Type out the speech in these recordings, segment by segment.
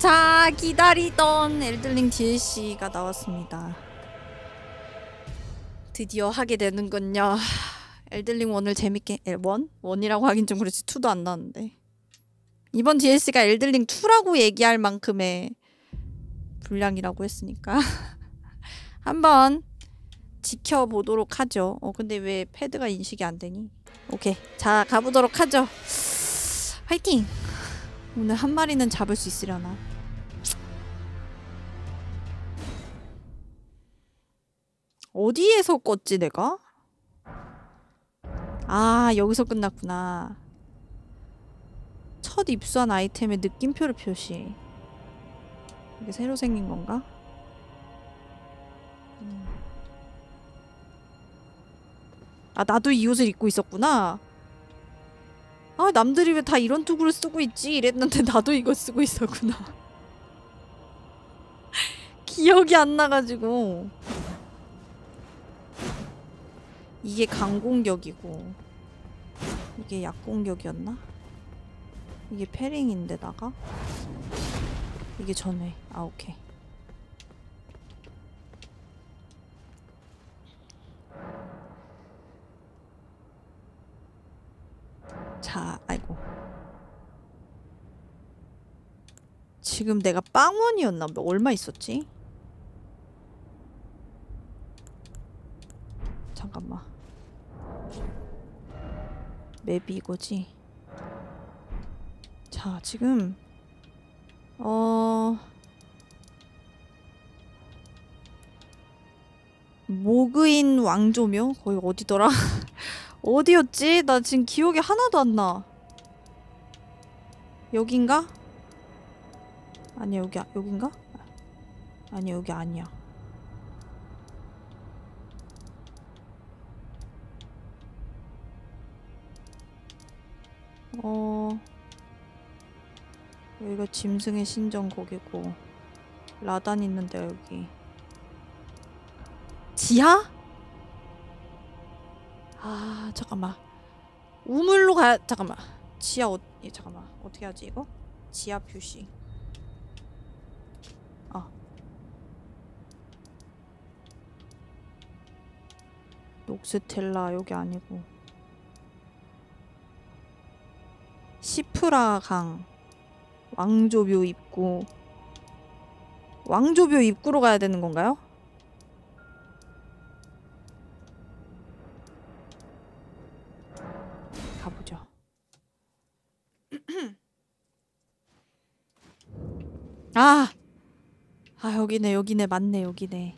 자 기다리던 엘들링 DLC가 나왔습니다. 드디어 하게 되는군요. 엘들링 1을 재밌게 엘 1? 1이라고 하긴 좀 그렇지. 2도 안 나왔는데. 이번 DLC가 엘들링 2라고 얘기할 만큼의 분량이라고 했으니까. 한번 지켜보도록 하죠. 어 근데 왜 패드가 인식이 안 되니? 오케이. 자 가보도록 하죠. 화이팅! 오늘 한 마리는 잡을 수 있으려나 어디에서 껐지 내가? 아 여기서 끝났구나 첫 입수한 아이템의 느낌표를 표시 이게 새로 생긴 건가? 음. 아 나도 이 옷을 입고 있었구나 아 남들이 왜 다 이런 투구를 쓰고 있지 이랬는데 나도 이거 쓰고 있었구나 기억이 안 나가지고 이게 강공격이고 이게 약공격이었나? 이게 패링인데다가? 이게 전회. 아 오케이. 자 아이고. 지금 내가 빵원이었나 얼마 있었지? 잠깐만 맵이 이거지? 자 지금 어 모그인 왕조묘? 거기 어디더라? 어디였지? 나 지금 기억이 하나도 안 나. 여긴가? 아니야 여기 여긴가? 아니야 여기 아니야 어 여기가 짐승의 신전 거기고 라단 있는데 여기. 지하? 아 잠깐만. 우물로 가야 잠깐만. 지하 어 예, 잠깐만. 어떻게 하지 이거? 지하 표시. 아. 녹스텔라 여기 아니고 시프라 강 왕조묘 입구 왕조묘 입구로 가야 되는 건가요? 가보죠 아! 아 여기네 여기네 맞네 여기네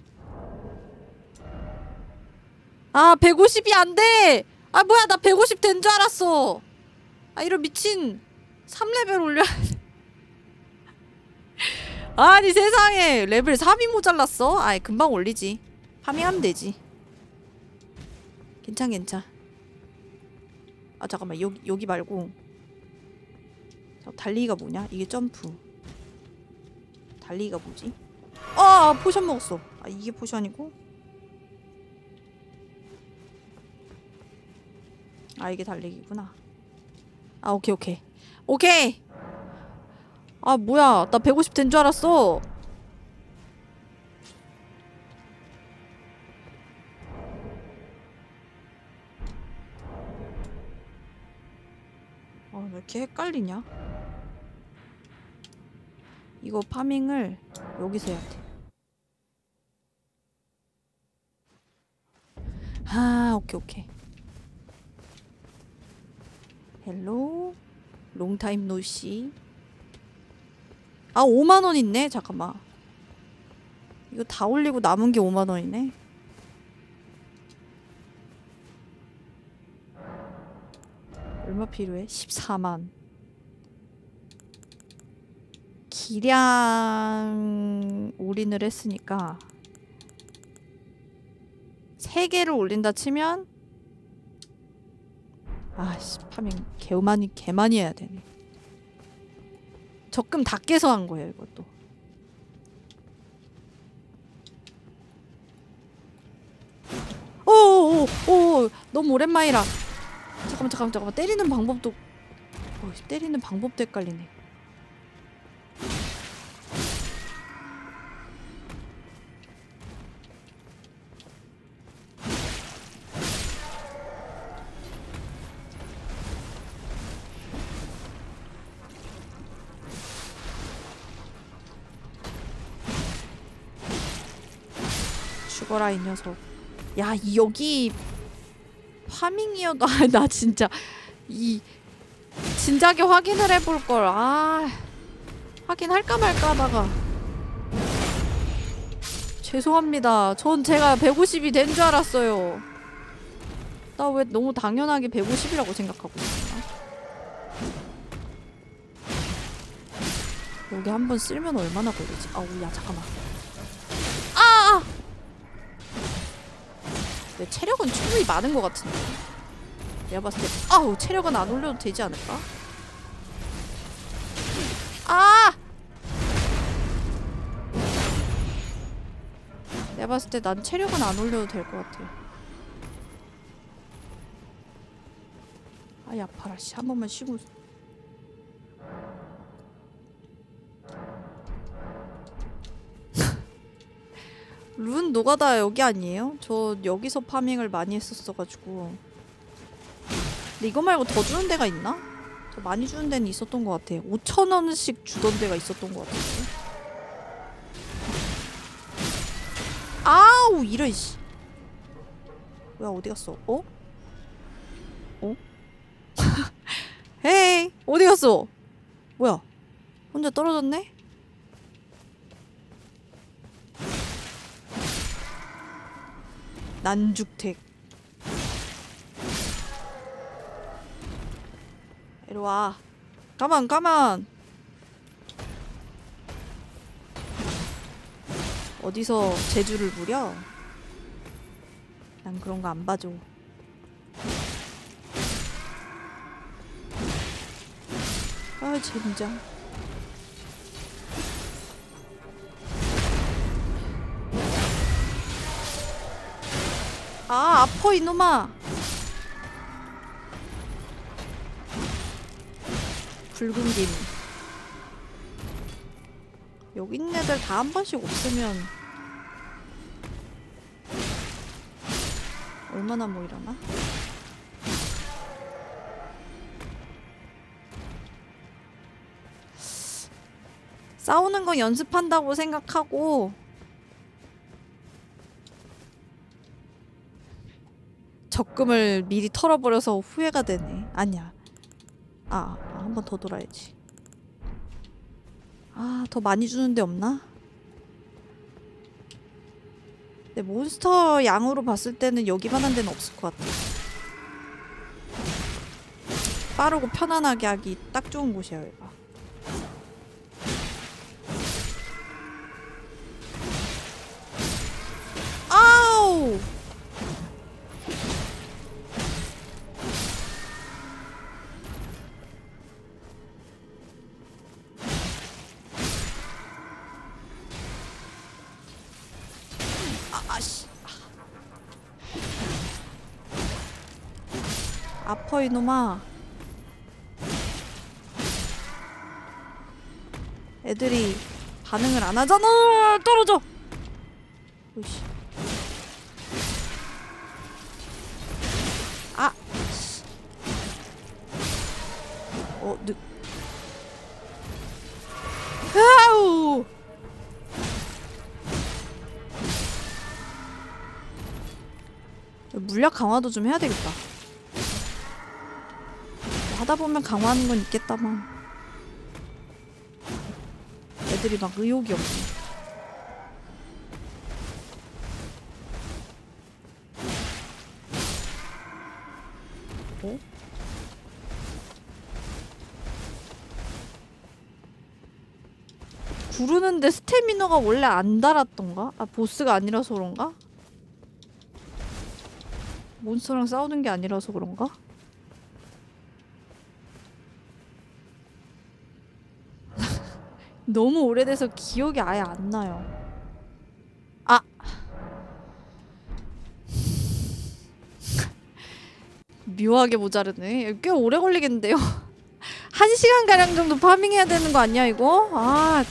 아 150이 안돼! 아 뭐야 나 150 된 줄 알았어 아 이런 미친 3레벨 올려. 아니 세상에. 레벨 3이 모자랐어? 아이 금방 올리지. farming하면 되지. 괜찮 괜찮. 아 잠깐만. 여기 여기 말고. 달리기가 뭐냐? 이게 점프. 달리기가 뭐지? 아 potion 먹었어. 아 이게 potion이고? 아 이게 달리기구나 아 오케이 오케이. 오케이! 아 뭐야. 나 150 된 줄 알았어. 아왜 이렇게 헷갈리냐? 이거 farming을 여기서 해야 돼. 아, 오케이, 오케이. Hello. Long time no see. 아, 5만원 있네. 잠깐만. 이거 다 올리고 남은 게 5만원이네. 얼마 필요해? 14만. 기량 올인을 했으니까 3개를 올린다 치면 아씨 파밍 개많이 개많이 해야 되네. 적금 다 깨서 한 거예요 이것도. 오오오 오, 너무 오랜만이라. 잠깐만 잠깐만 잠깐만. 때리는 방법도 어, 때리는 방법도 헷갈리네 거라 이 녀석. 야 이- 여기 파밍이어도 아, 나 진짜 이 진작에 확인을 해볼 걸. 아 확인할까 말까 하다가 죄송합니다. 전 제가 150이 된 줄 알았어요. 나 왜 너무 당연하게 150이라고 생각하고 있었나? 여기 한 번 쓸면 얼마나 걸리지? 아우 야 잠깐만. 내 체력은 충분히 많은 것 같은데. 내가 봤을 때 아우 체력은 안 올려도 되지 않을까? 아! 내가 봤을 때 난 체력은 안 올려도 될 것 같아. 아이 아파라 씨. 한 번만 쉬고 룬 노가다 여기 아니에요? 저 여기서 파밍을 많이 했었어가지고 근데 이거 말고 더 주는 데가 있나? 더 많이 주는 데는 있었던 것 같아 5천원씩 주던 데가 있었던 것 같은데 아우 이런 씨 뭐야 어디 갔어? 어? 어? 헤이 어디 갔어? 뭐야 혼자 떨어졌네? 난죽택. 이리와. 가만 가만. 어디서 재주를 부려? 난 그런 거 안 봐줘. 아 젠장 아 아퍼 이놈아 붉은 김 여기 있는 애들 다 한 번씩 없으면 얼마나 모이려나? 싸우는 거 연습한다고 생각하고 적금을 미리 털어버려서 후회가 되네. 아니야. 아, 한 번 더 돌아야지. 아, 더 많이 주는 데 없나? 근데 몬스터 양으로 봤을 때는 여기만한 데는 없을 것 같아. 빠르고 편안하게 하기 딱 좋은 곳이야, 여기가. 아우! 이놈아. 애들이 반응을 안 하잖아. 떨어져. 으이씨. 아. 씨. 어. 물약 강화도 좀 해야 되겠다. 하다 보면 강화하는 건 있겠다만. 애들이 막 의욕이 없네. 어? 구르는데 스태미너가 원래 안 달았던가? 아 보스가 아니라서 그런가? 몬스터랑 싸우는 게 아니라서 그런가? 너무 오래돼서 기억이 아예 안 나요. 아! 묘하게 모자르네. 꽤 오래 걸리겠는데요? 한 시간 가량 정도 파밍해야 되는 거 아니야 이거? 아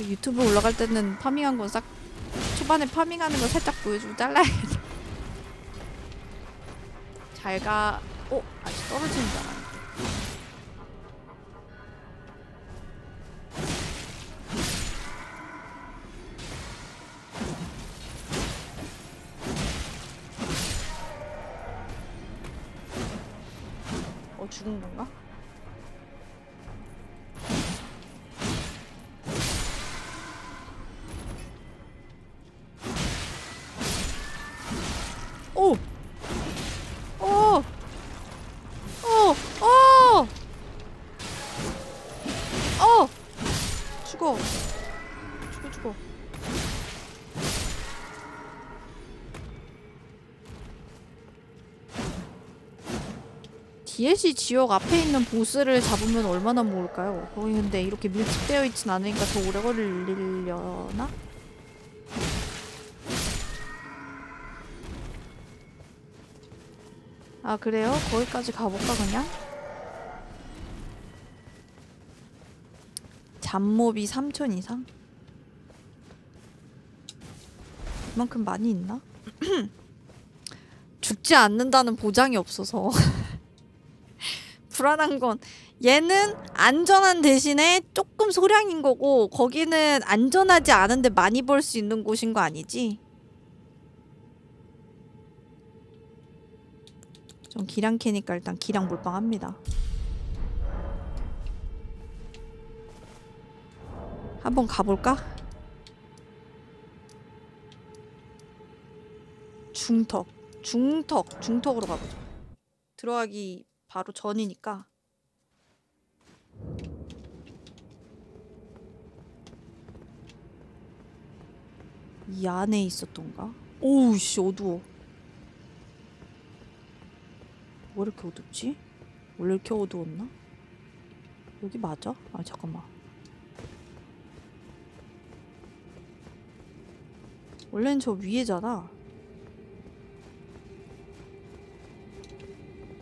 유튜브 올라갈 때는 파밍한 건 싹 초반에 파밍하는 거 살짝 보여주고 잘라야겠다. 잘 가. 어 아직 떨어지는 줄 알았네. 어, 죽은 건가? 죽어 죽어. DLC 지역 앞에 있는 보스를 잡으면 얼마나 모을까요? 거기 근데 이렇게 밀집되어 있진 않으니까 더 오래 걸리려나? 아 그래요? 거기까지 가볼까 그냥? 잡몹이 3천 이상? 이만큼 많이 있나? 죽지 않는다는 보장이 없어서 불안한 건 얘는 안전한 대신에 조금 소량인 거고 거기는 안전하지 않은데 많이 벌 수 있는 곳인 거 아니지? 전 기량 캐니까 일단 기량 몰빵합니다. 한번 가볼까? 중턱, 중턱, 중턱으로 가보자. 들어가기 바로 전이니까. 이 안에 있었던가? 오우 씨 어두워. 왜 이렇게 어둡지? 원래 이렇게 어두웠나? 여기 맞아? 아 잠깐만. 원래는 저 위에잖아.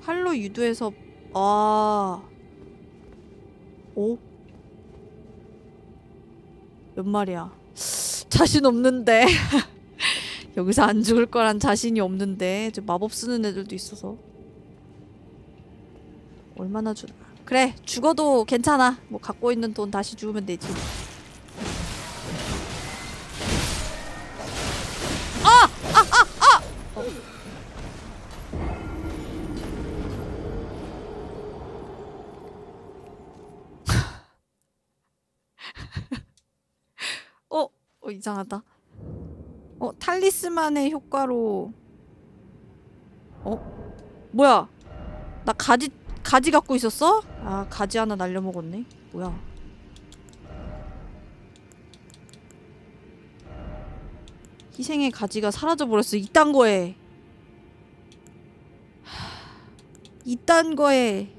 활로 유도해서 아. 오? 몇 마리야? 자신 없는데. 여기서 안 죽을 거란 자신이 없는데. 저 마법 쓰는 애들도 있어서. 얼마나 주... 그래 죽어도 괜찮아. 뭐 갖고 있는 돈 다시 주우면 되지. 어, 어 이상하다. 어 탈리스만의 효과로 어 뭐야? 나 가지 가지 갖고 있었어? 아 가지 하나 날려 먹었네. 뭐야? 희생의 가지가 사라져 버렸어. 이딴 거에. 하, 이딴 거에.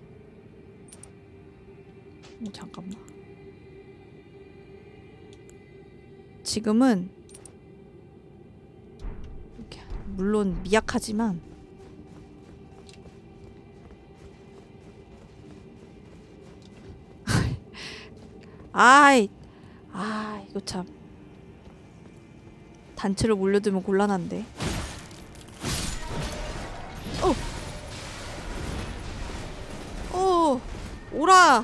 어, 잠깐만. 지금은 물론 미약하지만 아이 아 이거 참 단체로 몰려들면 곤란한데 어! 어! 오라!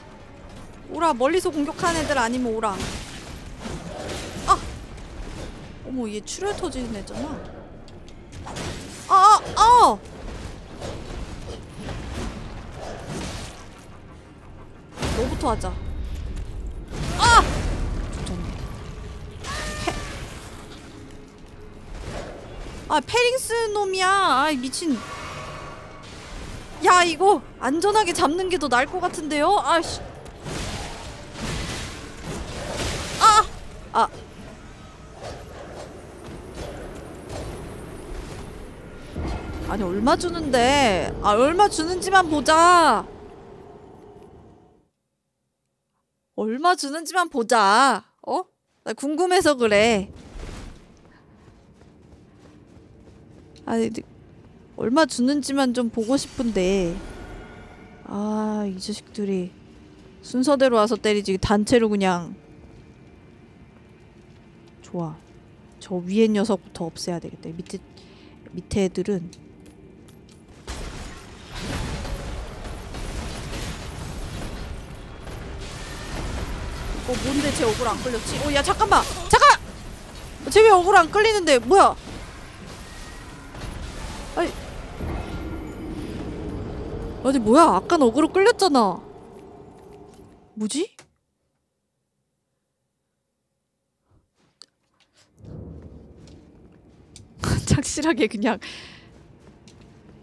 오라 멀리서 공격하는 애들 아니면 오라 어머 얘 출혈 터지는 애잖아 아! 아! 아! 너부터 하자 아! 좋네 페... 아 페링스 놈이야 아 미친 야 이거 안전하게 잡는 게 더 나을 것 같은데요? 아씨 아! 아 아니 얼마 주는데? 아 얼마 주는지만 보자. 얼마 주는지만 보자. 어? 나 궁금해서 그래. 아니 얼마 주는지만 좀 보고 싶은데. 아 이 자식들이. 순서대로 와서 때리지. 단체로 그냥. 좋아. 저 위에 녀석부터 없애야 되겠다. 밑에 밑에 애들은 어 뭔데 쟤 억울 안 끌렸지? 어 야 잠깐만 잠깐! 쟤 왜 억울 안 끌리는데 뭐야? 아이 아니 뭐야 아까 어그로 끌렸잖아 뭐지? 착실하게 그냥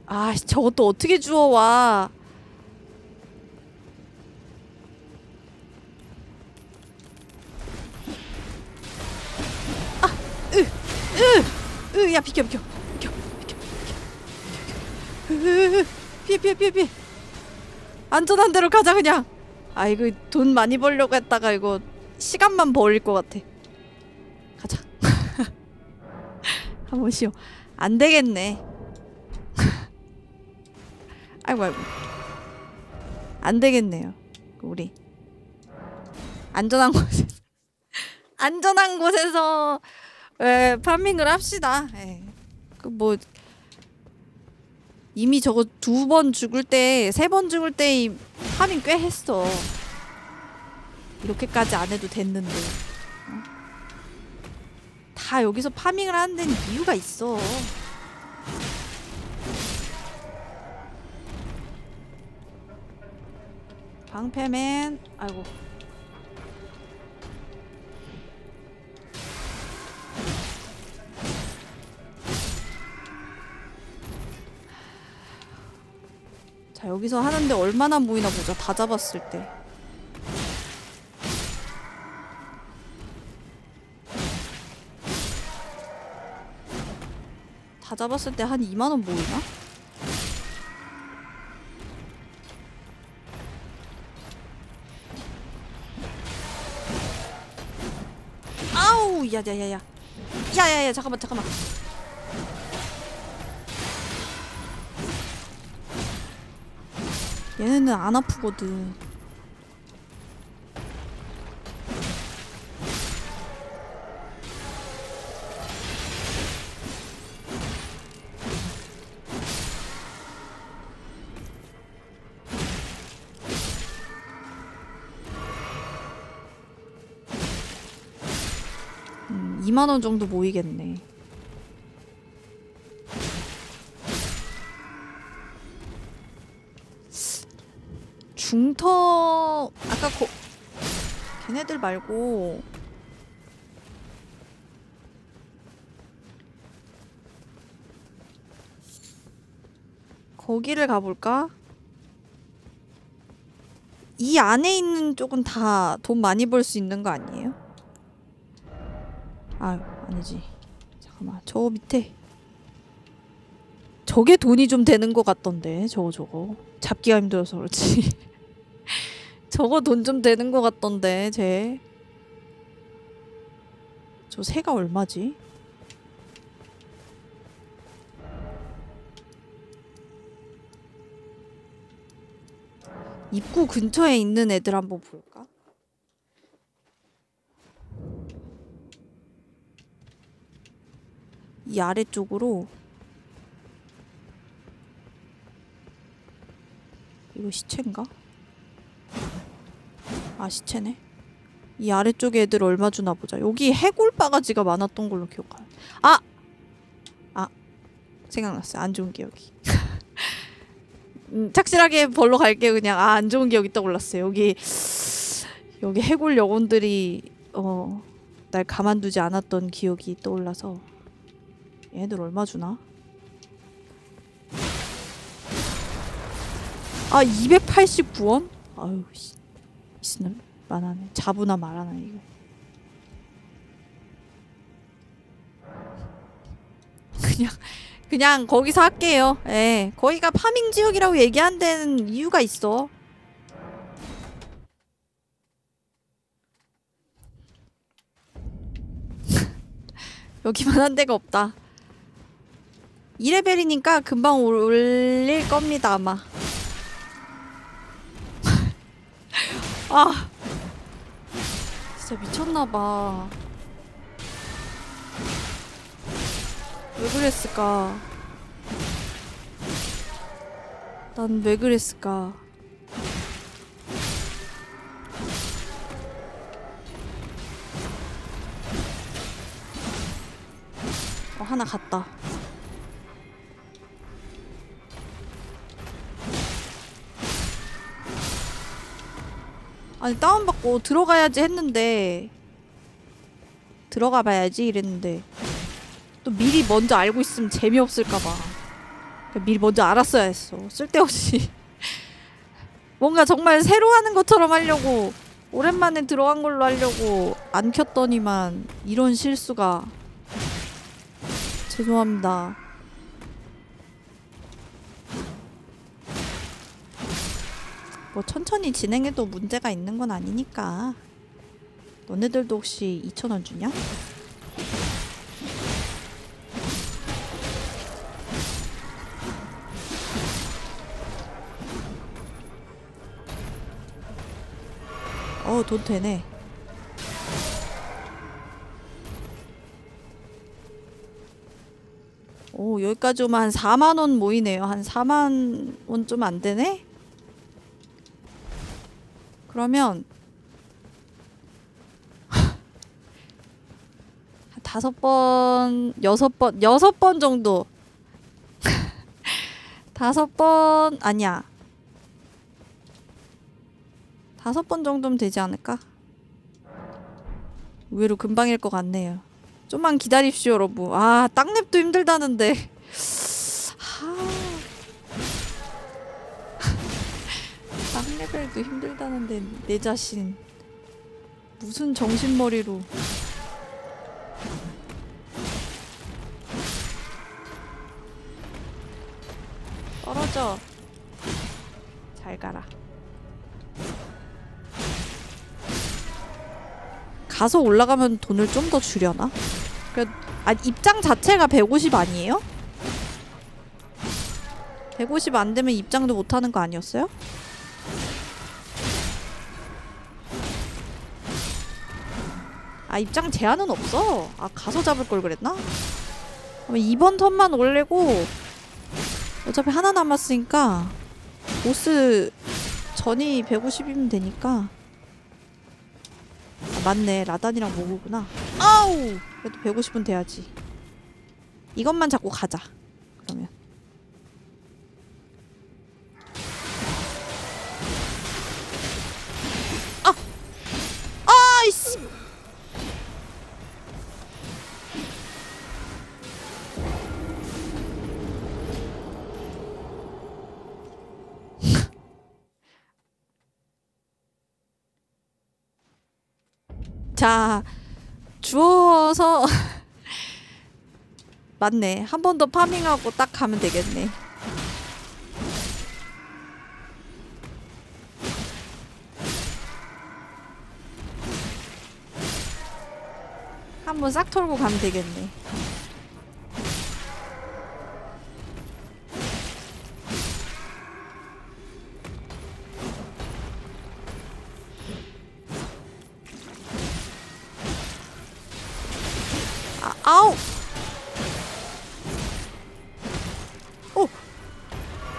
아 저것도 어떻게 주워와 으 야 비켜 비켜 비켜 비켜 비켜 비켜 피해 피해 피해 피해 안전한 데로 가자 그냥 아 이거 돈 많이 벌려고 했다가 이거 시간만 버릴 것 같아 가자 한번 쉬어 안 되겠네 아이고 아이고 안 되겠네요 우리 안전한 곳에 안전한 곳에서 에, 파밍을 합시다. 그뭐 이미 저거 두 번 죽을 때, 세 번 죽을 때 이 파밍 꽤 했어. 이렇게까지 안 해도 됐는데. 어? 다 여기서 파밍을 하는 데는 이유가 있어. 방패맨, 아이고. 자 여기서 하는데 얼마나 모이나 보자 다 잡았을 때. 다 잡았을 때 한 2만원 모이나? 아우 야야야야. 야야야 잠깐만 잠깐만 얘네는 안 아프거든. 음, 2만원 정도 모이겠네. 중터 아까 거 걔네들 말고. 거기를 가볼까? 이 안에 있는 쪽은 다 돈 많이 벌 수 있는 거 아니에요? 아유 아니지. 잠깐만 저 밑에. 저게 돈이 좀 되는 것 같던데 저거 저거. 잡기가 힘들어서 그렇지 저거 돈 좀 되는 것 같던데 쟤. 저 새가 얼마지? 입구 근처에 있는 애들 한번 볼까? 이 아래쪽으로 이거 시체인가? 아 시체네? 이 아래쪽에 애들 얼마 주나 보자. 여기 해골 바가지가 많았던 걸로 기억하네. 아! 아 생각났어요. 안 좋은 기억이. 음, 착실하게 벌러 갈게요 그냥 아 안 좋은 기억이 떠올랐어요. 여기 여기 해골 영혼들이 어 날 가만두지 않았던 기억이 떠올라서. 얘들 얼마 주나? 아 289원? 아유 씨. 있으면 만하네. 자부나 말하나 이거. 그냥 그냥 거기서 할게요. 예. 거기가 파밍 지역이라고 얘기한 데는 이유가 있어. 여기만 한 데가 없다. 2레벨이니까 금방 올릴 겁니다 아마 아. 진짜 미쳤나봐. 왜 그랬을까? 난 왜 그랬을까? 어 하나 갔다 아니 다운받고 들어가야지 했는데. 들어가 봐야지 이랬는데. 또 미리 먼저 알고 있으면 재미없을까봐. 미리 먼저 알았어야 했어. 쓸데없이. 뭔가 정말 새로 하는 것처럼 하려고 오랜만에 들어간 걸로 하려고 안 켰더니만 이런 실수가. 죄송합니다 뭐 천천히 진행해도 문제가 있는 건 아니니까 너네들도 혹시 2천원 주냐? 어, 돈 되네. 오, 여기까지 오면 한 4만원 모이네요. 한 4만원 좀 안 되네? 그러면 한 다섯 번, 여섯 번, 여섯 번 정도 다섯 번 아니야. 다섯 번 정도면 되지 않을까? 의외로 금방일 것 같네요. 좀만 기다립시오, 여러분. 아, 땅랩도 힘들다는데. 하... 레벨도 힘들다는데 내 자신 무슨 정신머리로 떨어져 잘 가라 가서 올라가면 돈을 좀더 주려나? 그, 아, 입장 자체가 150 아니에요? 150 안 되면 입장도 못 하는 거 아니었어요? 입장 제한은 없어. 아, 가서 잡을 걸 그랬나? 그럼 이번 턴만 올리고 어차피 하나 남았으니까 보스 전이 150이면 되니까 아, 맞네. 라단이랑 모으구나. 아우! 그래도 150은 돼야지. 이것만 잡고 가자. 그러면. 아! 아이씨! 자, 주워서 맞네. 한 번 더 파밍하고 딱 가면 되겠네. 한 번 싹 털고 가면 되겠네.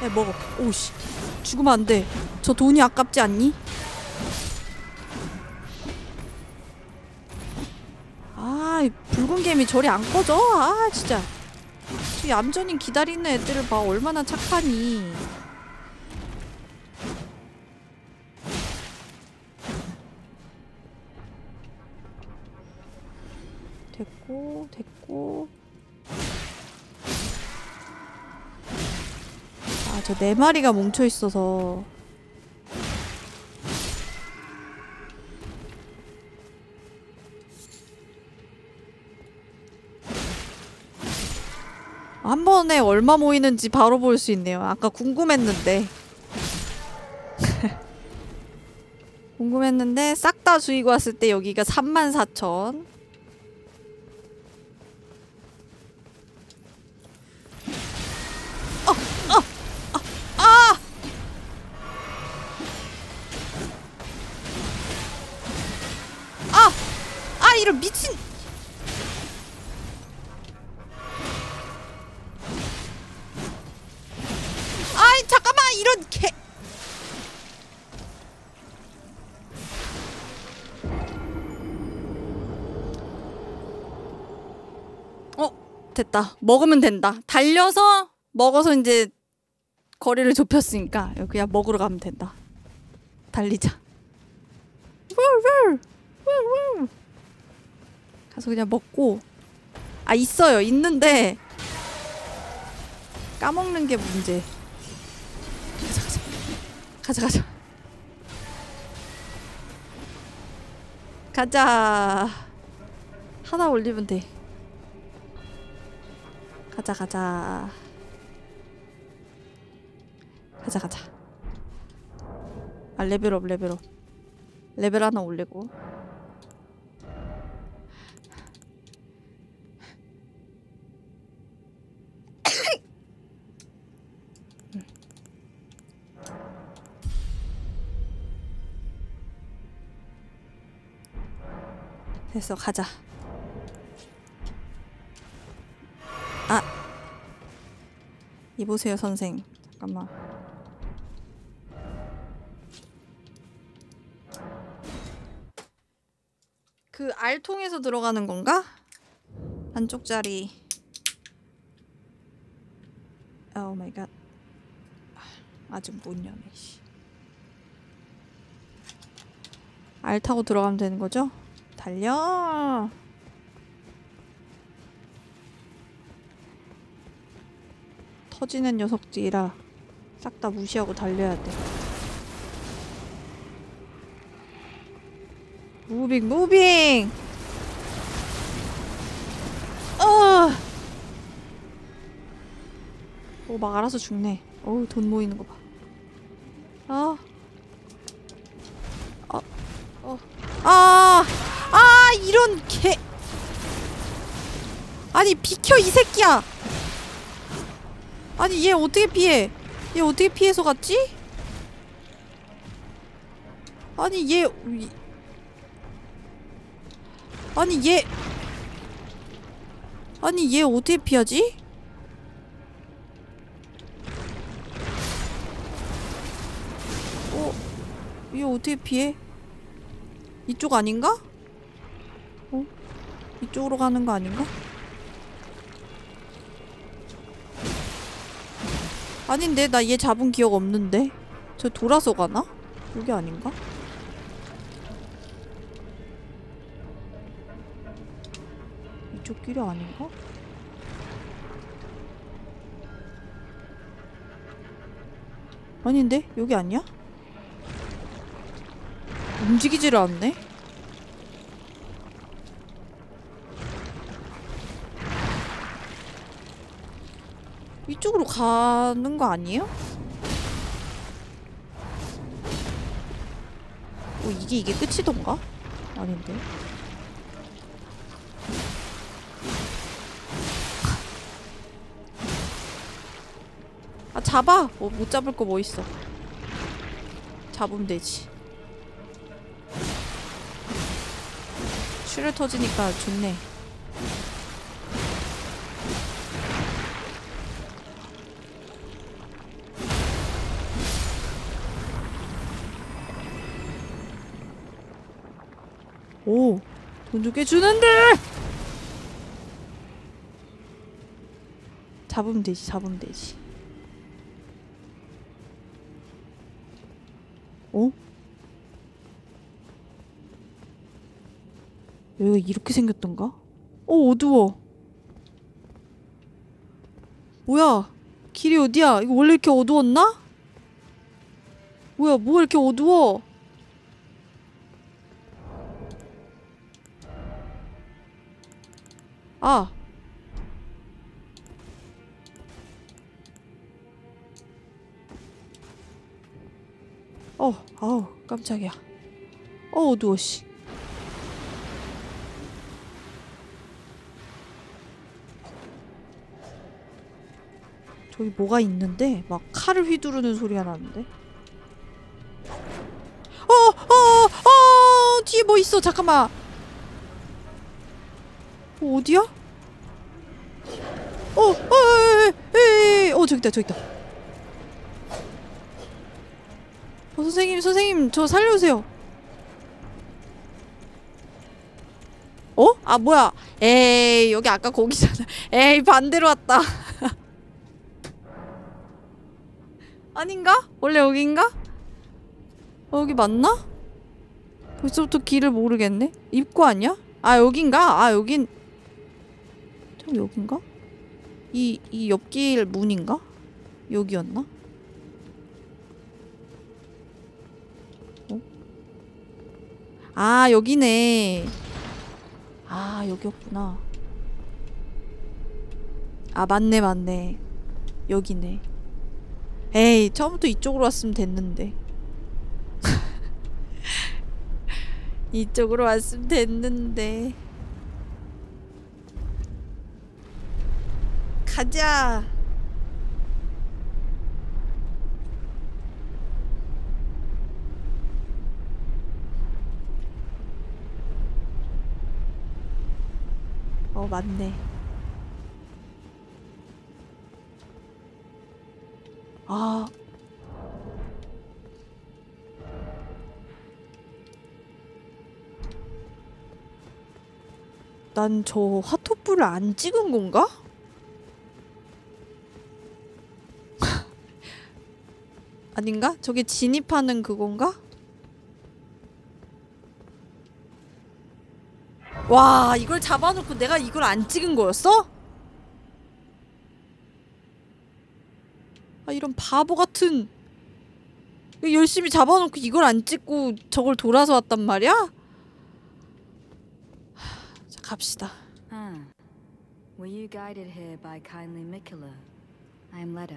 야, 먹어. 오씨. 죽으면 안 돼. 저 돈이 아깝지 않니? 아, 이 붉은 개미 저리 안 꺼져. 아, 진짜. 이 얌전히 기다리는 애들을 봐. 얼마나 착하니. 됐고, 됐고. 아, 저 네 마리가 뭉쳐 있어서. 한 번에 얼마 모이는지 바로 볼 수 있네요. 아까 궁금했는데. 궁금했는데 싹 다 주이고 왔을 때 여기가 34,000. 이런 미친! 아이, 잠깐만! 이런 개! 어, 됐다. 먹으면 된다. 달려서 먹어서 이제 거리를 좁혔으니까 그냥 먹으러 가면 된다. 달리자. 가서 그냥 먹고. 아 있어요. 있는데 까먹는 게 문제. 가자 가자. 가자 가자. 가자. 하나 올리면 돼. 가자 가자. 가자 가자. 아 레벨업 레벨업. 레벨 하나 올리고 됐어 가자 아 이보세요 선생 잠깐만 그 알통에서 들어가는 건가? 한쪽 자리 oh my god 아직 못 여네 씨. 알 타고 들어가면 되는 거죠? 달려 터지는 녀석들이라 싹 다 무시하고 달려야 돼 moving moving 어. 오, 막 알아서 죽네. 어우, 돈 모이는 거 봐. 아. 어. 어. 아. 아, 이런 개. 아니, 비켜, 이 새끼야! 아니, 얘 어떻게 피해? 얘 어떻게 피해서 갔지? 아니, 얘. 위- 아니 얘 아니 얘 어떻게 피하지? 어? 얘 어떻게 피해? 이쪽 아닌가? 어? 이쪽으로 가는 거 아닌가? 아닌데 나 얘 잡은 기억 없는데 저 돌아서 가나? 여기 아닌가? 이쪽 길이 아닌가? 아닌데? 여기 아니야? 움직이지를 않네? 이쪽으로 가는 거 아니에요? 어, 이게 이게 끝이던가? 아닌데? 아 잡아! 뭐 못 잡을 거 뭐 있어 잡으면 되지 슈를 터지니까 좋네 오! 돈 좀 꽤 주는데! 잡으면 되지 잡으면 되지 어? 여기가 이렇게 생겼던가? 어 어두워 뭐야 길이 어디야 이거 원래 이렇게 어두웠나? 뭐야 뭐가 이렇게 어두워 아 어, 아우, 깜짝이야. 어, 어두워, 씨. 저기 뭐가 있는데? 막 칼을 휘두르는 소리가 나는데? 어, 어, 어, 뒤에 뭐 있어, 잠깐만. 어, 어디야? 어, 어, 에, 에, 에, 어, 저기다, 저기다. 어, 선생님, 선생님, 저 살려주세요. 어? 아, 뭐야. 에이, 여기 아까 거기잖아. 에이, 반대로 왔다. 아닌가? 원래 여긴가? 어, 여기 맞나? 벌써부터 길을 모르겠네? 입구 아니야? 아 여긴가? 아 여긴 참 여긴가? 이, 이 옆길 문인가? 여기였나? 어? 아 여기네 아 여기였구나 아 맞네 맞네 여기네 에이 처음부터 이쪽으로 왔으면 됐는데 이쪽으로 왔으면 됐는데 가자. 어 맞네. 아. 난 저 화토불을 안 찍은 건가? 아닌가? 저게 진입하는 그건가? 와 이걸 잡아놓고 내가 이걸 안 찍은 거였어? 아 이런 바보 같은 열심히 잡아놓고 이걸 안 찍고 저걸 돌아서 왔단 말이야? 하, 자 갑시다 Ah. Were you guided here by kindly Mikula? I am Leda.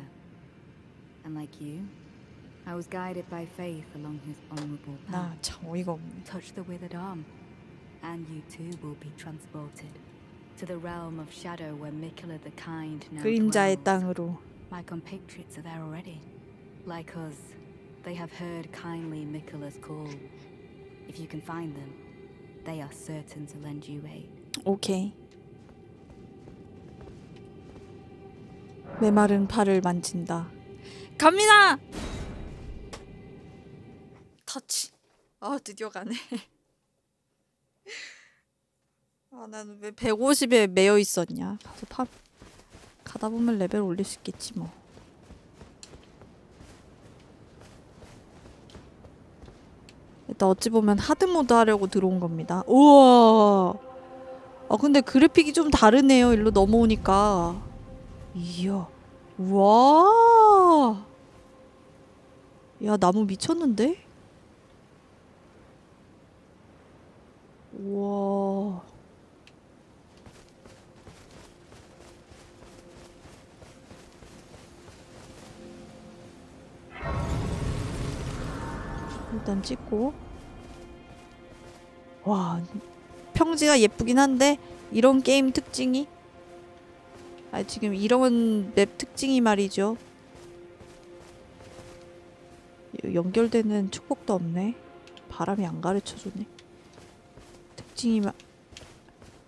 And like you, I was guided by faith along his honorable path. 나 참 어이가 없네 Touch the withered arm, and you too will be transported to the realm of shadow where Mikula the Kind now 그림자의 dwells. 땅으로 My compatriots are there already. Like us, they have heard kindly Mikula's call. If you can find them, they are certain to lend you aid. 오케이 메마른 팔을 만진다 갑니다 아 드디어 가네. 아 나는 왜 150에 매여 있었냐. 가서 파 가다 보면 레벨 올릴 수 있겠지 뭐. 일단 어찌 보면 hard mode 하려고 들어온 겁니다. 우와! 아 근데 그래픽이 좀 다르네요. 일로 넘어오니까. 이야 우와! 야 나무 미쳤는데 우와. 일단 찍고. 와 평지가 예쁘긴 한데 이런 게임 특징이? 아 지금 이런 맵 특징이 말이죠. 여- 연결되는 축복도 없네. 바람이 안 가르쳐주네 특징이 마...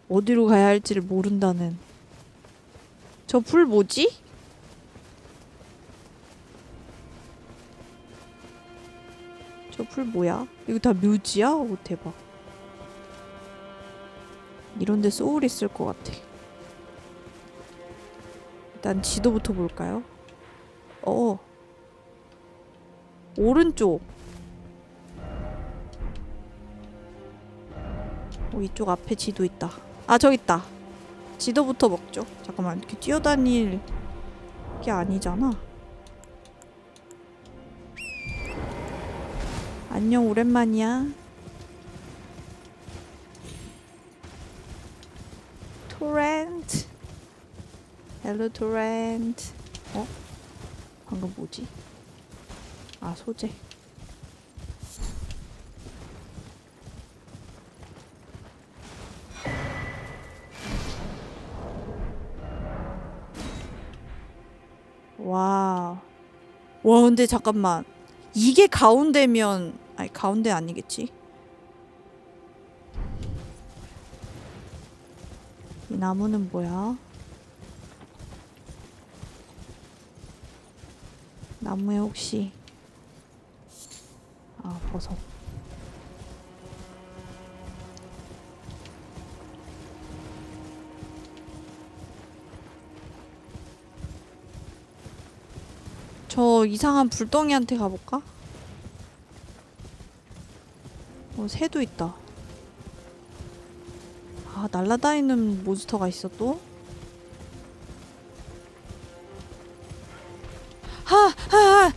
어디로 가야 할지를 모른다는 저불 뭐지? 저불 뭐야? 이거 다 묘지야? 오 대박 이런데 소울 있을 것 같아. 일단 지도부터 볼까요? 어. 오른쪽. 어, 이쪽 앞에 지도 있다. 아, 저기 있다. 지도부터 먹죠. 잠깐만, 이렇게 뛰어다닐 게 아니잖아. 안녕, 오랜만이야. 토렌트 헬로 토렌트 어? 방금 뭐지? 아 소재 와. 와 근데 잠깐만 이게 가운데면 아니 가운데 아니겠지 이 나무는 뭐야? 나무에 혹시 아 버섯 저 이상한 불덩이한테 가볼까? 어, 새도 있다. 아, 날라다니는 몬스터가 있어 또? 하! 하! 하!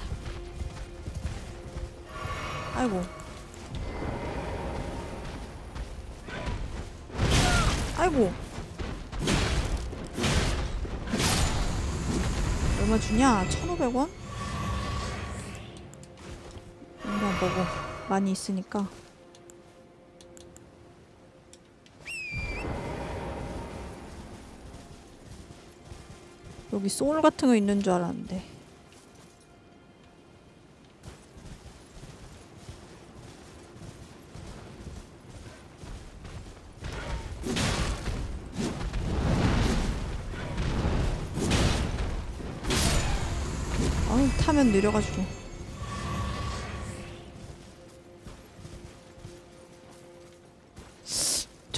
아이고. 아이고. 얼마 주냐? 1,500원? 그냥 먹어. 많이 있으니까. 여기 소울 같은 거 있는 줄 알았는데. 아유, 타면 느려가지고.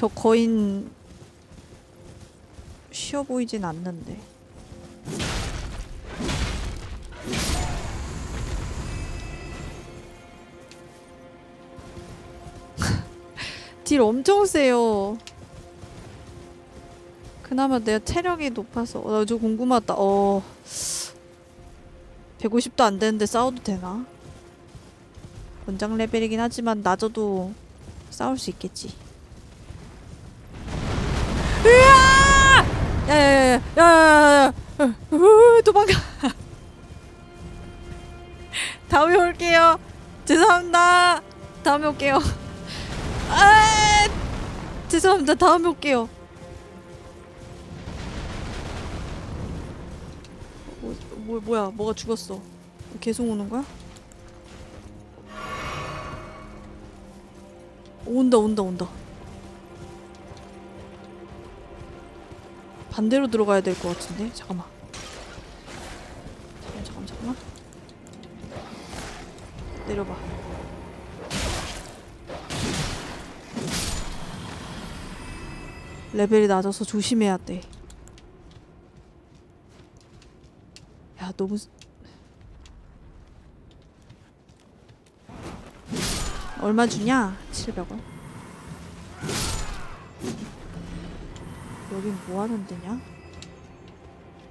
저 거인 쉬워 보이진 않는데. 딜 엄청 세요. 그나마 내가 체력이 높아서 어, 나저 궁금하다. 어. 150도 안 되는데 싸워도 되나? 권장 레벨이긴 하지만 낮아도 싸울 수 있겠지. 으아! 야야야야야야야! 으, 도망가. 다음에 올게요. 죄송합니다. 다음에 올게요. 아! 죄송합니다. 다음에 올게요. 뭐, 뭐 뭐야? 뭐가 죽었어? 계속 오는 거야? 온다 온다 온다. 반대로 들어가야 될 것 같은데 잠깐만. 잠깐만 잠깐만. 내려봐. 레벨이 낮아서 조심해야 돼. 야 너무 스- 얼마 주냐? 700원. 여긴 뭐 하는 데냐?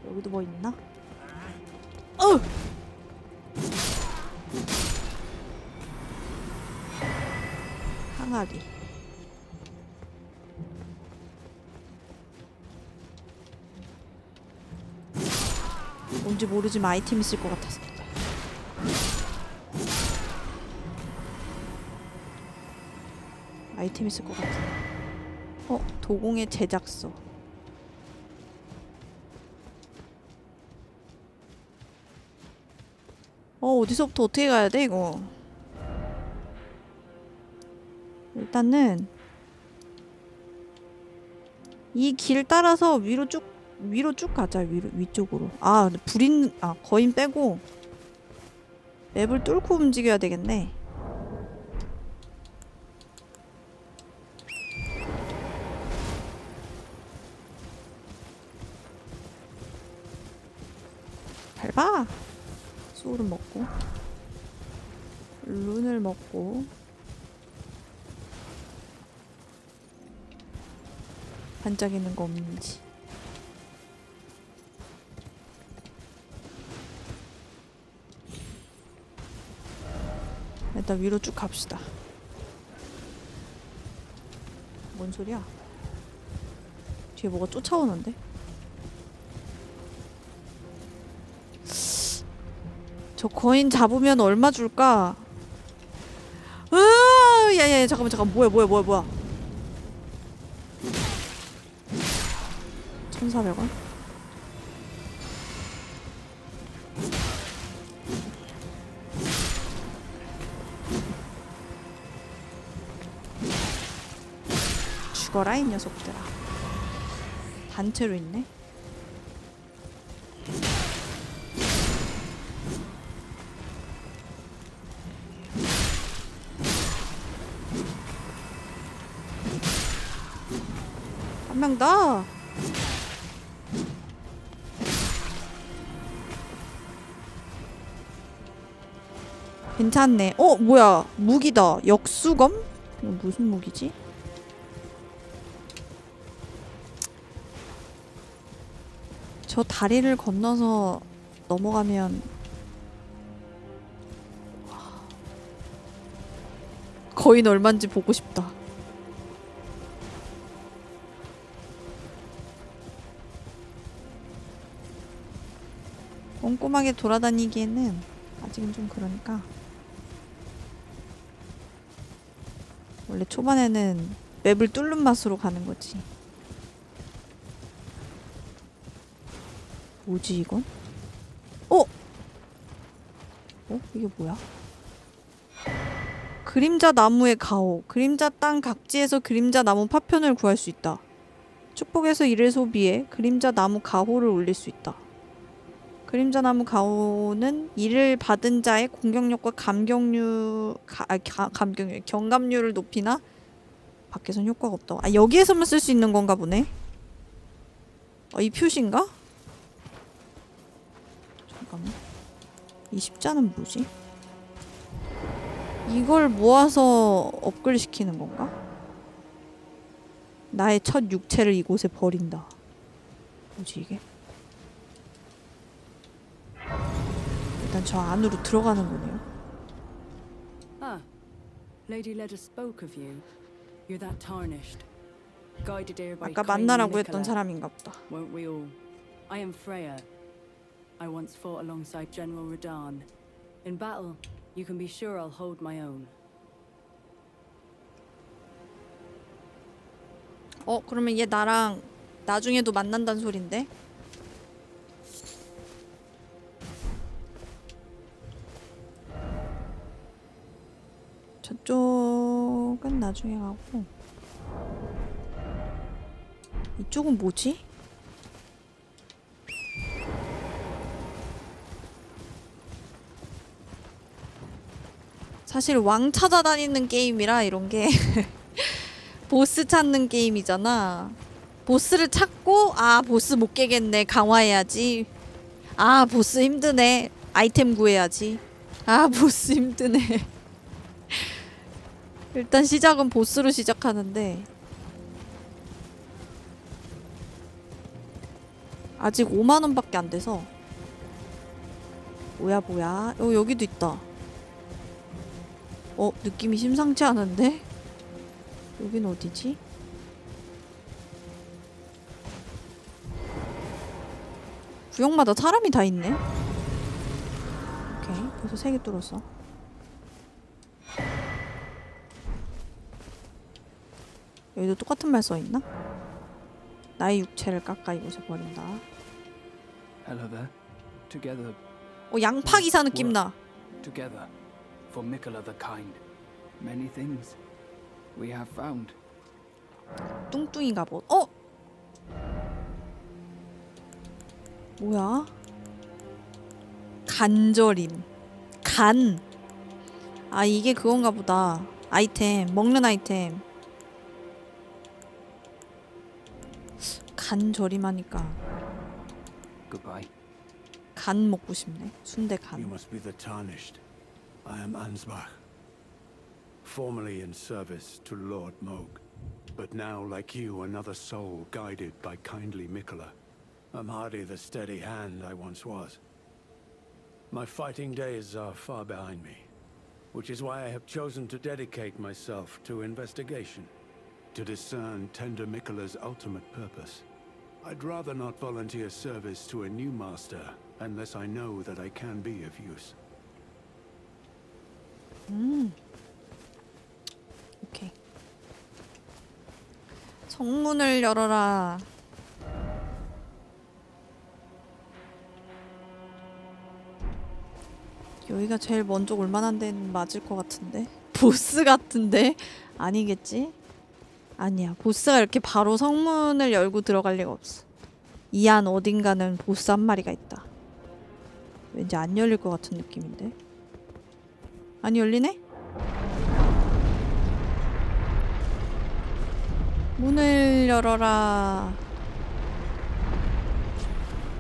여기도 뭐 있나? 어! 항아리. 뭔지 모르지만 아이템 있을 것 같아서. 아이템 있을 것 같아. 어, 도공의 제작서. 어, 어디서부터 어떻게 가야 돼, 이거? 일단은 이 길 따라서 위로 쭉 위로 쭉 가자 위로 위쪽으로. 아 불인 아 거인 빼고 맵을 뚫고 움직여야 되겠네. 밟아 소울은 먹고 룬을 먹고 반짝이는 거 없는지 일단 위로 쭉 갑시다 뭔 소리야? 뒤에 뭐가 쫓아오는데? 저 거인 잡으면 얼마 줄까? 으아! 야야야 잠깐만 잠깐 뭐야 뭐야 뭐야 뭐야 1,400원? 죽어라 이 녀석들아 단체로 있네 더! 괜찮네. 어, 뭐야. 무기다. 역수검? 이건 무슨 무기지? 저 다리를 건너서 넘어가면 거인 얼만지 보고 싶다. 꼼꼼하게 돌아다니기에는 아직은 좀 그러니까 원래 초반에는 맵을 뚫는 맛으로 가는 거지. 뭐지 이건? 어? 어? 이게 뭐야? 그림자 나무의 가호. 그림자 땅 각지에서 그림자 나무 파편을 구할 수 있다. 축복에서 이를 소비해 그림자 나무 가호를 올릴 수 있다. 그림자 나무 가호는 이를 받은 자의 공격력과 감격류 가, 아, 가, 감격률 경감률을 높이나 밖에선 효과가 없다. 아 여기에서만 쓸 수 있는 건가 보네. 아, 이 표시인가? 잠깐만. 이 십자는 뭐지? 이걸 모아서 업글 시키는 건가? 나의 첫 육체를 이곳에 버린다. 뭐지 이게? 일단 저 안으로 들어가는 거네요. Ah, Lady Leda spoke of you. You're that tarnished. Guided here by 아까 만나라고 했던 사람인가 보다. Weren't we all? I am Freya. I once fought alongside General Radan. In battle, you can be sure I'll hold my own. 어 그러면 얘 나랑 나중에도 만난다는 소린데? 저쪽은 나중에 가고 이쪽은 뭐지? 사실 왕 찾아다니는 게임이라 이런 게 보스 찾는 게임이잖아. 보스를 찾고 아 보스 못 깨겠네 강화해야지. 아 보스 힘드네 아이템 구해야지. 아 보스 힘드네. 일단 시작은 보스로 시작하는데 아직 5만 원밖에 안 돼서 뭐야 뭐야 어 여기도 있다. 어 느낌이 심상치 않은데? 여긴 어디지? 구역마다 사람이 다 있네. 오케이, 벌써 세개 뚫었어. 여기도 똑같은 말 써있나? 나의 육체를 깎아 이곳에 버린다. Hello there. Together, 어, 양파 기사 느낌 나. together, for Mikola the Kind. Many things we have found. 뚱뚱이 갑옷. 어? 뭐야? 간절임. 간. 아, 이게 그건가 보다. 아이템. 먹는 아이템. 간절임하니까 Goodbye. 간 먹고 싶네. 순대 You 간. must be the Tarnished. I am Ansbach. Formerly in service to Lord Moog, but now, like you, another soul guided by kindly Mikola. I'm hardly the steady hand I once was. My fighting days are far behind me, which is why I have chosen to dedicate myself to investigation, to discern tender Mikola's ultimate purpose. I'd rather not volunteer service to a new master unless I know that I can be of use. 오케이. 성문을 열어라. 여기가 제일 먼저 올만한 데는 맞을 것 같은데? 보스 같은데? 아니겠지? 아니야. 보스가 이렇게 바로 성문을 열고 들어갈 리가 없어. 이 안 어딘가는 보스 한 마리가 있다. 왠지 안 열릴 것 같은 느낌인데? 아니 열리네? 문을 열어라.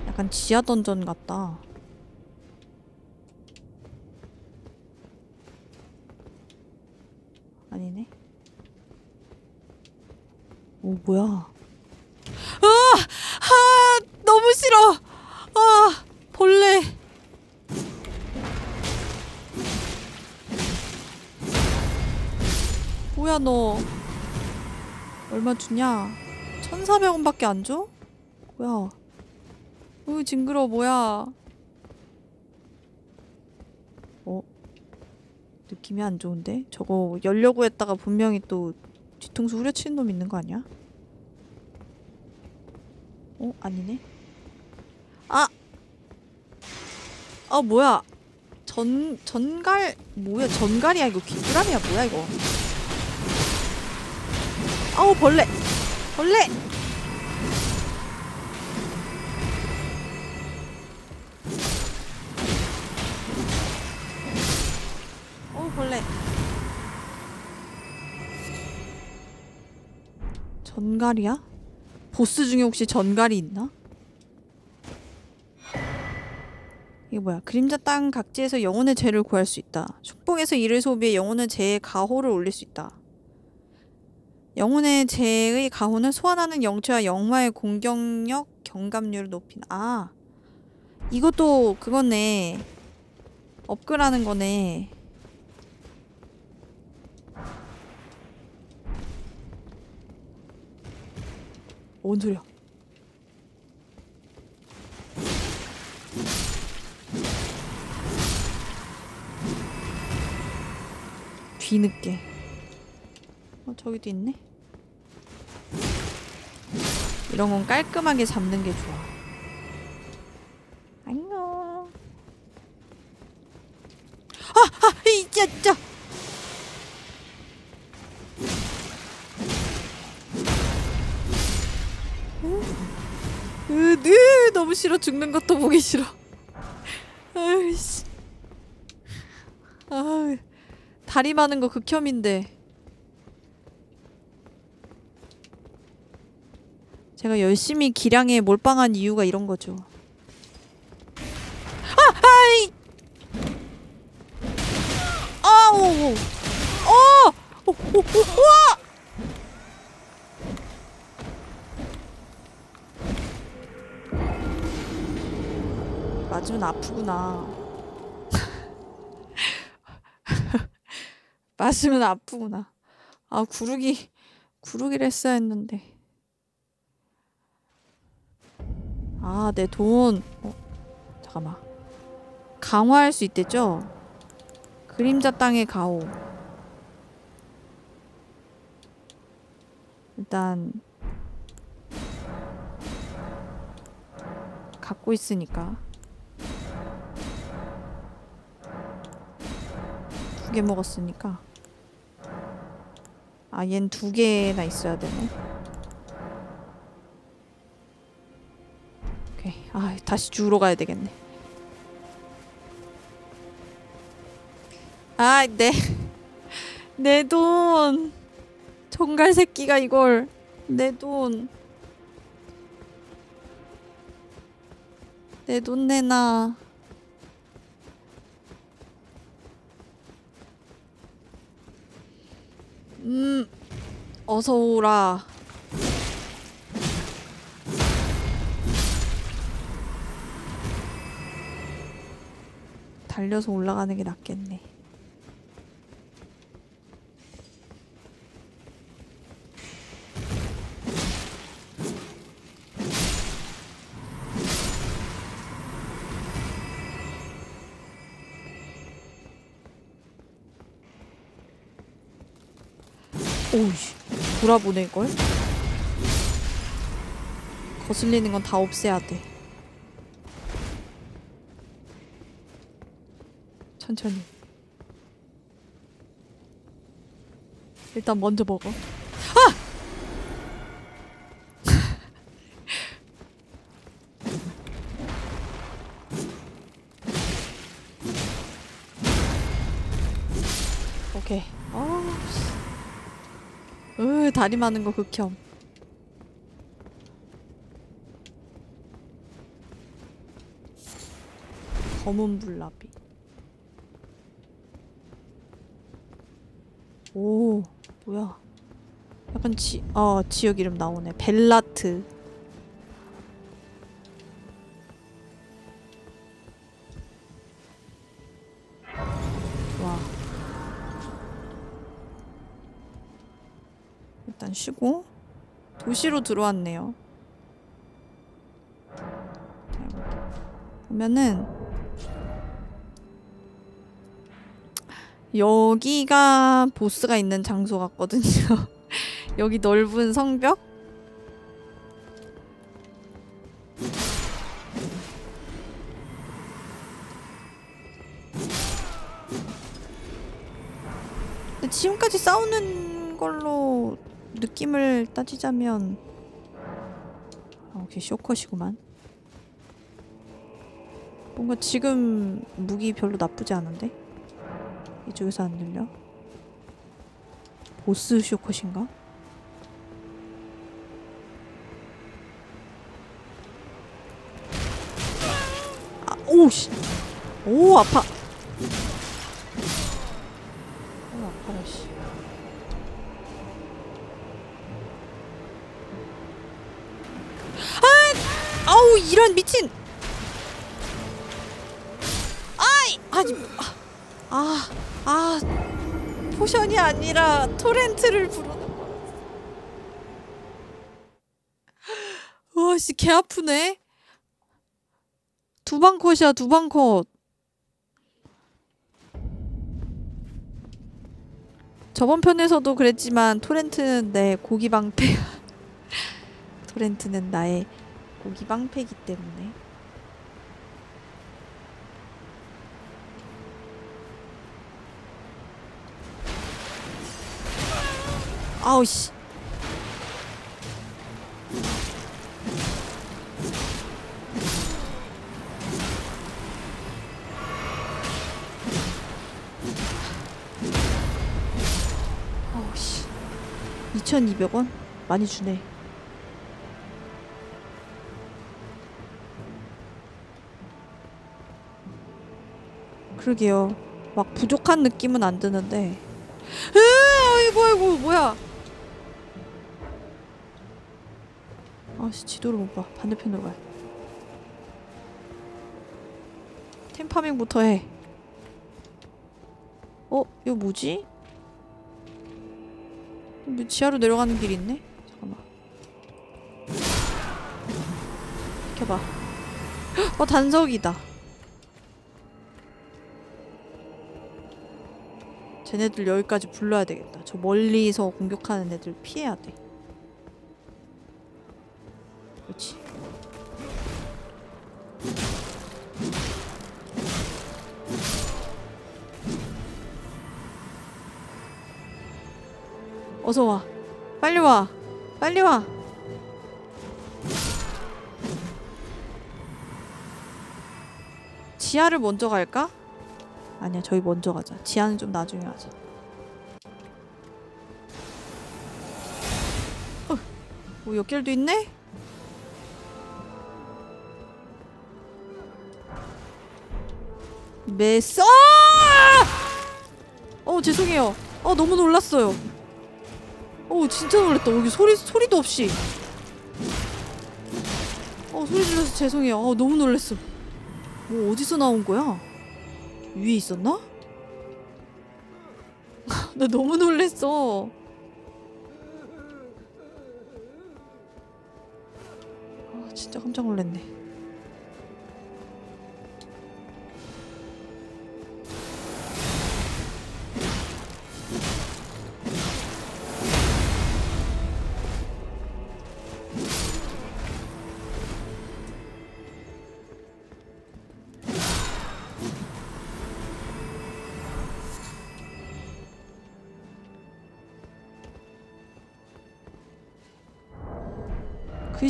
약간 지하 던전 같다. 아니네. 오 뭐야? 아, 아 너무 싫어. 아 벌레. 뭐야 너? 얼마 주냐? 1,400원밖에 안 줘? 뭐야? 으 징그러 뭐야? 어? 느낌이 안 좋은데? 저거 열려고 했다가 분명히 또 뒤통수 후려치는 놈 있는 거 아니야? 어? 아니네? 아! 아 뭐야 전.. 전갈.. 뭐야 전갈이야 이거 귀뚜라미야 뭐야 이거 아우 벌레 벌레 어우 벌레 전갈이야? 보스 중에 혹시 전갈이 있나? 이게 뭐야? 그림자 땅 각지에서 영혼의 죄를 구할 수 있다. 축복에서 이를 소비해 영혼의 죄의 가호를 올릴 수 있다. 영혼의 죄의 가호는 소환하는 영체와 영마의 공격력, 경감률을 높인. 아, 이것도 그거네. 업그라는 거네. 뭔 소리야? 뒤늦게. 어, 저기도 있네. 이런 건 깔끔하게 잡는 게 좋아. 안녕. 아, 아, 이, 짜, 짜. 으, 으, 너무 싫어. 죽는 것도 보기 싫어. 아이씨. 아, 다리 많은 거 극혐인데. 제가 열심히 기량에 몰빵한 이유가 이런 거죠. 아! 아이! 아우! 어! 오, 오, 오, 우 맞으면 아프구나. 맞으면 아프구나. 아, 구르기, 구르기를 했어야 했는데. 아, 내 돈. 어, 잠깐만. 강화할 수 있댔죠? 그림자 땅의 가오. 일단 갖고 있으니까 두 개 먹었으니까 아, 얜 두 개나 있어야 되네. 오케이. 아, 다시 주우러 가야 되겠네. 아, 내, 내 돈. 정갈 새끼가 이걸. 내 돈. 내 돈 내놔. 음, 어서 오라. 달려서 올라가는 게 낫겠네. 오이씨, 돌아보네 이걸. 거슬리는 건 다 없애야 돼. 천천히. 일단 먼저 먹어. 아! 다리 많은 거 극혐. 검은 불나비. 오, 뭐야. 약간 지, 어, 지역 이름 나오네. 벨라트. 일단 쉬고 도시로 들어왔네요. 보면은 여기가 보스가 있는 장소 같거든요. 여기 넓은 성벽? 근데 지금까지 싸우는 걸로 느낌을 따지자면 아, 오케이 쇼컷이구만 뭔가 지금 무기 별로 나쁘지 않은데 이쪽에서 안 들려? 보스 쇼컷인가? 아, 오씨. 오, 아파. 오, 아파라, 씨. 아! 아우, 이런 미친! 아이! 아니, 아, 아, 아, 포션이 아니라 토렌트를 부르는 거. 와, 씨, 개 아프네. 두방 컷이야, 두방 컷. 저번 편에서도 그랬지만 토렌트는 내 고기 방패야. 토렌트는 나의 고기 방패기 때문에. 아우 씨. 아우 씨. 2,200원? 많이 주네. 그러게요. 막 부족한 느낌은 안 드는데. 으아, 아이고 아이고 뭐야? 아씨 지도를 못 봐. 반대편으로 가. 템파밍부터 해. 어 이거 뭐지? 뭐 지하로 내려가는 길이 있네? 잠깐만. 비켜봐. 어 단석이다. 쟤네들 여기까지 불러야 되겠다. 저 멀리서 공격하는 애들 피해야 돼. 그렇지. 어서 와. 빨리 와. 빨리 와. 지하를 먼저 갈까? 아니야, 저희 먼저 가자. 지하는 좀 나중에 하자. 어, 뭐 옆길도 있네? 메스. 아! 어, 죄송해요. 어, 너무 놀랐어요. 어, 진짜 놀랐다. 여기 소리 소리도 없이. 어, 소리 질러서 죄송해요. 어, 너무 놀랐어. 뭐 어디서 나온 거야? 위에 있었나? 나 너무 놀랬어. 아, 진짜 깜짝 놀랐네.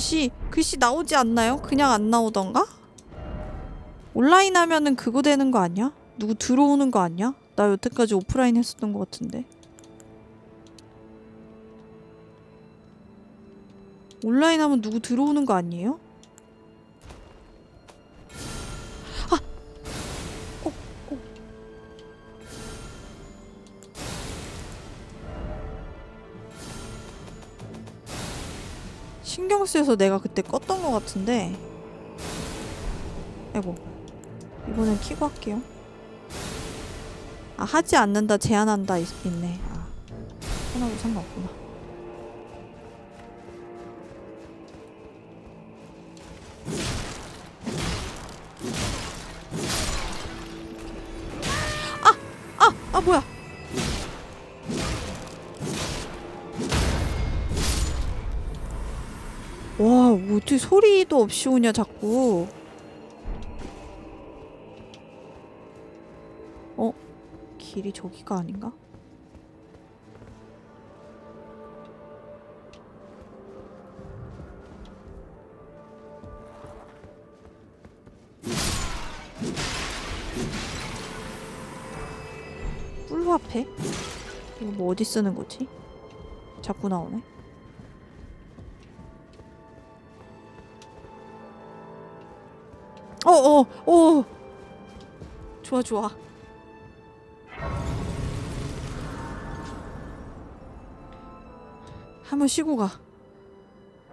글씨 글씨 나오지 않나요? 그냥 안 나오던가? 온라인 하면은 그거 되는 거 아니야? 누구 들어오는 거 아니야? 나 여태까지 오프라인 했었던 것 같은데 온라인 하면 누구 들어오는 거 아니에요? 쓰여서 내가 그때 껐던 것 같은데. 아이고 이번엔 키고 할게요. 아 하지 않는다 제한한다 있, 있네. 아 하나도 상관없구나 어떻게 소리도 없이 오냐, 자꾸. 어? 길이 저기가 아닌가? 뿔화폐? 이거 뭐 어디 쓰는 거지? 자꾸 나오네. 어, 어, 어. 좋아, 좋아. 한번 쉬고 가.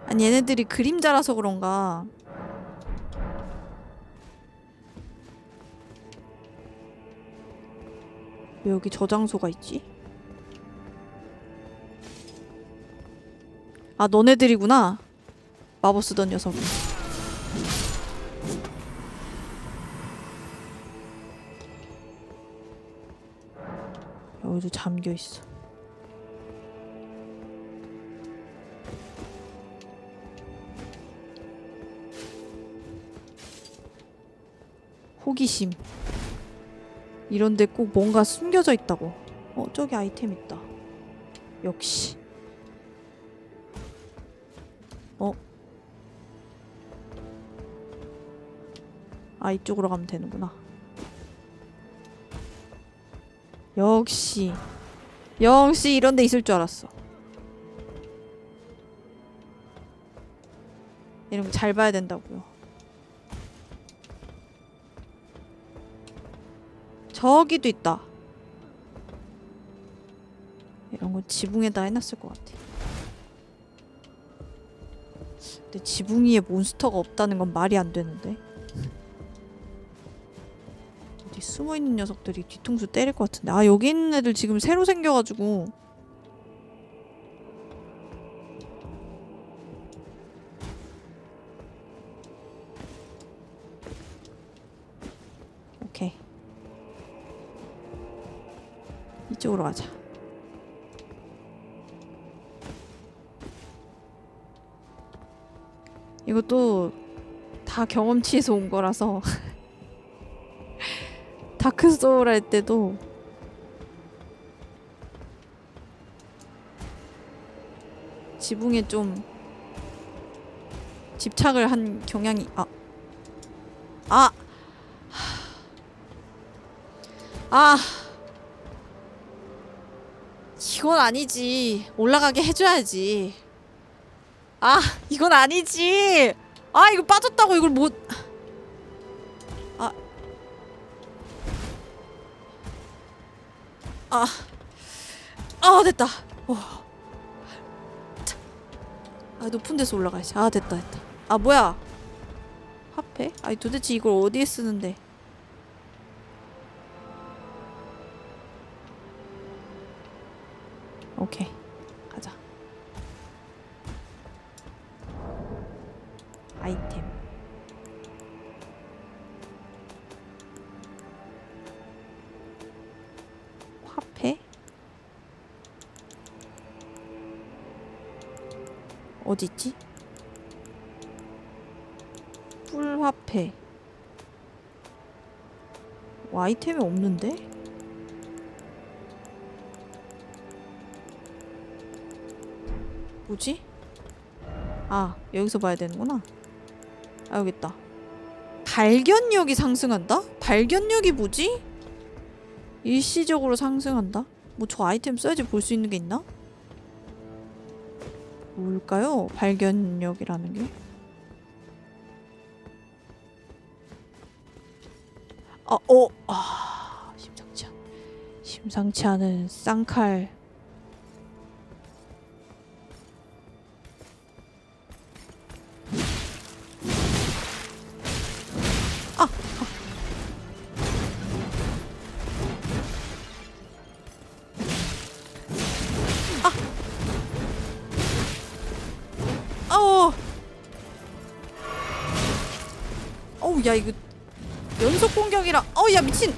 아니, 얘네들이 그림자라서 그런가. 왜 여기 저장소가 있지? 아, 너네들이구나. 마법 쓰던 녀석. 여기도 잠겨 있어. 호기심. 이런데 꼭 뭔가 숨겨져 있다고. 어, 저기 아이템 있다. 역시. 어? 아, 이쪽으로 가면 되는구나. 역시. 역시 이런 데 있을 줄 알았어. 이런 거 잘 봐야 된다고요. 저기도 있다. 이런 거 지붕에다 해놨을 것 같아. 근데 지붕 위에 몬스터가 없다는 건 말이 안 되는데 숨어 있는 녀석들이 뒤통수 때릴 것 같은데. 아 여기 있는 애들 지금 새로 생겨가지고. 오케이. 이쪽으로 가자. 이것도 다 경험치에서 온 거라서 다크 소울 할 때도 지붕에 좀 집착을 한 경향이 아 아! 아! 이건 아니지. 올라가게 해줘야지. 아! 이건 아니지! 아, 이거 빠졌다고 이걸 못. 아, 아 됐다. 어. 차. 아 높은 데서 올라가야지. 아 됐다 됐다. 아 뭐야? 화폐? 아니 도대체 이걸 어디에 쓰는데? 어디 있지? 뿔화폐. 와, 아이템이 없는데? 뭐지? 아, 여기서 봐야 되는구나. 아, 여기 있다. 발견력이 상승한다? 발견력이 뭐지? 일시적으로 상승한다? 뭐 저 아이템 써야지 볼 수 있는 게 있나? 뭘까요? 발견력이라는 게? 아, 어, 아, 심상치 않, 심상치 않은 쌍칼. 미친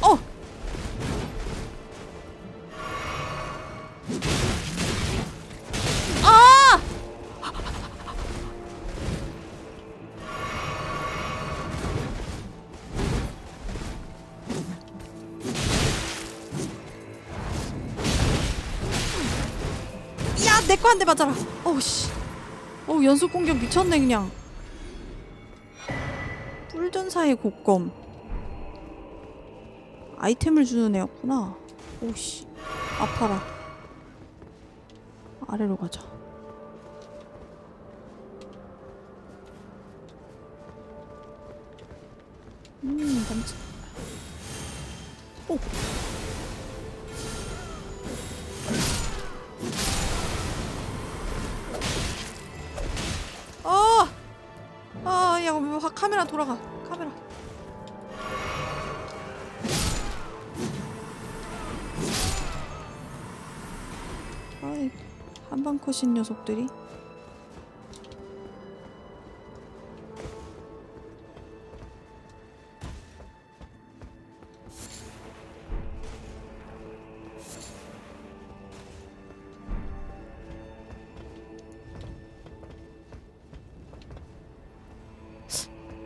어 아! 야, 내 거 한 대 맞아라. 어우 씨. 어우 연속 공격 미쳤네 그냥. 뿔전사의 곡검. 아이템을 주는 애였구나. 오씨. 아파라. 아래로 가자. 컷인 녀석들이.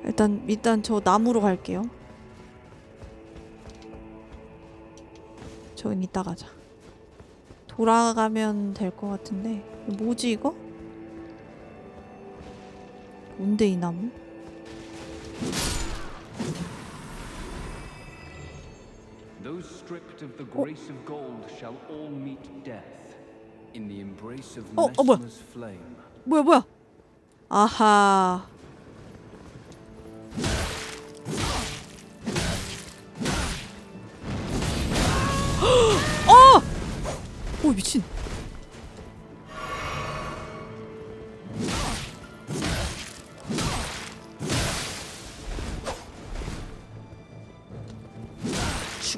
일단 일단 저 나무로 갈게요. 저긴 이따 가자. 돌아가면 될 것 같은데 뭐지 이거? 뭔데 이 나무? Those stripped of the grace of gold shall all meet death in the embrace of Oh, oh, 뭐야? Flame. 뭐야 뭐야? 아하. 어! 오 미친.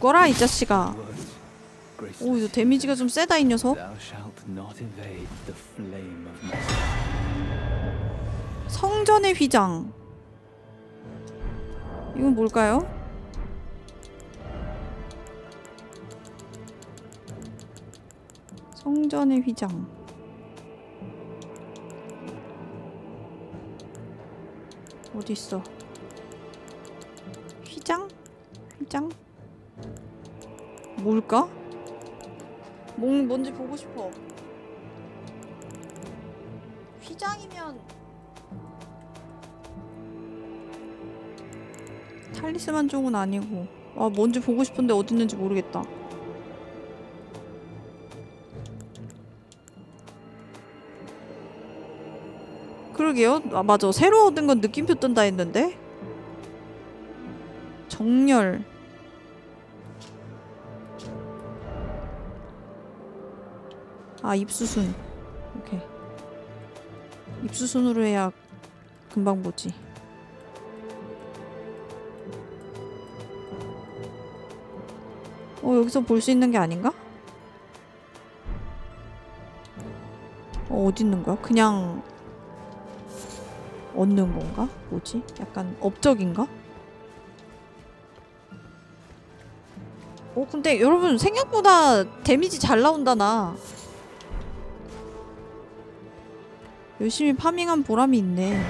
죽어라 이 자식아. 오 이거 데미지가 좀 세다 이 녀석. 성전의 휘장. 이건 뭘까요? 성전의 휘장. 어디 있어? 휘장? 휘장? 뭘까? 뭔 뭔지 보고 싶어. 휘장이면 탈리스만 쪽은 아니고. 아 뭔지 보고 싶은데 어디 있는지 모르겠다. 그러게요. 아 맞아. 새로 얻은 건 느낌표 뜬다 했는데? 정렬 아 입수순 오케이 입수순으로 해야 금방 보지 어 여기서 볼 수 있는 게 아닌가? 어 어디 있는 거야? 그냥 얻는 건가? 뭐지? 약간 업적인가? 어 근데 여러분 생각보다 데미지 잘 나온다 나 열심히 파밍한 보람이 있네.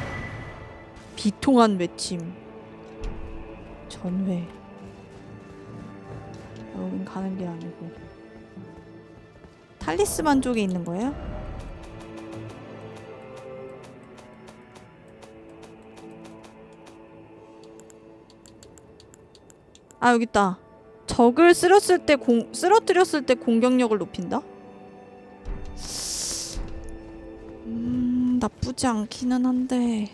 비통한 외침. 전회. 여긴 가는 게 아니고. 탈리스만 쪽에 있는 거예요? 아 여기 있다. 적을 쓰러뜨렸을 때 공, 쓰러뜨렸을 때 공격력을 높인다? 나쁘지 않기는 한데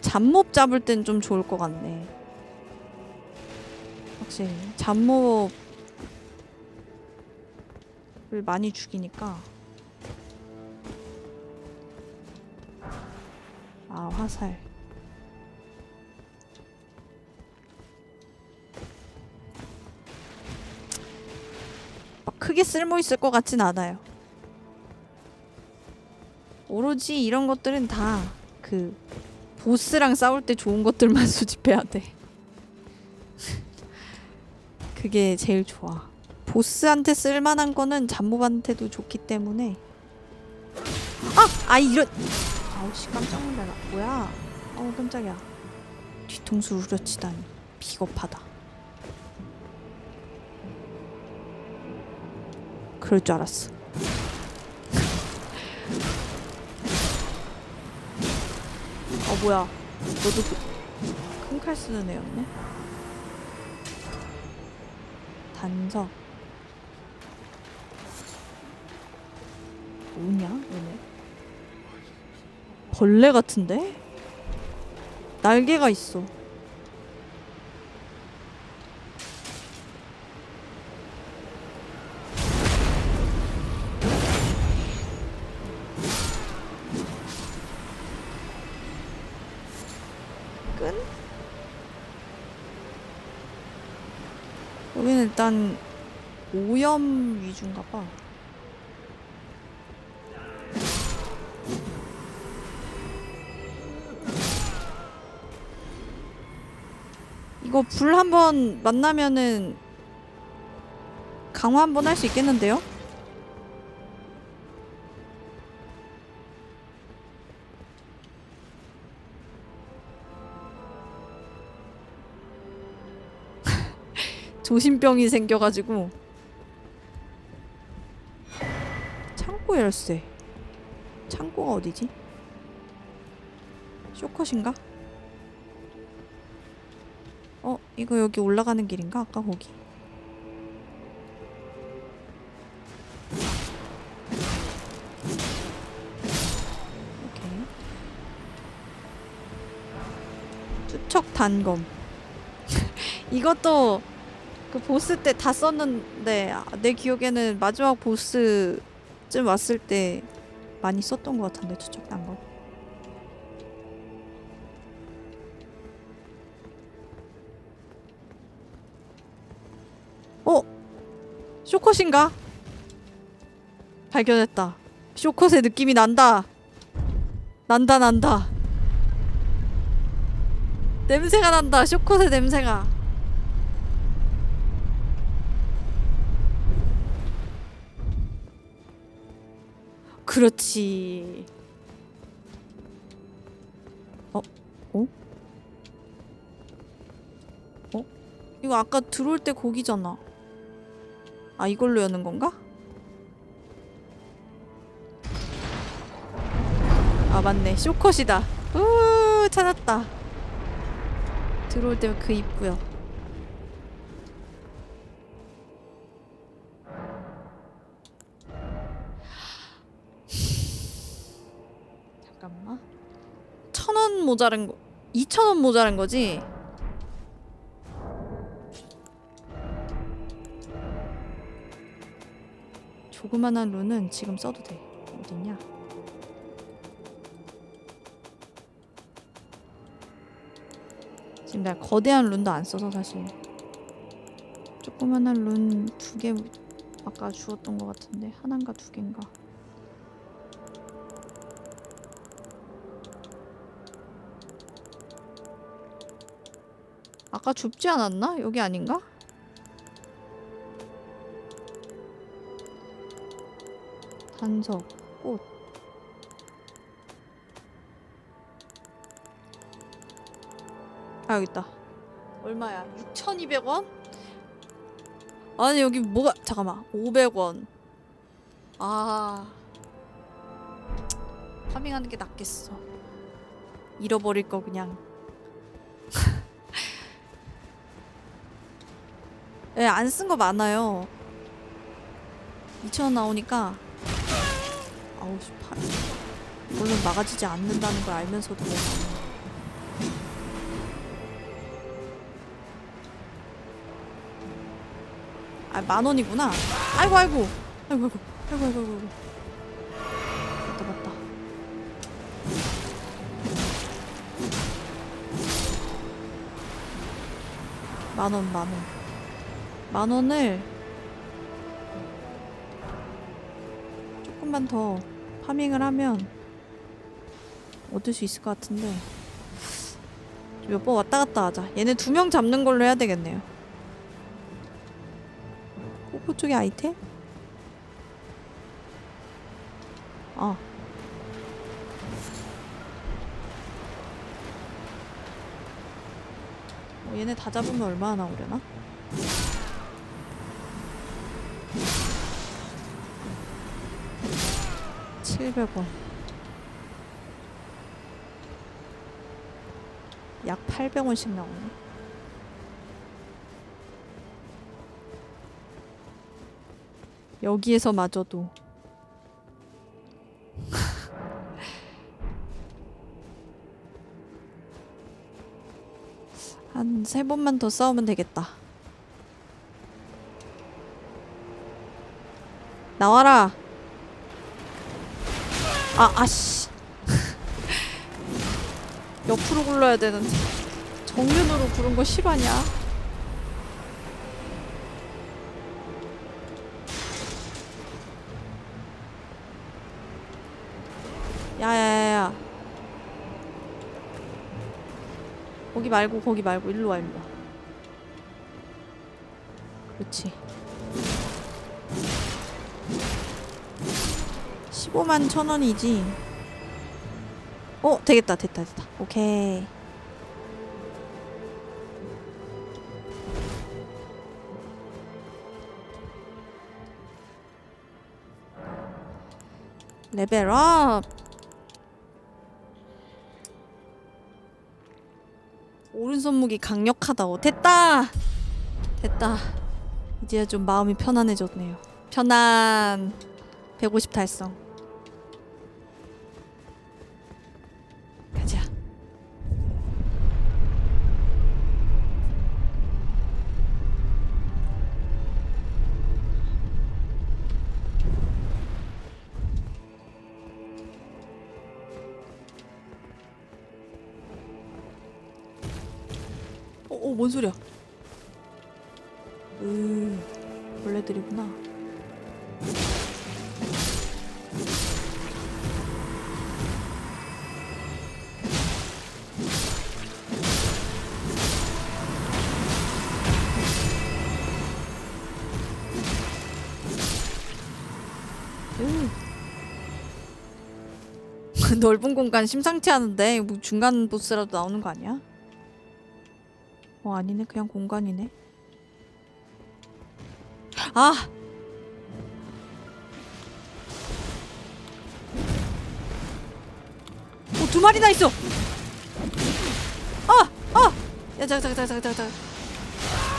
잡몹 잡을 땐 좀 좋을 것 같네. 확실히 잡몹을 많이 죽이니까. 아 화살. 막 크게 쓸모 있을 것 같진 않아요 오로지 이런 것들은 다 그 보스랑 싸울 때 좋은 것들만 수집해야 돼. 그게 제일 좋아. 보스한테 쓸만한 거는 잡몹한테도 좋기 때문에. 아! 아 이런. 아우씨 깜짝 놀라라. 뭐야? 어우 깜짝이야. 뒤통수 후려치다니 비겁하다. 그럴 줄 알았어. 뭐야? 너도 큰칼 쓰는 애였네. 단석. 뭐냐 얘네? 벌레 같은데? 날개가 있어. 일단 오염 위주인가 봐. 이거 불 한번 만나면은 강화 한번 할 수 있겠는데요? 조심병이 생겨가지고 창고 열쇠 창고가 어디지? 쇼컷인가? 어 이거 여기 올라가는 길인가? 아까 거기 투척 단검 이것도 그 보스 때 다 썼는데 아, 내 기억에는 마지막 보스쯤 왔을 때 많이 썼던 것 같은데 투척 단검 어? 쇼컷인가? 발견했다. 쇼컷의 느낌이 난다. 난다 난다. 냄새가 난다. 쇼컷의 냄새가. 그렇지. 어? 어? 어? 이거 아까 들어올 때 거기잖아. 아 이걸로 여는 건가? 아 맞네 쇼컷이다 우 찾았다 들어올 때그 입구요 모자란 거 이천 원 모자란 거지? 조그만한 룬은 지금 써도 돼. 어딨냐? 지금 내가 거대한 룬도 안 써서 사실 조그만한 룬 두 개 아까 주웠던 것 같은데 하나인가 두 개인가 아까 줍지 않았나? 여기 아닌가? 단석, 꽃. 아 여기 있다. 얼마야? 6,200원? 아니 여기 뭐가 잠깐만 500원. 아 파밍하는 게 낫겠어. 잃어버릴 거 그냥. 예, 안 쓴 거 많아요. 2,000원 나오니까 아우 씨 팔. 물론 막아지지 않는다는 걸 알면서도 뭐. 아만 원이구나. 아이고 아이고 아이고 아이고 아이고 아이고 아이고. 맞다 맞다. 만 원, 만 원. 만 원을 조금만 더 파밍을 하면 얻을 수 있을 것 같은데 몇 번 왔다 갔다 하자 얘네 두 명 잡는 걸로 해야 되겠네요 코코 쪽에 아이템? 아 어, 얘네 다 잡으면 얼마나 나오려나? 칠백 원. 약 800원씩 나오네. 여기에서 마저도 한 세 번만 더 싸우면 되겠다. 나와라. 아, 아씨. 옆으로 굴러야 되는데. 정면으로 구른 거 실화냐? 야야야야. 거기 말고 거기 말고 일로 와 일로 와. 그렇지. 15만 천 원이지. 어 되겠다 됐다 됐다. 오케이. 레벨업. 오른손 무기 강력하다고 됐다 됐다 이제 좀 마음이 편안해졌네요 편안 150 달성 소리야? 으, 벌레들이구나. 으. 넓은 공간 심상치 않은데 뭐 중간 보스라도 나오는 거 아니야? 어 아니네 그냥 공간이네 아! 오, 두 마리나 있어! 아! 아! 야, 잠깐, 잠깐, 잠깐, 잠깐, 잠깐.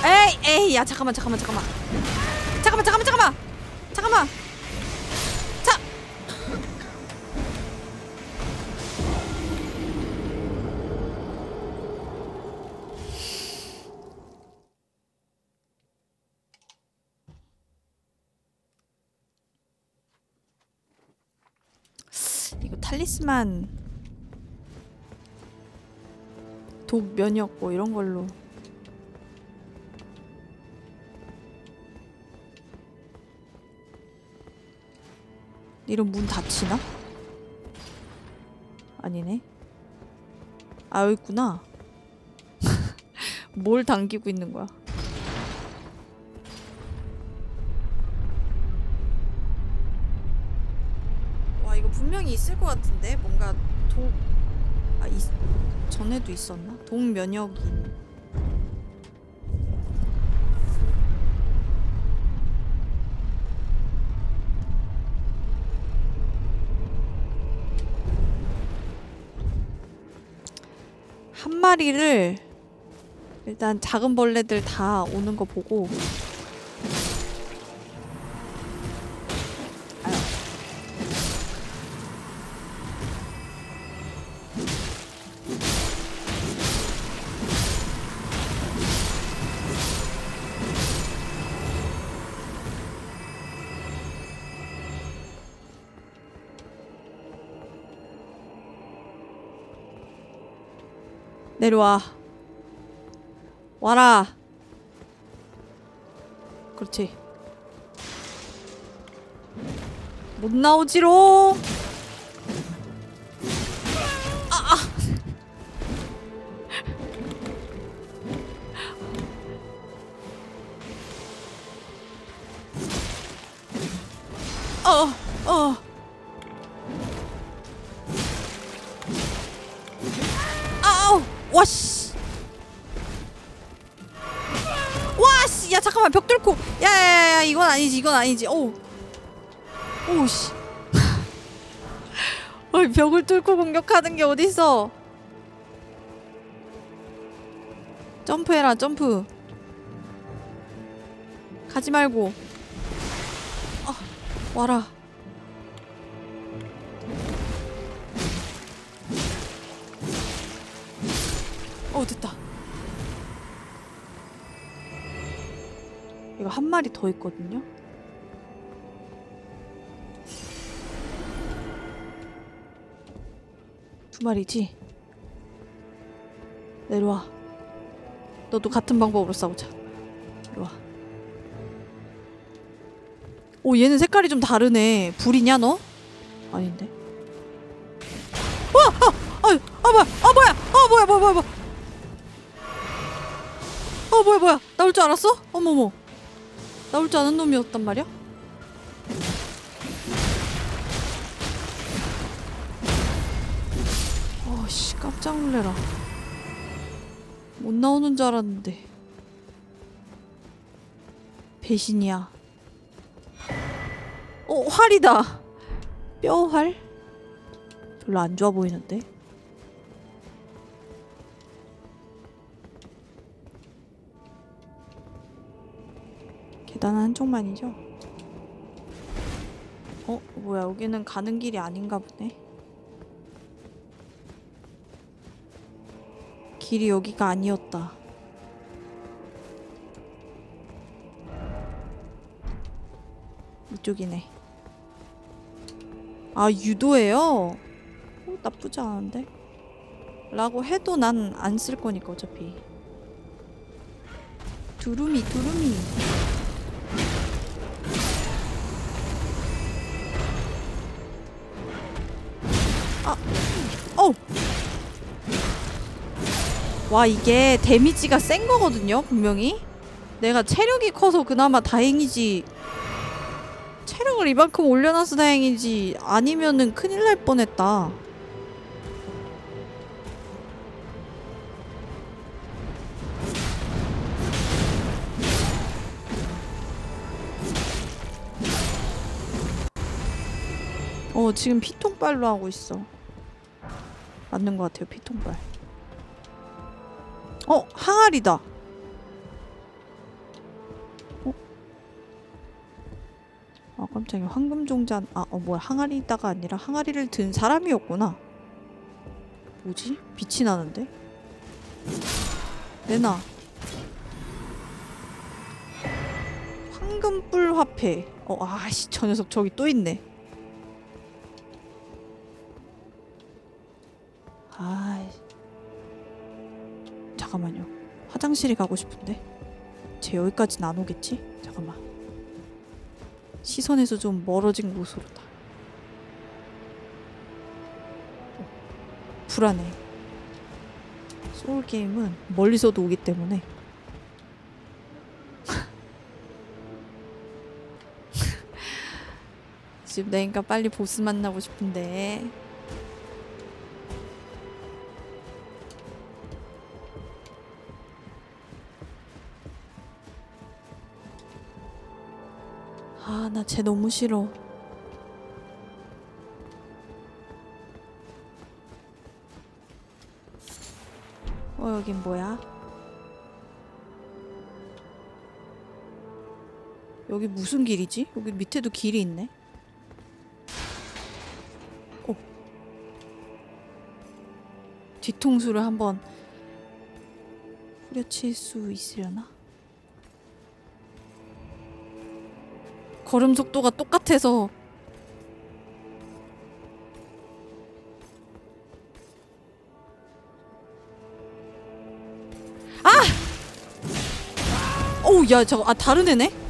에이, 에이, 야, 잠깐만, 잠깐만. 잠깐만, 스만 독 면역 뭐 이런 걸로. 이런 문 닫히나? 아니네. 아 여기 있구나. 뭘 당기고 있는 거야? 와 이거 분명히 있을 것 같은데 뭔가 독... 아 있... 전에도 있었나? 독 면역인 한 마리를 일단 작은 벌레들 다 오는 거 보고 내려와. 와라. 그렇지. 못 나오지롱. 아, 아. 어, 어. 와씨. 와씨, 야 잠깐만 벽 뚫고, 야야야야 이건 아니지, 이건 아니지. 오, 오씨. 어이 벽을 뚫고 공격하는 게 어딨어? 점프해라, 점프. 가지 말고. 아, 와라. 한 마리 더 있거든요. 두 마리지. 내려와. 너도 같은 방법으로 싸우자. 내려와. 오 얘는 색깔이 좀 다르네. 불이냐 너? 아닌데. 와! 아! 아! 아 뭐야! 아 뭐야! 아 뭐야 뭐야 뭐야 뭐야! 어 뭐야 뭐야 나올 줄 알았어? 어머머 나올 줄 아는 놈이었단 말이야? 어씨 깜짝 놀래라. 못 나오는 줄 알았는데. 배신이야. 어 활이다. 뼈활? 별로 안 좋아 보이는데 계단 한쪽만이죠? 어? 뭐야 여기는 가는 길이 아닌가 보네 길이 여기가 아니었다 이쪽이네 아 유도예요? 어, 나쁘지 않은데 라고 해도 난 안 쓸 거니까 어차피 두루미 두루미 와 이게 데미지가 센 거거든요 분명히. 내가 체력이 커서 그나마 다행이지. 체력을 이만큼 올려놔서 다행이지 아니면은 큰일 날 뻔했다. 어 지금 피통빨로 하고 있어 맞는 것 같아요 피통빨 어 항아리다. 어? 아 깜짝이야. 황금종잔 아어 뭐야. 항아리다가 아니라 항아리를 든 사람이었구나. 뭐지? 빛이 나는데? 내놔. 황금뿔 화폐. 어 아씨 저 녀석 저기 또 있네. 아 잠깐만요. 화장실에 가고 싶은데. 쟤 여기까지는 안 오겠지? 잠깐만. 시선에서 좀 멀어진 곳으로다. 어, 불안해. 소울 게임은 멀리서도 오기 때문에. 지금 내니까 빨리 보스 만나고 싶은데 아, 나 쟤 너무 싫어. 어, 여긴 뭐야? 여기 무슨 길이지? 여기 밑에도 길이 있네. 어. 뒤통수를 한번 후려칠 수 있으려나? 걸음 속도가 똑같아서. 아! 어우 야 저거 아 다른 애네?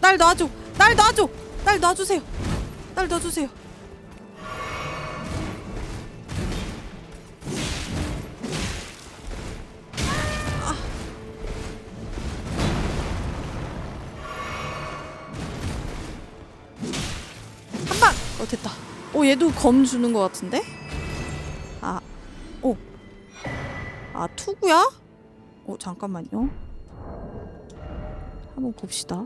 날 놔줘. 날 놔줘 날 놔주세요 날 넣어주세요. 한 방! 어 됐다. 오 얘도 검 주는 것 같은데? 아, 오. 아 투구야? 어 잠깐만요. 한번 봅시다.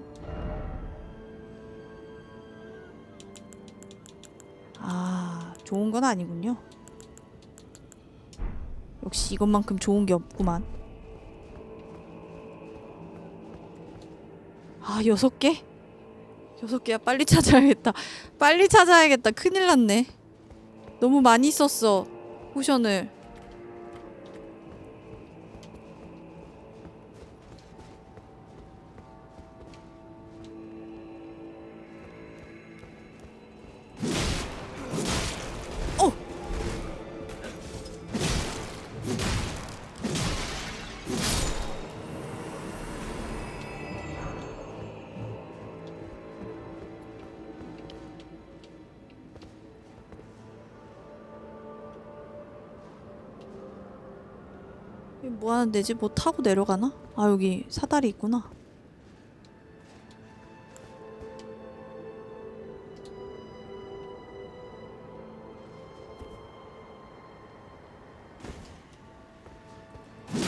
아 좋은 건 아니군요. 역시 이것만큼 좋은 게 없구만. 아 여섯 개? 여섯 개야 빨리 찾아야겠다. 빨리 찾아야겠다. 큰일 났네. 너무 많이 썼어. 포션을. 하는 데지? 뭐 타고 내려가나? 아 여기 사다리 있구나.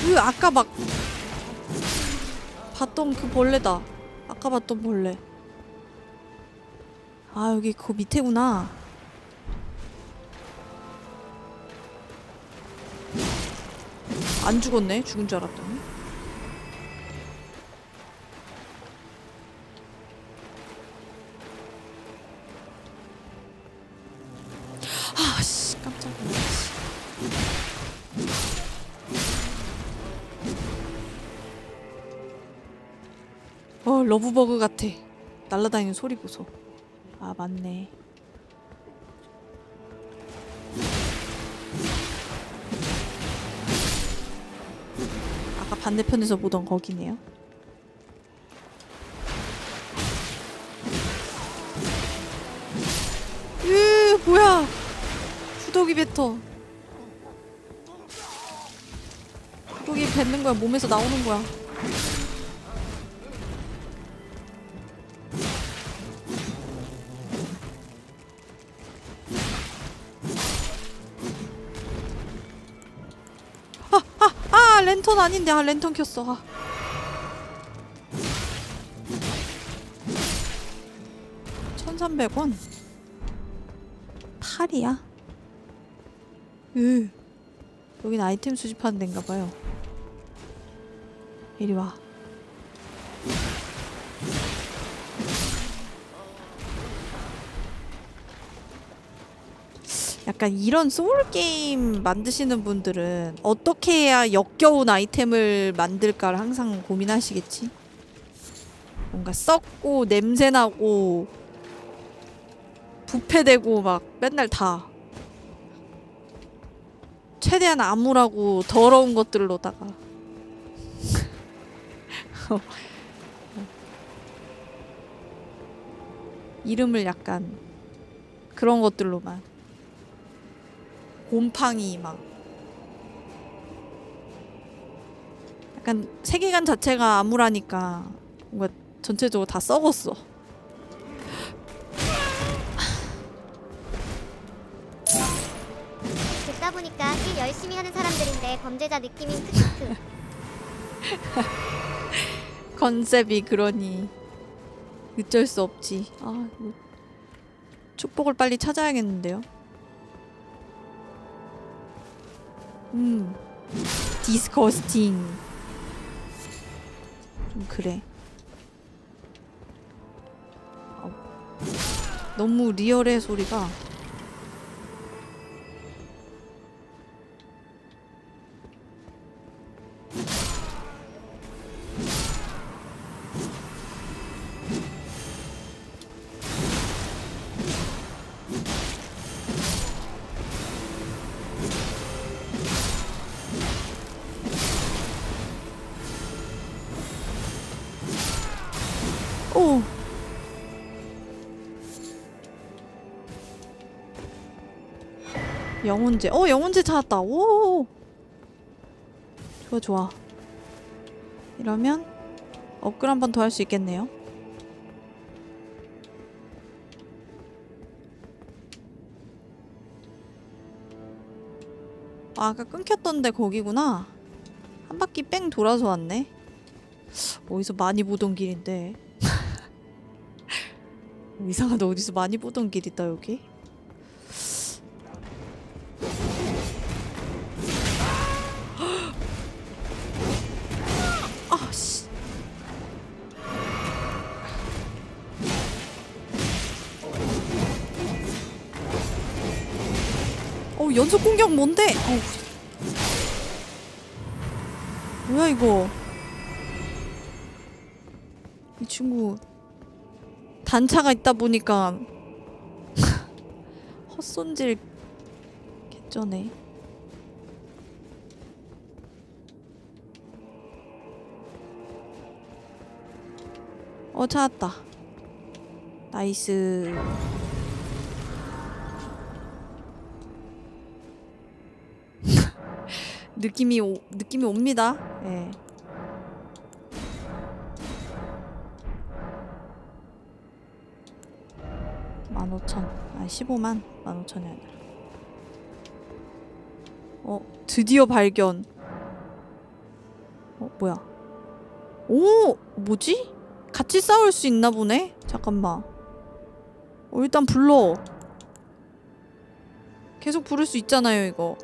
그 아까 막 봤던 그 벌레다. 아까 봤던 벌레. 아 여기 그 밑에구나. 안 죽었네. 죽은 줄 알았더니. 아. 어, 러브버그 같아. 날라다니는 소리 보소. 아, 맞네. 반대편에서 보던 거기네요. 으 뭐야? 구더기 뱉어. 구더기 뱉는 거야. 몸에서 나오는 거야. 랜턴 아닌데 아 랜턴 켰어. 아. 천삼백 원. 팔이야? 으. 여긴 아이템 수집하는 데인가 봐요. 이리 와. 약간 이런 소울 게임 만드시는 분들은 어떻게 해야 역겨운 아이템을 만들까를 항상 고민하시겠지. 뭔가 썩고 냄새나고 부패되고 막 맨날 다. 최대한 암울하고 더러운 것들로다가. 이름을 약간 그런 것들로만 곰팡이 막 약간 세계관 자체가 암울하니까 뭔가 전체적으로 다 썩었어. 듣다 보니까 일 열심히 하는 사람들인데 범죄자 느낌인 크크크. 컨셉이 그러니 어쩔 수 없지. 아, 이거 축복을 빨리 찾아야겠는데요. 음, disgusting. 좀 그래. 너무 리얼해 소리가. 영혼제. 어 영혼제 찾았다. 오. 좋아 좋아. 이러면 업글 한 번 더 할 수 있겠네요. 아, 아까 끊겼던데 거기구나. 한 바퀴 뺑 돌아서 왔네. 어디서 많이 보던 길인데. 이상하다 어디서 많이 보던 길이다 여기. 어 연속 공격 뭔데? 어우. 뭐야 이거? 이 친구 단차가 있다 보니까 헛손질 개쩌네. 어 찾았다. 나이스. 느낌이 오, 느낌이 옵니다. 예. 만 오천. 아, 15만. 만 오천이 아니라. 어, 드디어 발견. 어, 뭐야? 오! 뭐지? 같이 싸울 수 있나 보네? 잠깐만. 어, 일단 불러. 계속 부를 수 있잖아요, 이거.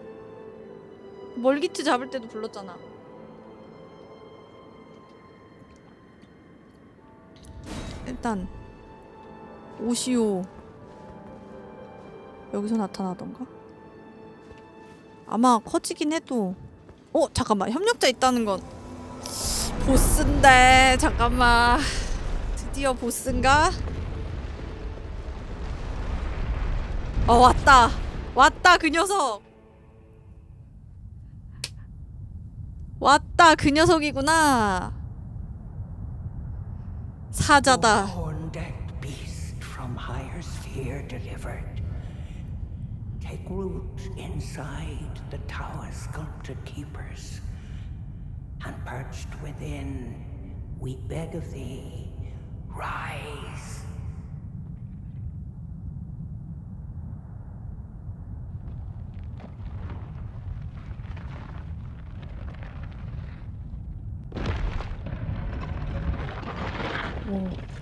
멀기트 잡을 때도 불렀잖아. 일단 오시오 여기서 나타나던가? 아마 커지긴 해도 어 잠깐만 협력자 있다는 건 보스인데 잠깐만 드디어 보스인가? 어 왔다 왔다 그 녀석 왔다 그 녀석이구나 사자다 Horn-decked beast from higher sphere delivered. Take root inside the tower sculpted keepers. And perched within, we beg of thee, rise.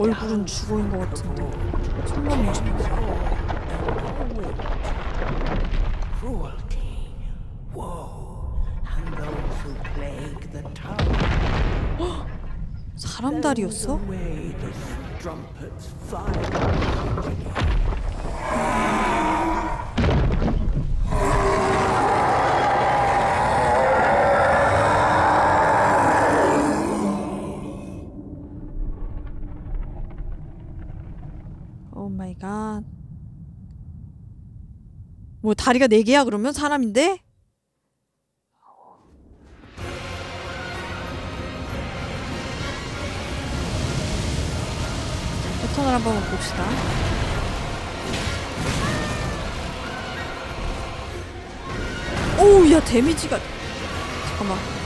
얼굴은 죽어인 것 같은데 손만 the tower. 사람 다리였어? Away the strumpet's fire. 오 마이 갓. 뭐 다리가 네 개야 그러면 사람인데? 패턴을 한번 봅시다. 오우 야 데미지가 잠깐만.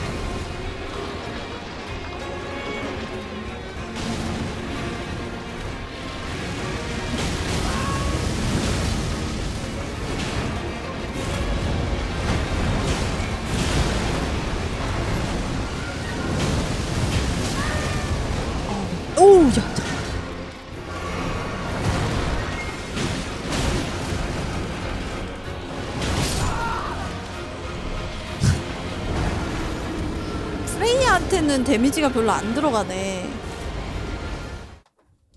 프레이한테는 데미지가 별로 안 들어가네.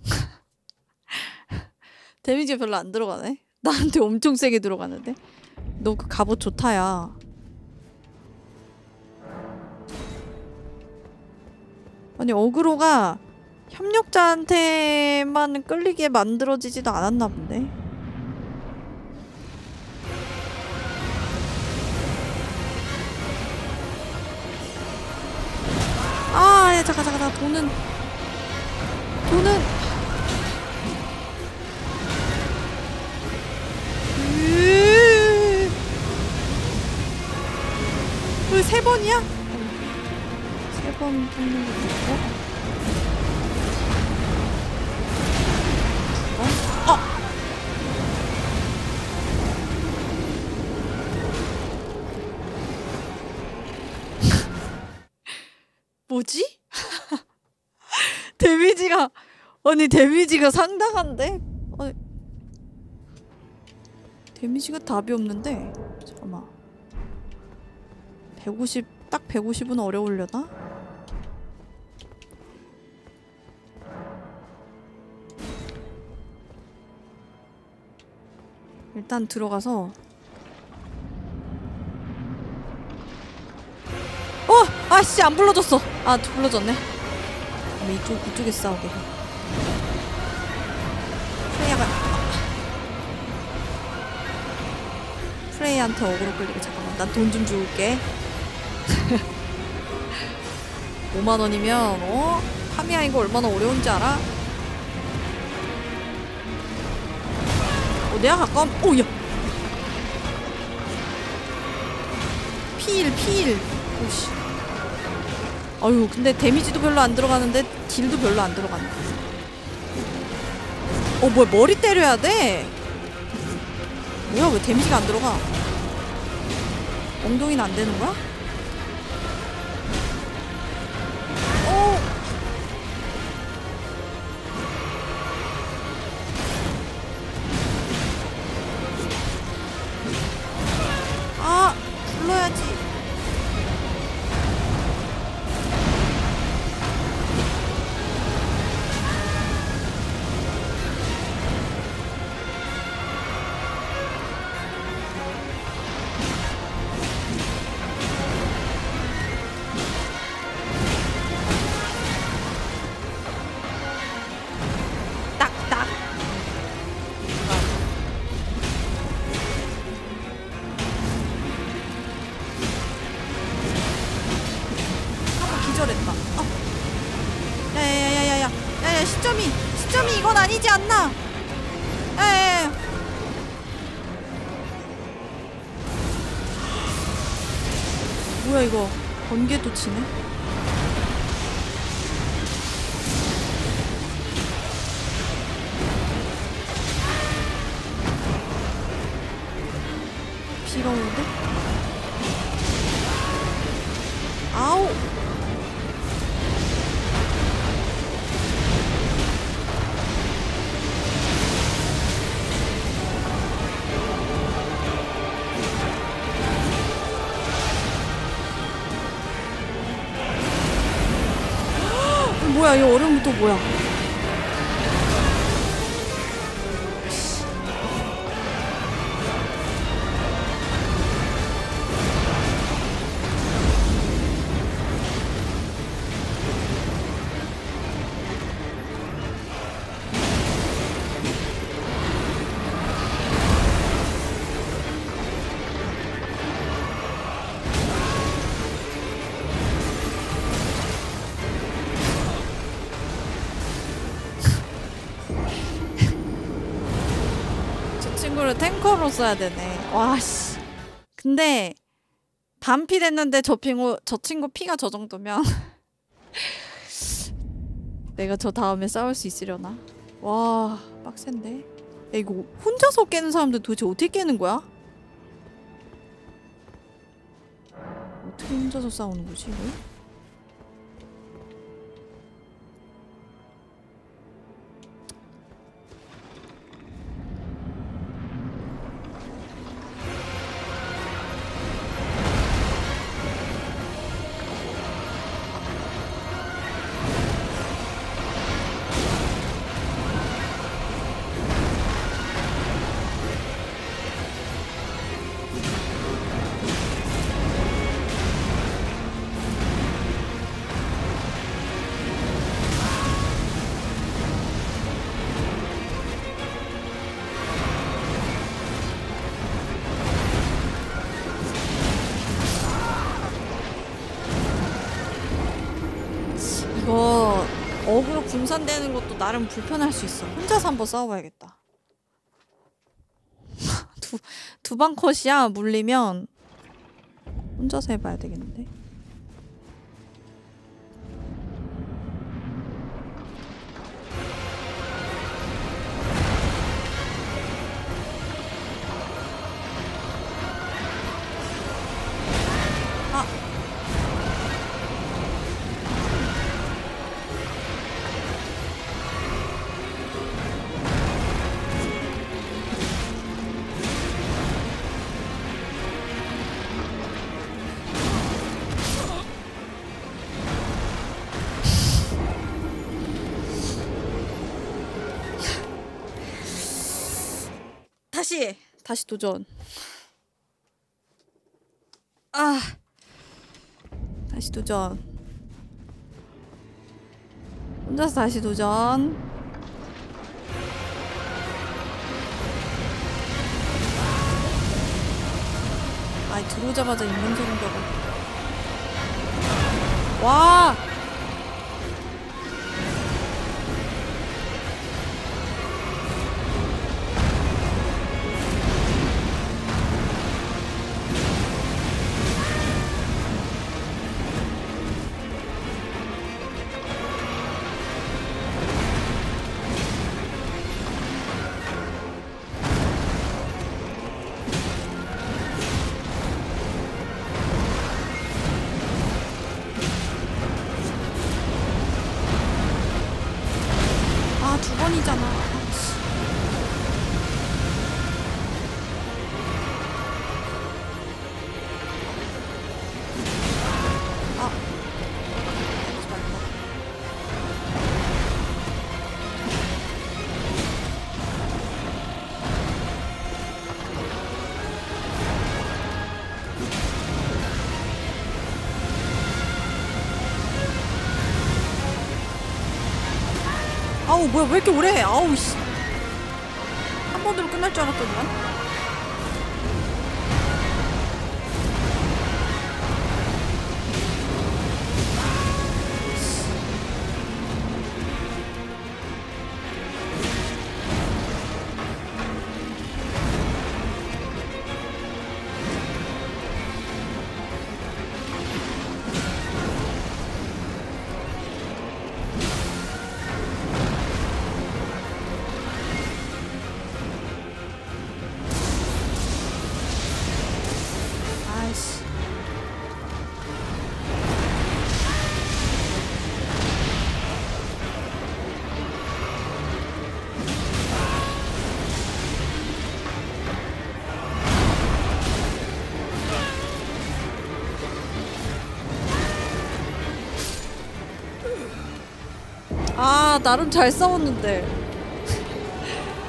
데미지가 별로 안 들어가네. 나한테 엄청 세게 들어가는데. 너 그 갑옷 좋다 야. 아니 어그로가 협력자한테만 끌리게 만들어지지도 않았나 본데. 아, 야, 잠깐, 잠깐, 잠깐. 돈은. 돈은. 으... 세 번이야? 세 번 붙는 거 있고. 어? 어? 뭐지? 데미지가 아니 데미지가 상당한데? 아니, 데미지가 답이 없는데 잠깐만 150, 딱 150은 어려울려나? 일단 들어가서 어! 아씨 안 불러줬어. 아 불러줬네. 이쪽, 이쪽에 싸우게. 프레야가 프레이한테 어그로 끌리게 잠깐만 난 돈 좀 줄게. 5만 원이면 어? 파미야 이거 얼마나 어려운지 알아? 어 내가 가까운 오야. 피일 피일. 오씨 아유 근데 데미지도 별로 안 들어가는데 딜도 별로 안 들어가네. 어 뭐야 머리 때려야 돼? 뭐야 왜 데미지가 안 들어가? 엉덩이는 안 되는 거야? 어 번 뭐야 탱커로 써야 되네. 와씨. 근데 반피 됐는데 저 친구 저 친구 피가 저 정도면 내가 저 다음에 싸울 수 있으려나? 와 빡센데. 야, 이거 혼자서 깨는 사람들 도대체 어떻게 깨는 거야? 어떻게 혼자서 싸우는 거지? 이거 분산되는 것도 나름 불편할 수 있어. 혼자서 한번 싸워봐야겠다. 두, 두 방 컷이야, 물리면. 혼자서 해봐야 되겠는데. 다시 다시 도전. 아 다시 도전. 혼자서 다시 도전. 아이 들어오자마자 인간적인다고. 와. 아우 뭐야 왜 이렇게 오래 해? 아우 씨한 번으로 끝날 줄 알았더니만 아 나름 잘 싸웠는데.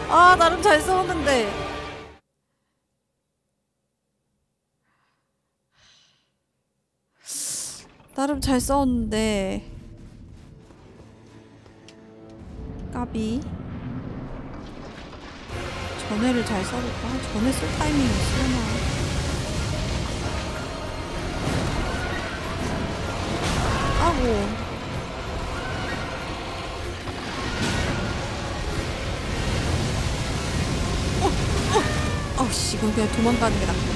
아 나름 잘 싸웠는데. 나름 잘 싸웠는데. 까비. 전해를 잘 써볼까? 전해 쓸 타이밍이 있으려나 그냥 도망가는 게 낫겠다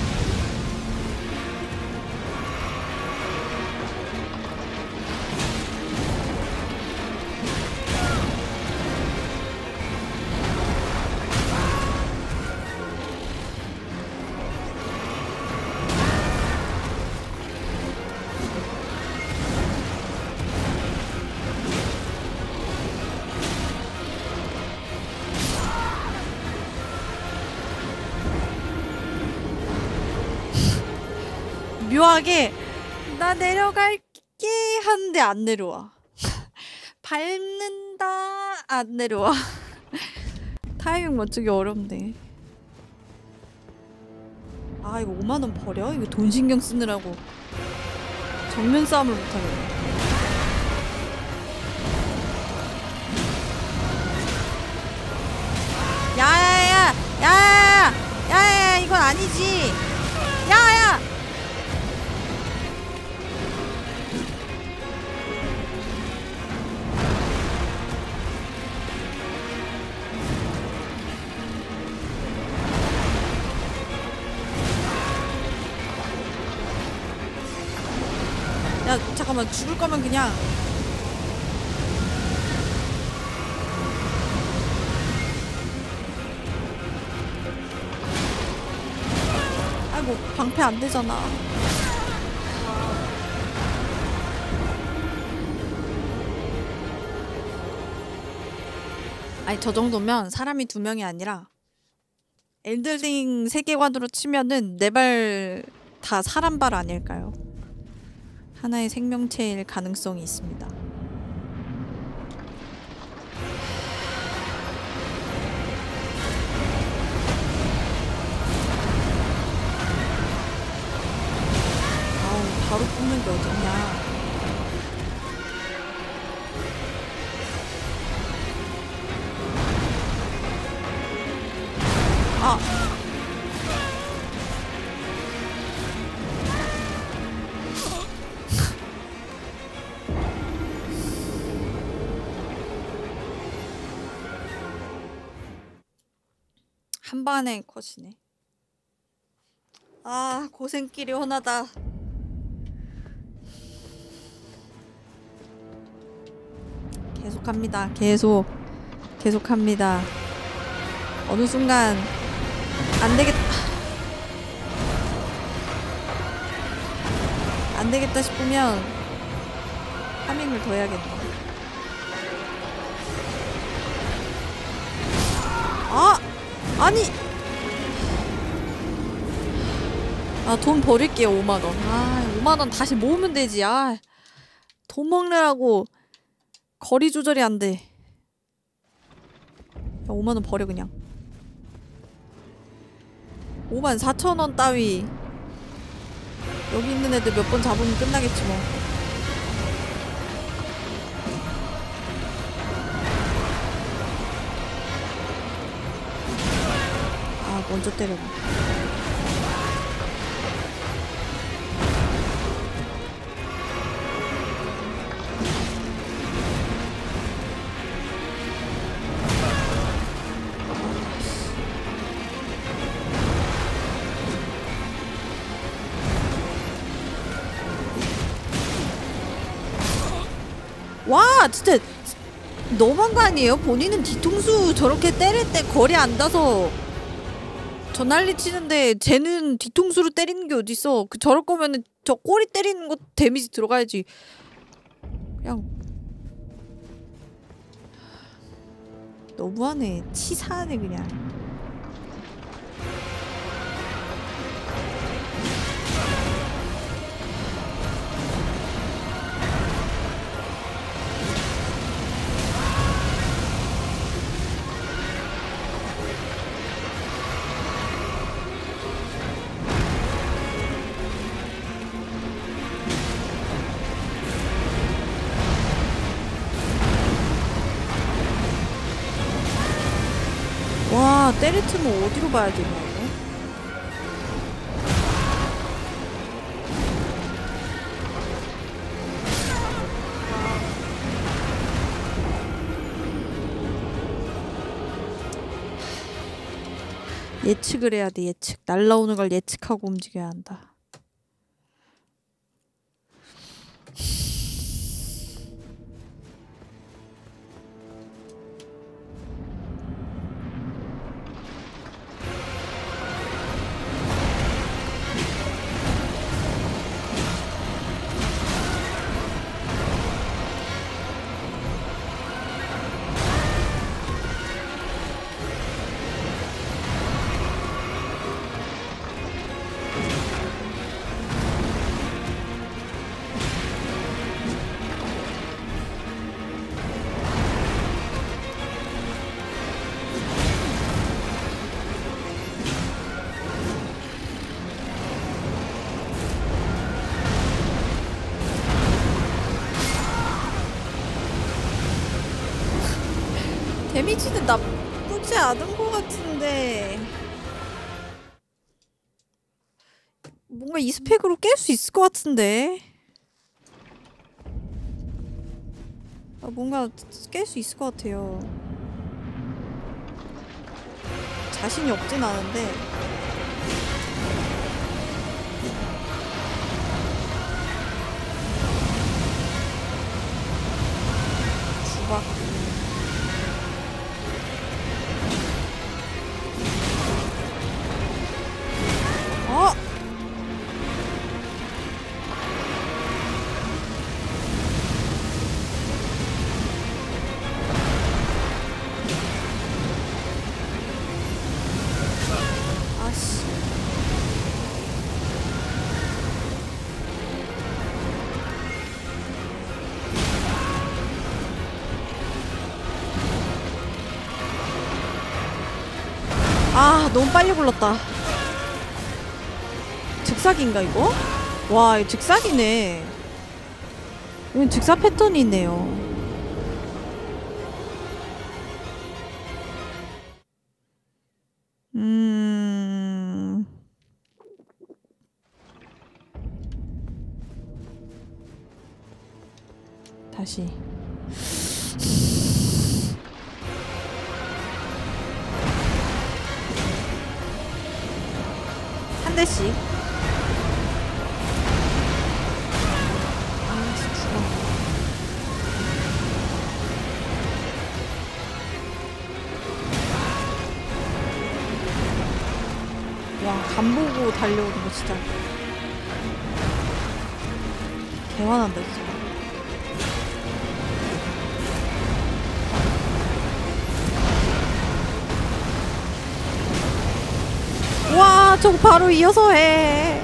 안 내려와. 밟는다 안 내려와. 타이밍 맞추기 어렵네. 아 이거 5만 원 버려? 이거 돈 신경 쓰느라고 정면 싸움을 못 하겠네. 야야야 야야야 야야야 이건 아니지. 죽을 거면 그냥 아이고 방패 안 되잖아 아니 저 정도면 사람이 두 명이 아니라 엘들링 세계관으로 치면은 네 발 다 사람 발 아닐까요? 하나의 생명체일 가능성이 있습니다. 아우, 바로 뽑는 게 어딨냐. 아! 한 방에 컷이네. 아 고생길이 훤하다. 계속합니다. 계속 계속합니다. 어느 순간 안 되겠다. 안 되겠다 싶으면 파밍을 더 해야겠네. 아! 아니! 아, 돈 버릴게요, 5만원. 아, 5만원 다시 모으면 되지, 아. 돈 먹느라고 거리 조절이 안 돼. 야, 5만원 버려, 그냥. 5만 4천원 따위. 여기 있는 애들 몇 번 잡으면 끝나겠지, 뭐. 먼저 때려라. 와 진짜 너무한 거 아니에요? 본인은 뒤통수 저렇게 때릴 때 거리 안 닿아서 저 난리 치는데 쟤는 뒤통수로 때리는 게 어딨어. 그 저럴 거면은 저 꼬리 때리는 거 데미지 들어가야지. 그냥. 너무하네. 치사하네 그냥 틈은 어디로 봐야 이거 예측을 해야 돼 예측. 날라오는 걸 예측하고 움직여야 한다 이 스펙으로 깰 수 있을 것 같은데. 아, 뭔가 깰 수 있을 것 같아요. 자신이 없진 않은데. 주박. 어! 불렀다. 즉사기인가 이거? 와 이거 즉사기네. 이건 즉사 패턴이네요. 음. 다시. 한 대씩 아 보고 달려오는 거 진짜. 개화난다 진짜 저거 바로 이어서 해.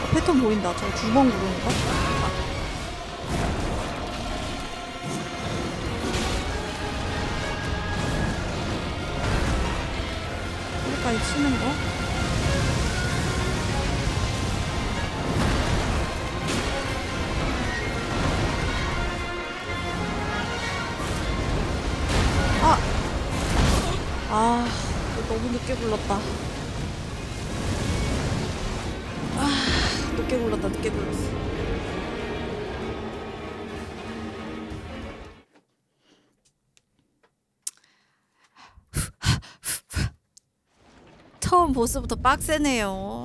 어, 패턴 보인다. 번구 아, 늦게 굴렀다, 늦게 굴렀어. 처음 보스부터 빡세네요.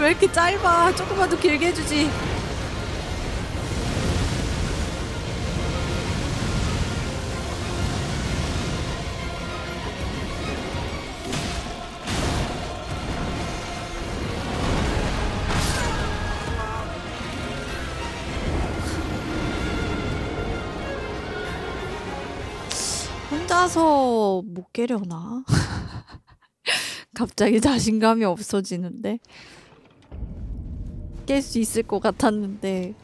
왜 이렇게 짧아? 조금만 더 길게 해주지. 혼자서 못 깨려나? 갑자기 자신감이 없어지는데 깰 수 있을 것 같았는데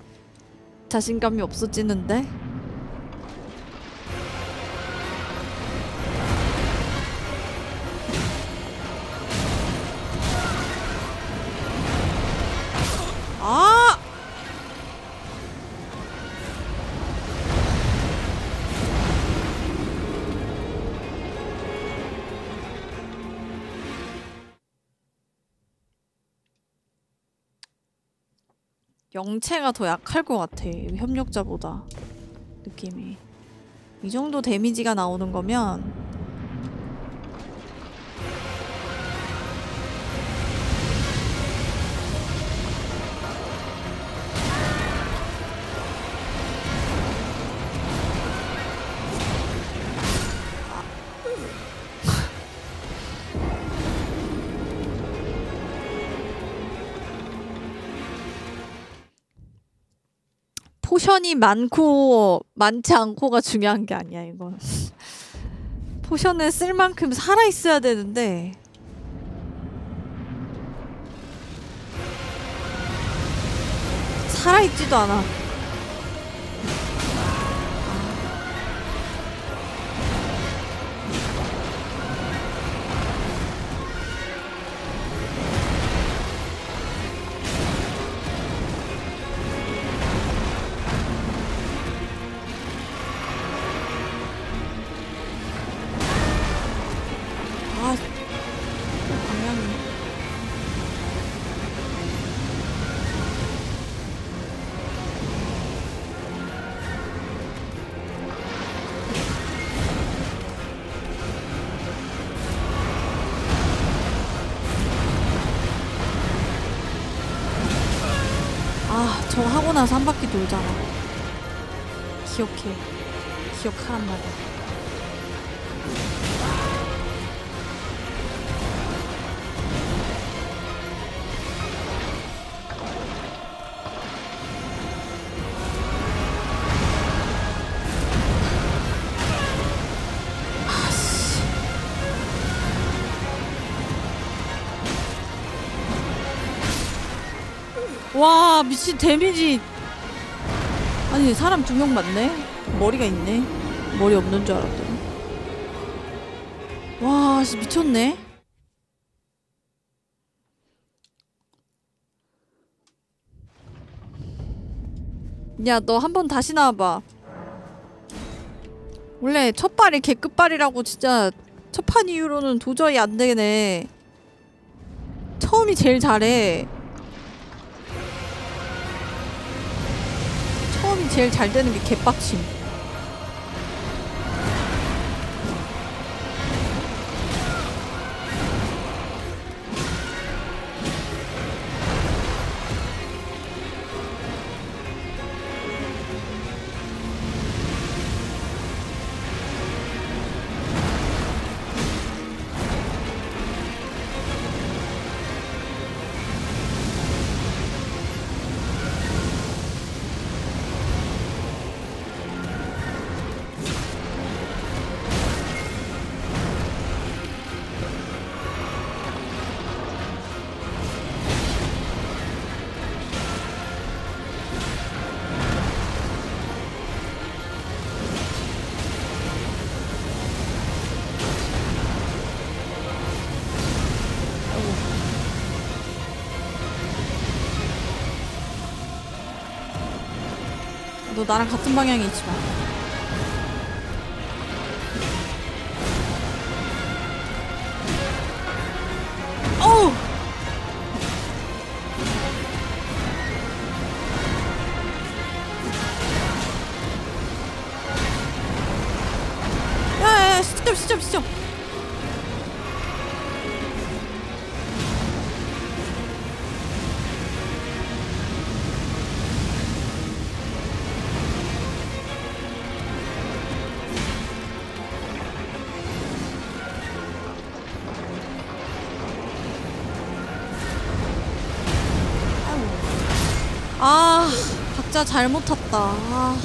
자신감이 없어지는데 영체가 더 약할 것 같아 협력자보다 느낌이. 이 정도 데미지가 나오는 거면 potion이 많고 많지 않고가 중요한 게 아니야 이건 potion을 쓸 만큼 살아 있어야 되는데 살아 있지도 않아. 나서 한 바퀴 돌잖아. 기억해. 기억하란 말이야. 와 미친 데미지. 아니 사람 두 명 맞네? 머리가 있네? 머리 없는 줄 알았더니. 와 씨, 미쳤네. 야 너 한 번 다시 나와봐. 원래 첫 발이 개끝발이라고 진짜 첫판 이후로는 도저히 안 되네. 처음이 제일 잘해 제일 잘 되는 게 개빡침. 나랑 같은 방향에 있지 마. 박자 잘못 탔다. 아,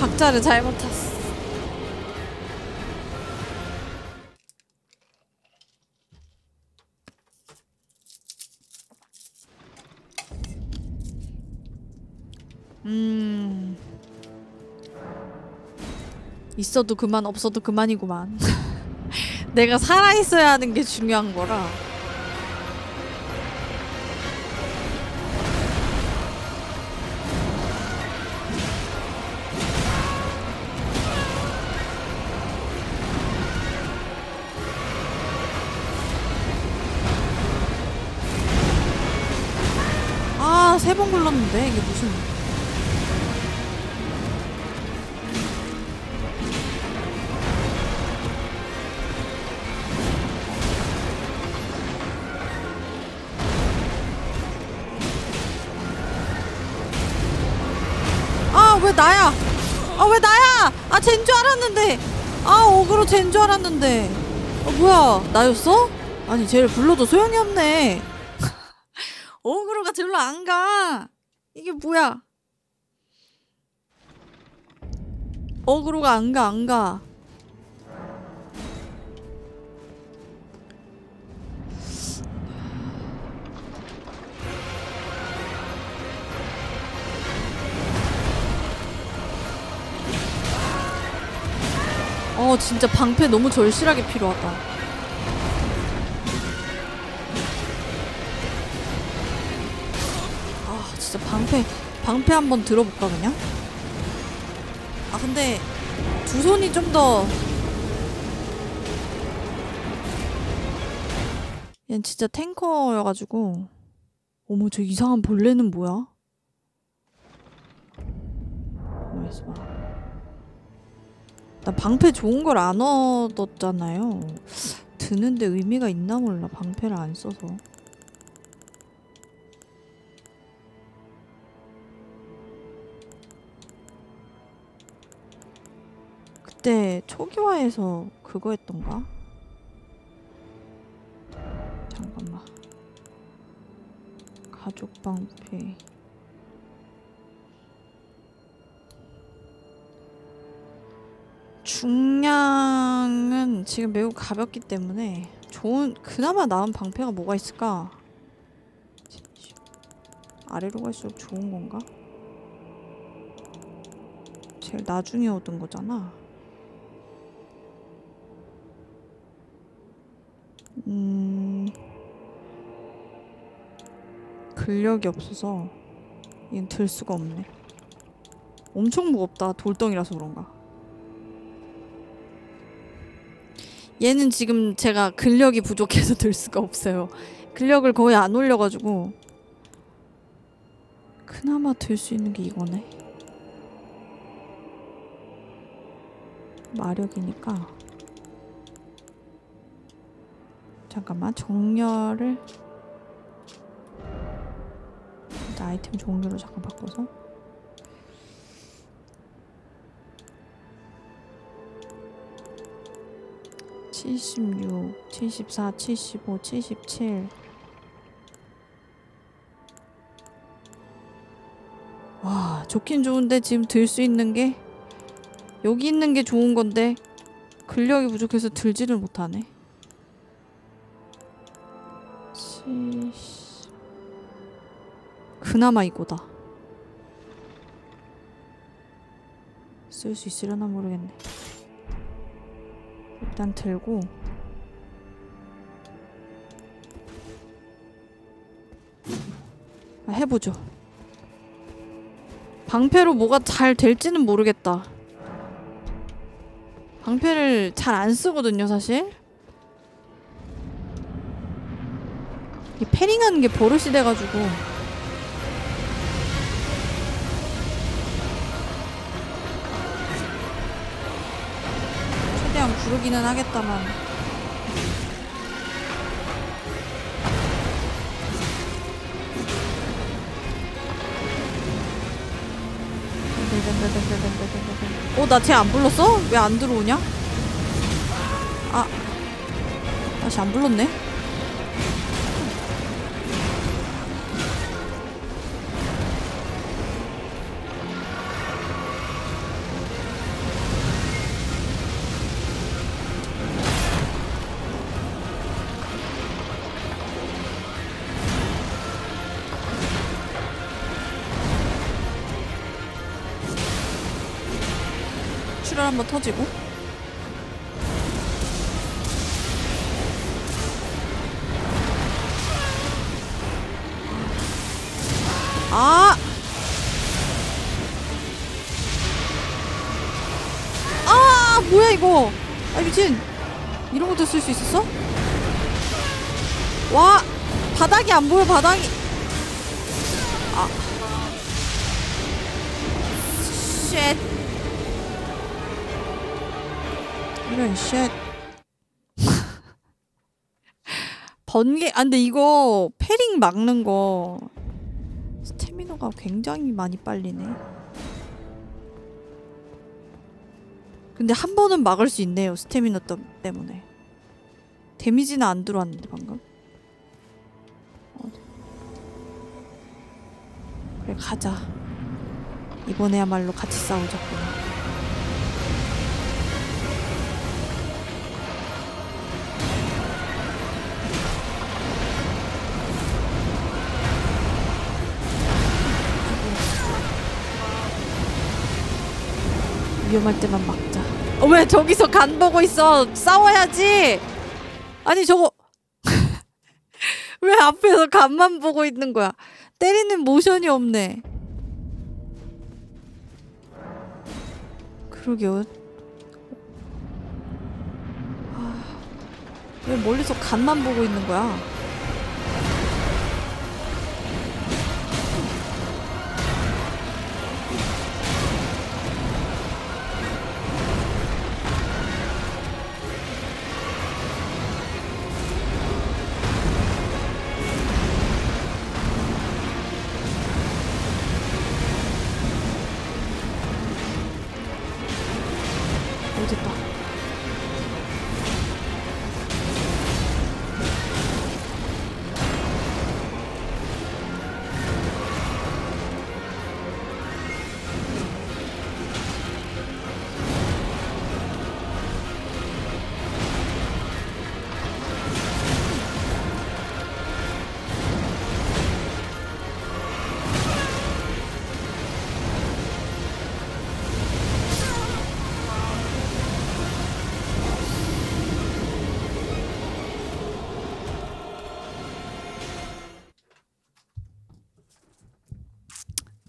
박자를 잘못 탔어. 음. 있어도 그만 없어도 그만이구만. 내가 살아있어야 하는 게 중요한 거라 쟨줄 알았는데. 아, 어그로 쟨줄 알았는데. 어, 뭐야? 나였어? 아니, 쟤를 불러도 소용이 없네. 어그로가 절로 안 가. 이게 뭐야? 어그로가 안 가, 안 가. 어, 진짜 방패 너무 절실하게 필요하다. 아 진짜 방패 방패 한번 들어볼까 그냥? 아 근데 두 손이 좀더 얘는 진짜 탱커여가지고 어머 저 이상한 벌레는 뭐야? 가만히 있어봐 나 방패 좋은 걸 안 얻었잖아요. 드는데 의미가 있나 몰라. 방패를 안 써서. 그때 초기화에서 그거 했던가? 잠깐만. 가족 방패. 중량은 지금 매우 가볍기 때문에 좋은 그나마 나은 방패가 뭐가 있을까? 아래로 갈수록 좋은 건가? 제일 나중에 얻은 거잖아. 음. 근력이 없어서 이건 들 수가 없네. 엄청 무겁다. 돌덩이라서 그런가. 얘는 지금 제가 근력이 부족해서 들 수가 없어요. 근력을 거의 안 올려가지고 그나마 들 수 있는 게 이거네. 마력이니까 잠깐만 정렬을 아이템 종류로 잠깐 바꿔서 칠십육, 칠십사, 칠십오, 칠십칠 와 좋긴 좋은데 지금 들 수 있는 게 여기 있는 게 좋은 건데 근력이 부족해서 들지를 못하네. 70... 그나마 이거다. 쓸 수 있으려나 모르겠네. 일단 들고 아, 해보죠. 방패로 뭐가 잘 될지는 모르겠다. 방패를 잘 안 쓰거든요, 사실. 이 패링하는 게 버릇이 돼가지고. 부르기는 하겠다만. 어, 나 쟤 안 불렀어? 왜 안 들어오냐? 아, 다시 안 불렀네? 한번 터지고. 아! 아! 뭐야 이거? 아 미친 이런 것도 쓸 수 있었어? 와! 바닥이 안 보여 바닥이 Shit. 번개 아 근데 이거 parrying 막는 거 스태미너가 굉장히 많이 빨리네. 근데 한 번은 막을 수 있네요. 스태미너 때- 때문에. 데미지는 안 들어왔는데 방금. 어. 그래 가자. 이번에야말로 같이 싸우자꾸나. 위험할 때만 막자. 어, 왜 저기서 간 보고 있어? 싸워야지. 아니 저거 왜 앞에서 간만 보고 있는 거야? 때리는 모션이 없네. 그러게요. 아, 왜 멀리서 간만 보고 있는 거야?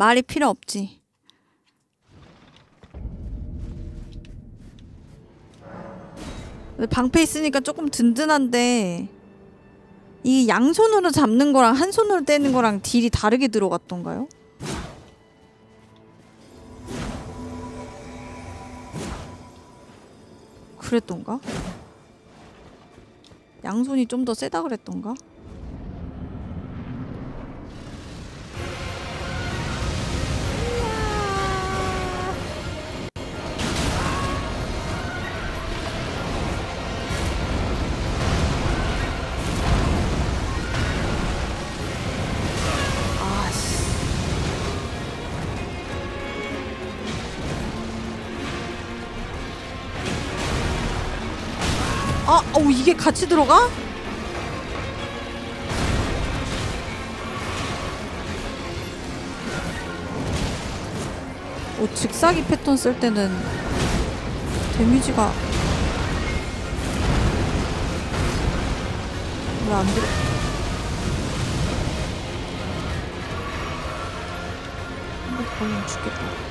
말이 필요 없지. 방패 있으니까 조금 든든한데 이 양손으로 잡는 거랑 한 손으로 떼는 거랑 딜이 다르게 들어갔던가요? 그랬던가? 양손이 좀 더 세다 그랬던가? 같이 들어가? 어, 직사기 패턴 쓸 때는 데미지가 왜 안 들어? 이거 걸리면 죽겠다.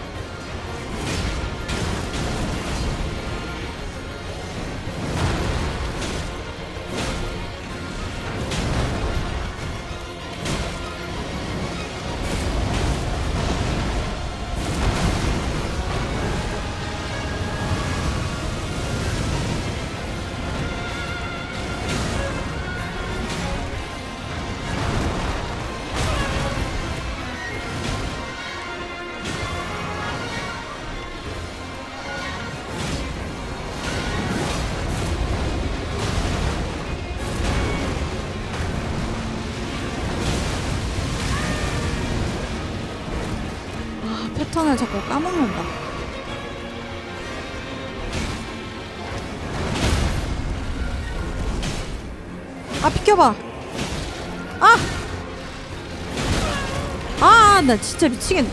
나 진짜 미치겠네.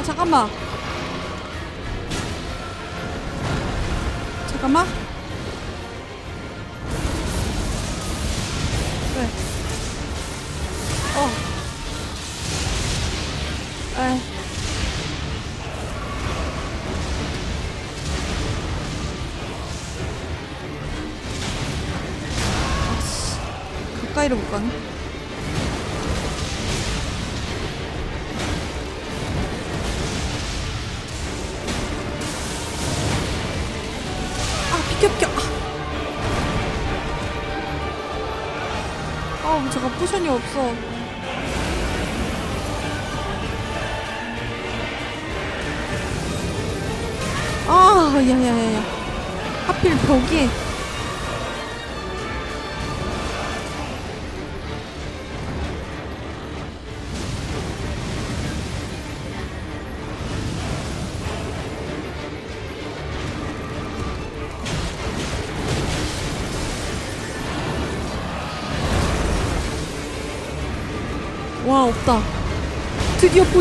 아. 잠깐만.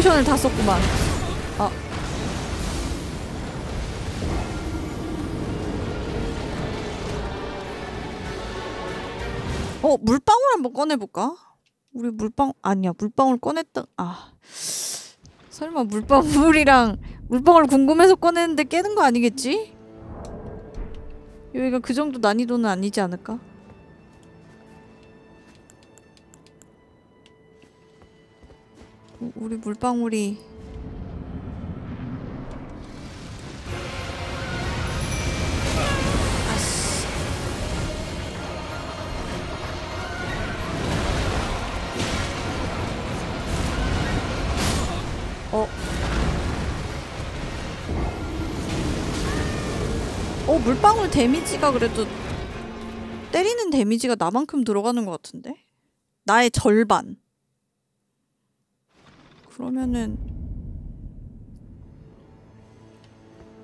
potion을 다 썼구만. 아. 어 물방울 한번 꺼내볼까? 우리 물방 아니야 물방울 꺼냈다 아 설마 물방울이랑 물방울 궁금해서 꺼냈는데 깨는 거 아니겠지? 여기가 그 정도 난이도는 아니지 않을까? 우- 우리 물방울이 아씨 어. 어, 물방울 데미지가 그래도 때리는 데미지가 나만큼 들어가는 것 같은데? 나의 절반. 그러면은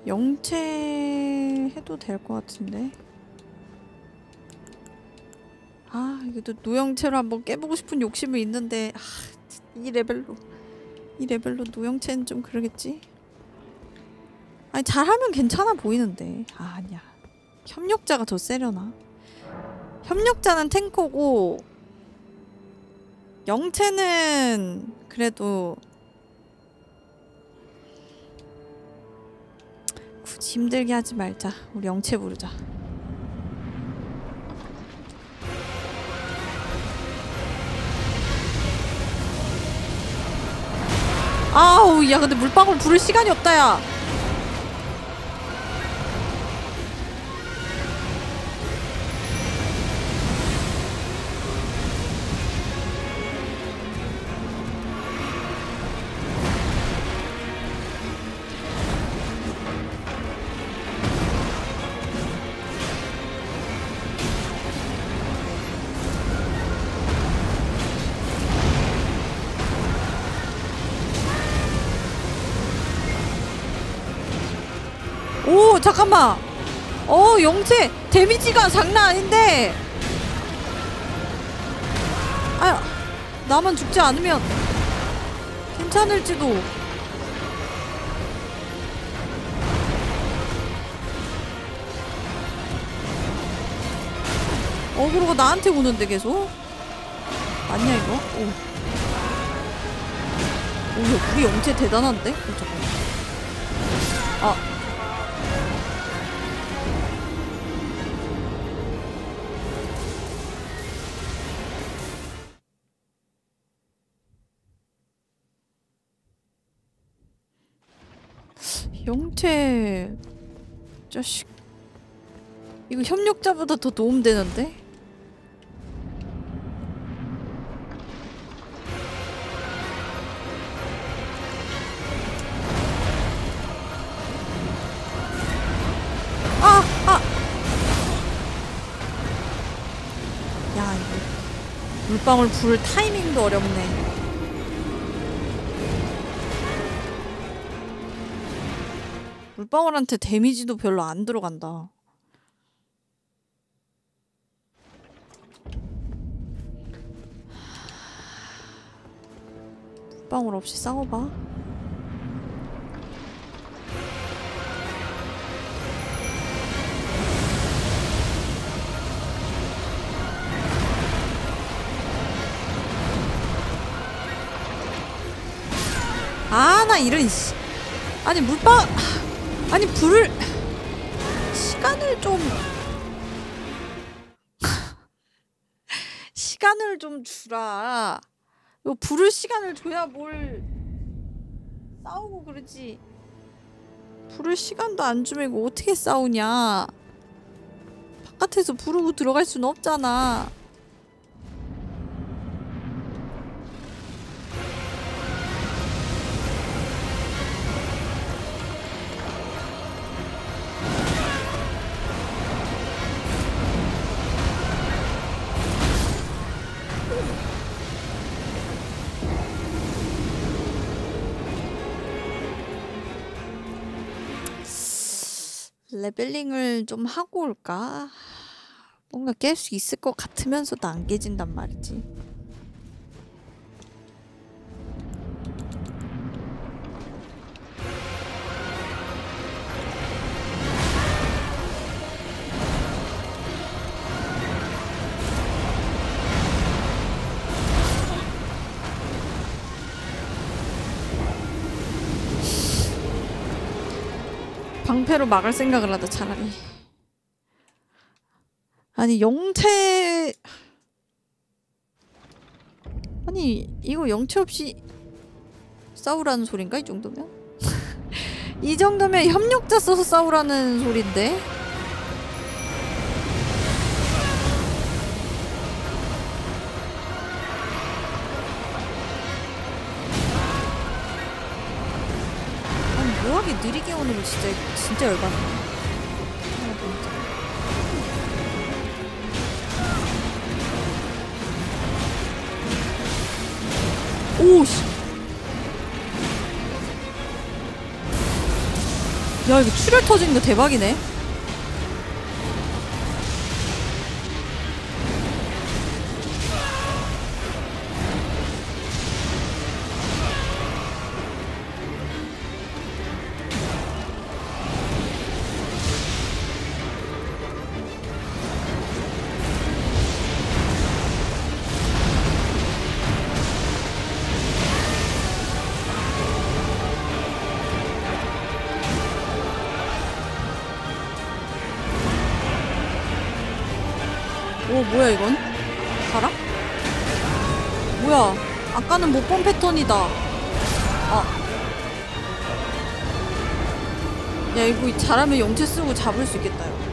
영체 해도 될 것 같은데? 아, 이것도 노영체로 한번 깨보고 싶은 욕심이 있는데 아, 이 레벨로 이 레벨로 노영체는 좀 그러겠지? 아니 잘하면 괜찮아 보이는데 아 아니야 협력자가 더 세려나? 협력자는 탱커고 영채는 그래도 굳이 힘들게 하지 말자. 우리 영채 부르자. 아우 야 근데 물방울 부를 시간이 없다 야. 잠깐만 어 영채 데미지가 장난 아닌데 아 나만 죽지 않으면 괜찮을지도 어그로가 나한테 오는데 계속 맞냐 이거? 오. 오, 야, 우리 영채 대단한데? 어, 잠깐만. 아, 영채 자식 이거 협력자보다 더 도움되는데? 아! 아! 야 이거 물방울 불 타이밍도 어렵네 물방울한테 데미지도 별로 안 들어간다. 물방울 없이 싸워봐. 아, 나 이런, 씨. 아니, 물방, 아니, 불을, 시간을 좀, 시간을 좀 주라. 이거 부를 시간을 줘야 뭘 싸우고 그러지. 부를 시간도 안 주면 이거 어떻게 싸우냐. 바깥에서 부르고 들어갈 수는 없잖아. 레벨링을 좀 하고 올까? 뭔가 깰 수 있을 것 같으면서도 안 깨진단 말이지. 방패로 막을 생각을 하다 차라리. 아니 영채 아니 이거 영채 없이 싸우라는 소린가 이 정도면? 이 정도면 협력자 써서 싸우라는 소린데? 진짜 진짜 열받네. 아, 진짜. 오씨. 야 이거 출혈 터지는 거 대박이네. 본 패턴이다 아. 야 이거 잘하면 영체 쓰고 잡을 수 있겠다 요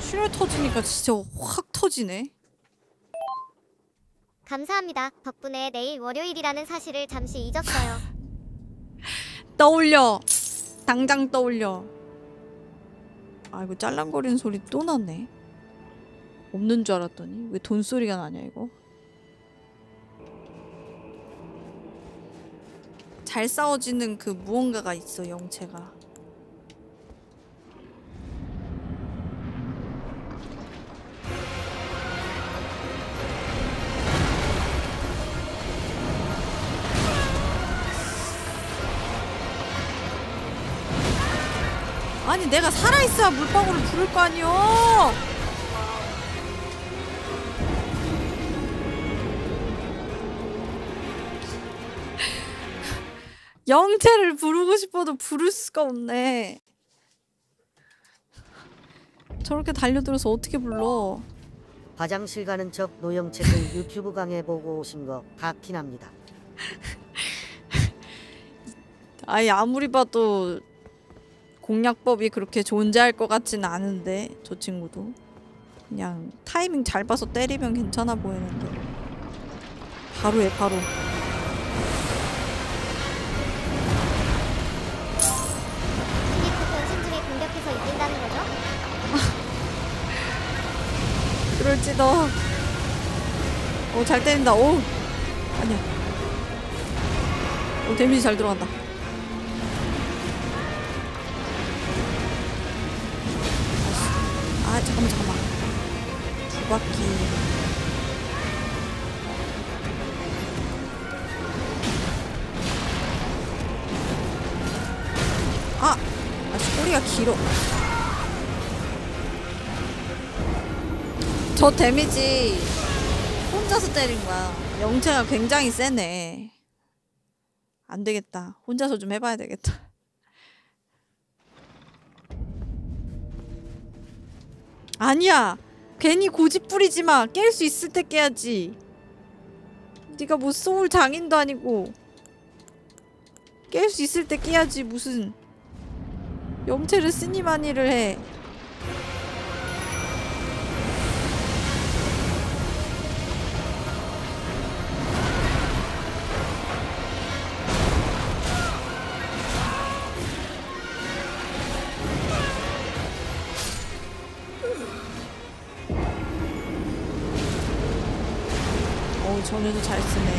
출혈 터지니까 진짜 확 터지네 감사합니다. 덕분에 내일 월요일이라는 사실을 잠시 잊었어요. 떠올려 당장 떠올려 아 이거 짤랑거리는 소리 또 나네 없는 줄 알았더니 왜 돈 소리가 나냐 이거 잘 싸워지는 그 무언가가 있어 영체가. 아니 내가 살아있어야 물방울을 부를 거 아니여 영체를 부르고 싶어도 부를 수가 없네. 저렇게 달려들어서 어떻게 불러? 화장실 가는 척 노영책을 유튜브 강의 보고 오신 거 각티납니다. 아니 아무리 봐도 공략법이 그렇게 존재할 것 같지는 않은데 저 친구도. 그냥 타이밍 잘 봐서 때리면 괜찮아 보이는데. 바로 해 바로 그럴지도. 오 잘 때린다. 오! 아니야. 오 데미지 잘 들어간다. 아 잠깐만 잠깐만. 두 바퀴. 아! 아 꼬리가 길어 저 데미지 혼자서 때린 거야. 영체가 굉장히 세네. 안 되겠다. 혼자서 좀 해봐야 되겠다. 아니야. 괜히 고집 부리지 마. 깰 수 있을 때 깨야지. 네가 뭐 소울 장인도 아니고 깰 수 있을 때 깨야지 무슨. 영체를 쓰니마니를 해 전에도 잘 쓰네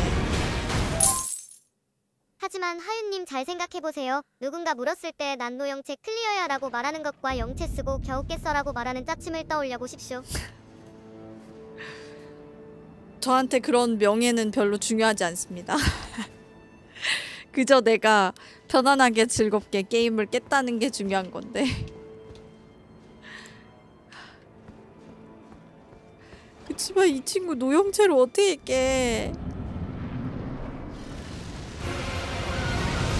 하지만 하윤님 잘 생각해보세요. 누군가 물었을 때 난노 영체 클리어야 라고 말하는 것과 영체 쓰고 겨우 깼어 라고 말하는 짜침을 떠올려 보십시오. 저한테 그런 명예는 별로 중요하지 않습니다. 그저 내가 편안하게 즐겁게 게임을 깼다는 게 중요한 건데. 그치만 이 친구 노영채를 어떻게 깨?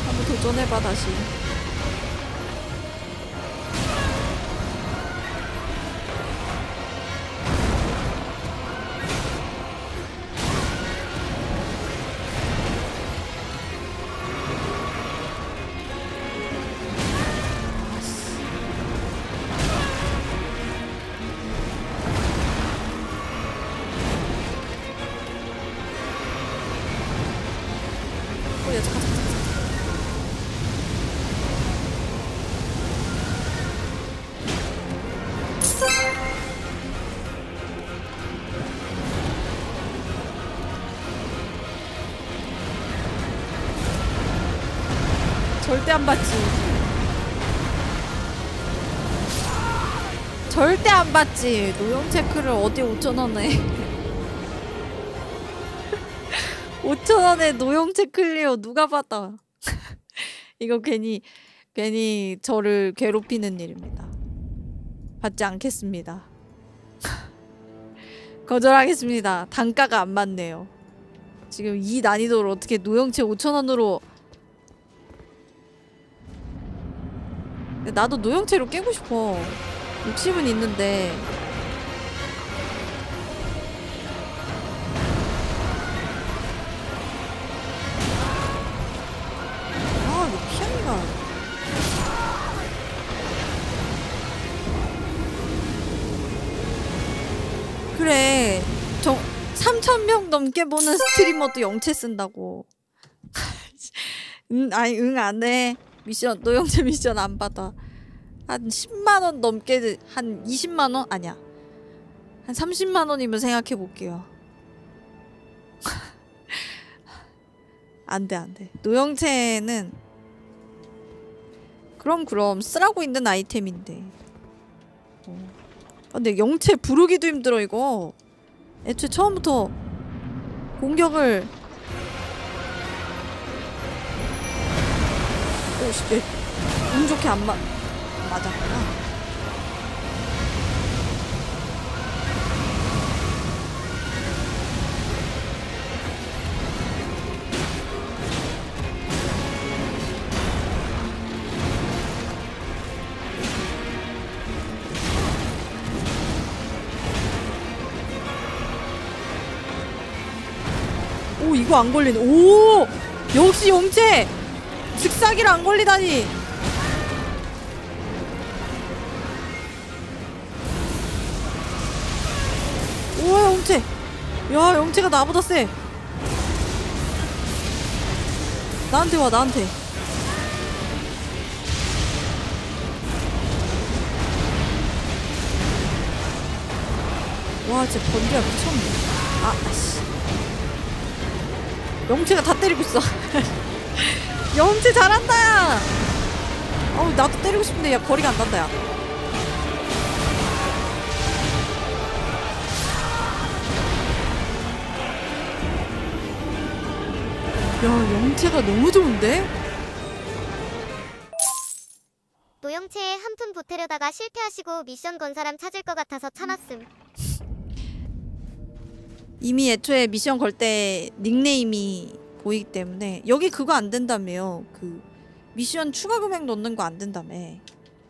한번 도전해봐 다시. 받지. 노영 체크를 어디 5천원에. 5천원에 노영 체클리어 누가 받아. 이거 괜히, 괜히 저를 괴롭히는 일입니다. 받지 않겠습니다. 거절하겠습니다. 단가가 안 맞네요. 지금 이 난이도를 어떻게 노영채 5천원으로 나도 노영채로 깨고 싶어. 욕심은 있는데. 아, 그래. 저 3천명 넘게 보는 스트리머도 영체 쓴다고. 응 음, 아니 응 안해. 미션 노영체 미션 안 받아. 한 10만원 넘게, 한 20만원? 아니야. 한 30만원이면 생각해 볼게요. 안 돼, 안 돼. 노영체는 그럼 그럼 쓰라고 있는 아이템인데. 어. 아, 근데 영체 부르기도 힘들어 이거. 애초에 처음부터 공격을 오씨 운 좋게 안 맞... 맞았구나. 오 이거 안 걸리네. 오! 역시 영체 즉사기를 안 걸리다니 우와 영체 야 영체가 나보다 세 나한테 와 나한테 와 진짜 번개가 미쳤네 아 아씨 영채가 다 때리고 있어. 영채 잘한다. 야. 어우 나도 때리고 싶은데 야 거리가 안 난다 야. 영채가 너무 좋은데? 노영채에 한푼 보태려다가 실패하시고 미션 건 사람 찾을 것 같아서 참았음. 이미 애초에 미션 걸 때 닉네임이 보이기 때문에 여기 그거 안 된다며요. 그 미션 추가 금액 넣는 거 안 된다며.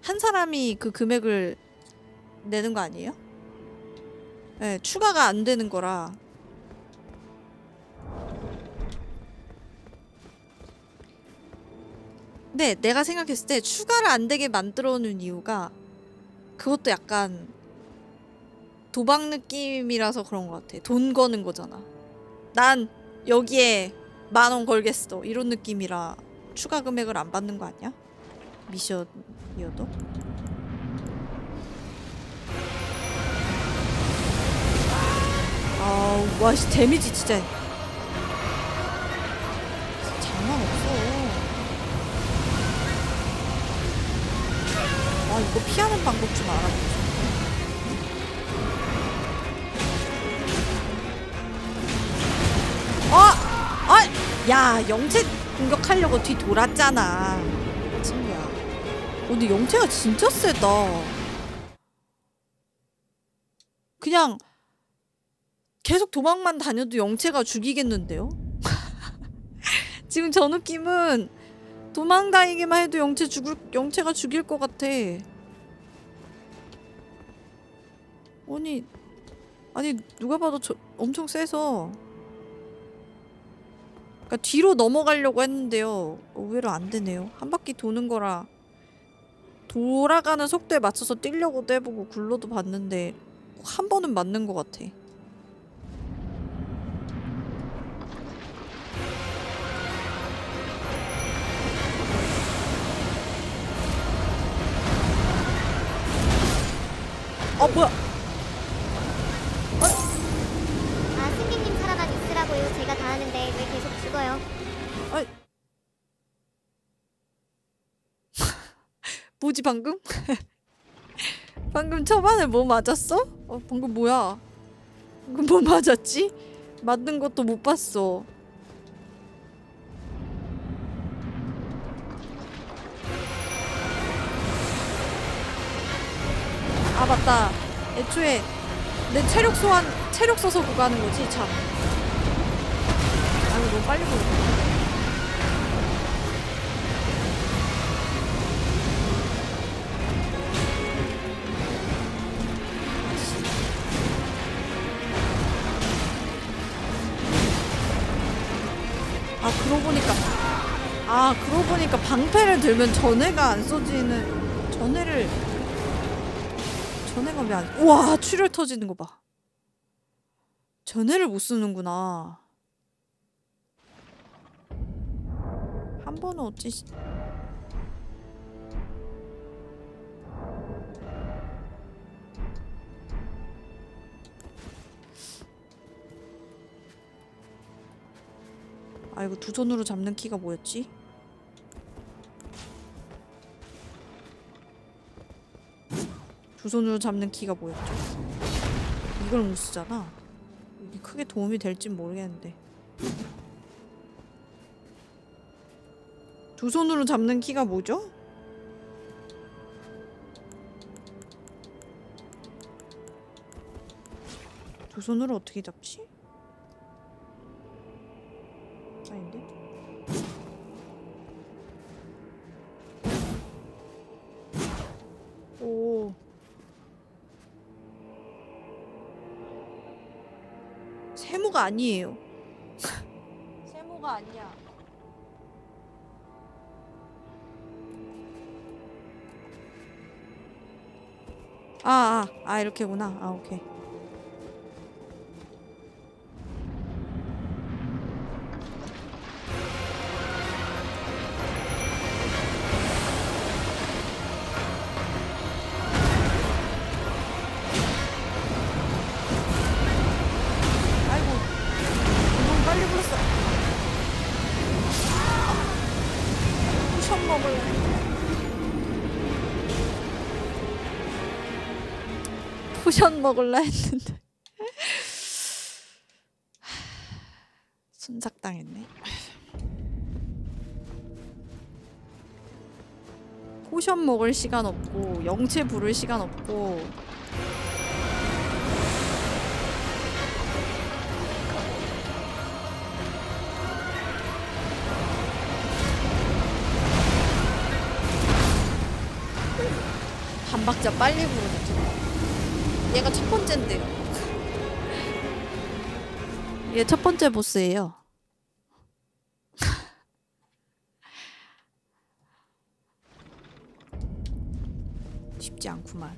한 사람이 그 금액을 내는 거 아니에요? 네, 추가가 안 되는 거라. 근데 내가 생각했을 때 추가를 안 되게 만들어 놓은 이유가 그것도 약간 도박 느낌이라서 그런 것 같아. 돈 거는 거잖아. 난 여기에 만 원 걸겠어. 이런 느낌이라 추가 금액을 안 받는 거 아니야? 미션이어도. 아우, 와, 씨, 데미지 진짜. 피하는 방법 좀 알아보자. 어! 어! 야, 영채 공격하려고 뒤 돌았잖아. 친구야. 어, 근데 영채가 진짜 세다. 그냥 계속 도망만 다녀도 영채가 죽이겠는데요? 지금 저 느낌은 도망 다니기만 해도 영채 죽을 영채가 죽일 것 같아. 아니 아니 누가 봐도 저 엄청 세서 그러니까 뒤로 넘어가려고 했는데요. 의외로 안 되네요. 한 바퀴 도는 거라 돌아가는 속도에 맞춰서 뛰려고도 해보고 굴러도 봤는데 한 번은 맞는 것 같아. 어 뭐야? 제가 다 하는데 왜 계속 죽어요? 뭐지 방금? 방금 초반에 뭐 맞았어? 어 방금 뭐야? 방금 뭐 맞았지? 맞는 것도 못 봤어. 아 맞다. 애초에 내 체력 소환 체력 써서 그거 하는 거지 참. 너무 빨리 보여. 아 그러고 보니까 아 그러고 보니까 방패를 들면 전해가 안 쏘지는 전해를 전해가 왜 안? 우와 출혈 터지는 거 봐. 전해를 못 쓰는구나. 한 번은 어찌 시- 아 이거 두 손으로 잡는 키가 뭐였지? 두 손으로 잡는 키가 뭐였죠? 이걸 못 쓰잖아. 이게 크게 도움이 될진 모르겠는데. 두 손으로 잡는 키가 뭐죠? 두 손으로 어떻게 잡지? 아닌데? 오. 세모가 아니에요. 세모가 아니야. 아, 아, 아, 이렇게구나. 아, 오케이. 포션 먹을라 했는데. 순삭당했네. 포션 먹을 시간 없고 영체 부를 시간 없고. 한 박자 빨리 부르네. 얘가 첫 번째인데요. 얘 첫 번째 보스예요. 쉽지 않구만.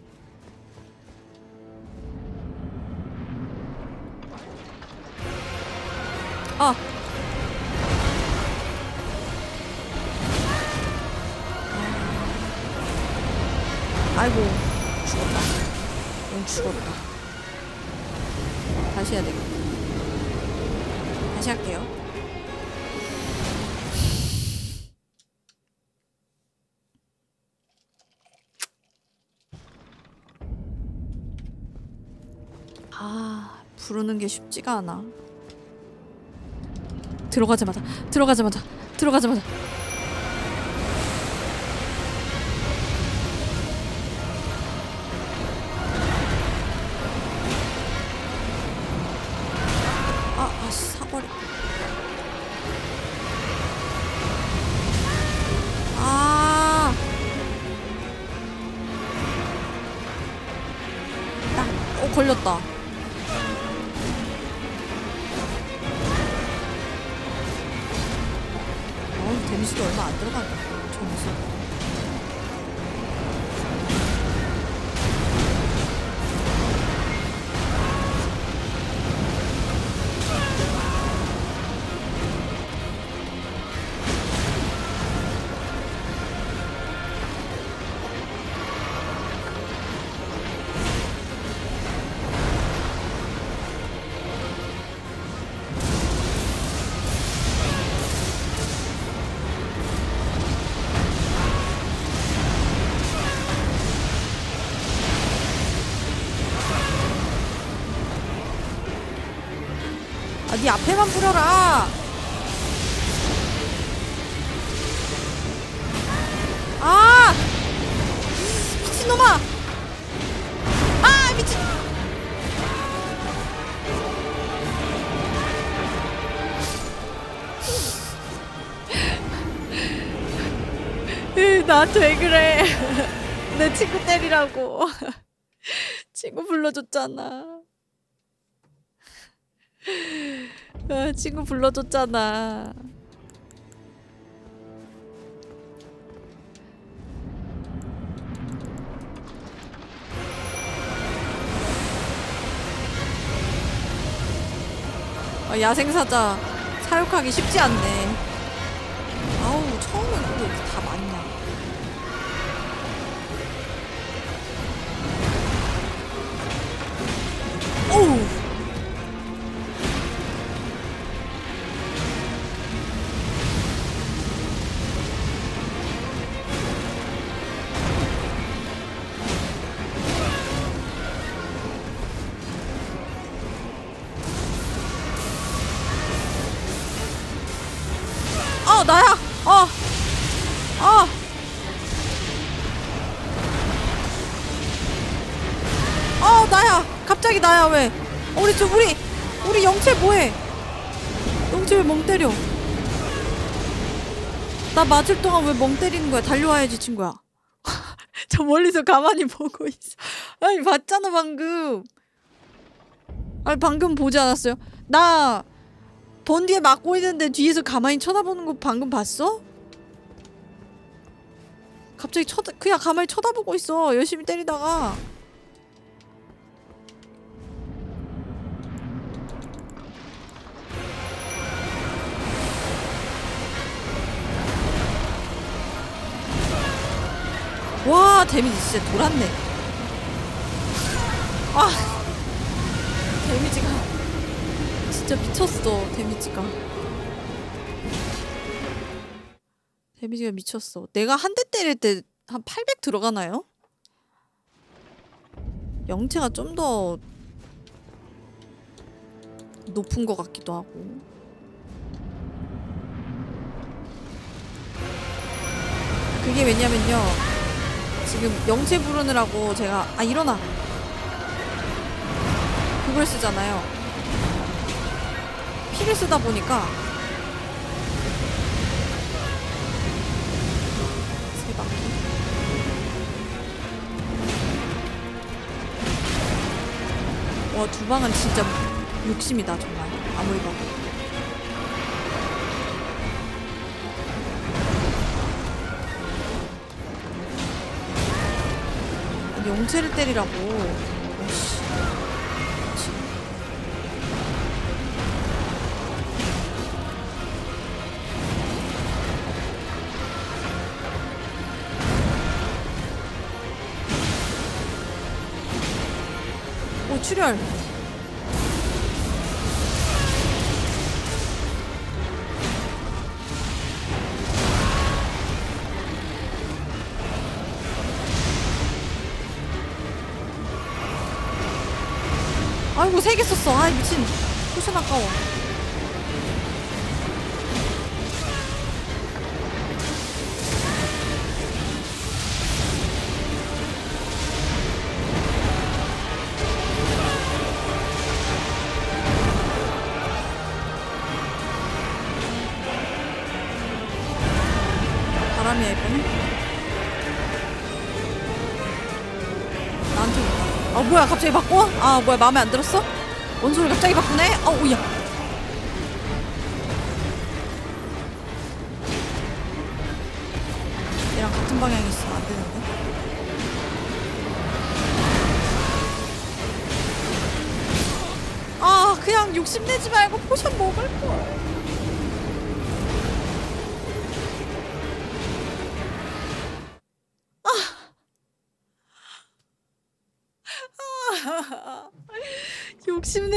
아. 아이고. 응 죽었다. 다시 해야 되겠다. 다시 할게요. 아, 부르는 게 쉽지가 않아. 들어가자마자, 들어가자마자, 들어가자마자. 앞에만 풀어라. 아! 미친놈아! 아, 미친! 으, 나한테 왜 그래? 내 친구 때리라고. 친구 불러줬잖아. 아, 친구 불러줬잖아. 아, 야생사자 사육하기 쉽지 않네. 저 우리 우리 영채 뭐해? 영채 왜 멍 때려? 나 맞을 동안 왜 멍 때리는 거야? 달려와야지 친구야. 저 멀리서 가만히 보고 있어. 아니 봤잖아 방금. 아니 방금 보지 않았어요? 나 번디에 맞고 있는데 뒤에서 가만히 쳐다보는 거 방금 봤어? 갑자기 쳐다 그냥 가만히 쳐다보고 있어 열심히 때리다가 와 데미지 진짜 돌았네. 아 데미지가 진짜 미쳤어 데미지가. 데미지가 미쳤어. 내가 한 대 때릴 때 한 800 들어가나요? 영체가 좀 더 높은 것 같기도 하고. 그게 왜냐면요 지금 영체 부르느라고 제가 아 일어나. 그걸 쓰잖아요. 피를 쓰다 보니까. 세 바퀴. 와두 방은 진짜 욕심이다 정말. 아무리 봐도 아니, 영체를 때리라고. 출혈 아이 미친 쿠션 아까워 바람이야 이건 나한테 온다 아 뭐야 갑자기 바꿔? 아 뭐야 마음에 안 들었어? 원소를 갑자기 바꾸네? 어우야. 얘랑 같은 방향이 있으면 안 되는데? 아 그냥 욕심내지 말고 potion 먹을 걸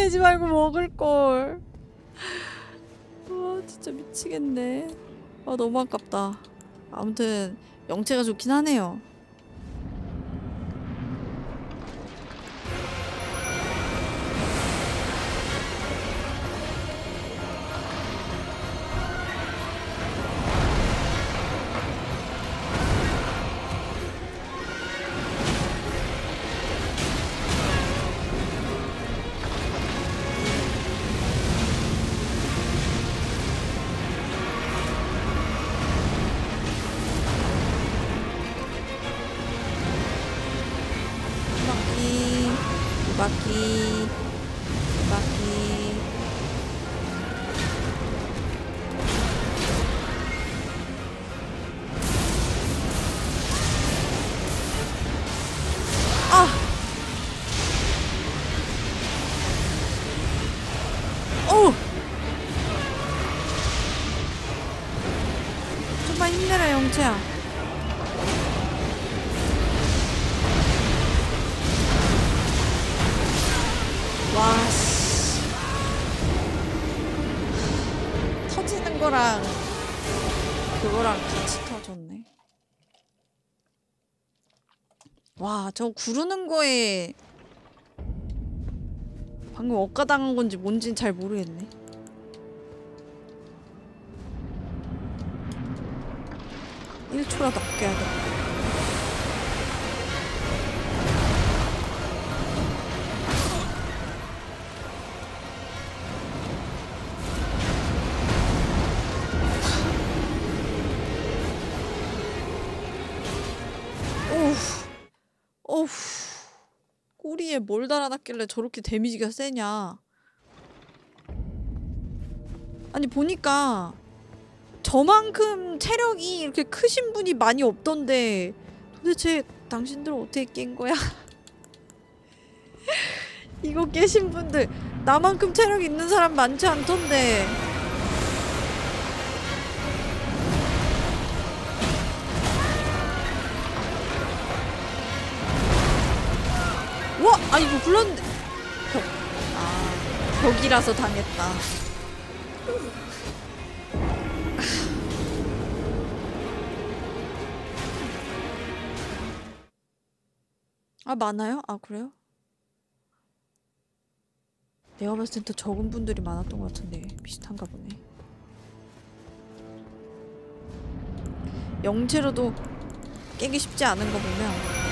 욕심내지 말고 먹을걸. 와, 진짜 미치겠네. 아, 너무 아깝다. 아무튼, 영체가 좋긴 하네요. 저 구르는 거에 방금 억가당한 건지 뭔진 잘 모르겠네. 일초라도 아껴야겠다. 꼬리에 뭘 달아놨길래 저렇게 데미지가 세냐. 아니, 보니까 저만큼 체력이 이렇게 크신 분이 많이 없던데 도대체 당신들 어떻게 깬 거야? 이거 깨신 분들 나만큼 체력 있는 사람 많지 않던데 와! 아 이거 굴렀는데 벽. 아 벽이라서 당했다 아 많아요? 아 그래요? 내가 봤을 땐 더 적은 분들이 많았던 것 같은데 비슷한가 보네 영체로도 깨기 쉽지 않은 거 보면.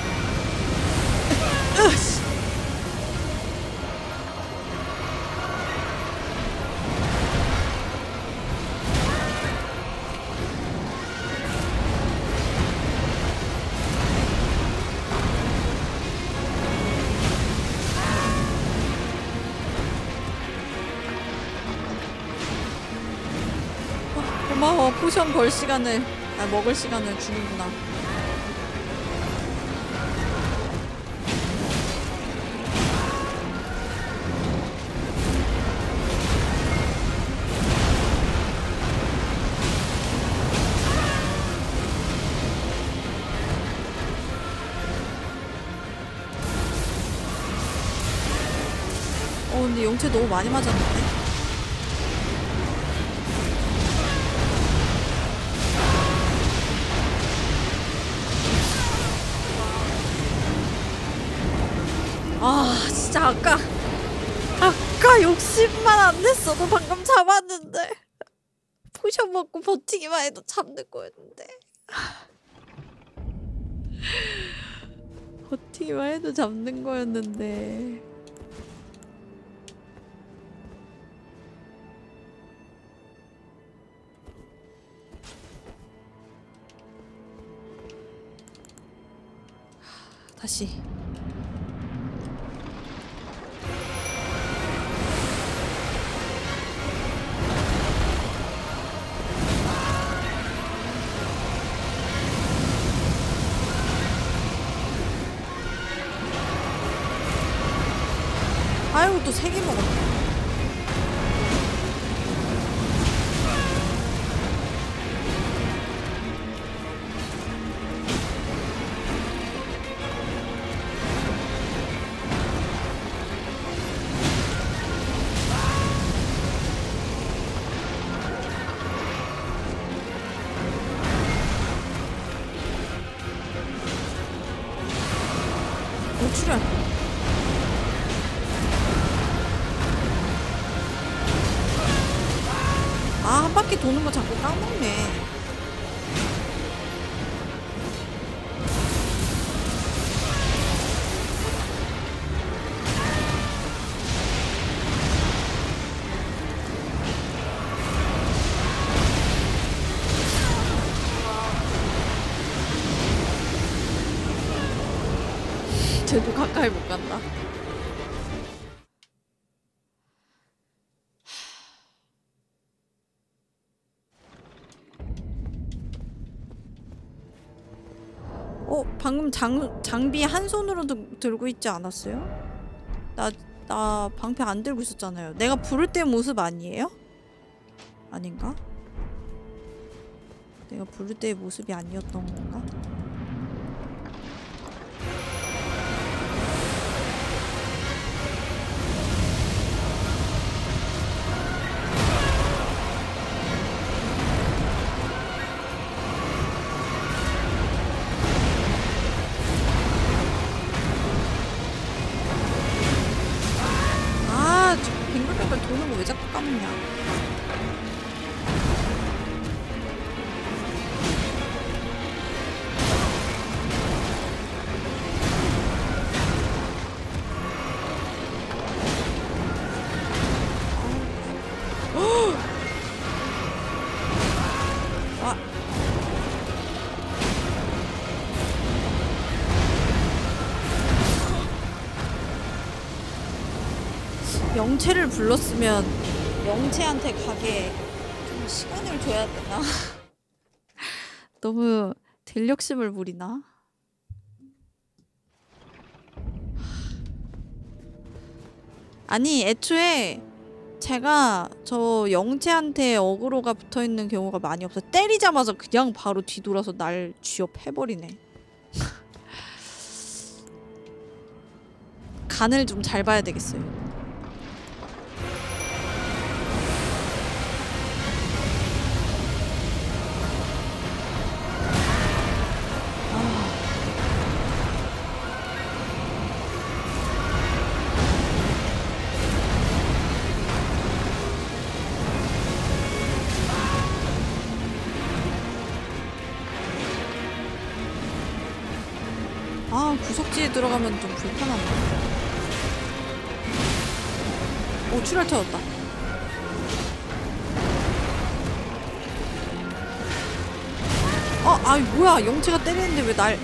고마워. 포션 벌 시간을 아 먹을 시간을 주는구나 영체 너무 많이 맞았는데? 아 진짜 아까 아까 욕심만 안 냈어도 방금 잡았는데. potion 먹고 버티기만 해도 잡는 거였는데. 버티기만 해도 잡는 거였는데 다 방금 장, 장비 한 손으로 드, 들고 있지 않았어요? 나, 나 방패 안 들고 있었잖아요. 내가 부를 때 모습 아니에요? 아닌가? 내가 부를 때의 모습이 아니었던 건가? 불렀으면 영채한테 가게 좀 시간을 줘야 되나? 너무 딜욕심을 부리나? 아니 애초에 제가 저 영채한테 어그로가 붙어있는 경우가 많이 없어 때리자마자 그냥 바로 뒤돌아서 날 쥐업해버리네 간을 좀 잘 봐야 되겠어요 들어가면 좀 불편한데 오 출혈 터졌다. 어 아이 뭐야. 영채가 때리는데 왜 날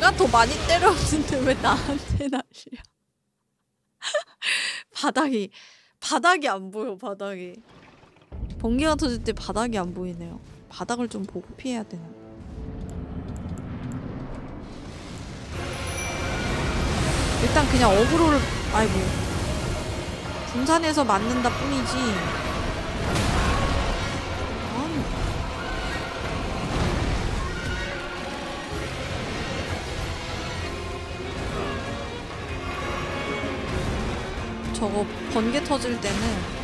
제가 더 많이 때렸는데 왜 나한테 날이야? 바닥이 바닥이 안 보여 바닥이. 번개가 터질 때 바닥이 안 보이네요. 바닥을 좀 보고 피해야 되나? 일단 그냥 어그로를 아이고 분산해서 맞는다 뿐이지. 저거 번개 터질 때는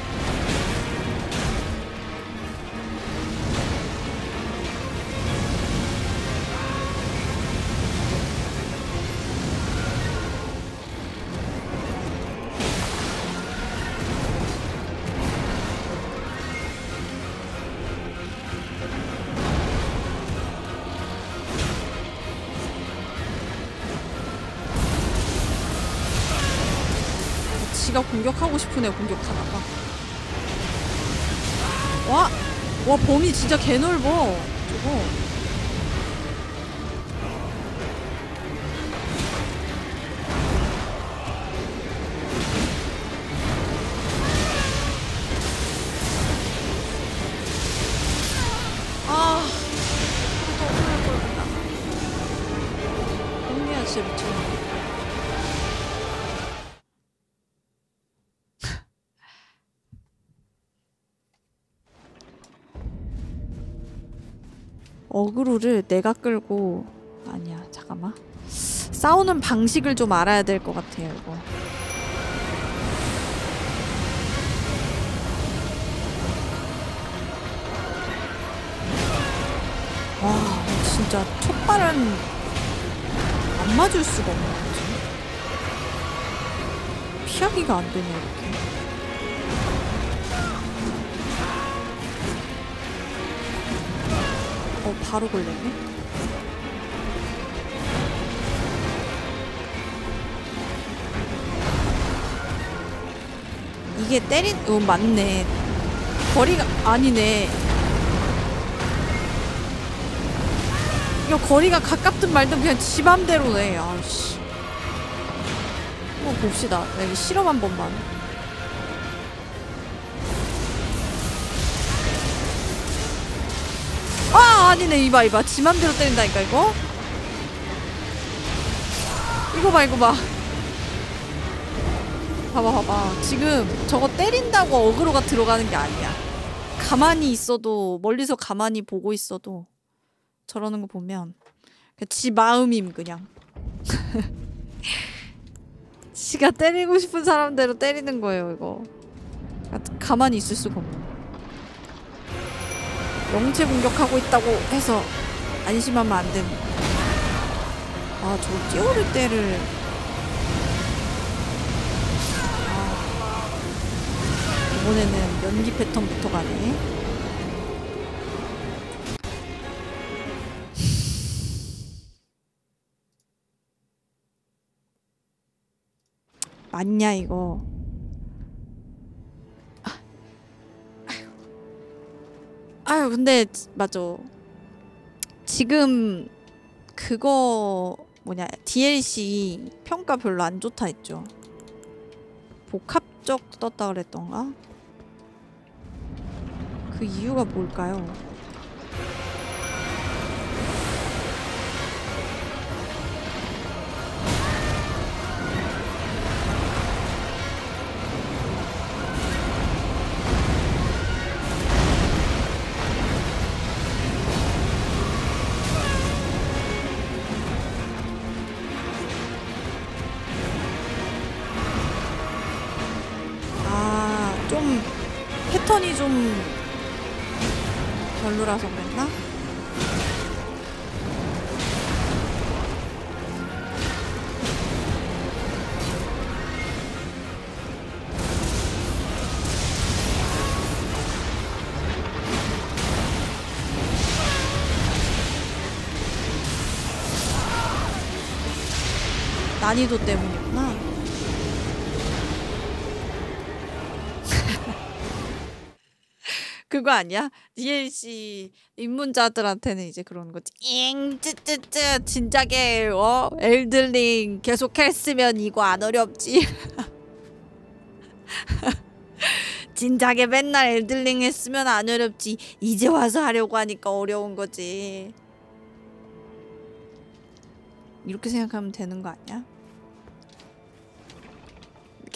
공격하나 봐. 와! 와 범위 진짜 개넓어 저거 어그로를 내가 끌고 아니야 잠깐만. 싸우는 방식을 좀 알아야 될 것 같아요 이거. 와 진짜 첫 발은 안 맞을 수가 없네 그치? 피하기가 안 되네 이렇게 어 바로 걸렸네? 이게 때린 어 맞네. 거리가 아니네. 이거 거리가 가깝든 말든 그냥 지 맘대로네. 아씨. 한번 봅시다. 여기 실험 한 번만 아 아니네 이봐 이봐. 지 맘대로 때린다니까 이거. 이거 봐 이거 봐. 봐봐 봐봐. 지금 저거 때린다고 어그로가 들어가는 게 아니야. 가만히 있어도 멀리서 가만히 보고 있어도 저러는 거 보면 그지 마음임 그냥. 지가 때리고 싶은 사람대로 때리는 거예요 이거. 가- 가만히 있을 수가 없네 영체 공격하고 있다고 해서 안심하면 안 거야 아 저거 뛰어오를 때를. 아. 이번에는 연기 패턴부터 가네. 맞냐 이거 아유 근데 지- 맞아. 지금 그거 뭐냐 DLC 평가 별로 안 좋다 했죠. 복합적 떴다 그랬던가? 그 이유가 뭘까요? 난이도 때문이구나. 그거 아니야? DLC 입문자들한테는 이제 그런 거지. 잉, 쯔쯔쯔, 진작에, 어, 엘들링 계속 했으면 이거 안 어렵지. 진작에 맨날 엘들링 했으면 안 어렵지. 이제 와서 하려고 하니까 어려운 거지. 이렇게 생각하면 되는 거 아니야?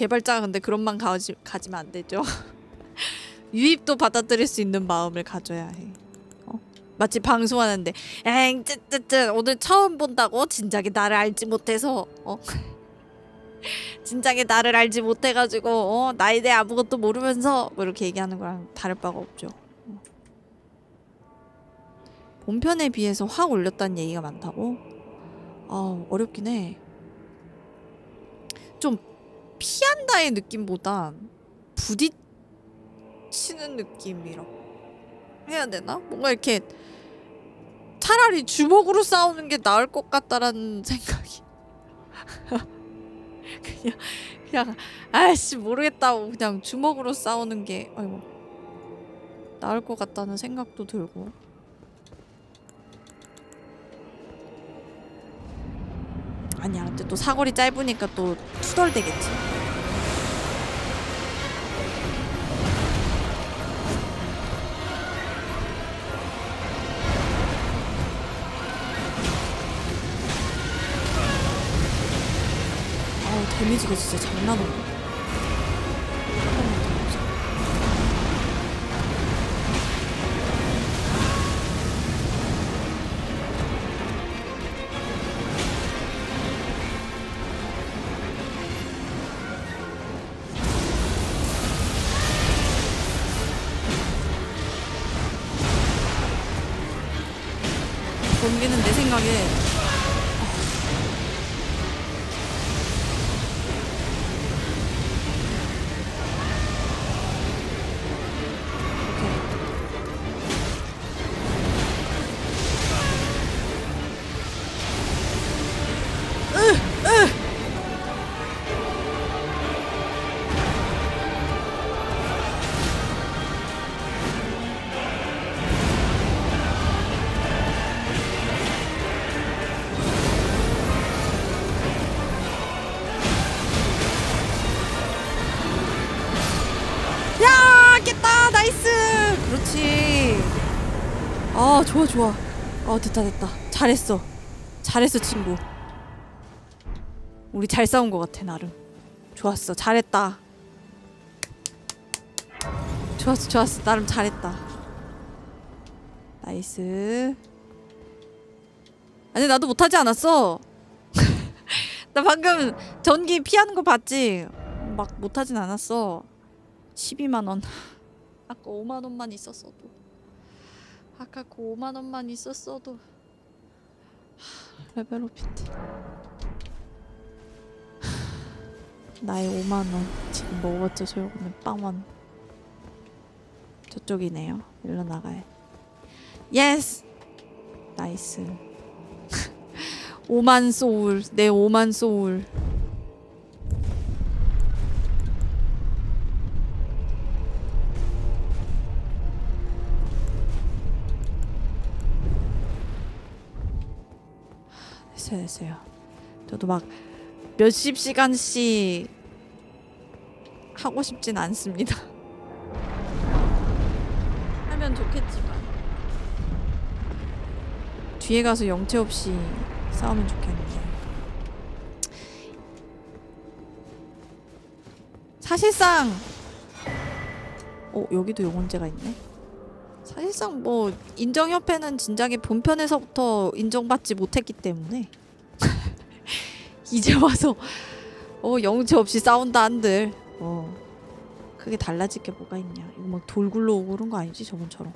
개발자가 근데 그런 만 가지, 가지면 안 되죠. 유입도 받아들일 수 있는 마음을 가져야 해. 어? 마치 방송하는데 엥 쯔쯔쯔 오늘 처음 본다고 진작에 나를 알지 못해서 어? 진작에 나를 알지 못해가지고 어? 나에 대해 아무것도 모르면서 뭐 이렇게 얘기하는 거랑 다를 바가 없죠. 어. 본편에 비해서 확 올렸다는 얘기가 많다고? 아 어렵긴 해. 좀 피한다의 느낌보단 부딪 치는 느낌이라고 해야 되나? 뭔가 이렇게 차라리 주먹으로 싸우는 게 나을 것 같다라는 생각이 그냥 그냥 아씨 모르겠다고 그냥 주먹으로 싸우는 게 아이고 나을 것 같다는 생각도 들고 아니야. 근데 또 사거리 짧으니까 또 투덜대겠지. 아우 데미지가 진짜 장난 없네 아 좋아 어 됐다 됐다 잘했어 잘했어 친구 우리 잘 싸운 것 같아 나름 좋았어 잘했다 좋았어 좋았어 나름 잘했다 nice 아니 나도 못하지 않았어. 나 방금 전기 피하는 거 봤지? 막 못하진 않았어. 12만 원. 아까 5만 원만 있었어도. 아까 그 5만 원만 있었어도. 하, level up 히트. 나의 5만 원 지금 먹었죠 소요는 빵원. 저쪽이네요. 일로 나가야. yes. nice. 5만 소울. 내 5만 소울. 됐어요. 저도 막 몇십 시간씩 하고 싶진 않습니다. 하면 좋겠지만 뒤에 가서 영체 없이 싸우면 좋겠는데 사실상 어 여기도 용원제가 있네 사실상 뭐 인정협회는 진작에 본편에서부터 인정받지 못했기 때문에 이제 와서 어 영체 없이 싸운다 한들. 어 크게 달라질 게 뭐가 있냐. 이거 막 돌 굴러오고 그런 거 아니지 저번처럼.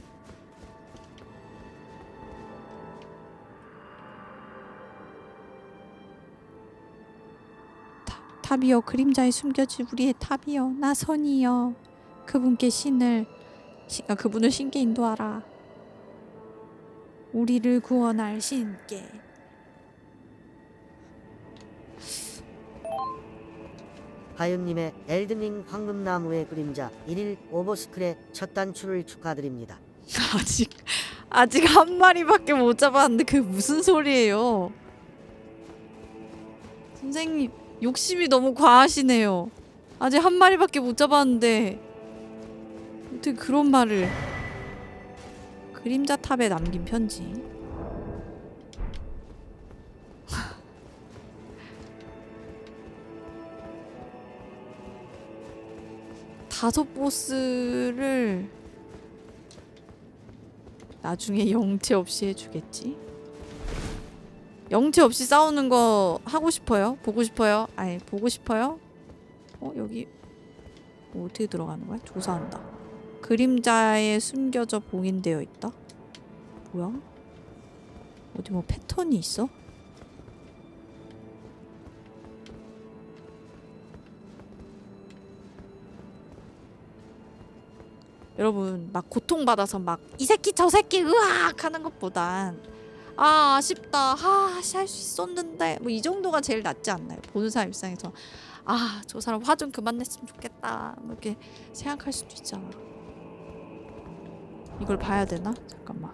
타- 탑이여 그림자에 숨겨진 우리의 탑이여 나선이여. 그분께 신을 시, 아, 그분을 신께 인도하라. 우리를 구원할 신께 하윤님의 엘든링 황금나무의 그림자 1일 오버스클의 첫 단추를 축하드립니다. 아직 아직 한 마리밖에 못 잡았는데 그게 무슨 소리예요? 선생님 욕심이 너무 과하시네요. 아직 한 마리밖에 못 잡았는데 어떻게 그런 말을 그림자 탑에 남긴 편지. 다섯 보스를 나중에 영체 없이 해주겠지? 영체 없이 싸우는 거 하고 싶어요? 보고 싶어요? 아니 보고 싶어요? 어 여기 뭐 어떻게 들어가는 거야? 조사한다. 그림자에 숨겨져 봉인되어 있다. 뭐야? 어디 뭐 패턴이 있어? 여러분 막 고통받아서 막 이 새끼 저 새끼 으악 하는 것보단 아 아쉽다. 아씨 할수 있었는데. 뭐 이 정도가 제일 낫지 않나요? 보는 사람 입장에서. 아 저 사람 화 좀 그만 냈으면 좋겠다. 뭐 이렇게 생각할 수도 있잖아. 이걸 봐야 되나? 잠깐만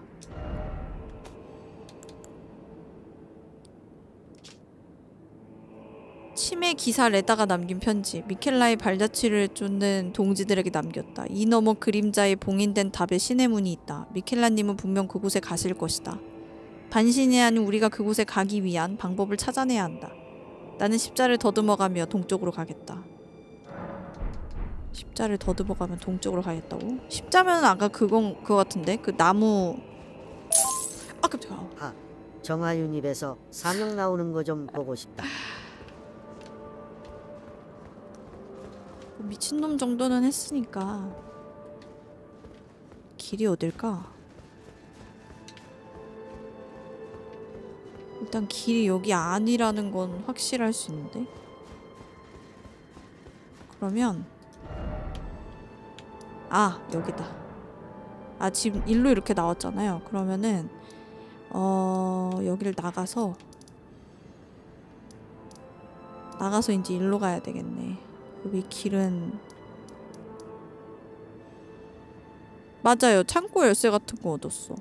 치매 기사 레다가 남긴 편지 미켈라의 발자취를 쫓는 동지들에게 남겼다. 이 너머 그림자에 봉인된 답에 신의 문이 있다. 미켈라님은 분명 그곳에 가실 것이다. 반신이 아닌 우리가 그곳에 가기 위한 방법을 찾아내야 한다. 나는 십자를 더듬어가며 동쪽으로 가겠다. 십자를 더듬어가면 동쪽으로 가겠다고? 십자면 아까 그건 그거 같은데 그 나무 아 깜짝이야. 아, 정하윤 입에서 사명 나오는 거 좀 보고 싶다. 미친놈 정도는 했으니까. 길이 어딜까? 일단 길이 여기 아니라는 건 확실할 수 있는데. 그러면 아 여기다. 아 지금 일로 이렇게 나왔잖아요. 그러면은 어 여기를 나가서 나가서 이제 일로 가야 되겠네 여기 길은. 맞아요. 창고 열쇠 같은 거 얻었어.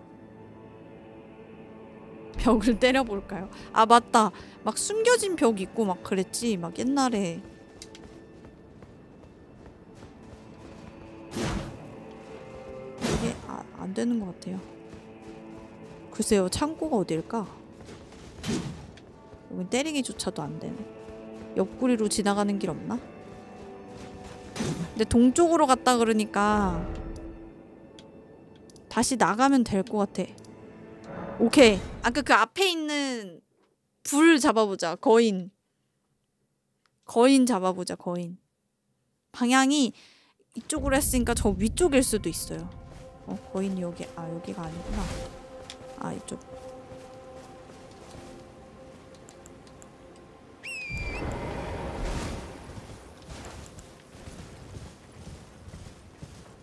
벽을 때려볼까요? 아 맞다. 막 숨겨진 벽 있고 막 그랬지? 막 옛날에. 이게 아, 안 되는 것 같아요. 글쎄요 창고가 어딜까? 여기 때리기조차도 안 되네. 옆구리로 지나가는 길 없나? 근데 동쪽으로 갔다 그러니까 다시 나가면 될 것 같아. 오케이. 아 아까 그 앞에 있는 불 잡아보자. 거인. 거인 잡아보자. 거인. 방향이 이쪽으로 했으니까 저 위쪽일 수도 있어요. 어, 거인이 여기 아 여기가 아니구나. 아 이쪽.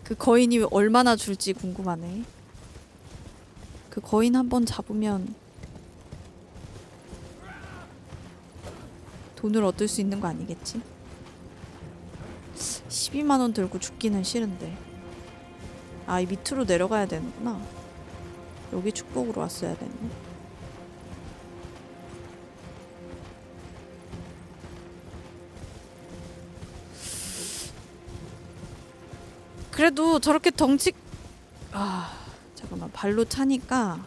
그 거인이 얼마나 줄지 궁금하네. 그 거인 한 번 잡으면 돈을 얻을 수 있는 거 아니겠지? 12만 원 들고 죽기는 싫은데. 아, 이 밑으로 내려가야 되는구나. 여기 축복으로 왔어야 됐네. 그래도 저렇게 덩치 아 잠깐만. 발로 차니까.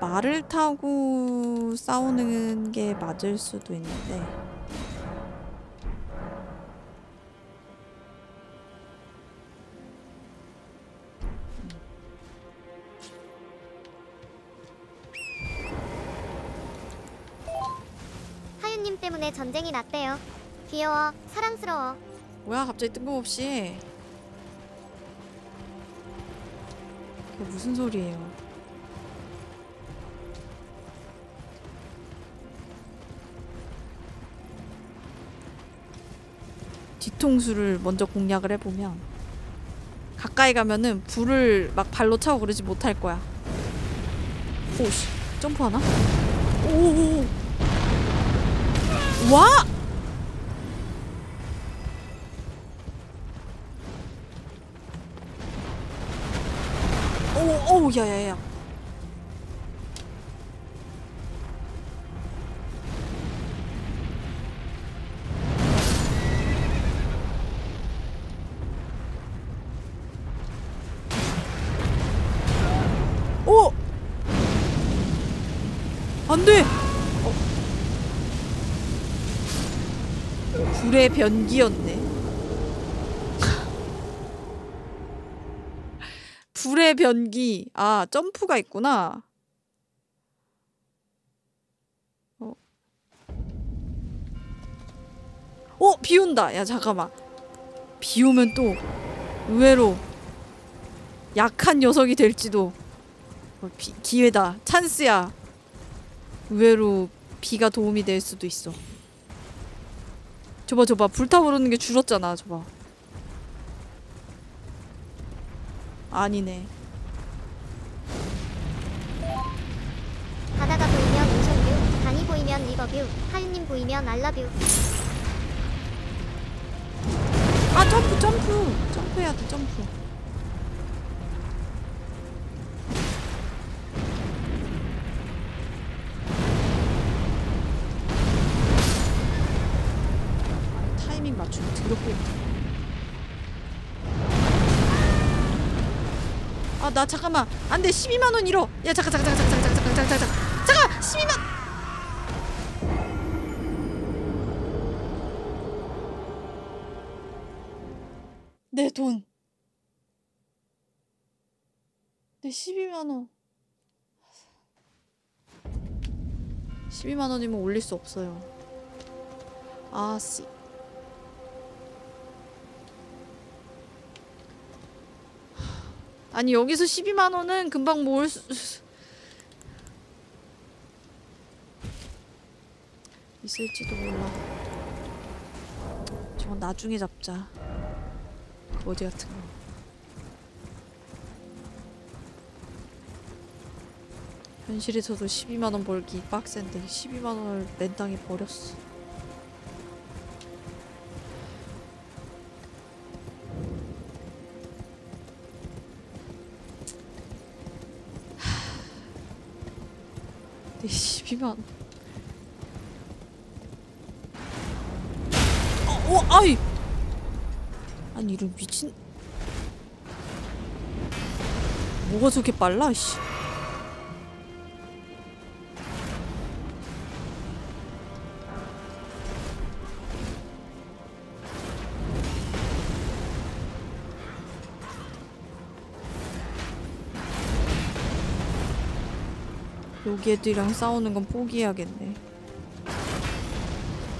말을 타고 싸우는 게 맞을 수도 있는데. 하윤님 때문에 전쟁이 났대요. 귀여워, 사랑스러워. 뭐야 갑자기 뜬금없이 그게 무슨 소리예요 뒤통수를 먼저 공략을 해보면 가까이 가면은 불을 막 발로 차고 그러지 못할 거야 오씨 점프하나? 오오오 와! 오, 오, 야야야. 오! 안 돼! 어. 불의 변기였네. 불의 변기. 아, 점프가 있구나. 어. 어, 비 온다. 야, 잠깐만. 비 오면 또 의외로 약한 녀석이 될지도 어, 비, 기회다. 찬스야. 의외로 비가 도움이 될 수도 있어. 저봐, 저봐. 불타오르는 게 줄었잖아. 저봐. 아니네. 리버뷰, 하윤님 보이면 알러뷰. 아 점프 점프. 점프해야 돼 점프. 아, 아나 잠깐만. 안돼 12만원 잃어. 야 잠깐 잠깐 잠깐 잠깐 잠깐 잠깐 잠깐 잠깐 12만 내 돈. 내 12만 원. 12만 원이면 올릴 수 없어요. 아, 씨. 아니 여기서 12만 원은 금방 모을 수 있을지도 몰라. 저건 나중에 잡자. 거지 같은 거. 현실에서도 12만 원 벌기 빡센데 12만 원을 맨땅에 버렸어. 내 12만 원. 어, 어, 아이. 아니 이런 미친. 뭐가 저렇게 빨라 씨. 여기 애들이랑 싸우는 건 포기해야겠네.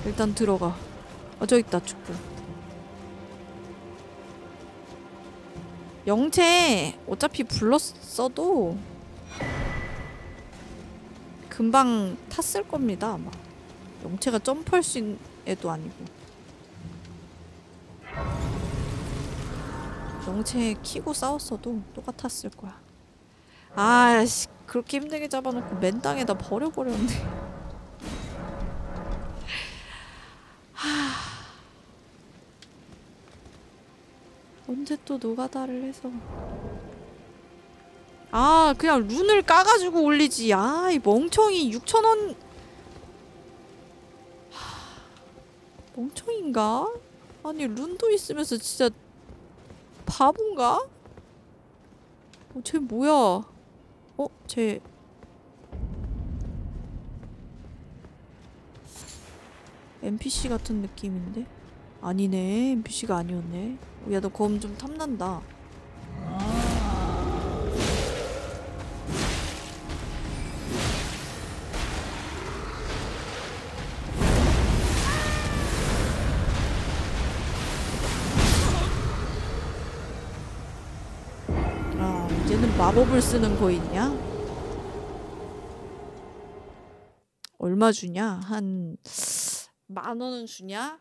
일단 들어가. 아 저기 있다 축구. 영채 어차피 불렀어도 금방 탔을 겁니다, 아마. 영채가 점프할 수 있는 애도 아니고. 영채 키고 싸웠어도 똑같았을 거야. 아씨, 그렇게 힘들게 잡아놓고 맨 땅에다 버려버렸네. 언제 또 노가다를 해서. 아, 그냥 룬을 까가지고 올리지. 아, 이 멍청이 6천원. 멍청인가? 아니, 룬도 있으면서 진짜 바본가? 어, 쟤 뭐야? 어, 쟤 NPC 같은 느낌인데? 아니네, NPC가 아니었네. 어, 야, 너 검 좀 탐난다. 아, 이제는 마법을 쓰는 거 있냐? 얼마 주냐? 한 만 원은 주냐?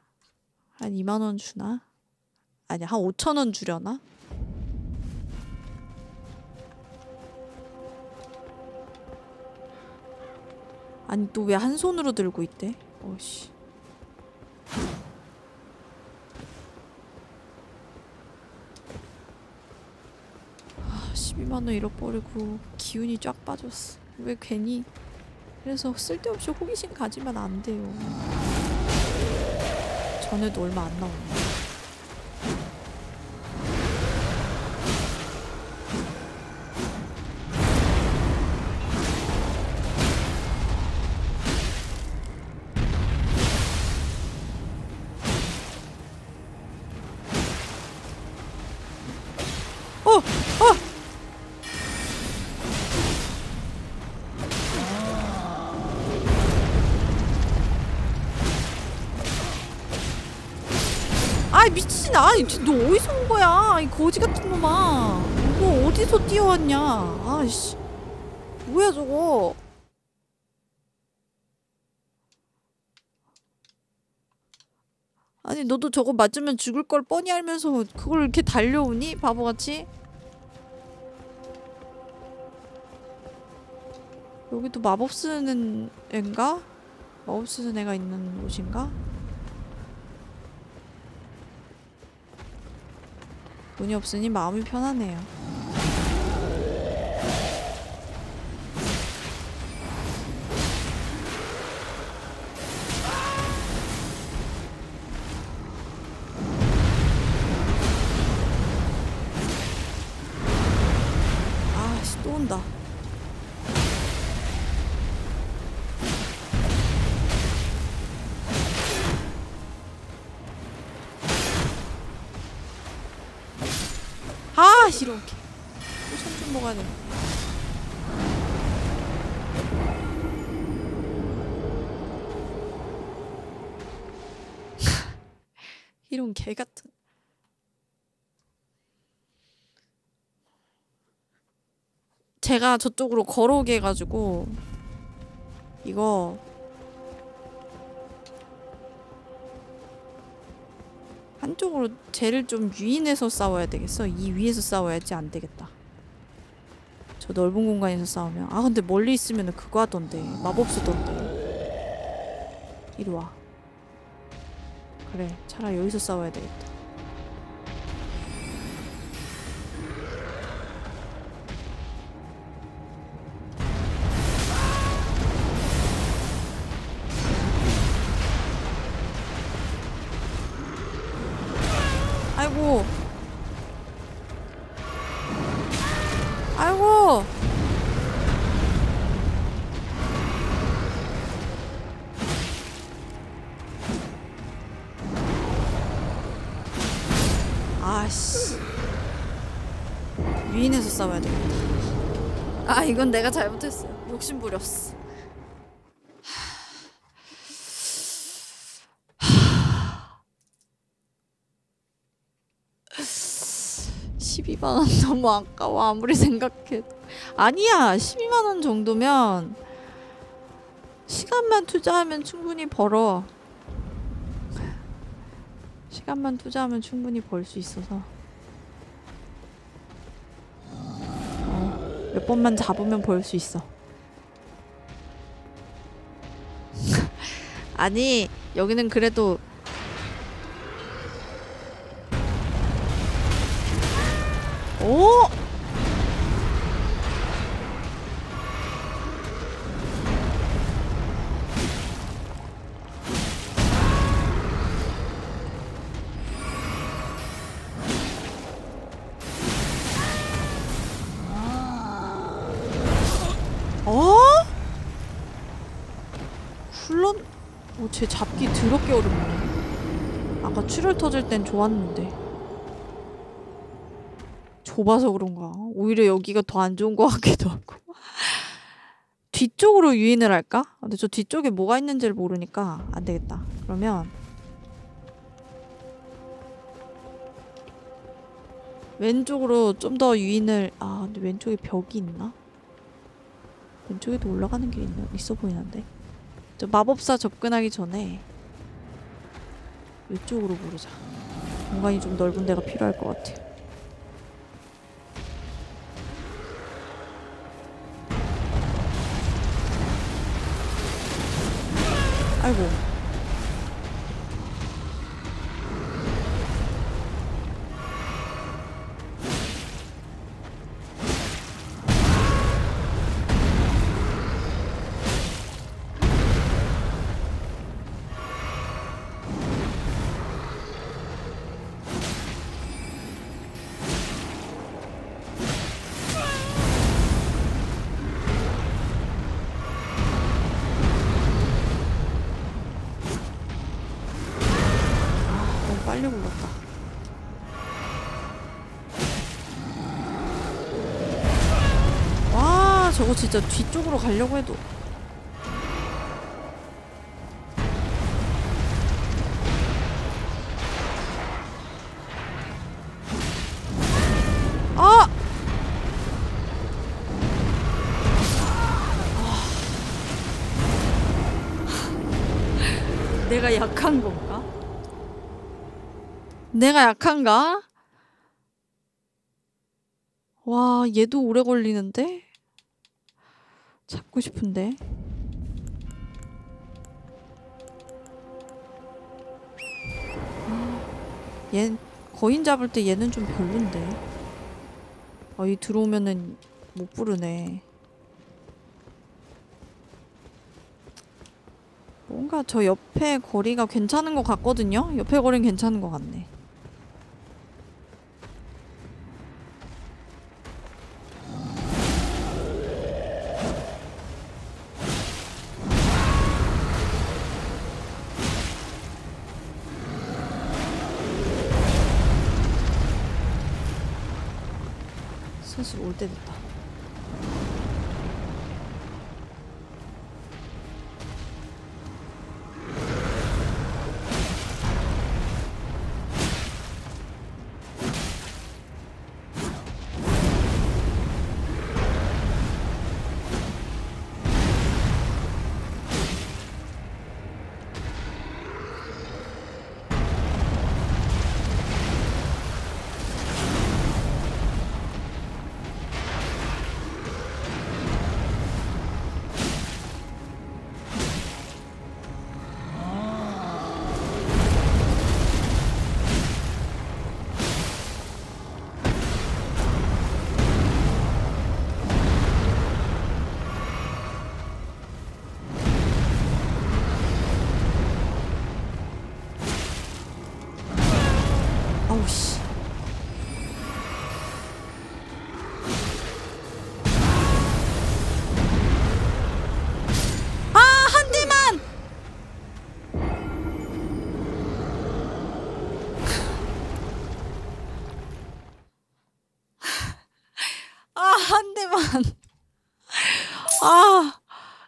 한 2만 원 주나? 아니, 한 5천 원 주려나? 아니, 또 왜 한 손으로 들고 있대? 어씨. 아, 12만 원 잃어버리고 기운이 쫙 빠졌어. 왜 괜히 그래서 쓸데없이 호기심 가지면 안 돼요. 전에도 얼마 안 나왔네. 너 어디서 온 거야? 이 거지 같은 놈아. 너 어디서 뛰어왔냐? 아이씨. 뭐야 저거? 아니 너도 저거 맞으면 죽을 걸 뻔히 알면서 그걸 이렇게 달려오니? 바보같이? 여기도 마법 쓰는 애인가? 마법 쓰는 애가 있는 곳인가? 돈이 없으니 마음이 편하네요. 개 같은. 제가 저쪽으로 걸어오게 해가지고 이거 한쪽으로 쟤를 좀 유인해서 싸워야 되겠어. 이 위에서 싸워야지 안 되겠다. 저 넓은 공간에서 싸우면. 아 근데 멀리 있으면 그거 하던데. 마법 쓰던데. 이리 와 그래 차라리 여기서 싸워야 되겠다 이건 내가 잘못했어요. 욕심 부렸어. 12만 원 너무 아까워. 아무리 생각해도. 아니야. 12만 원 정도면 시간만 투자하면 충분히 벌어. 시간만 투자하면 충분히 벌 수 있어서 몇 번만 잡으면 벌수 있어 아니 여기는 그래도 오! 쟤 잡기 더럽게 어렵네. 아까 출혈 터질 땐 좋았는데. 좁아서 그런가? 오히려 여기가 더 안 좋은 것 같기도 하고. 뒤쪽으로 유인을 할까? 아, 근데 저 뒤쪽에 뭐가 있는지를 모르니까 안 되겠다. 그러면 왼쪽으로 좀 더 유인을 아 근데 왼쪽에 벽이 있나? 왼쪽에도 올라가는 게 있나? 있어 보이는데 저 마법사 접근하기 전에 이쪽으로 부르자. 공간이 좀 넓은 데가 필요할 것 같아. 아이고 진짜 뒤쪽으로 가려고 해도. 아! 내가 약한 건가? 내가 약한가? 와, 얘도 오래 걸리는데? 잡고 싶은데. 아, 얘 거인 잡을 때 얘는 좀 별론데. 아, 이 들어오면은 못 부르네. 뭔가 저 옆에 거리가 괜찮은 것 같거든요? 옆에 거리는 괜찮은 것 같네. 올 때 됐다.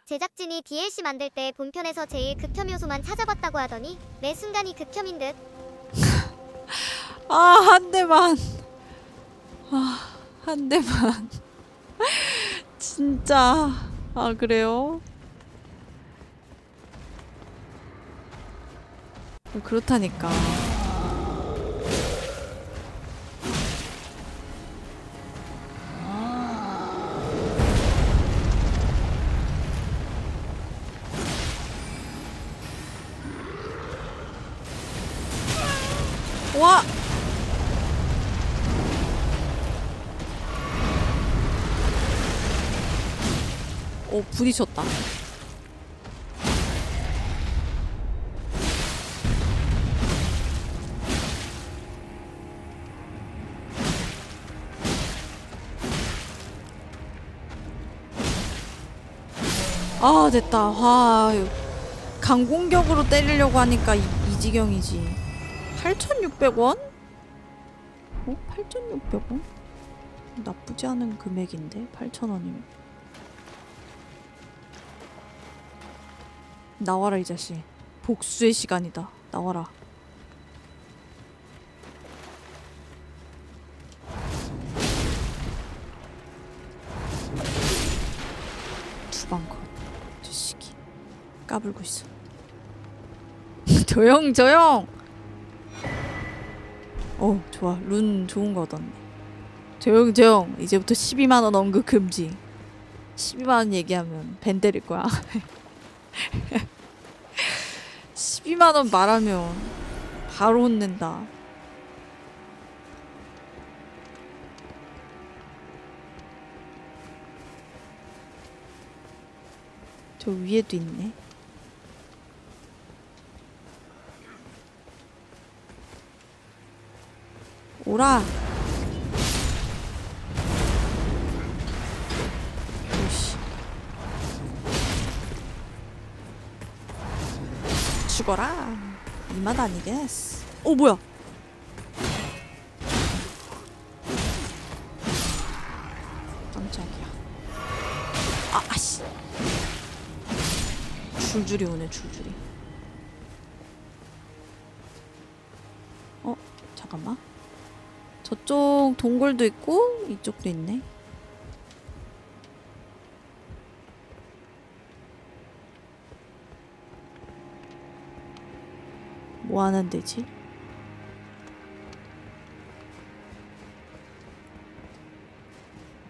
제작진이 DLC 만들 때 본편에서 제일 극혐 요소만 찾아봤다고 하더니 매 순간이 극혐인 듯. 아, 한 대만. 아, 한 대만. 진짜. 아, 그래요? 그렇다니까. 부딪혔다. 아, 됐다. 와, 강공격으로 때리려고 하니까 이, 이 지경이지. 8,600원? 어? 8,600원? 나쁘지 않은 금액인데 8,000원이면 나와라 이 자식. 복수의 시간이다. 나와라. 두방컷 자식이 까불고 있어. 조용 조용! 어 좋아. 룬 좋은 거 얻었네. 조용 조용! 이제부터 12만원 언급 금지. 12만원 얘기하면 밴 때릴 거야 12만원 말하면 바로 혼낸다. 저 위에도 있네. 오라 죽어라. 이맛 아니겠어. 어 뭐야? 깜짝이야. 아 아씨. 줄줄이 오네 줄줄이. 어 잠깐만. 저쪽 동굴도 있고 이쪽도 있네. 뭐 하는 데지?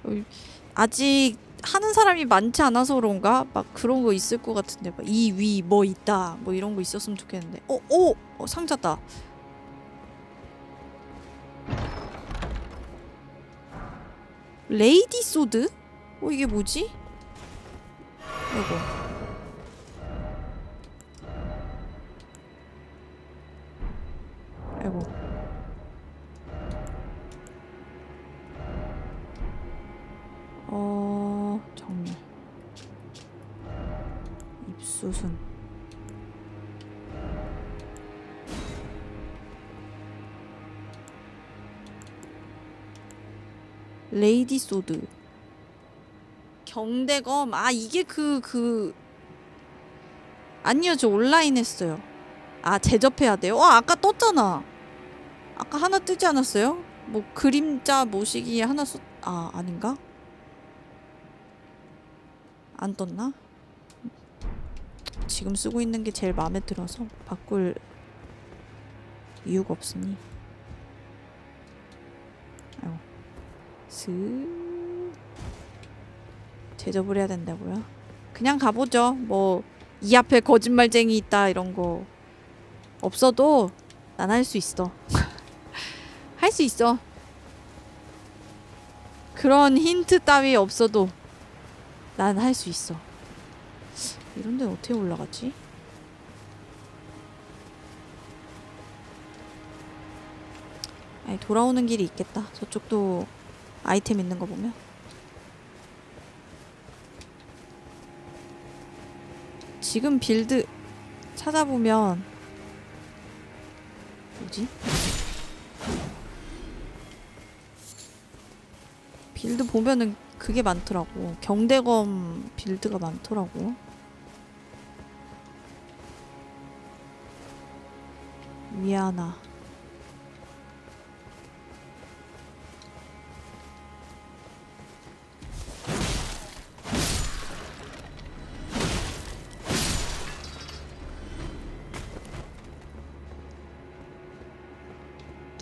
어, 아직 하는 사람이 많지 않아서 그런가? 막 그런 거 있을 것 같은데 막 이 위 뭐 있다 뭐 이런 거 있었으면 좋겠는데 어? 어? 어 상자다 레이디 소드? 어 이게 뭐지? 이거 아이고. 어 정리 입수순. Lady Sword. 경대검. 아 이게 그 그. 아니요 저 온라인 했어요 아 재접해야 돼요? 와 아까 떴잖아. 아까 하나 뜨지 않았어요? 뭐 그림자 모시기 하나 쏟... 아 아닌가? 안 떴나? 지금 쓰고 있는 게 제일 마음에 들어서 바꿀 이유가 없으니. 아이고. 슥. 제접을 해야 된다고요? 그냥 가보죠. 뭐 이 앞에 거짓말쟁이 있다 이런 거 없어도 난 할 수 있어. 할 수 있어. 그런 힌트 따위 없어도 난 할 수 있어. 이런 데는 어떻게 올라가지? 아니 돌아오는 길이 있겠다. 저쪽도 아이템 있는 거 보면 지금 build 찾아보면 뭐지? build 보면은 그게 많더라고. 경대검 build가 많더라고. 위에 하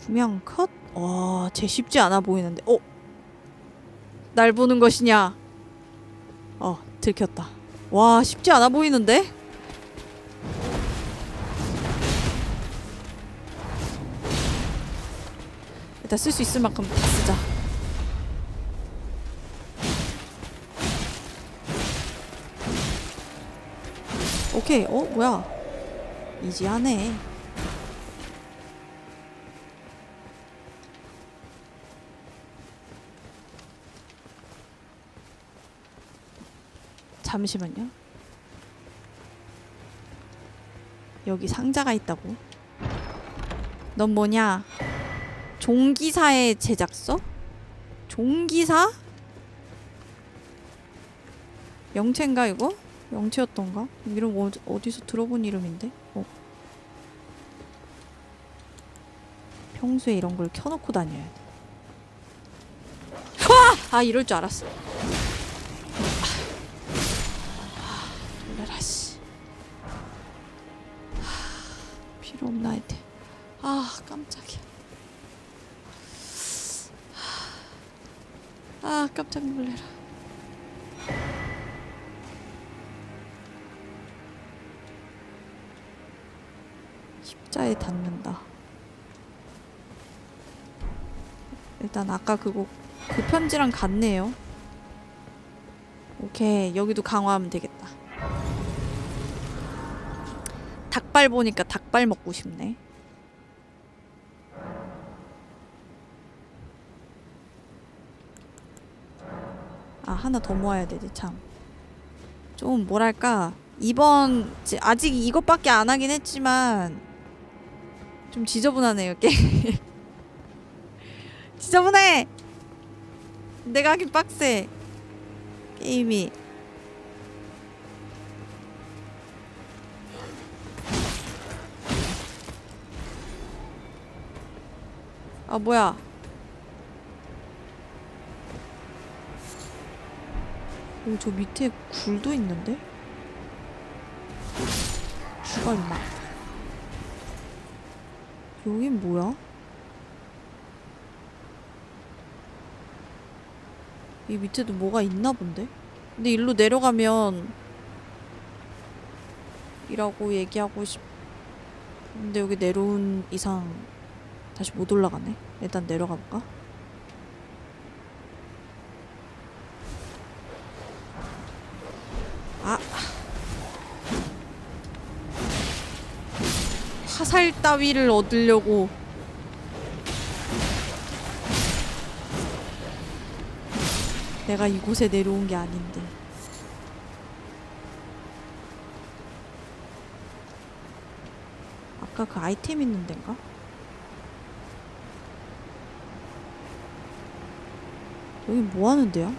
나. 두명 컷? 와, 쟤 쉽지 않아 보이는데. 어? 날 보는 것이냐? 어, 들켰다. 와, 쉽지 않아 보이는데? 일단 쓸 수 있을 만큼 다 쓰자. 오케이. 어, 뭐야? 이지하네. 잠시만요. 여기 상자가 있다고. 넌 뭐냐? 종기사의 제작서? 종기사? 영채인가 이거? 영채였던가? 이름 어, 어디서 들어본 이름인데? 어. 평소에 이런 걸 켜놓고 다녀야 돼. 아! 아 이럴 줄 알았어. 놀래라 씨. 하, 필요 없나 아이템. 아 깜짝이야. 아 깜짝 놀래라. 십자에 닿는다. 일단 아까 그거 그 편지랑 같네요. 오케이 여기도 강화하면 되겠다. 닭발 보니까 닭발 먹고 싶네. 아 하나 더 모아야 되지 참. 좀 뭐랄까 이번 지- 아직 이것밖에 안 하긴 했지만 좀 지저분하네요 게임. 지저분해. 내가 하긴 빡세. 게임이. 아 뭐야? 오, 저 밑에 굴도 있는데? 죽어 임마. 여긴 뭐야? 이 밑에도 뭐가 있나 본데? 근데 일로 내려가면 이라고 얘기하고 싶 근데 여기 내려온 이상 다시 못 올라가네 일단 내려가 볼까? 아 화살 따위를 얻으려고 내가 이곳에 내려온 게 아닌데. 아까 그 아이템 있는 데인가? 여기 뭐 하는 데야?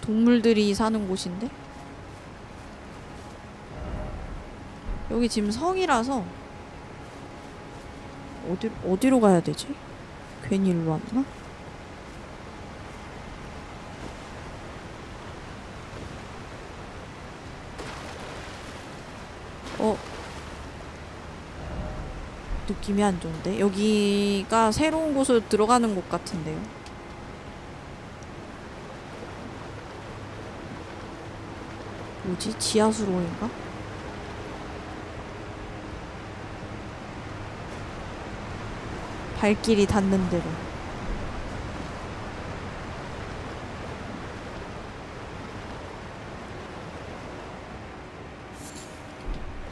동물들이 사는 곳인데? 여기 지금 성이라서 어디 어디로 가야 되지? 괜히 일로 왔나? 어 느낌이 안 좋은데 여기가 새로운 곳으로 들어가는 곳 같은데요. 뭐지 지하수로인가? 발길이 닿는 대로.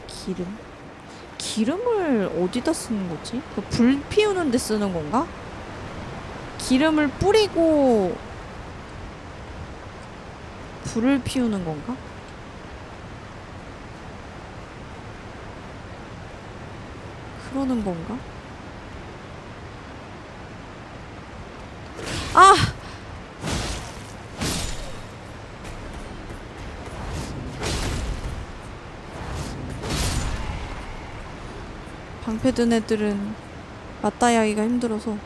기름? 기름을 어디다 쓰는 거지? 그 불 피우는 데 쓰는 건가? 기름을 뿌리고 불을 피우는 건가? 그러는 건가? 방패 든 애들은 맞다이 하기가 힘들어서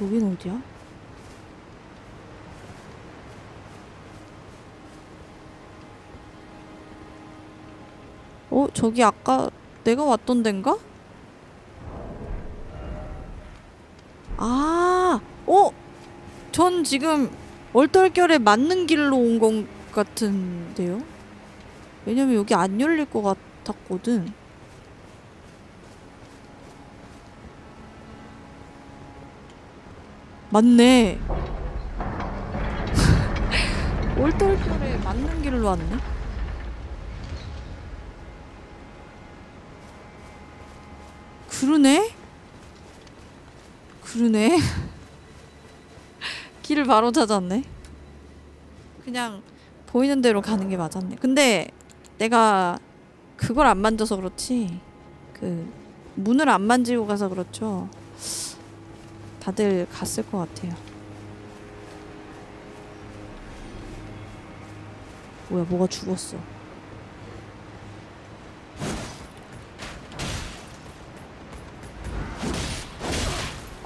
여긴 어디야? 어? 저기 아까 내가 왔던 데인가? 아, 어? 전 지금 얼떨결에 맞는 길로 온 것 같은데요? 왜냐면 여기 안 열릴 것 같았거든. 맞네. 얼떨결에 맞는 길로 왔네. 그러네? 그러네? 길을 바로 찾았네. 그냥 보이는 대로 가는 게 맞았네. 근데 내가 그걸 안 만져서 그렇지. 그 문을 안 만지고 가서 그렇죠. 다들 갔을 것 같아요. 뭐야, 뭐가 죽었어.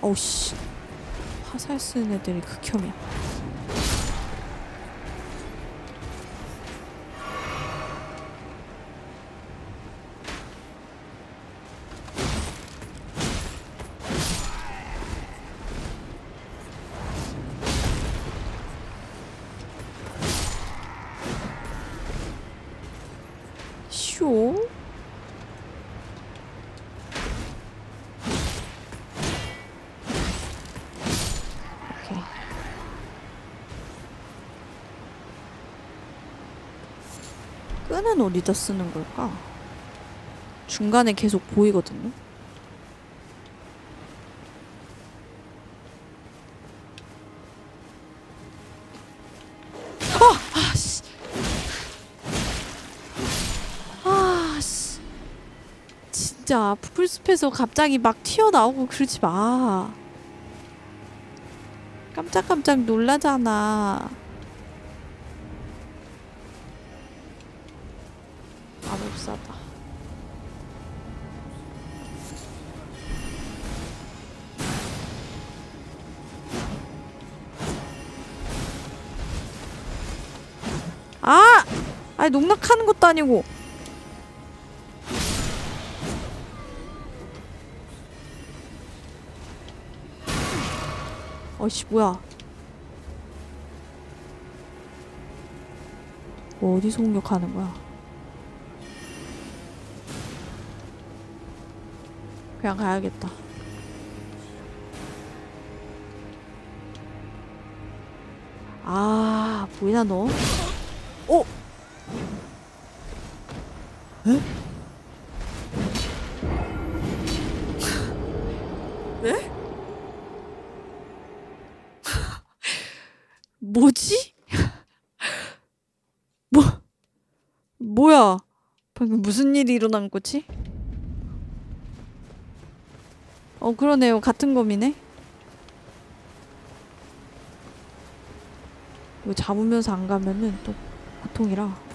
어우 씨 화살 쓰는 애들이 극혐이야 끈은 어디다 쓰는 걸까? 중간에 계속 보이거든요. 아! 아, 씨. 아, 씨. 진짜 풀숲에서 갑자기 막 튀어나오고 그러지 마. 깜짝깜짝 놀라잖아. 아! 아니 농락하는 것도 아니고. 어이씨 뭐야 뭐 어디서 공격하는 거야 그냥 가야겠다 아 보이나 너? 일이 일어난 거지? 어 그러네요. 같은 검이네. 이거 잡으면서 안 가면은 또 고통이라.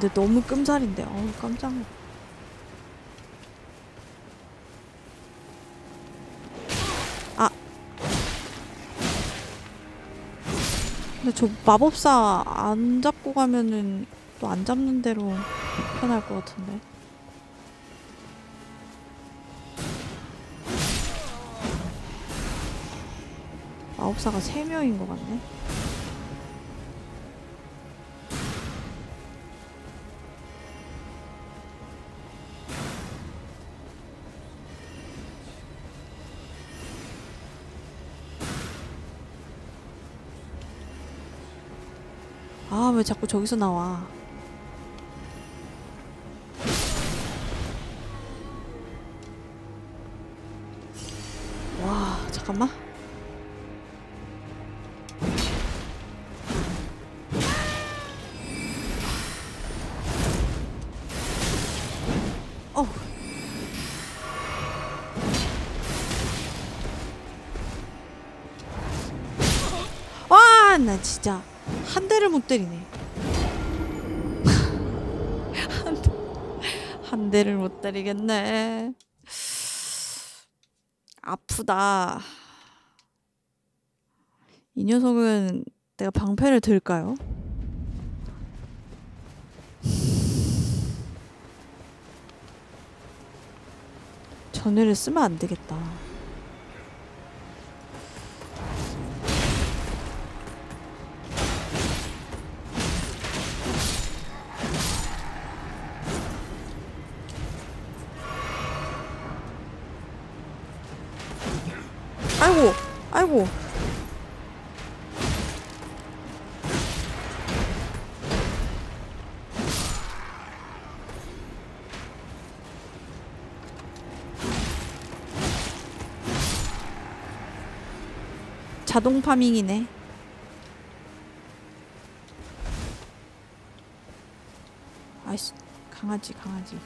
근데 너무 끔살인데. 어우 깜짝 놀 아. 근데 저 마법사 안 잡고 가면은 또 안 잡는 대로 편할 것 같은데. 마법사가 3명인 것 같네 왜 자꾸 저기서 나와? 와 잠깐만. 어. 와, 나 진짜 한 대를 못 때리네. 한 대를 못 때리겠네. 아프다. 이 녀석은 내가 방패를 들까요? 전회를 쓰면 안 되겠다. 자동 파밍이네. 아이씨, 강아지, 강아지.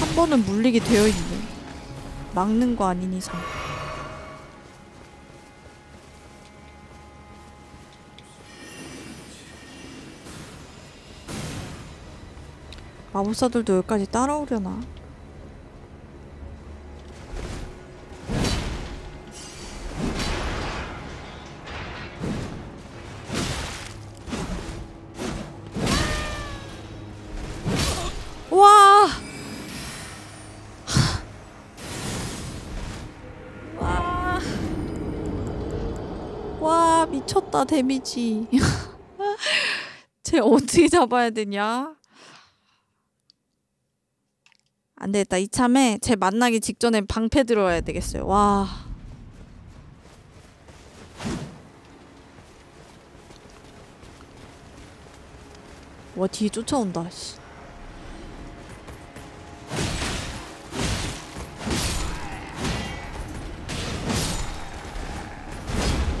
한 번은 물리게 되어 있네. 막는 거 아닌 이상. 마법사들도 여기까지 따라오려나? 미쳤다, 데미지. 쟤 어떻게 잡아야 되냐? 안 되겠다. 이참에 쟤 만나기 직전에 방패 들어야 되겠어요. 와. 와, 뒤에 쫓아온다. 씨.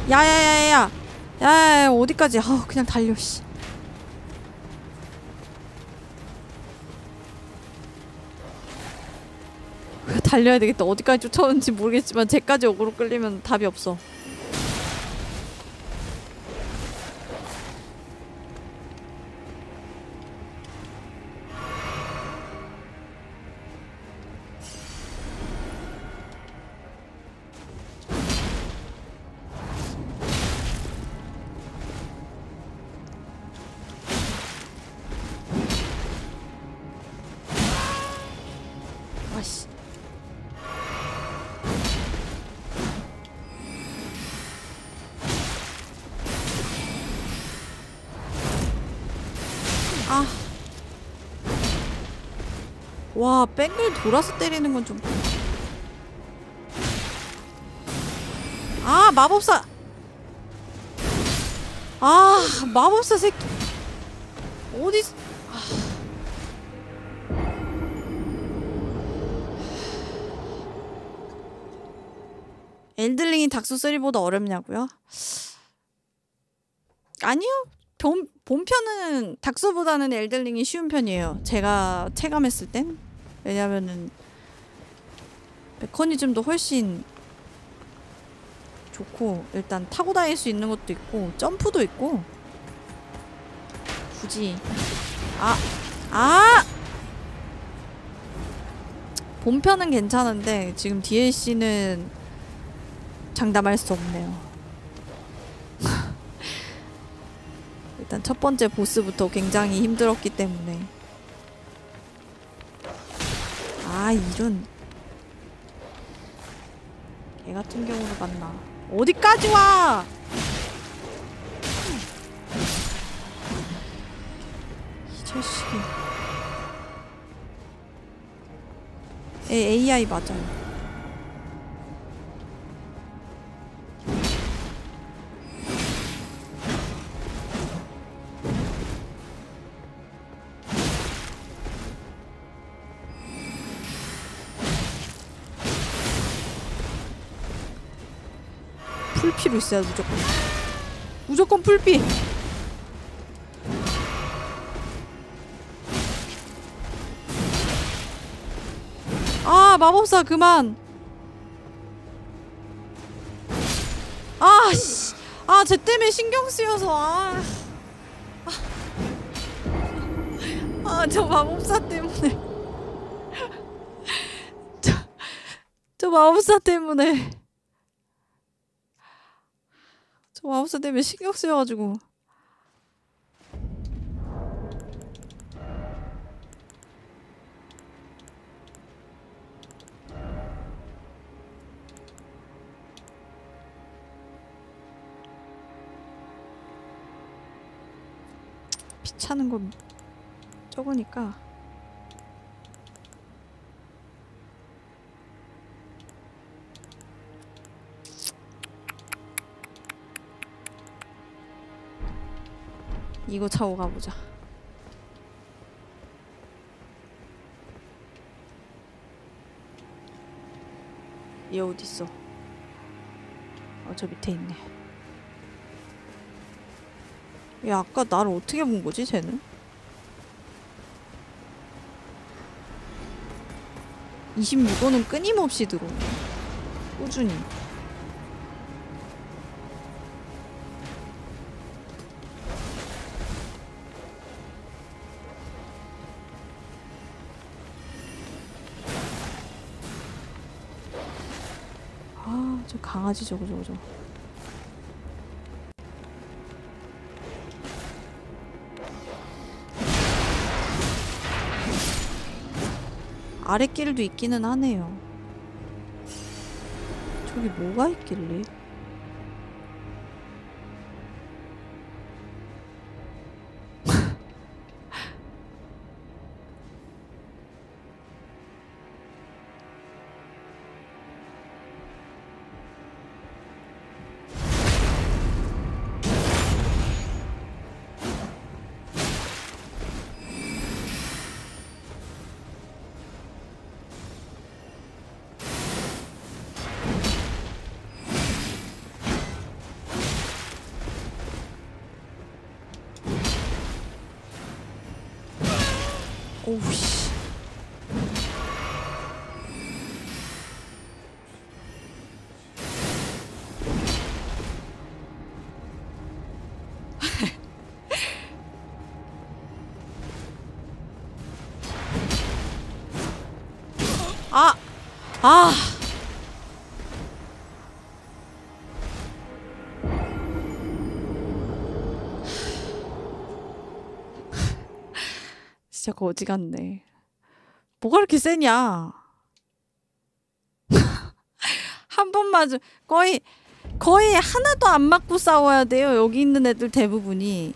야야야야야 야야야 어디까지? 아 그냥 달려 씨. 달려야 되겠다. 어디까지 쫓아오는지 모르겠지만 쟤까지 어그로 끌리면 답이 없어 와, 뺑글 돌아서 때리는 건 좀. 아, 마법사. 아, 마법사 새끼. 어디, 엘들링이 닥스3보다 어렵냐고요? 아니요. 본, 본편은 닥스보다는 엘들링이 쉬운 편이에요. 제가 체감했을 땐. 왜냐면은 메커니즘도 훨씬 좋고 일단 타고 다닐 수 있는 것도 있고 점프도 있고 굳이 아! 아! 본편은 괜찮은데 지금 DLC는 장담할 수 없네요. 일단 첫 번째 보스부터 굉장히 힘들었기 때문에 아 이런. 개 같은 경우를 만나. 어디까지 와! 이 자식이. 에, AI 맞아요 풀피로 있어야 무조건. 무조건 풀피. 아 마법사 그만. 아씨. 아쟤 때문에 신경 쓰여서 아. 아, 저 마법사 때문에. 저, 저 마법사 때문에. 저 마법사 때문에 신경 쓰여가지고. 귀찮은 거 적으니까 이거 차고 가보자. 얘 어딨어? 어, 저 밑에 있네. 얘 아까 나를 어떻게 본 거지, 쟤는? 26호는 끊임없이 들어오네. 꾸준히. 강아지 저거 저거 저거. 아랫길도 있기는 하네요. 저기 뭐가 있길래? 진짜 거지 같네. 뭐가 이렇게 세냐? 한 번 맞으 거의 거의 하나도 안 맞고 싸워야 돼요. 여기 있는 애들 대부분이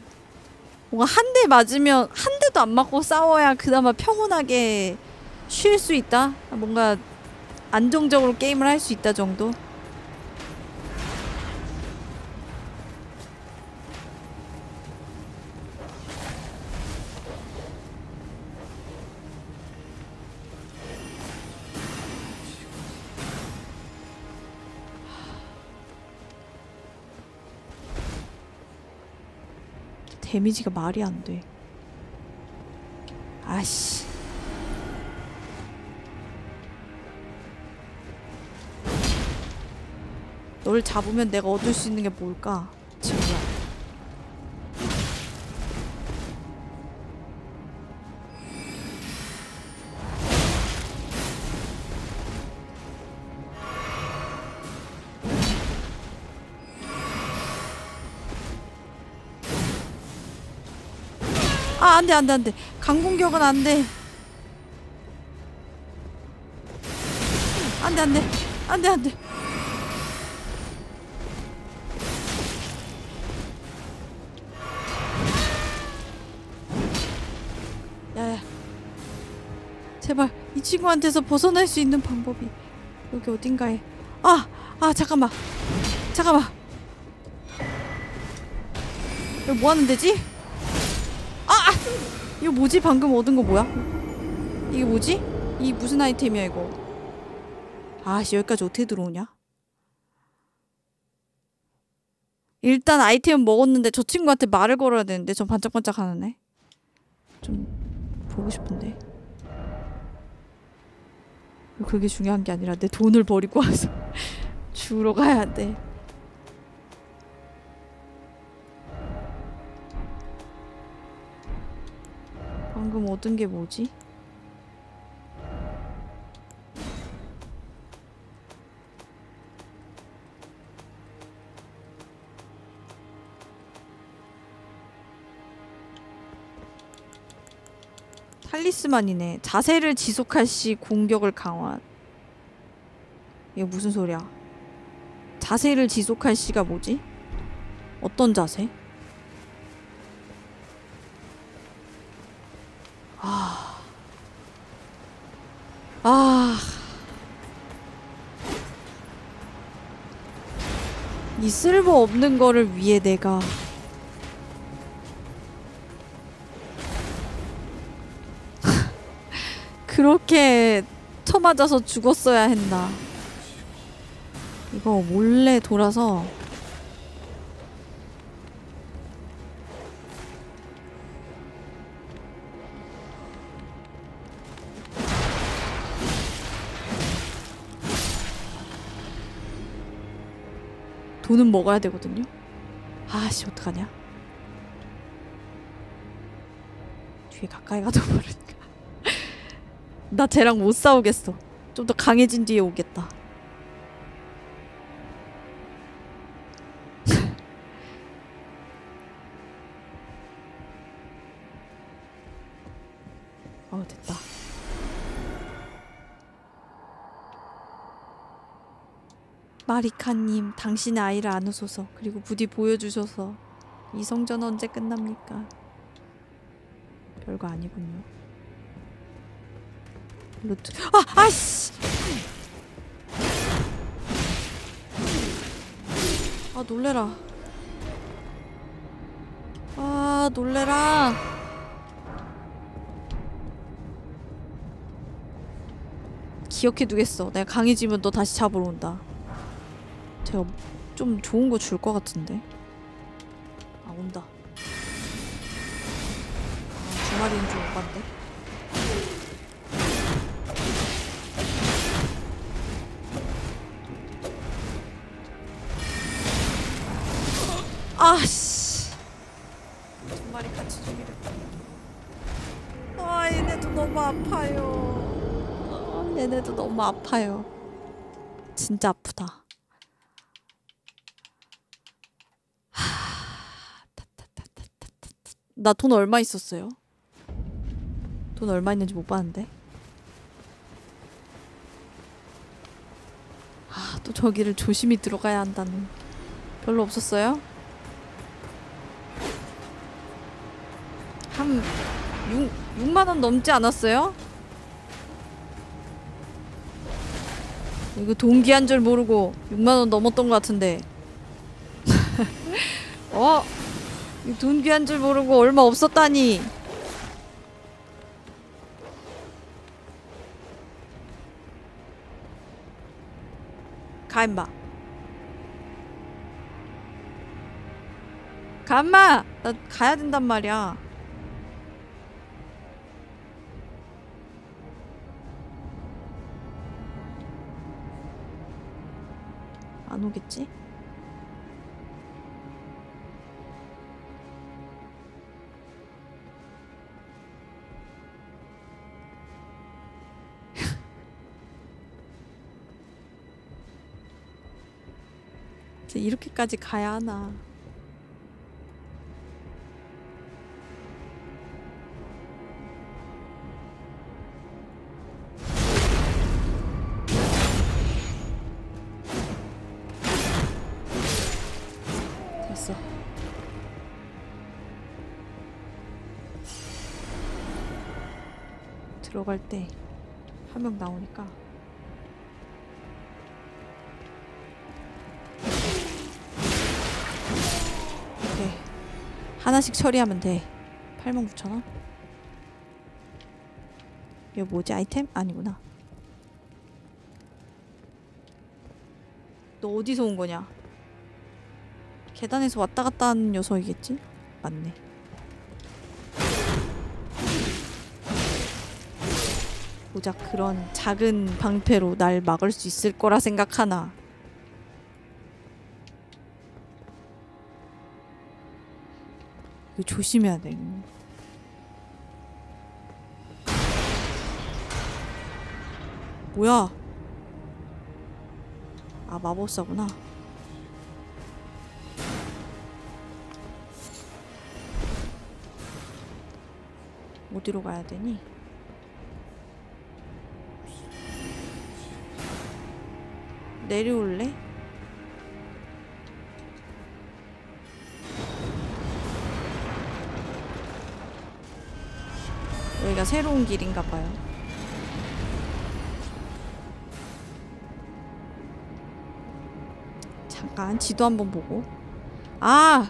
뭔가 한 대 맞으면 한 대도 안 맞고 싸워야 그나마 평온하게 쉴 수 있다. 뭔가 안정적으로 게임을 할 수 있다 정도. 데미지가 말이 안 돼. 아씨. 널 잡으면 내가 얻을 수 있는 게 뭘까? 안 돼, 안 돼, 안 돼. 강공격은 안 돼. 안 돼, 안 돼. 안 돼, 안 돼. 야야. 제발 이 친구한테서 벗어날 수 있는 방법이 여기 어딘가에. 아, 아 잠깐만. 잠깐만. 여기 뭐 하는 데지? 이거 뭐지? 방금 얻은 거 뭐야? 이게 뭐지? 이 무슨 아이템이야 이거? 아씨 여기까지 어떻게 들어오냐? 일단 아이템은 먹었는데 저 친구한테 말을 걸어야 되는데 전 반짝반짝 하는데 좀 보고 싶은데 그게 중요한 게 아니라 내 돈을 버리고 와서 주우러 가야 돼 방금 얻은 게 뭐지? 탈리스만이네. 자세를 지속할 시 공격을 강화. 이게 무슨 소리야? 자세를 지속할 시가 뭐지? 어떤 자세? 이 쓸모 없는 거를 위해 내가 그렇게 쳐맞아서 죽었어야 했나. 이거 몰래 돌아서 돈은 먹어야 되거든요. 아씨 어떡하냐? 뒤에 가까이 가도 모르니까. 나 쟤랑 못 싸우겠어. 좀 더 강해진 뒤에 오겠다. 마리카님, 당신의 아이를 안으소서. 그리고 부디 보여주셔서 이 성전 언제 끝납니까? 별거 아니군요. 루트. 아, 아씨. 아 놀래라. 아 놀래라. 기억해 두겠어. 내가 강해지면 너 다시 잡으러 온다. 제가 좀 좋은 거 줄 것 같은데. 아 온다. 아, 두 마리는 좀 오반데. 아씨. 두 마리 같이 죽이려. 아 얘네도 너무 아파요. 아, 얘네도 너무 아파요. 진짜 아프다. 나 돈 얼마 있었어요? 돈 얼마 있는지 못 봤는데. 아, 또 저기를 조심히 들어가야 한다는. 별로 없었어요? 한 6, 6만 원 넘지 않았어요? 이거 동기한 줄 모르고 6만 원 넘었던 것 같은데. 어? 이 동기한 줄 모르고 얼마 없었다니. 가 임마. 가 임마. 나 가야 된단 말이야. 안 오겠지? 이렇게까지 가야 하나. 됐어. 들어갈 때 한 명 나오니까 하나씩 처리하면 돼 89,000원 이거 뭐지 아이템? 아니구나 너 어디서 온 거냐 계단에서 왔다 갔다 하는 녀석이겠지? 맞네. 고작 그런 작은 방패로 날 막을 수 있을 거라 생각하나. 조심해야 돼. 뭐야? 아 마법사구나. 어디로 가야 되니? 내려올래? 여기가 새로운 길인가 봐요. 잠깐 지도 한번 보고. 아!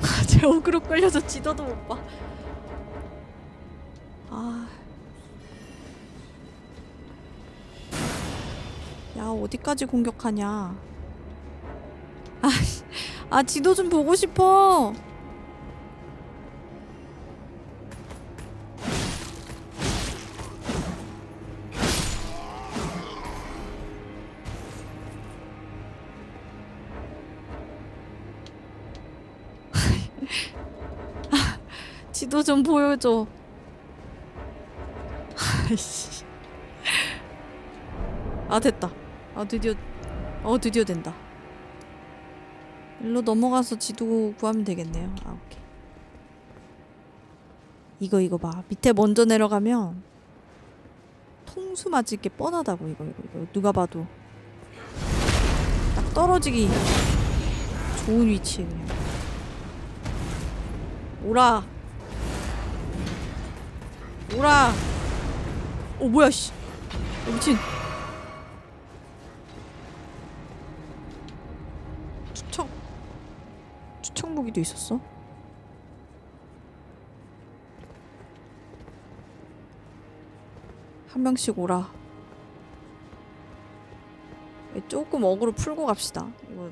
제 어그로 끌려서 지도도 못 봐. 아. 야, 어디까지 공격하냐. 아, 아, 지도 좀 보고 싶어. 좀 보여줘. 아 됐다. 아 드디어 어 드디어 된다. 일로 넘어가서 지도 구하면 되겠네요. 아 오케이. 이거 이거 봐. 밑에 먼저 내려가면 통수 맞을 게 뻔하다고 이거 이거 이거 누가 봐도 딱 떨어지기 좋은 위치에 그냥. 오라. 오라. 오 뭐야 씨. 어, 미친. 추청. 추청 무기도 있었어? 한 명씩 오라. 조금 어그로 풀고 갑시다. 이거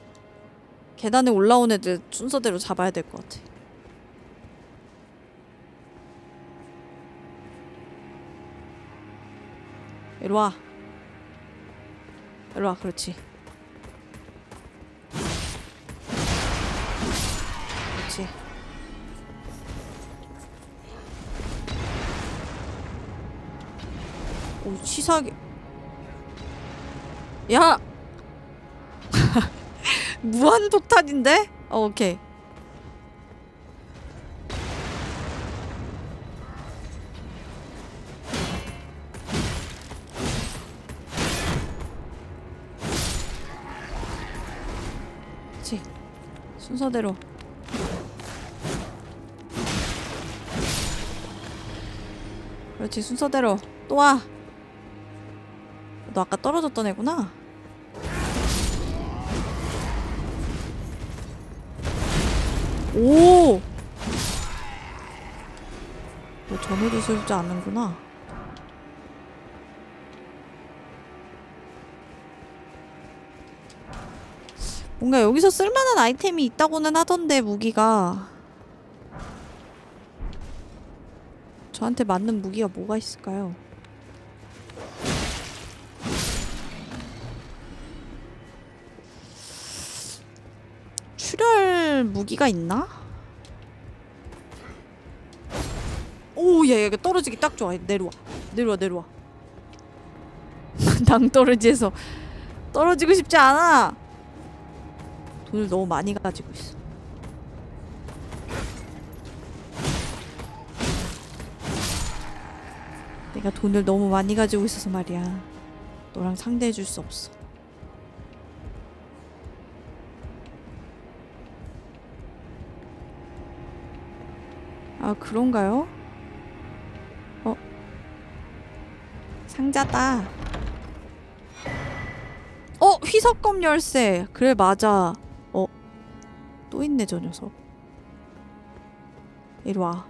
계단에 올라온 애들 순서대로 잡아야 될 것 같아. 이리 와. 이리 와, 그렇지. 그렇지. 오, 치사하게. 야! 무한 폭탄인데? 어, 오케이. 순서대로. 그렇지, 순서대로. 또 와. 너 아까 떨어졌던 애구나. 오! 너 전에도 쓸줄 아는구나. 뭔가 여기서 쓸만한 아이템이 있다고는 하던데 무기가 저한테 맞는 무기가 뭐가 있을까요? 출혈 무기가 있나? 오, 야, 야, 떨어지기 딱 좋아. 내려와. 내려와, 내려와. 낭떠러지에서 떨어지고 싶지 않아. 돈을 너무 많이 가지고 있어. 내가 돈을 너무 많이 가지고 있어서 말이야. 너랑 상대해 줄 수 없어. 아, 그런가요? 어? 상자다. 어, 휘석검 열쇠. 그래, 맞아. 어, 또 있네, 저 녀석. 이리 와.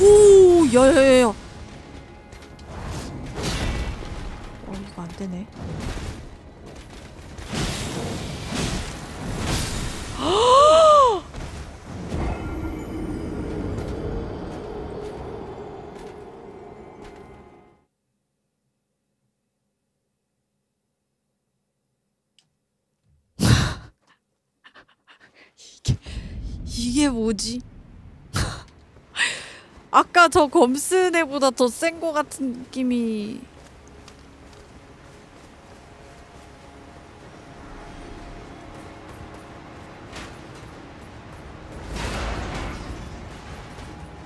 오, 야야야야. 어, 이거 안안 되네. 뭐지? 아까 저 검슨 애보다 더 센 거 같은 느낌이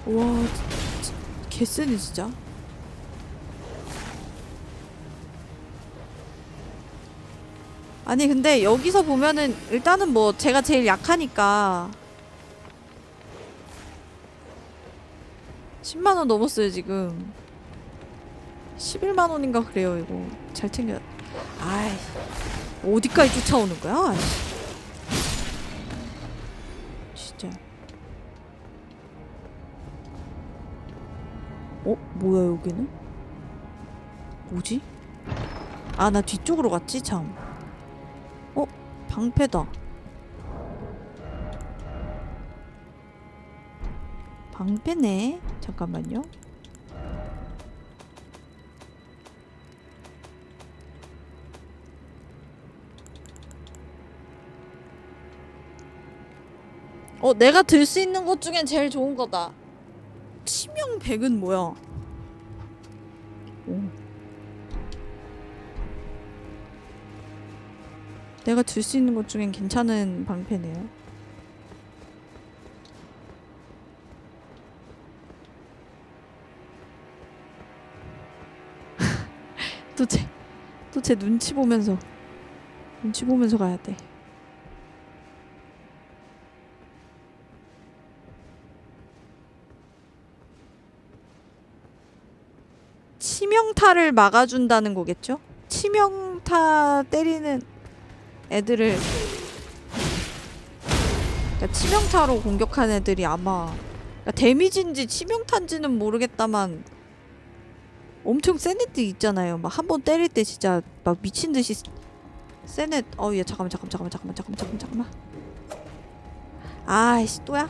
와 개쎄네 진짜 아니 근데 여기서 보면은 일단은 뭐 제가 제일 약하니까 10만원 넘었어요 지금 11만원인가 그래요 이거 잘 챙겨 아이 어디까지 쫓아오는 거야 아이씨. 진짜 어? 뭐야 여기는? 뭐지? 아 나 뒤쪽으로 갔지 참 어? 방패다 방패네 잠깐만요. 어 내가 들 수 있는 것 중엔 제일 좋은 거다. 치명백은 뭐야? 오. 내가 들 수 있는 것 중엔 괜찮은 방패네요 또 제, 또 제 눈치 보면서 눈치 보면서 가야 돼. 치명타를 막아준다는 거겠죠? 치명타 때리는 애들을 그러니까 치명타로 공격한 애들이 아마 그러니까 데미지인지 치명타인지는 모르겠다만 엄청 센 애들 있잖아요. 막 한 번 때릴 때 진짜 막 미친 듯이 센 애. 어우 얘 잠깐만 잠깐만 잠깐만 잠깐만 잠깐만 잠깐만 잠깐만. 아이씨 또야?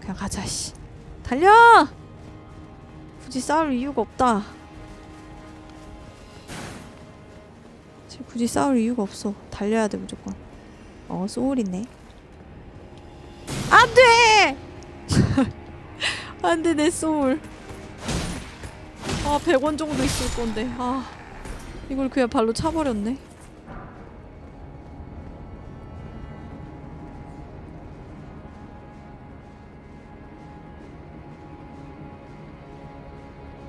그냥 가자 씨. 달려! 굳이 싸울 이유가 없다. 지금 굳이 싸울 이유가 없어. 달려야 돼 무조건. 어 소울 있네. 안 돼! 안돼 내 소울. 아 100원 정도 있을 건데. 아 이걸 그냥 발로 차버렸네.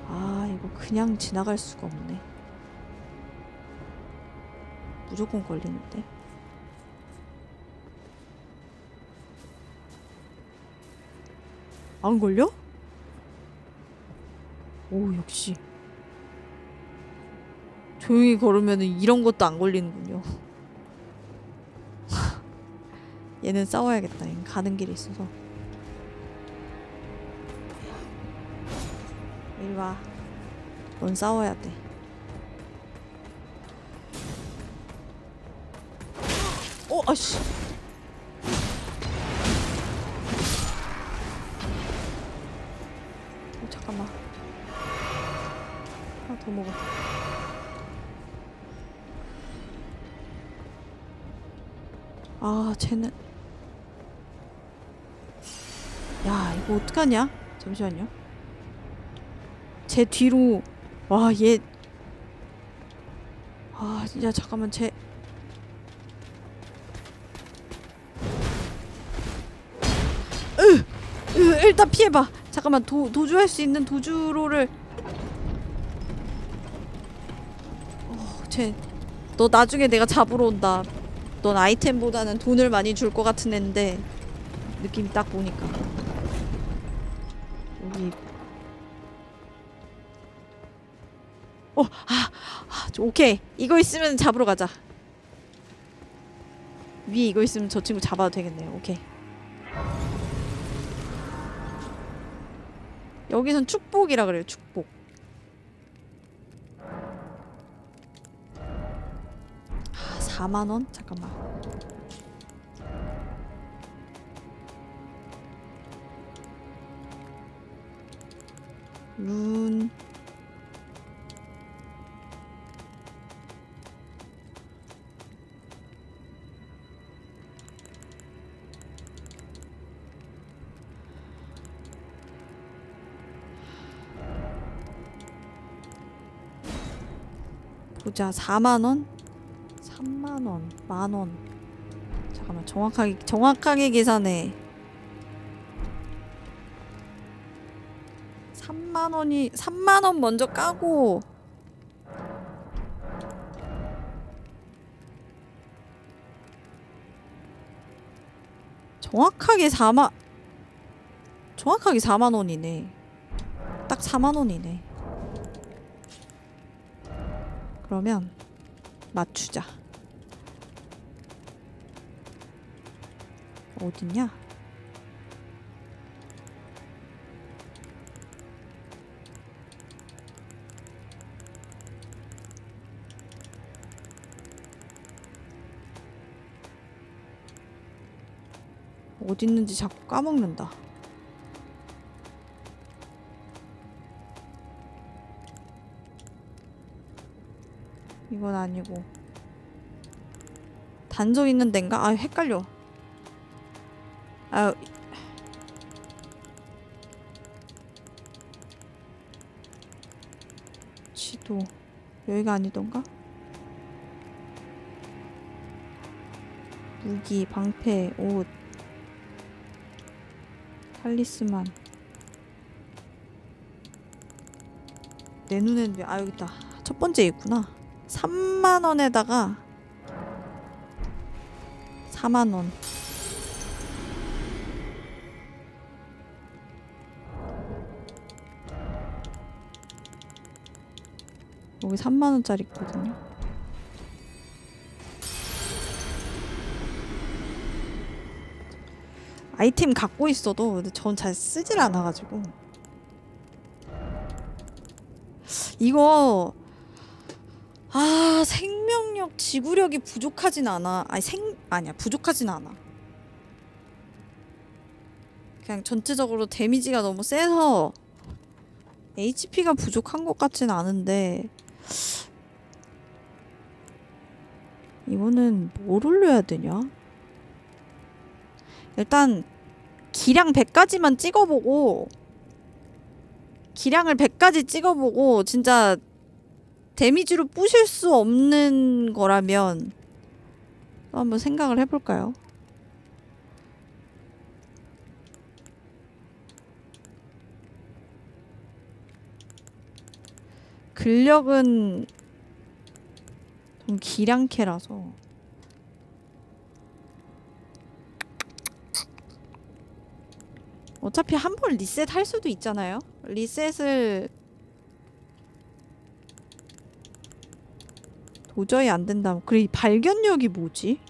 아 이거 그냥 지나갈 수가 없네. 무조건 걸리는데. 안 걸려? 오 역시 조용히 걸으면은 이런 것도 안 걸리는군요. 얘는 싸워야겠다. 얘는 가는 길이 있어서. 이리 와. 넌 싸워야 돼. 어, 아씨. 먹어. 아, 쟤는. 야, 이거 어떡하냐? 잠시만요. 제 뒤로. 와, 얘. 아, 진짜 잠깐만, 쟤. 으! 으, 일단 피해봐. 잠깐만, 도, 도주할 수 있는 도주로를. 쟤. 너 나중에 내가 잡으러 온다. 넌 아이템보다는 돈을 많이 줄 것 같은 앤데 느낌 딱 보니까 여기 어! 아! 아 저, 오케이 이거 있으면 잡으러 가자 위에 이거 있으면 저 친구 잡아도 되겠네요 오케이 여기선 축복이라 그래요. 축복. 4만 원? 잠깐만. 룬 보자 4만원? 3만원 만 원. 잠깐만 정확하게 정확하게 계산해. 3만 원이 3만 원 먼저 까고. 정확하게 4만 정확하게 4만 원이네. 딱 4만 원이네. 그러면 맞추자. 어딨냐? 어딨는지 자꾸 까먹는다. 이건 아니고 단적 있는 데인가? 아 헷갈려 아 지도 여기가 아니던가? 무기, 방패, 옷 탈리스만 내 눈엔 왜- 아 여기 있다 첫 번째 있구나 3만 원에다가 4만 원. 여기 3만 원짜리 있거든요. 아이템 갖고 있어도 근데 전 잘 쓰질 않아가지고. 이거 아 생명력 지구력이 부족하진 않아. 아니 생 아니야. 부족하진 않아. 그냥 전체적으로 데미지가 너무 세서 HP가 부족한 것 같진 않은데 이거는 뭘 올려야 되냐 일단 기량 100까지만 찍어보고 기량을 100까지 찍어보고 진짜 데미지로 부실 수 없는 거라면 또 한번 생각을 해볼까요? 근력은 좀 기량캐라서 어차피 한 번 리셋 할 수도 있잖아요. 리셋을 도저히 안 된다. 그리고 이 발견력이 뭐지?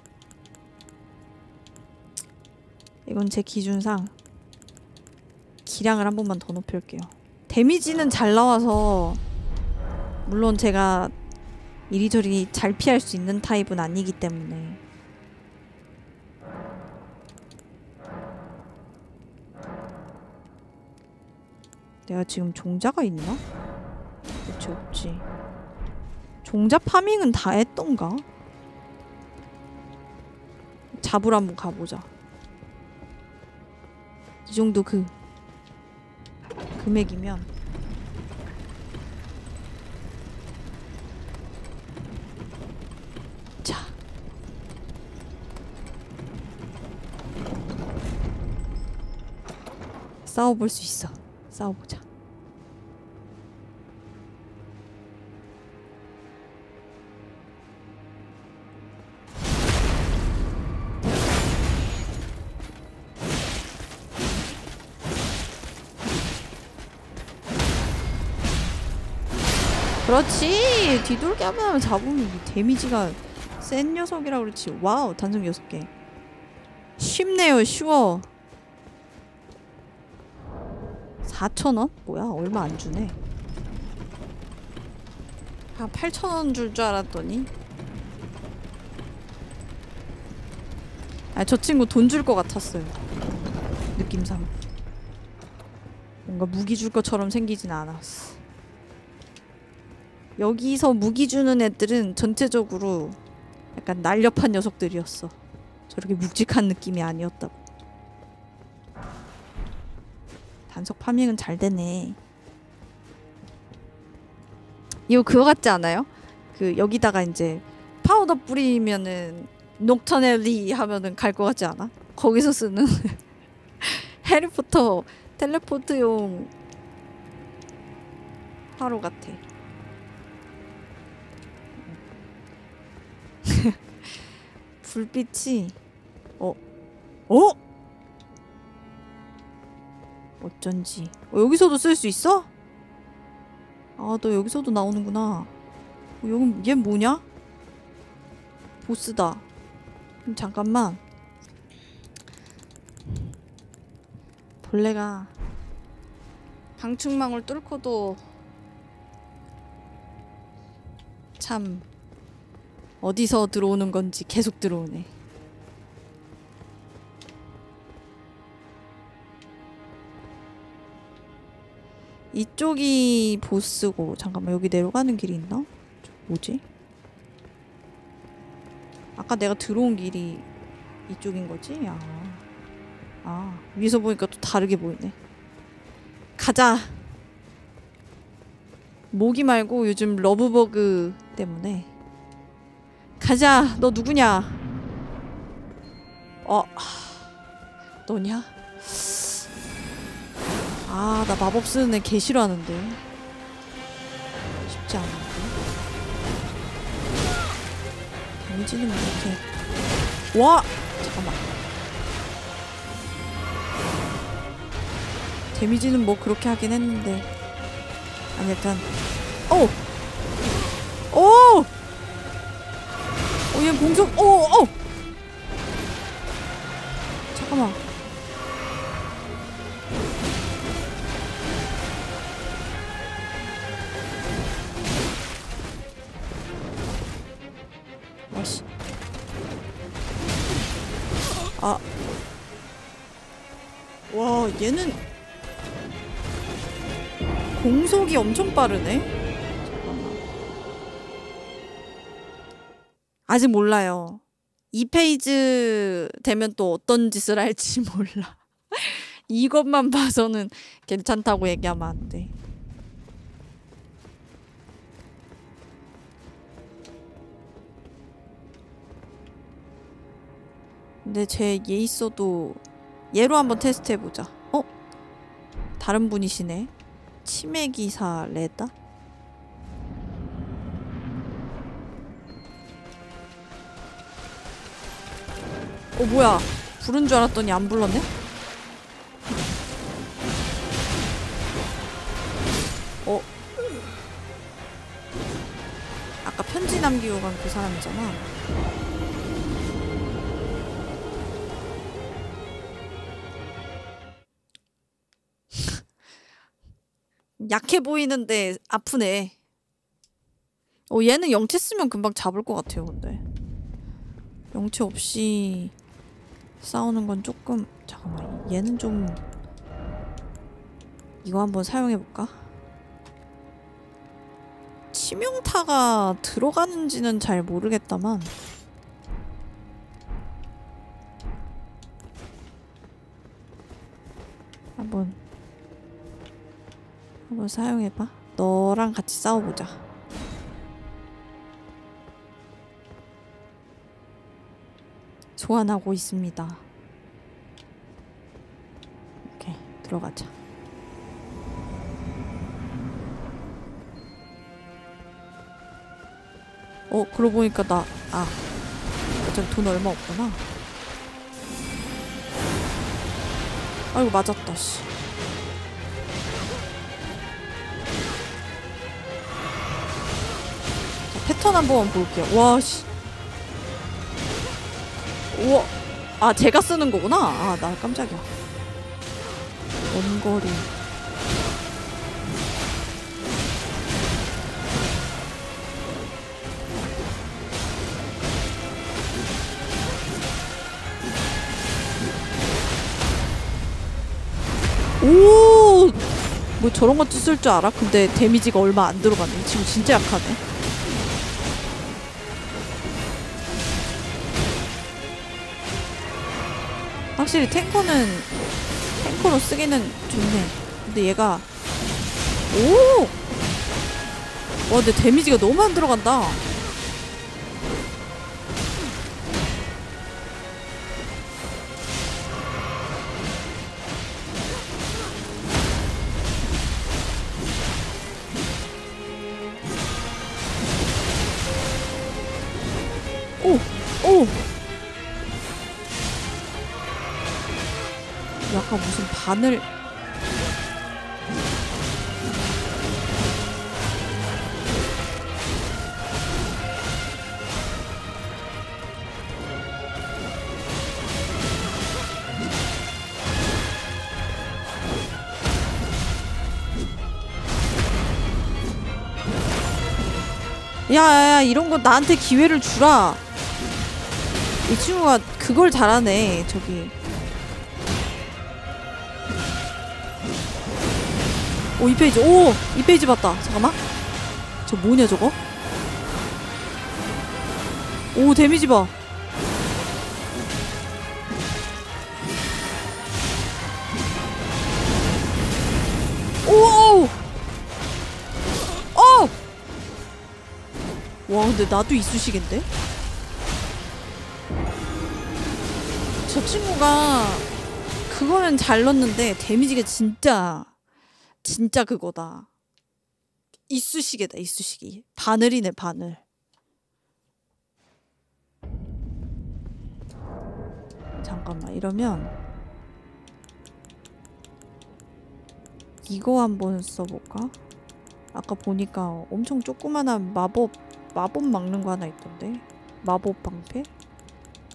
이건 제 기준상 기량을 한 번만 더 높일게요. 데미지는 잘 나와서 물론 제가 이리저리 잘 피할 수 있는 타입은 아니기 때문에 내가 지금 종자가 있나? 그렇지 없지 종자 파밍은 다 했던가? 잡으러 한번 가보자 이 정도 그 금액이면 싸워볼 수 있어. 싸워보자. 그렇지. 뒤돌게 하면 잡으면 이 데미지가 센 녀석이라 그렇지. wow 단석 6개. 쉽네요 쉬워 4,000원? 뭐야? 얼마 안 주네. 한 8,000원 줄 줄 알았더니. 아 저 친구 돈 줄 것 같았어요. 느낌상. 뭔가 무기 줄 것처럼 생기진 않았어. 여기서 무기 주는 애들은 전체적으로 약간 날렵한 녀석들이었어. 저렇게 묵직한 느낌이 아니었다고 단석 farming은 잘 되네 이거 그거 같지 않아요? 그 여기다가 이제 파우더 뿌리면은 녹터넬리 하면은 갈 것 같지 않아? 거기서 쓰는 해리포터 텔레포트용 화로 같아. 불빛이 어? 어? 어쩐지 어, 여기서도 쓸 수 있어? 아 너 여기서도 나오는구나 어, 여기 얘 뭐냐? 보스다 잠깐만 벌레가 방충망을 뚫고도 참 어디서 들어오는 건지 계속 들어오네. 이쪽이 보스고 잠깐만 여기 내려가는 길이 있나? 저 뭐지? 아까 내가 들어온 길이 이쪽인 거지? 아, 아 위에서 보니까 또 다르게 보이네. 가자. 모기 말고 요즘 러브버그 때문에 가자. 너 누구냐? 어, 하, 너냐? 아, 나 마법 쓰는 애 개 싫어하는데. 쉽지 않은데. 데미지는 뭐 이렇게. 와! 잠깐만. 데미지는 뭐 그렇게 하긴 했는데. 아니, 일단. 오! 오! 어, 얘 공속, 오, 오! 잠깐만. 아. 와, 얘는 공속이 엄청 빠르네. 잠깐만. 아직 몰라요. 2페이지 되면 또 어떤 짓을 할지 몰라. 이것만 봐서는 괜찮다고 얘기하면 안 돼. 근데 쟤얘 있어도 얘로 한번 테스트 해보자. 어? 다른 분이시네. 치매 기사 레다? 어 뭐야? 부른 줄 알았더니 안 불렀네? 어? 아까 편지 남기고 간 그 사람이잖아. 약해 보이는데 아프네. 어 얘는 영체 쓰면 금방 잡을 것 같아요 근데. 영체 없이 싸우는 건 조금 잠깐만 얘는 좀 이거 한번 사용해 볼까? 치명타가 들어가는지는 잘 모르겠다만 한번 한번 사용해봐. 너랑 같이 싸워보자. 소환하고 있습니다. 오케이, 들어가자. 어, 그러고 보니까 나, 아, 어차피 돈 얼마 없구나. 아이고, 맞았다, 씨. 패턴 한번 볼게요. 와, 씨. 우와. 아, 제가 쓰는 거구나. 아, 나 깜짝이야. 원거리. 오! 뭐 저런 것도 쓸 줄 알아? 근데 데미지가 얼마 안 들어갔네. 지금 진짜 약하네. 확실히 탱커는 탱커로 쓰기는 좋네. 근데 얘가 오! 와 근데 데미지가 너무 안 들어간다. 바늘 야야야 이런 거 나한테 기회를 주라. 이 친구가 그걸 잘하네 저기 오이 페이지. 오이 페이지 봤다. 잠깐만. 저 뭐냐 저거? 오 데미지 봐. 오오! 어! 와 근데 나도 이쑤시개인데? 저 친구가 그거는 잘 넣는데 데미지가 진짜 진짜 그거다. 이쑤시개다 이쑤시개. 바늘이네 바늘. 잠깐만 이러면 이거 한번 써볼까? 아까 보니까 엄청 조그만한 마법 마법 막는 거 하나 있던데 마법 방패?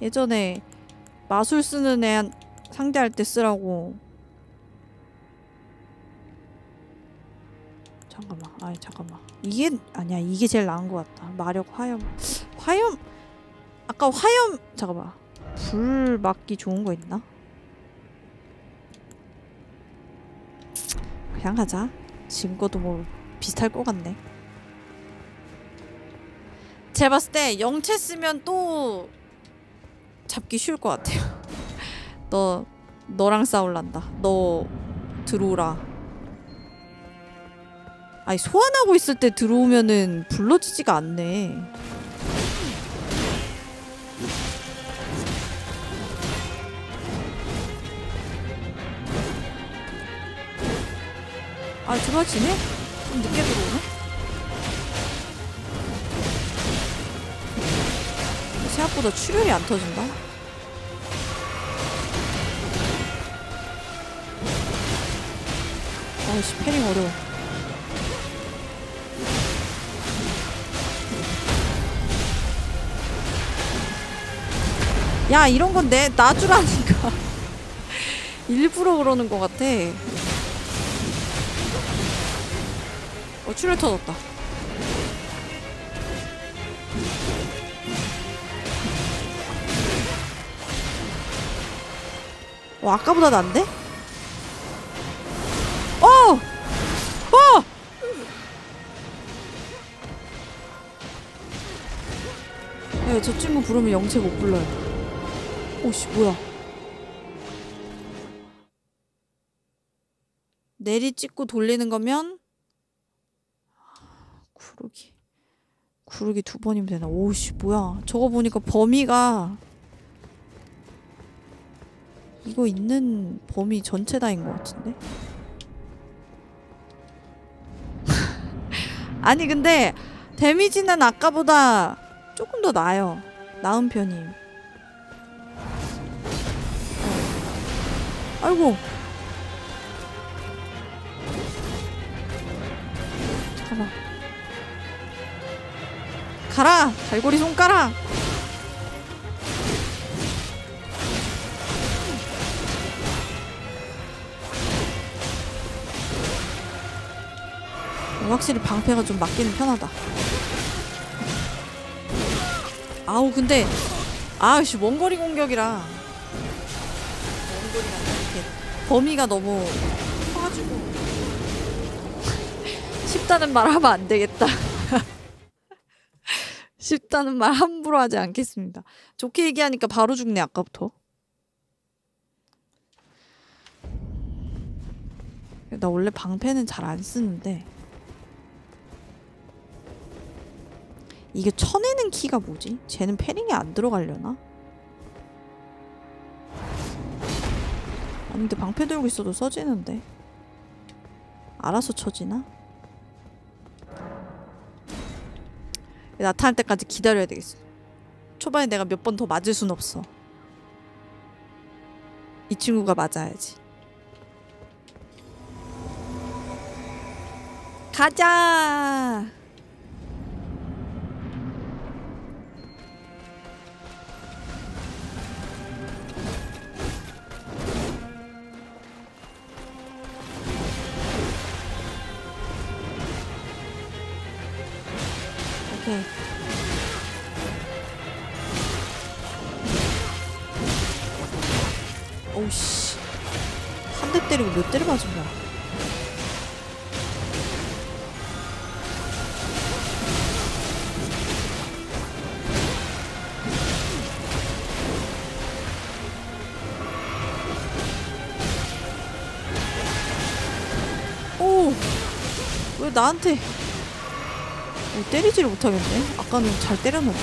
예전에 마술 쓰는 애 한- 상대할 때 쓰라고 잠깐만. 아니 잠깐만. 이게 아니야. 이게 제일 나은 것 같다. 마력 화염. 화염? 아까 화염 잠깐만. 불 막기 좋은 거 있나? 그냥 가자. 지금 것도 뭐 비슷할 것 같네. 제가 봤을 때 영채 쓰면 또 잡기 쉬울 것 같아요. 너 너랑 싸울란다. 너 들어오라. 아니 소환하고 있을 때 들어오면은 불러지지가 않네. 아 들어와지네? 좀 늦게 들어오네? 생각보다 출혈이 안 터진다. 아이씨 패링 어려워. 야 이런 건 내 놔주라니까. 일부러 그러는 것 같아. 어 출혈 터졌다. 어, 아까보다 난데? 어! 어! 야, 저 친구 부르면 영채 못 불러요. 오씨, 뭐야. 내리 찍고 돌리는 거면 구르기 구르기 두 번이면 되나 오씨 뭐야 저거 보니까 범위가 이거 있는 범위 전체 다인 것 같은데? 아니 근데 데미지는 아까보다 조금 더 나아요. 나은 편이. 어. 아이고. 잠깐만. 가라! 갈고리 손가락! 확실히 방패가 좀 맞기는 편하다. 아우 근데 아씨 원거리 공격이라 원거리 범위가 너무 커가지고 쉽다는 말 하면 안 되겠다. 쉽다는 말 함부로 하지 않겠습니다. 좋게 얘기하니까 바로 죽네 아까부터. 나 원래 방패는 잘 안 쓰는데 이게 쳐내는 키가 뭐지? 쟤는 패링이 안 들어가려나? 근데 방패 들고 있어도 써지는데. 알아서 쳐지나? 나타날 때까지 기다려야 되겠어. 초반에 내가 몇 번 더 맞을 순 없어. 이 친구가 맞아야지. 가자 오케이 오우씨. 한 대 때리고 몇 대를 맞은 거야? 오! 왜 나한테 오, 때리지를 못하겠네. 아까는 잘 때렸는데?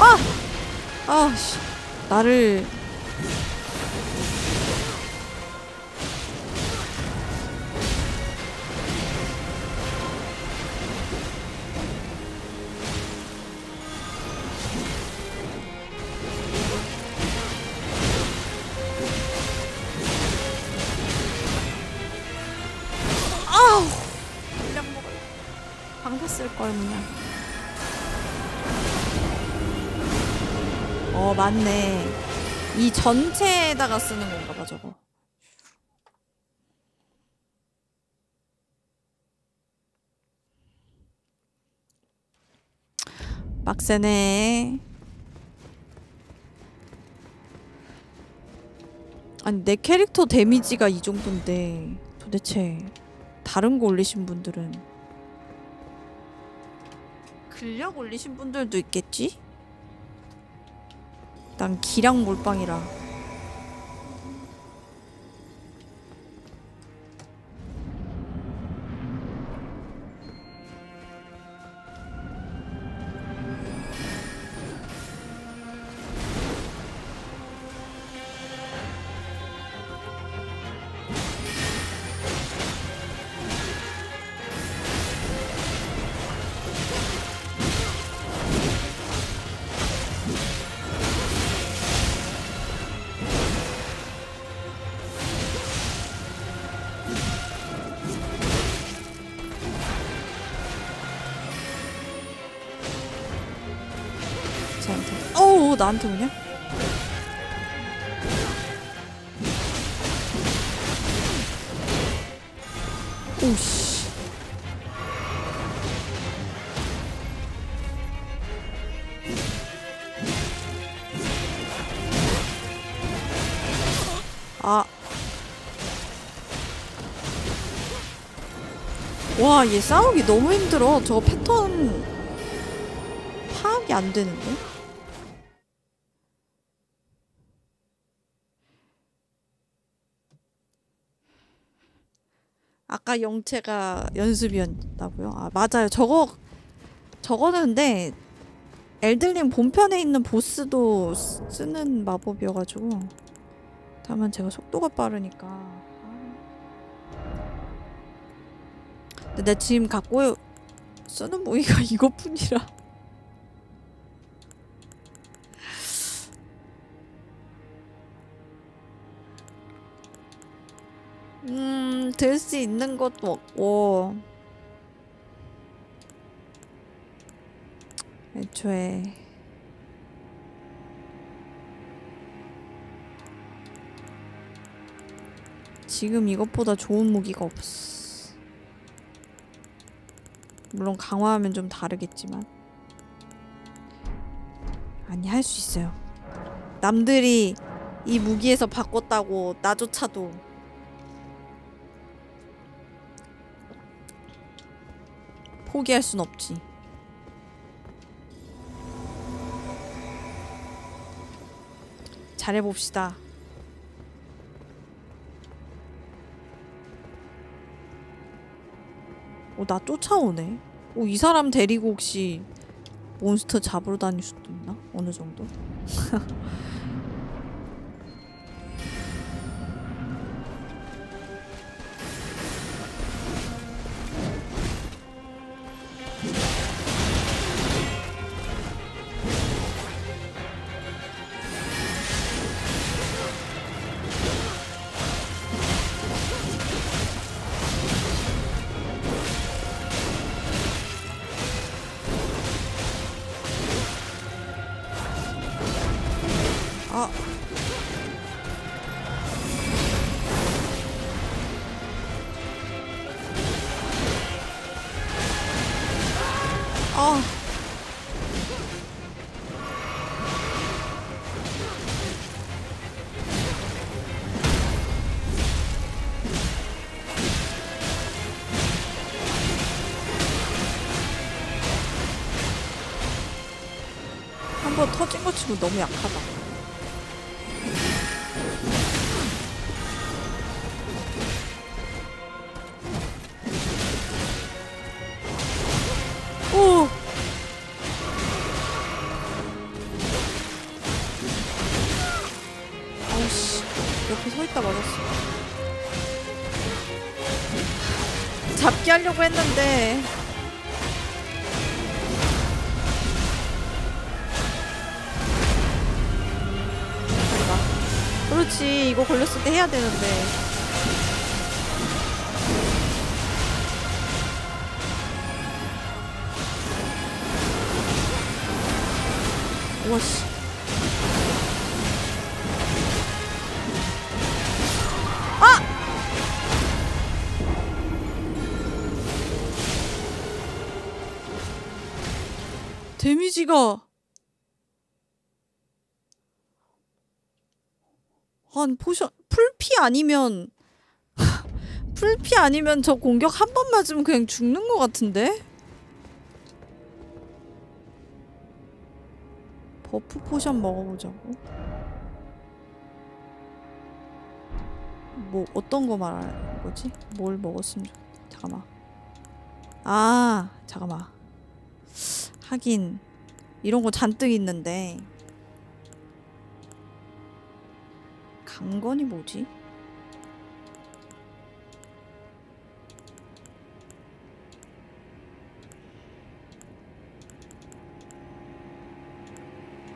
아! 아씨. 나를 전체에다가 쓰는 건가 봐 저거. 빡세네. 아니 내 캐릭터 데미지가 이 정도인데 도대체 다른 거 올리신 분들은 근력 올리신 분들도 있겠지? 난 기량 몰빵이라 나한테 오냐? 오씨 아. 와, 얘 싸우기 너무 힘들어. 저거 패턴 파악이 안 되는데? 영체가 연습이었다고요? 아, 맞아요. 저거 저거는 근데 엘들링 본편에 있는 보스도 쓰- 쓰는 마법이어가지고 다만 제가 속도가 빠르니까 아. 근데 내 지금 갖고 쓰는 무기가 이것뿐이라 음, 들 수 있는 것도 없고. 애초에. 지금 이것보다 좋은 무기가 없어. 물론 강화하면 좀 다르겠지만. 아니 할 수 있어요. 남들이 이 무기에서 바꿨다고 나조차도 포기할 순 없지 잘해봅시다 어, 나 쫓아오네. 어, 이 사람 데리고 혹시 몬스터 잡으러 다닐 수도 있나? 어느 정도? 너무 약하다. 데미지가 한 potion 풀피 아니면 풀피 아니면 저 공격 한 번 맞으면 그냥 죽는 것 같은데? buff potion 먹어보자고. 뭐 어떤 거 말하는 거지? 뭘 먹었으면 좋... 잠깐만. 아 잠깐만. 하긴 이런 거 잔뜩 있는데. 강건이 뭐지?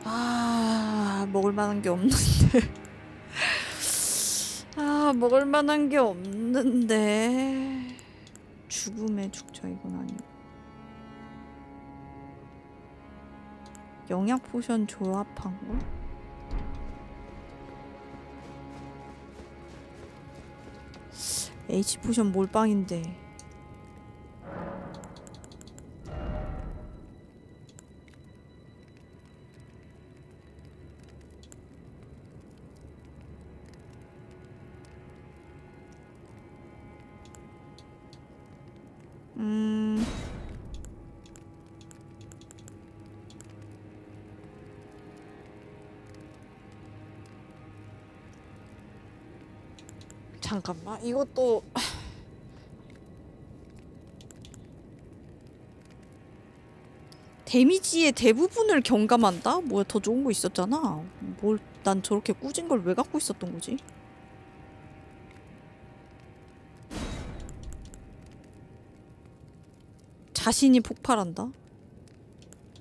아 먹을 만한 게 없는데. 아 먹을 만한 게 없는데. 죽음의 죽죠 이건 아니고 영약 포션 조합한 거? H 포션 몰빵인데 음 잠깐만 이것도 데미지의 대부분을 경감한다? 뭐야 더 좋은 거 있었잖아 뭘 난 저렇게 꾸진 걸 왜 갖고 있었던 거지? 자신이 폭발한다?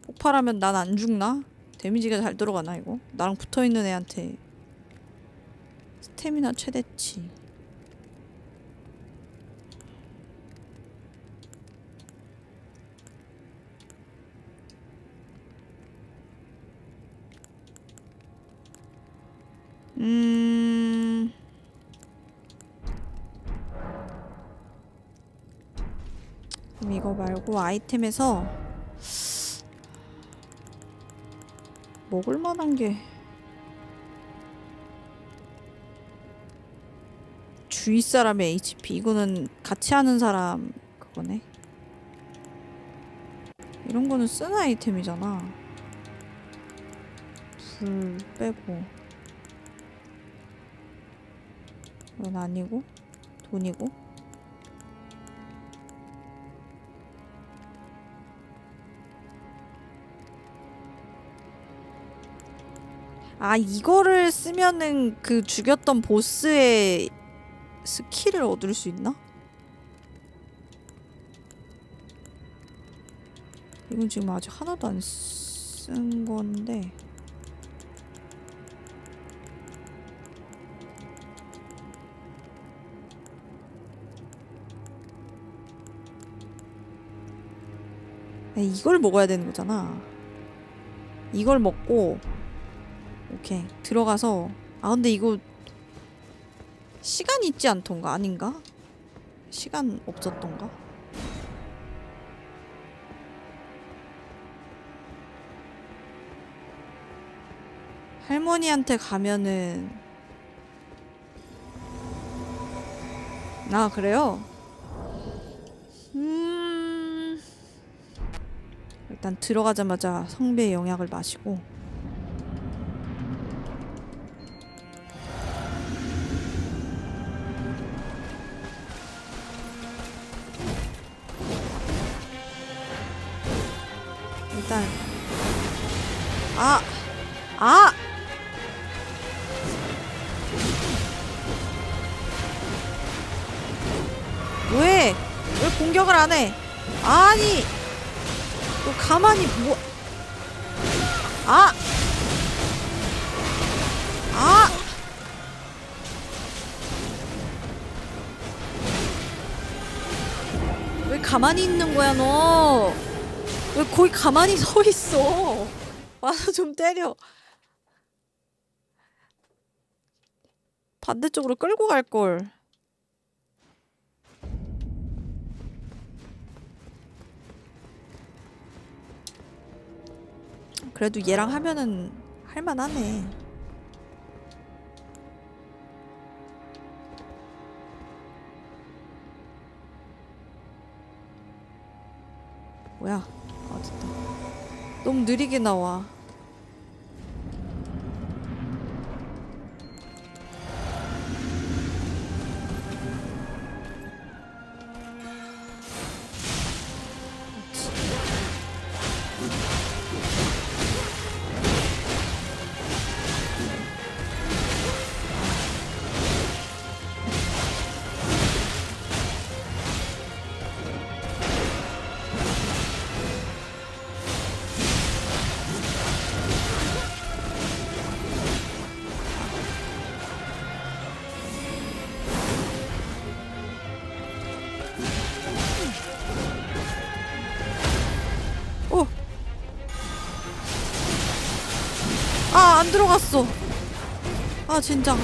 폭발하면 난 안 죽나? 데미지가 잘 들어가나 이거? 나랑 붙어있는 애한테 스태미나 최대치 음... 그럼 이거 말고 아이템에서 먹을 만한 게 주위 사람의 HP 이거는 같이 하는 사람 그거네. 이런 거는 쓰는 아이템이잖아. 불 빼고 이건 아니고 돈이고 아 이거를 쓰면은 그 죽였던 보스의 스킬을 얻을 수 있나? 이건 지금 아직 하나도 안 쓴 건데 이걸 먹어야 되는 거잖아 이걸 먹고 오케이 들어가서 아 근데 이거 시간 있지 않던가 아닌가? 시간 없었던가? 할머니한테 가면은 아 그래요? 일단 들어가자마자 성배의 영약을 마시고 가만히 있는 거야 너? 왜 거기 가만히 서 있어? 와서 좀 때려. 반대쪽으로 끌고 갈 걸. 그래도 얘랑 하면은 할만하네. 뭐야? 아 됐다. 너무 느리게 나와. 진짜.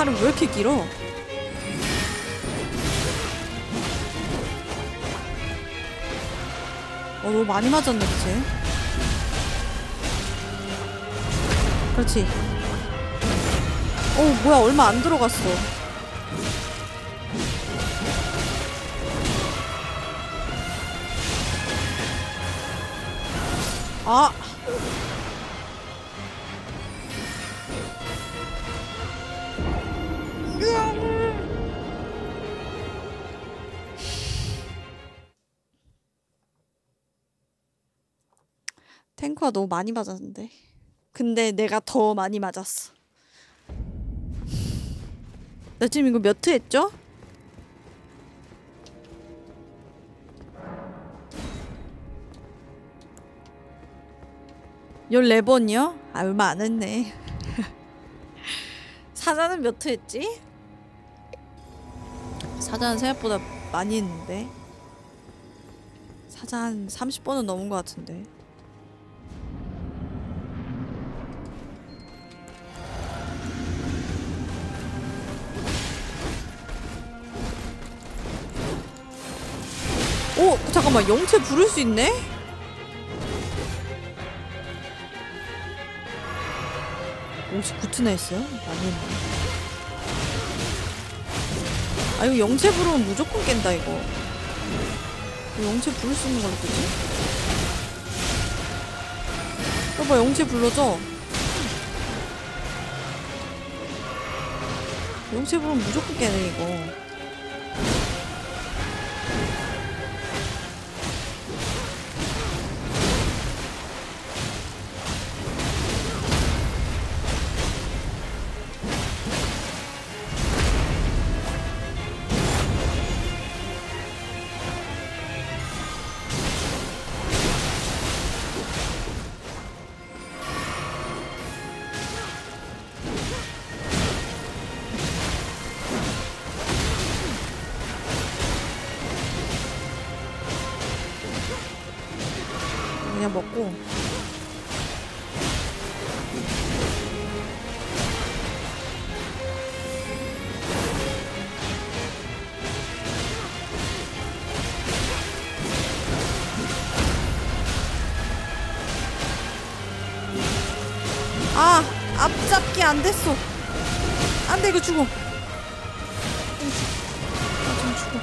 칼은 왜 이렇게 길어? 어, 너무 많이 맞았네, 그치? 그렇지. 어, 뭐야, 얼마 안 들어갔어. 아! 많이 맞았는데. 근데 내가 더 많이 맞았어. 나 지금 이거 몇 트 했죠? 열네 번이요 아, 얼마 안 했네. 사자는 몇 트 했지? 사자는 생각보다 많이 했는데. 사자 한 30번은 넘은 것 같은데. 오 잠깐만 영체 부를 수 있네? (59트나) 했어요? 많이 했네 아 이거 영체 부르면 무조건 깬다 이거 영체 부를 수 있는 걸로 끄지? 여봐 영체 불러줘 영체 부르면 무조건 깨네 이거 앞잡기 안 됐어 안 돼 이거 죽어 아좀 죽어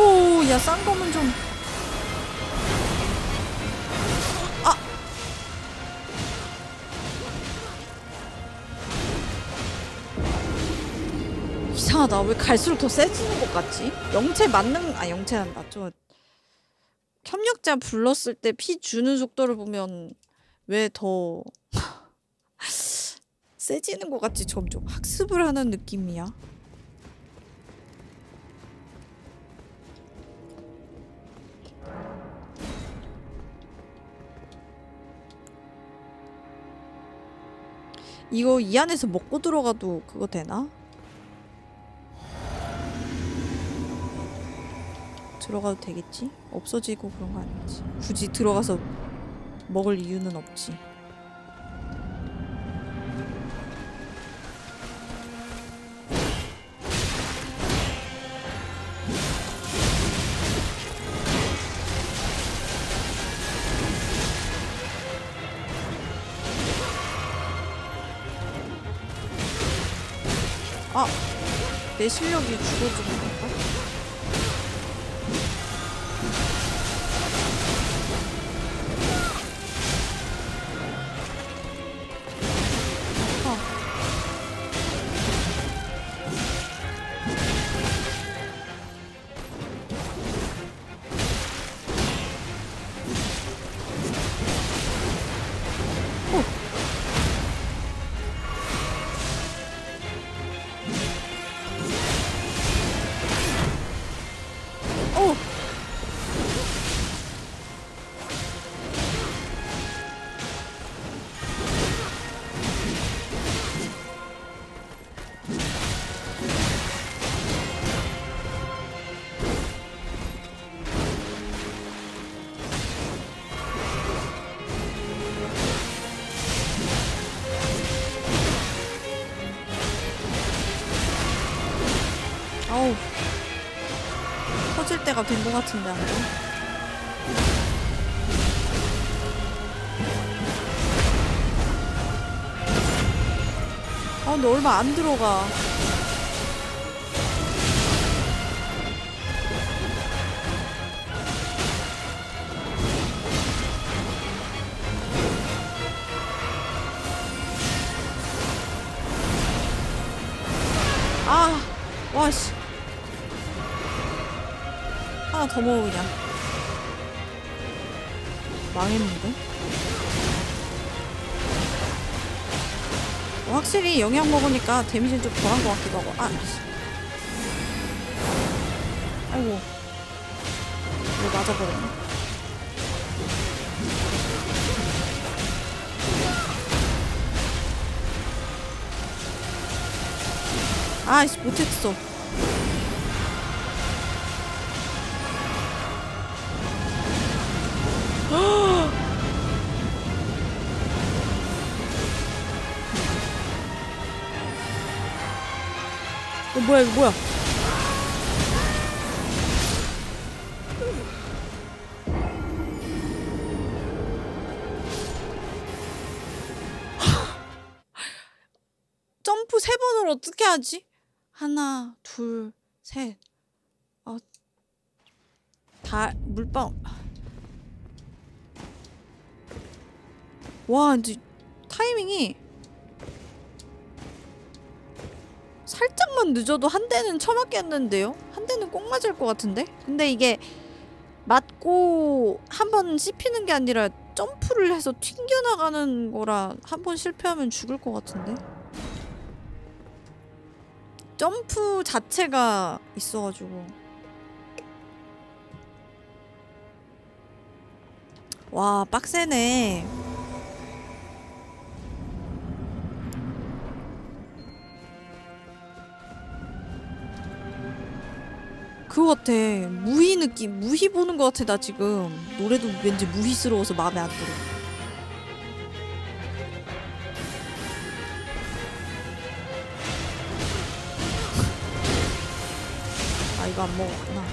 오, 야, 싼 거면 좀. 아! 이상하다. 왜 갈수록 더 세지는 것 같지? 영체 맞는, 아, 영체는 맞죠. 협력자 불렀을 때 피 주는 속도를 보면 왜 더 세지는 것 같지? 점점 학습을 하는 느낌이야. 이거 이 안에서 먹고 들어가도 그거 되나? 들어가도 되겠지? 없어지고 그런 거 아니지? 굳이 들어가서 먹을 이유는 없지. 아! 내 실력이 죽어주는 것 같은데 안 돼? 아 근데 얼마 안 들어가 영양 먹으니까 데미지는 좀 덜한 것 같기도 하고 아 씨. 아이고 이거 맞아버렸네. 아이씨 못했어. 뭐야 이거 뭐야? 점프 세 번을 어떻게 하지? 하나, 둘, 셋. 어, 다 물방. 와, 이제 타이밍이 살짝만 늦어도 한 대는 쳐맞겠는데요? 한 대는 꼭 맞을 것 같은데? 근데 이게 맞고 한 번 씹히는 게 아니라 점프를 해서 튕겨나가는 거라 한 번 실패하면 죽을 것 같은데? 점프 자체가 있어가지고 와 빡세네 그거 같아. 무희 느낌 무희 보는 것 같아 나 지금. 노래도 왠지 무희스러워서 마음에 안 들어. 아 이거 안 먹었구나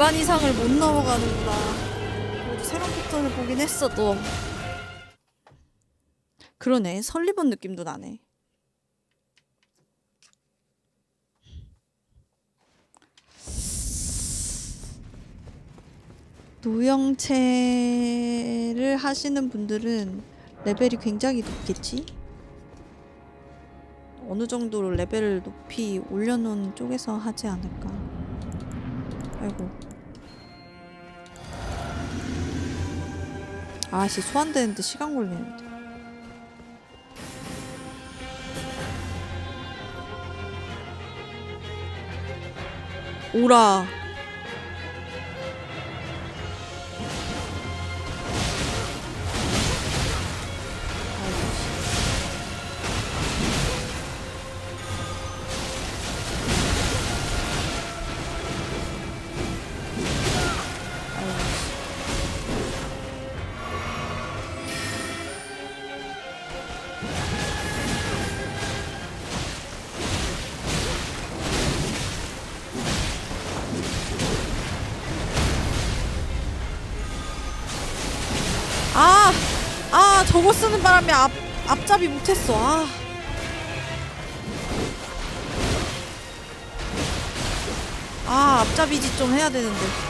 절반 이상을 못 넘어가는구나 그래도 새로운 패턴을 보긴 했어도 그러네 설리번 느낌도 나네 노영체를 하시는 분들은 레벨이 굉장히 높겠지? 어느 정도로 레벨을 높이 올려놓은 쪽에서 하지 않을까. 아이고. 아씨 소환되는데 시간 걸리는데. 오라. 바람에 앞, 앞잡이 못했어. 아. 아, 앞잡이지 좀 해야 되는데.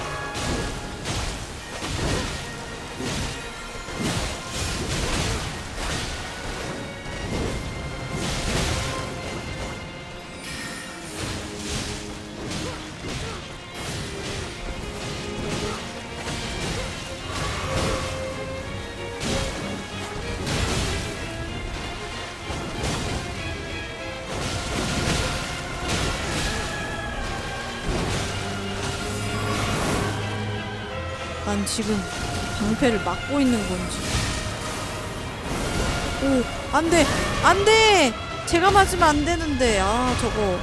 난 지금 방패를 막고 있는 건지. 오, 안 돼! 안 돼! 제가 맞으면 안 되는데 아 저거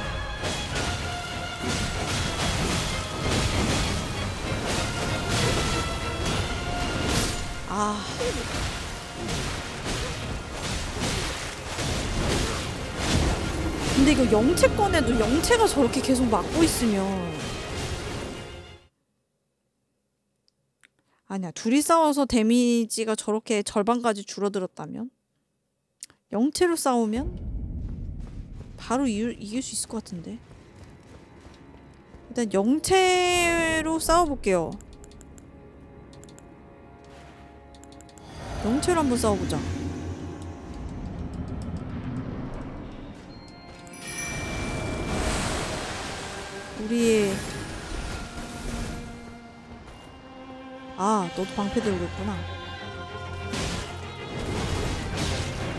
아 근데 이거 영채 꺼내도 영채가 저렇게 계속 막고 있으면 아니야. 둘이 싸워서 데미지가 저렇게 절반까지 줄어들었다면? 영채로 싸우면? 바로 이유, 이길 수 있을 것 같은데. 일단 영채로 싸워볼게요. 영채로 한번 싸워보자. 우리의 아 너도 방패 들고 있구나.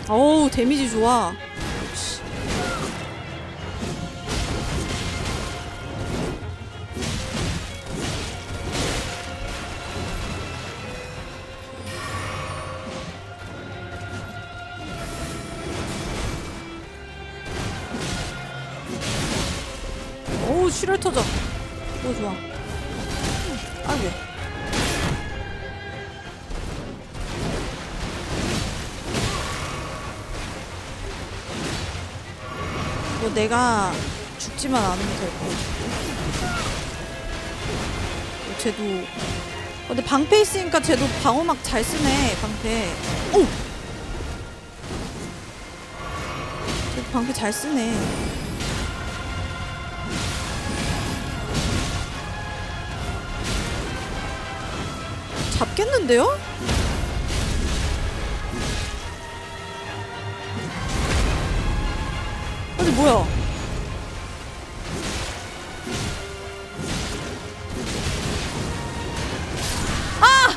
어우 데미지 좋아. 어우 출혈 터져 오 좋아. 아이고 이거 내가 죽지만 않으면 될것 같아 어, 쟤도 어, 근데 방패 있으니까 쟤도 방어막 잘 쓰네 방패 오! 쟤도 방패 잘 쓰네 잡겠는데요? 아니 뭐야? 아!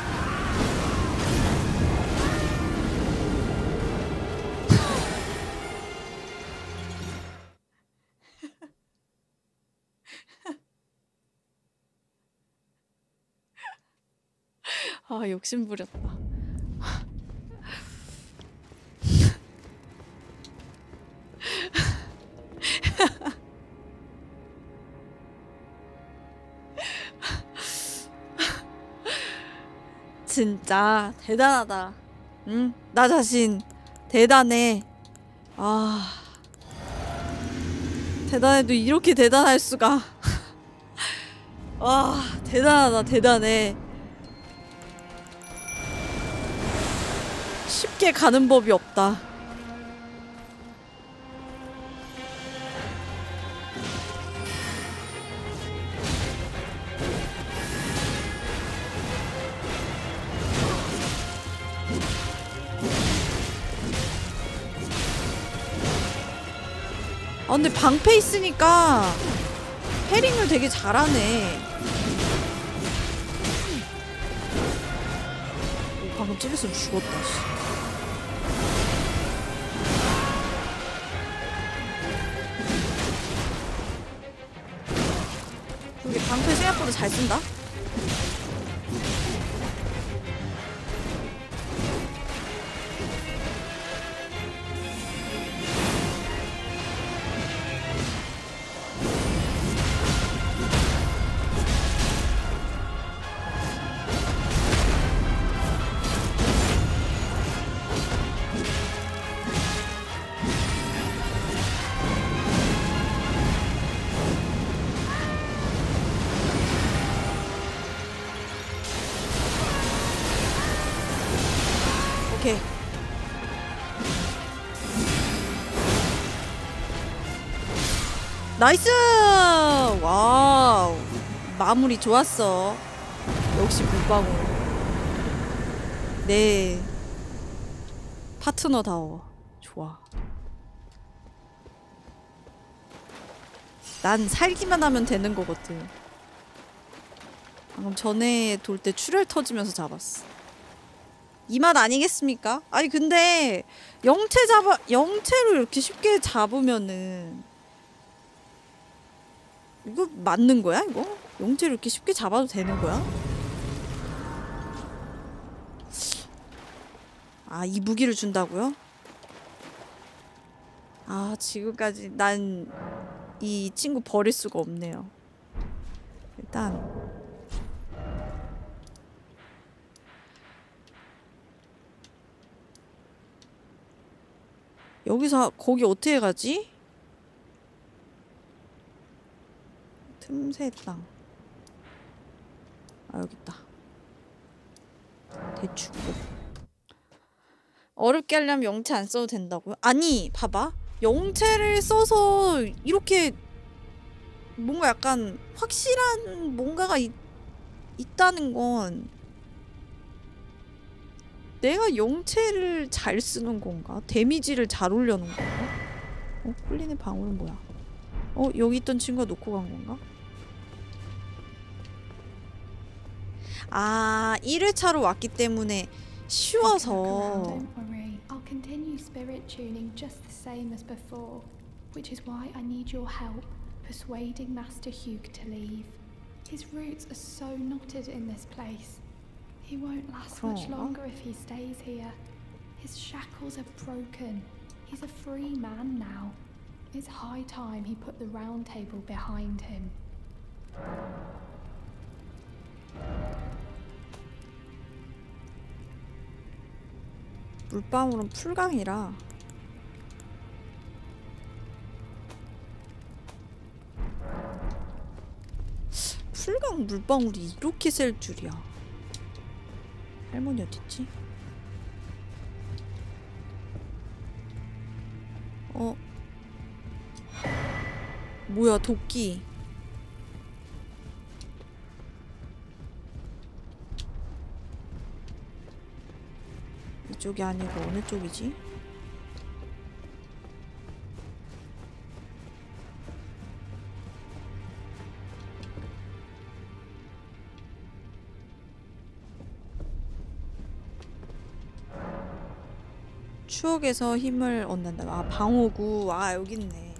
아 욕심 부렸다. 진짜 대단하다. 응? 나 자신 대단해. 아 대단해도 이렇게 대단할 수가. 와 대단하다 대단해. 쉽게 가는 법이 없다. 아 근데 방패 있으니까 패링을 되게 잘하네. 오, 방금 찔렸으면 죽었다. 씨. 그게 방패 생각보다 잘 쓴다. nice! wow. 마무리 좋았어. 역시 물방울. 네. 파트너다워. 좋아. 난 살기만 하면 되는 거거든. 방금 전에 돌 때 출혈 터지면서 잡았어. 이 맛 아니겠습니까? 아니 근데 영체 잡아 영체로 이렇게 쉽게 잡으면은 이거 맞는 거야 이거? 영체로 이렇게 쉽게 잡아도 되는 거야? 아 이 무기를 준다고요? 아 지금까지 난 이 친구 버릴 수가 없네요. 일단 여기서 거기 어떻게 가지? 틈새 땅. 아 여기 있다. 대추고. 어렵게 하려면 영체 안 써도 된다고요? 아니 봐봐. 영체를 써서 이렇게 뭔가 약간 확실한 뭔가가 있, 있다는 건 내가 영체를 잘 쓰는 건가? 데미지를 잘 올려놓은 건가? 어? 홀리는 방울은 뭐야? 어? 여기 있던 친구가 놓고 간 건가? 아 1회차로 왔기 때문에 쉬워서 Don't worry. I'll continue spirit tuning just the same as before, which is why I need your help persuading Master Hugh to leave. His roots are so knotted in this place. He won't last much Aw. longer if he stays here. His shackles are broken. He's a free man now. It's high time he put the round table behind him. 물방울은 풀강이라. 풀강 물방울이 이렇게 셀 줄이야. 할머니 어딨지? 어? 뭐야 도끼 이쪽이 아니고 어느 쪽이지? 추억에서 힘을 얻는다. 아 방어구. 아 여기 있네.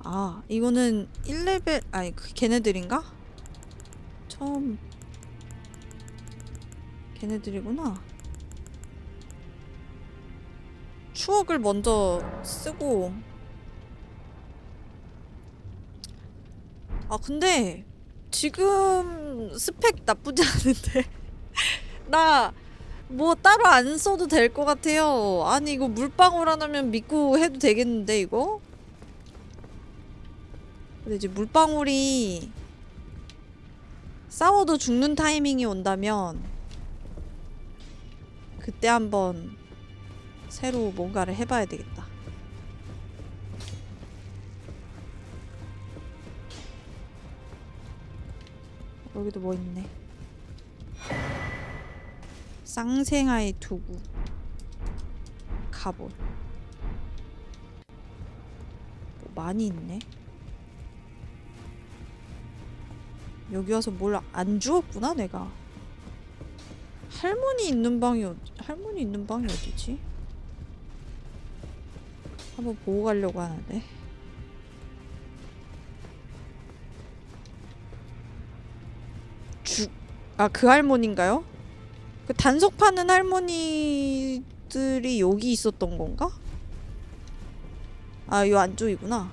아 이거는 1레벨 아니 그 걔네들인가? 처음 걔네들이구나. 추억을 먼저 쓰고 아 근데 지금 스펙 나쁘지 않은데 나 뭐 따로 안 써도 될 것 같아요 아니 이거 물방울 하나면 믿고 해도 되겠는데 이거? 근데 이제 물방울이 싸워도 죽는 타이밍이 온다면 그때 한번 새로 뭔가를 해봐야 되겠다 여기도 뭐 있네. 쌍생아의 두구. 갑옷. 뭐 많이 있네. 여기 와서 뭘 안 주웠구나 내가. 할머니 있는 방이 어디? 할머니 있는 방이 어디지? 한번 보고 가려고 하는데. 주, 아, 그 할머니인가요? 그 단속 파는 할머니들이 여기 있었던 건가? 아, 요 안쪽이구나.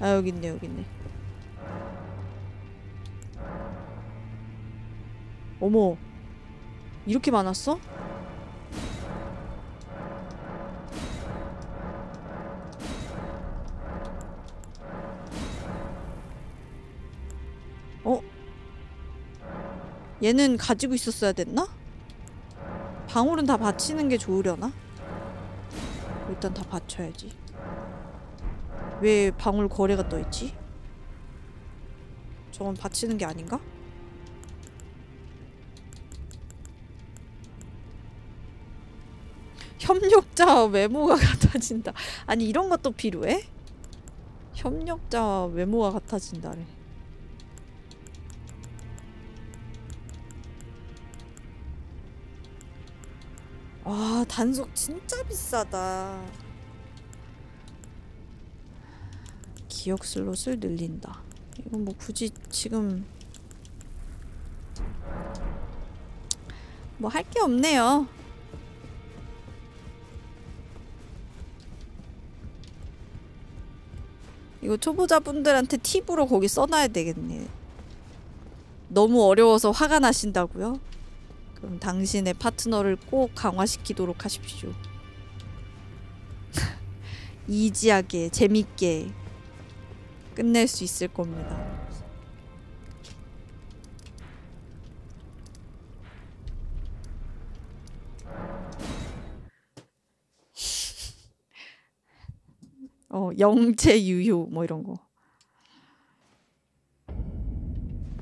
아, 여기 있네, 여기 있네. 어머. 이렇게 많았어? 어? 얘는 가지고 있었어야 됐나? 방울은 다 받치는 게 좋으려나? 일단 다 받쳐야지. 왜 방울 거래가 떠있지? 저건 받치는 게 아닌가? 협력자 외모가 같아진다. 아니 이런 것도 필요해? 협력자 외모가 같아진다래. 와 단속 진짜 비싸다. 기억 슬롯을 늘린다. 이건 뭐 굳이 지금 뭐 할 게 없네요. 이거 초보자분들한테 팁으로 거기 써놔야 되겠네. 너무 어려워서 화가 나신다고요? 그럼 당신의 파트너를 꼭 강화시키도록 하십시오. 이지하게 재밌게 끝낼 수 있을 겁니다. 어, 영체 유효 뭐 이런 거.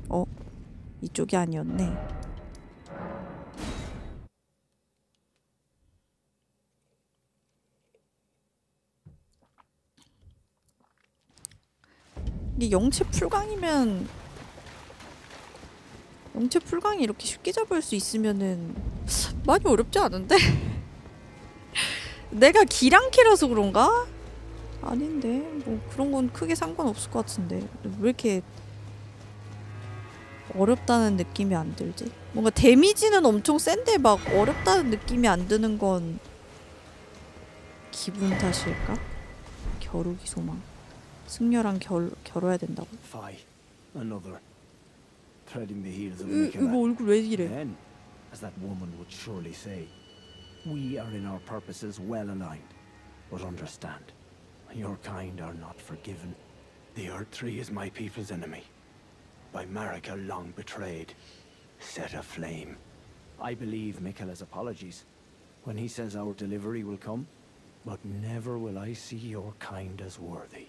어, 이쪽이 아니었네. 이게 영체 풀강이면 영체 풀강이 이렇게 쉽게 잡을 수 있으면은 많이 어렵지 않은데? 내가 기량캐라서 그런가? 아닌데 뭐 그런 건 크게 상관없을 것 같은데 왜 이렇게 어렵다는 느낌이 안 들지? 뭔가 데미지는 엄청 센데 막 어렵다는 느낌이 안 드는 건 기분 탓일까? 겨루기 소망 승려랑 결, 겨뤄야 된다고? 으. 이거 얼굴 왜 이래? As that woman would surely say, we are in our purposes well aligned. But understand, your kind are not forgiven. The Earth Tree is my people's enemy. By Marika long betrayed. Set aflame. I believe Michaela's apologies when he says our delivery will come. But never will I see your kind as worthy.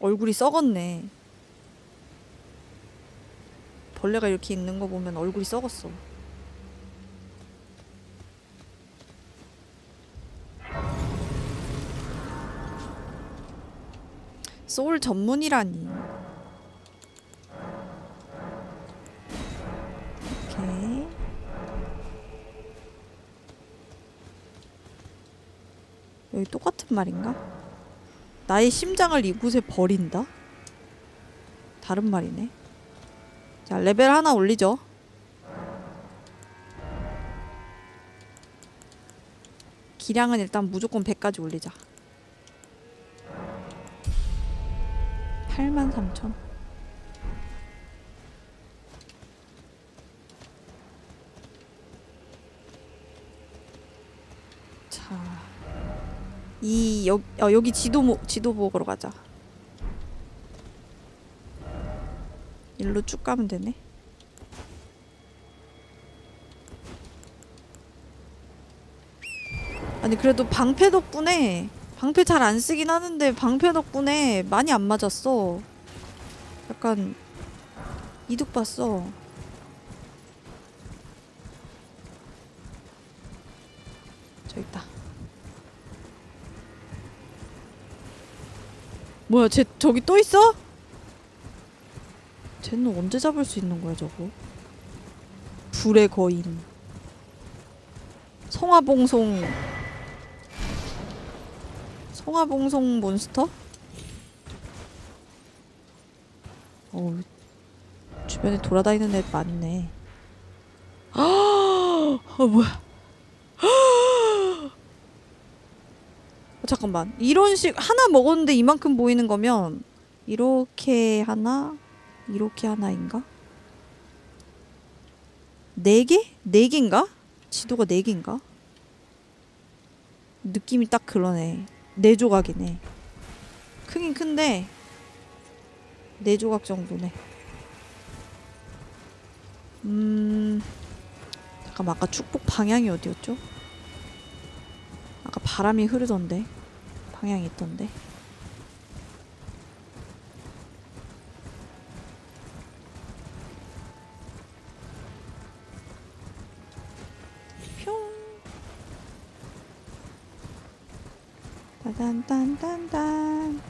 얼굴이 썩었네. 벌레가 이렇게 있는 거 보면 얼굴이 썩었어. 소울 전문이라니. 오케이. 여기 똑같은 말인가? 나의 심장을 이곳에 버린다? 다른 말이네. 자, 레벨 하나 올리죠. 기량은 일단 무조건 100까지 올리자. 83,000. 자. 이 여, 어, 여기 지도 모, 지도 보러 가자. 일로 쭉 가면 되네. 아니 그래도 방패 덕분에 방패 잘 안 쓰긴 하는데 방패 덕분에 많이 안 맞았어. 약간 이득 봤어. 저 있다. 뭐야, 쟤 저기 또 있어? 쟤는 언제 잡을 수 있는 거야, 저거? 불의 거인. 성화봉송. 성화봉송 몬스터? 어, 주변에 돌아다니는 애 많네. 아, 뭐야? 어, 잠깐만 이런 식 하나 먹었는데 이만큼 보이는 거면 이렇게 하나 이렇게 하나인가? 네 개? 네 개인가? 지도가 네 개인가? 느낌이 딱 그러네 네 조각이네. 크긴 큰데 네 조각 정도네. 음 잠깐만 아까 축복 방향이 어디였죠? 아까 바람이 흐르던데 방향이 있던데 따단딴딴딴.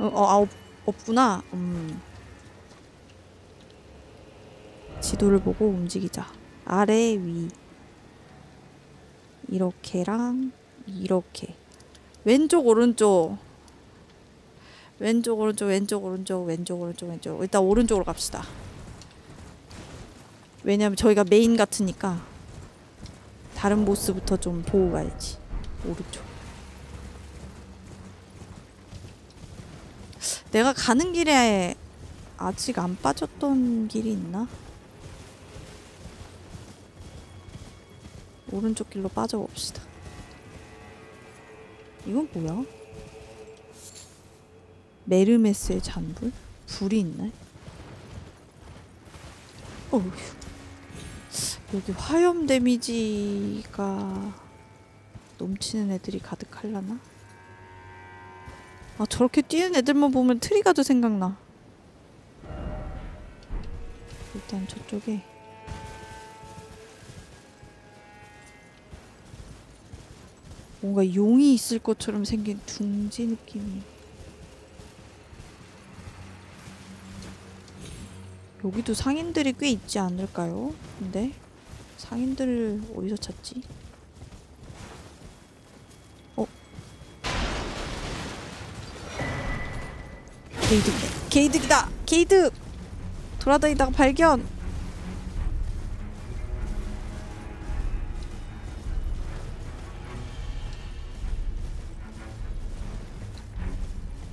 어, 어, 아, 없, 없구나. 음. 지도를 보고 움직이자. 아래 위. 이렇게랑 이렇게. 왼쪽 오른쪽. 왼쪽 오른쪽 왼쪽 오른쪽 왼쪽 오른쪽 왼쪽. 일단 오른쪽으로 갑시다. 왜냐면 저희가 메인 같으니까 다른 보스부터 좀 보고 가야지. 오른쪽. 내가 가는 길에 아직 안 빠졌던 길이 있나? 오른쪽 길로 빠져봅시다. 이건 뭐야? 메르메스의 잔불? 불이 있네? 어휴. 여기 화염 데미지가 넘치는 애들이 가득할라나? 아 저렇게 뛰는 애들만 보면 트리가도 생각나 일단 저쪽에 뭔가 용이 있을 것처럼 생긴 둥지 느낌이 여기도 상인들이 꽤 있지 않을까요? 근데 상인들을 어디서 찾지? 어? 게이득 게이득이다! 게이득! 돌아다니다가 발견!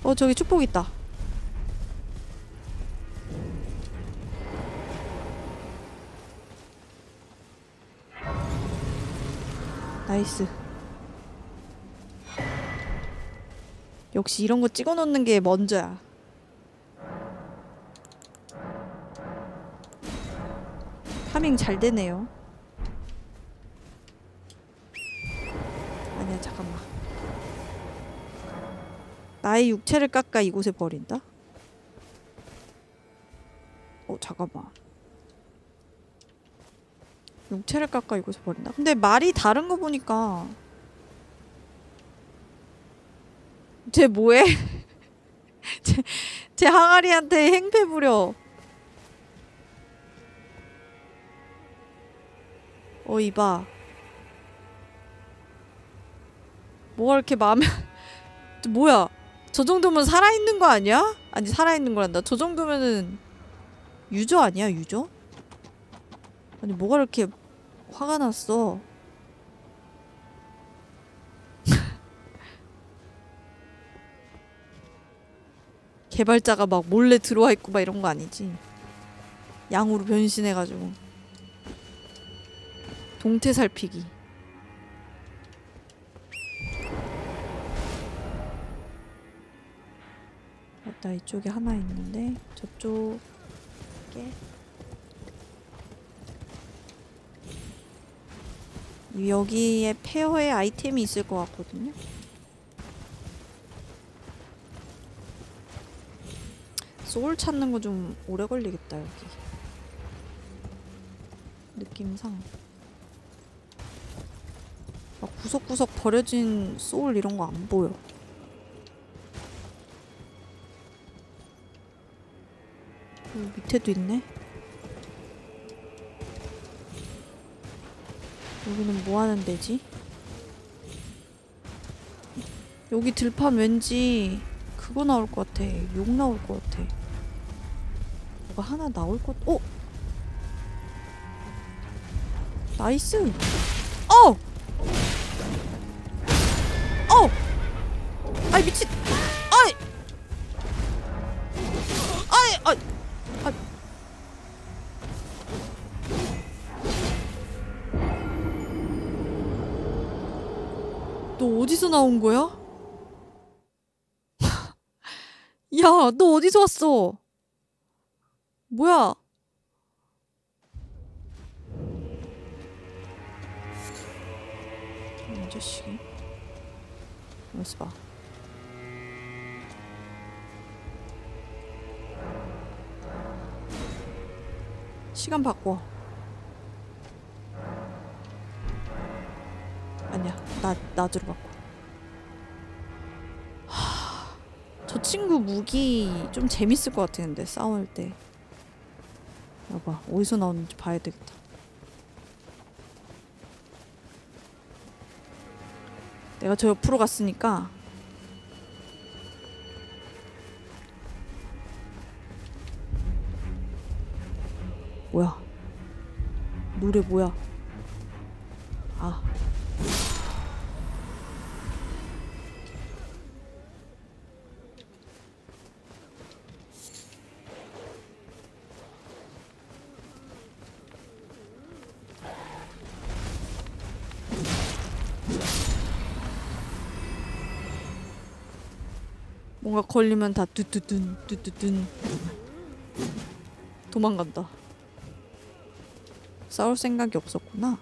어 저기 축복 있다 nice. 역시 이런 거 찍어 놓는 게 먼저야. farming 잘 되네요. 아니야 잠깐만. 나의 육체를 깎아 이곳에 버린다? 어 잠깐만 육체를 깎아 이곳에 버린다? 근데 말이 다른 거 보니까 쟤 뭐해? 쟤, 쟤 항아리한테 행패 부려 어 이봐 뭐가 이렇게 마음에 뭐야 저 정도면 살아있는 거 아니야? 아니 살아있는 거란다 저 정도면은 유저 아니야 유저? 아니 뭐가 이렇게 화가 났어? 개발자가 막 몰래 들어와 있고 막 이런 거 아니지? 양으로 변신해가지고. 동태 살피기. 맞다 이쪽에 하나 있는데 저쪽에 여기에 페어의 아이템이 있을 것 같거든요. 소울 찾는 거 좀 오래 걸리겠다 여기. 느낌상. 막 구석구석 버려진 소울 이런 거 안 보여. 여기 밑에도 있네. 여기는 뭐 하는 데지? 여기 들판 왠지 그거 나올 것 같아. 욕 나올 것 같아. 뭐가 하나 나올 것... 어? nice! 어! 어! 아이 미친! 아이! 아이! 아이! 너 어디서 나온 거야? 야, 너 어디서 왔어? 뭐야? 이 자식이. 여기서 봐. 시간 바꿔. 아니야, 나 낮으로 바꿔. 하, 저 친구 무기 좀 재밌을 것 같았는데 싸울 때. 여봐, 어디서 나오는지 봐야 되겠다. 내가 저 옆으로 갔으니까 뭐야? 노래 뭐야? 아. 뭔가 걸리면 다 뚜뚜뚜 뚜뚜뚜 도망간다. 싸울 생각이 없었구나.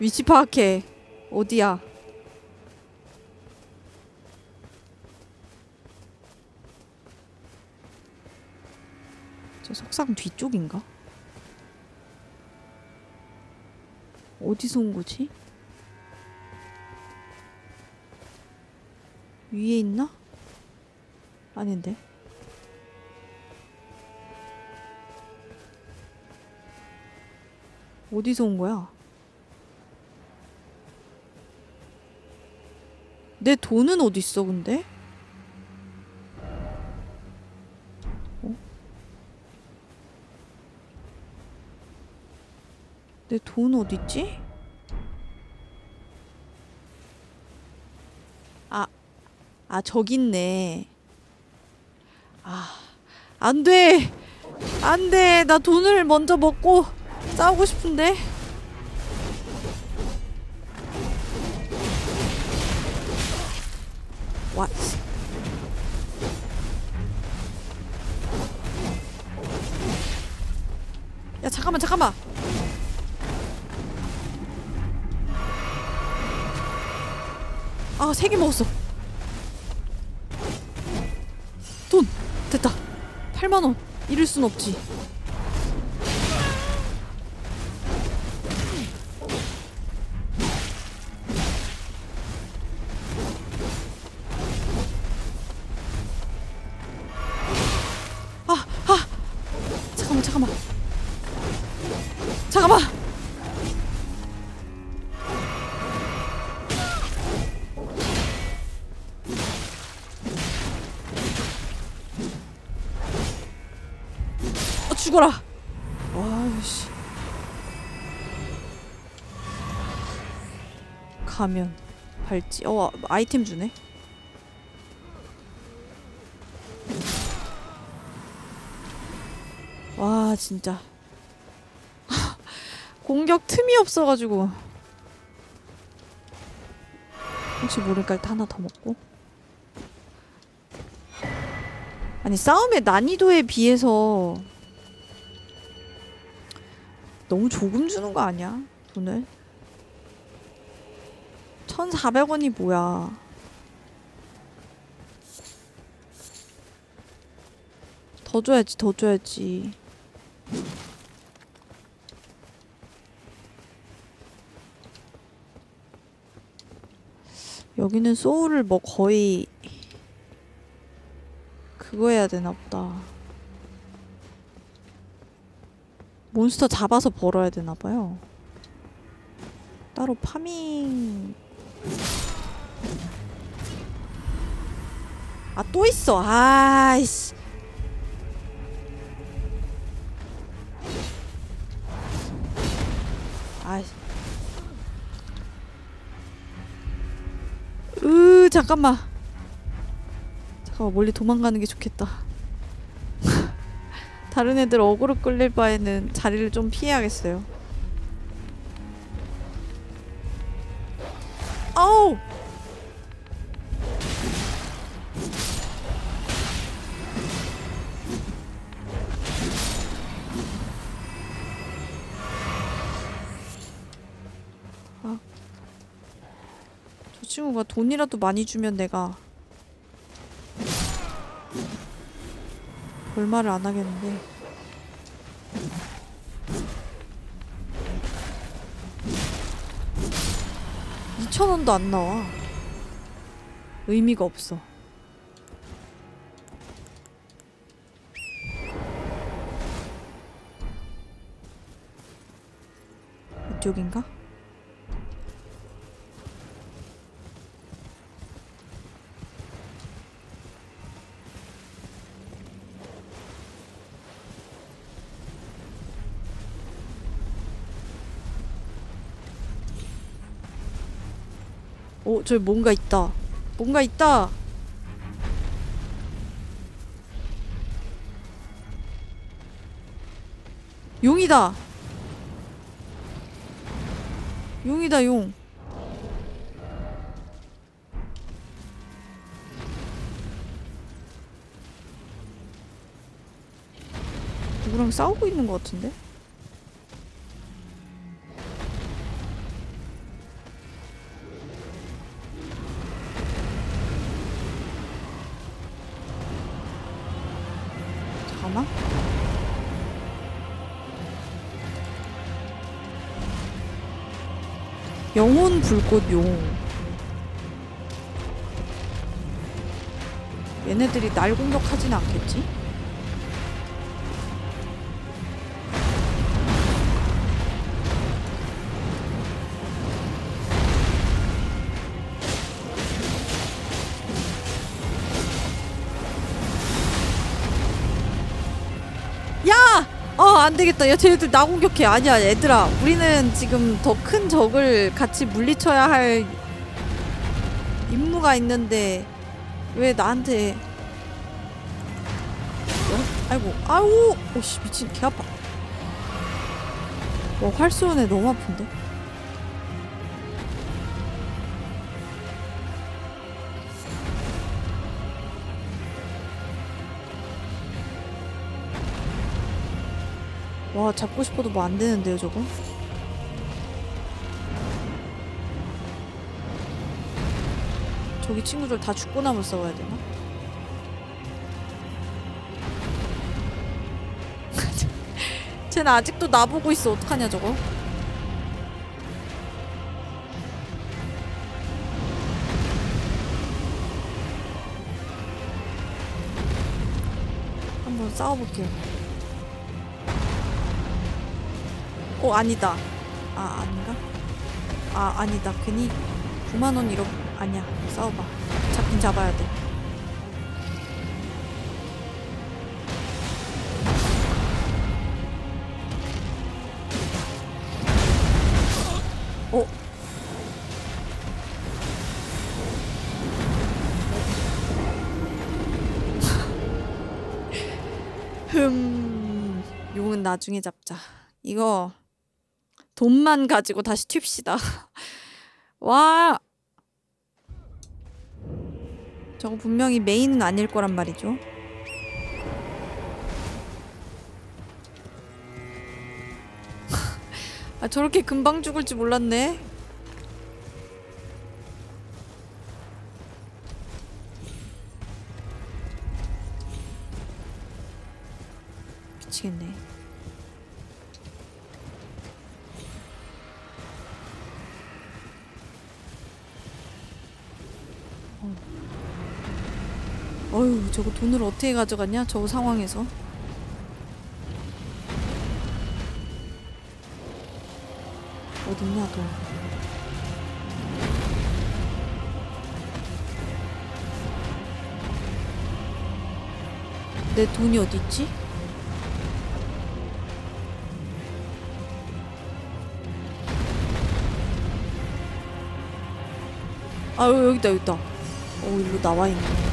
위치 파악해. 어디야? 저 석상 뒤쪽인가? 어디서 온 거지? 위에 있나? 아닌데. 어디서 온 거야? 내 돈은 어디 있어 근데? 어? 내 돈 어디 있지? 아 저기 있네. 아, 안 돼, 안 돼. 나 돈을 먼저 먹고 싸우고 싶은데. 와. 씨. 야 잠깐만 잠깐만. 아 세 개 먹었어. 8만 원. 잃을 순 없지. 가면 발찌. 어, 아이템 주네. 와 진짜. 공격 틈이 없어가지고. 혹시 모르니까 일단 하나 더 먹고. 아니 싸움의 난이도에 비해서 너무 조금 주는 거 아니야? 돈을 1400원이 뭐야 더 줘야지 더 줘야지 여기는 소울을 뭐 거의 그거 해야 되나 보다. 몬스터 잡아서 벌어야 되나 봐요. 따로 파밍 아 또 있어. 아이씨. 아이씨. 으 잠깐만 잠깐만 멀리 도망가는 게 좋겠다 다른 애들 어그로 끌릴 바에는 자리를 좀 피해야겠어요 돈이라도 많이 주면 내가 별말을 안 하겠는데. 이천 원도 안 나와. 의미가 없어. 이쪽인가? 어, 저기 뭔가 있다. 뭔가 있다. 용이다. 용이다, 용. 누구랑 싸우고 있는 것 같은데? 영혼 불꽃 용. 얘네들이 날 공격하진 않겠지? 안 되겠다. 야, 쟤들 나 공격해. 아니야, 얘들아. 우리는 지금 더 큰 적을 같이 물리쳐야 할 임무가 있는데 왜 나한테 어? 아이고, 아우! 오씨, 미친, 개 아파. 와, 활 쏘는 애 너무 아픈데? 와 잡고 싶어도 뭐 안 되는데요 저거? 저기 친구들 다 죽고 나면 싸워야 되나? 쟤는 아직도 나보고 있어 어떡하냐 저거? 한번 싸워볼게요 어 아니다. 아 아닌가? 아 아니다. 괜히 9만원 이러 아니야. 싸워봐. 잡긴 잡아야 돼. 어? 흠. 용은 나중에 잡자. 이거 돈만 가지고 다시 튑시다. 와. 저거 분명히 메인은 아닐 거란 말이죠. 아 저렇게 금방 죽을 줄 몰랐네. 어휴 저거 돈을 어떻게 가져갔냐 저 상황에서. 어딨냐 돈. 내 돈이 어딨지? 아 여기다 여기다. 어 일로 나와있네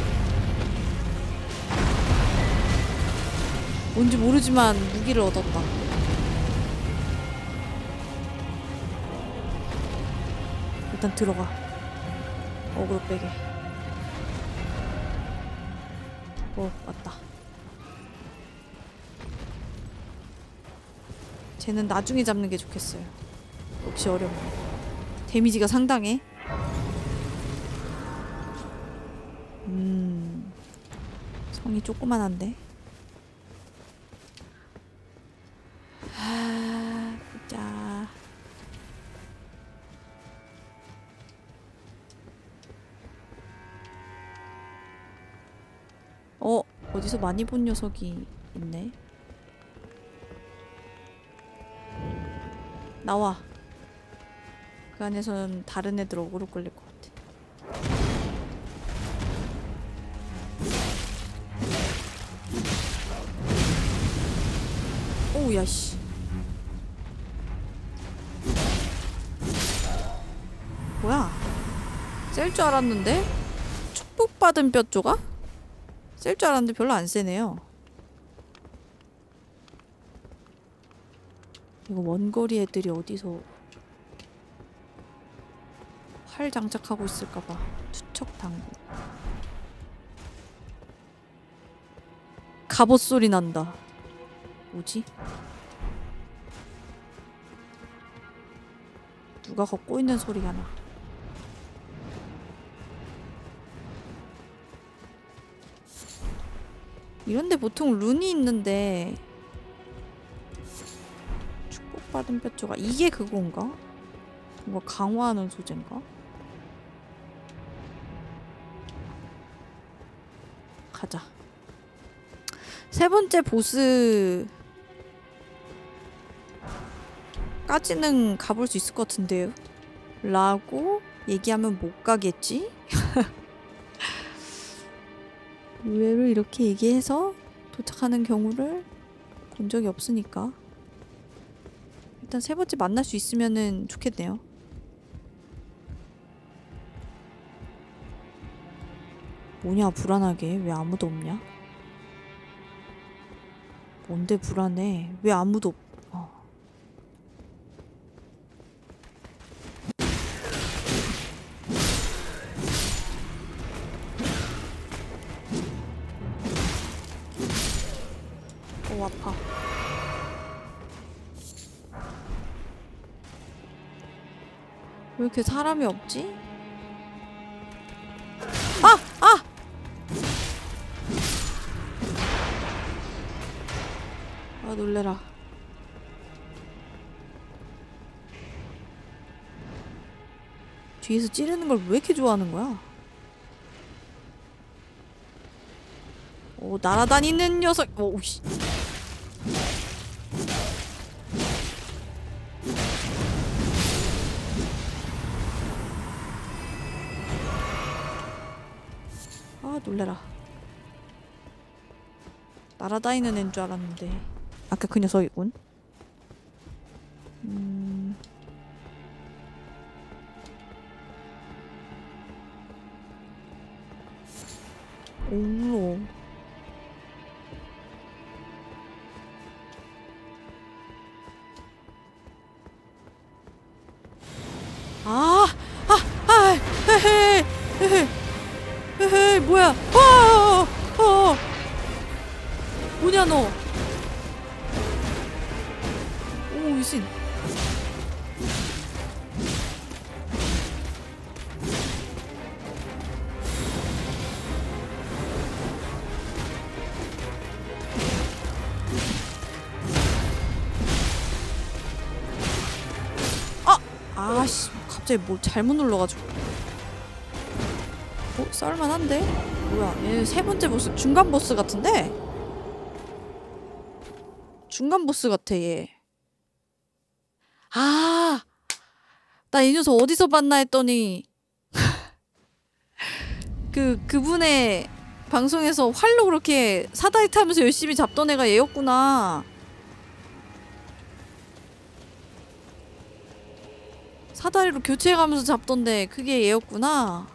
뭔지 모르지만 무기를 얻었다. 일단 들어가. 어그로 빼게. 어, 왔다. 쟤는 나중에 잡는 게 좋겠어요. 역시 어렵네. 데미지가 상당해. 음. 성이 조그만한데. 어, 어디서 많이 본 녀석이 있네. 나와. 그 안에선 다른 애들 어그로 끌릴 것 같아. 오우 야씨 뭐야 셀 줄 알았는데 축복받은 뼈 조각? 셀 줄 알았는데 별로 안 세네요. 이거 원거리 애들이 어디서 활 장착하고 있을까봐 투척 당구. 갑옷 소리 난다. 뭐지? 누가 걷고 있는 소리가 나. 이런데 보통 룬이 있는데 축복받은 뼈조가 이게 그건가? 뭔가 강화하는 소재인가? 가자. 세 번째 보스 까지는 가볼 수 있을 것 같은데요. 라고 얘기하면 못 가겠지? 의외로 이렇게 얘기해서 도착하는 경우를 본 적이 없으니까 일단 세 번째 만날 수 있으면은 좋겠네요. 뭐냐 불안하게 왜 아무도 없냐? 뭔데 불안해? 왜 아무도 없... 아파. 왜 이렇게 사람이 없지? 아! 아! 아 놀래라. 뒤에서 찌르는 걸 왜 이렇게 좋아하는 거야? 오 날아다니는 녀석. 오 씨. 놀래라. 날아다니는 애인 줄 알았는데 아까 그 녀석이군. 음... 오. 아, 아, 아, 뭐야? 어, 어, 어, 뭐냐 너? 오, 미신. 아, 아씨, 갑자기 뭘 잘못 눌러가지고. 어, 썰만한데? 뭐야, 얘 세 번째 보스, 중간 보스 같은데? 중간 보스 같아, 얘. 아, 나 이 녀석 어디서 봤나 했더니 그 그분의 방송에서 활로 그렇게 사다리 타면서 열심히 잡던 애가 얘였구나. 사다리로 교체해가면서 잡던데 그게 얘였구나.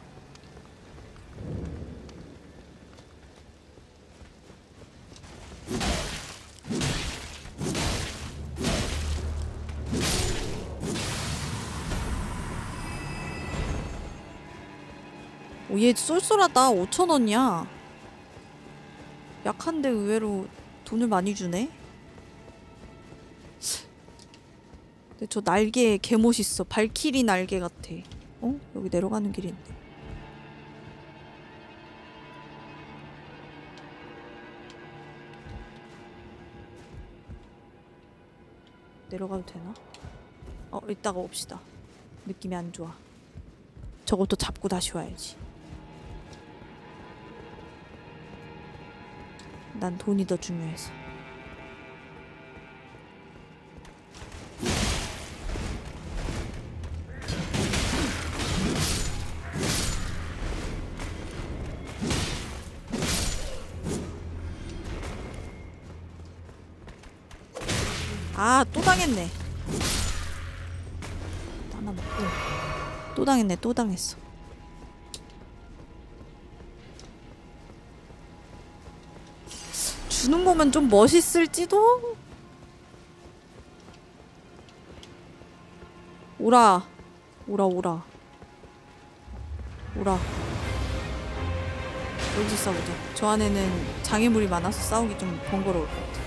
오, 얘 쏠쏠하다. 5천원이야. 약한데 의외로 돈을 많이 주네. 근데 저 날개 개 멋있어. 발키리 날개 같아. 어? 여기 내려가는 길이 있네. 내려가도 되나? 어, 이따가 옵시다. 느낌이 안 좋아. 저것도 잡고 다시 와야지. 난 돈이 더 중요해서. 아, 또 당했네. 하나 먹고. 또 당했네, 또 당했어. 주는 거면 좀 멋있을지도? 오라. 오라, 오라. 오라. 여기서 싸우자. 저 안에는 장애물이 많아서 싸우기 좀 번거로울 것 같아.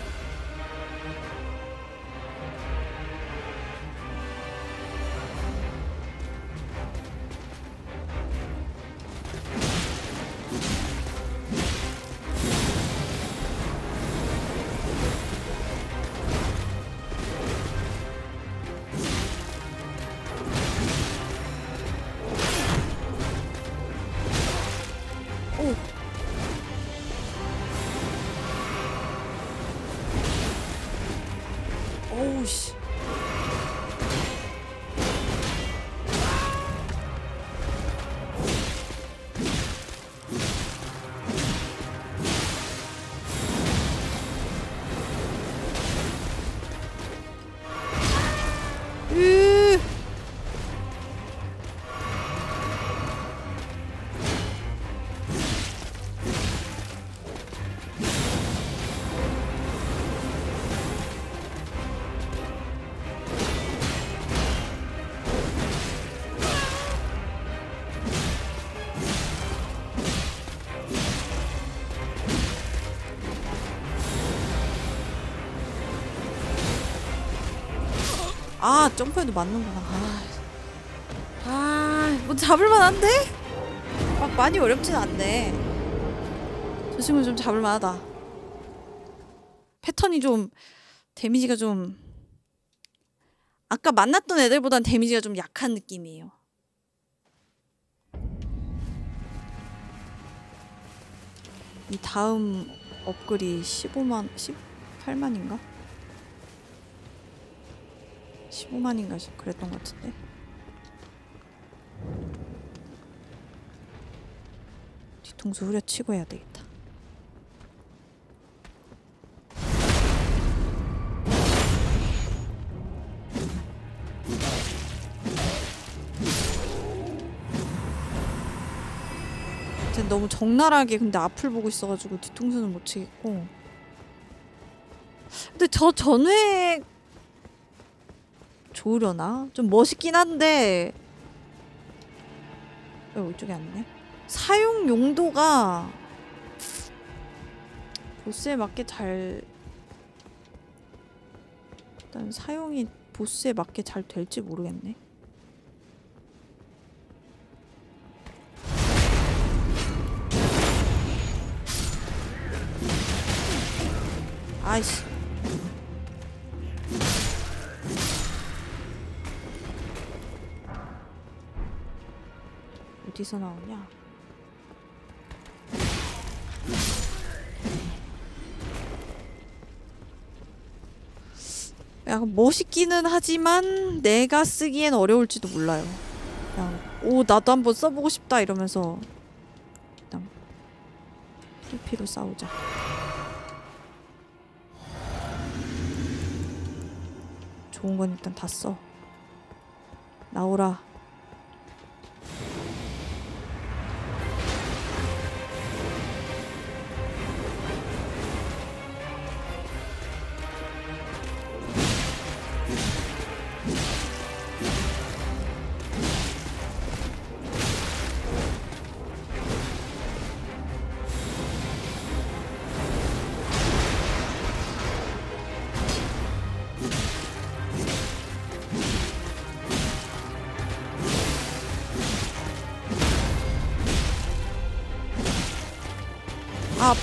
점프해도 맞는구나 아, 아, 뭐 잡을만한데? 막 많이 어렵진 않네 저 친구 좀 잡을만하다 패턴이 좀 데미지가 좀 아까 만났던 애들보단 데미지가 좀 약한 느낌이에요 이 다음 업글이 15만 18만인가? 15만인가 그랬던 것 같은데? 뒤통수 후려치고 해야 되겠다. 쟤 너무 적나라하게 근데 앞을 보고 있어가지고 뒤통수는 못 치겠고. 근데 저 전회 좋으려나? 좀 멋있긴 한데. 어, 이쪽에 아니네. 사용 용도가 보스에 맞게 잘 일단 사용이 보스에 맞게 잘 될지 모르겠네. 아이씨 어디서 나오냐? 약간 멋있기는 하지만 내가 쓰기엔 어려울지도 몰라요. 그냥 오 나도 한번 써보고 싶다 이러면서 그냥 PVP로 싸우자. 좋은 건 일단 다 써. 나오라.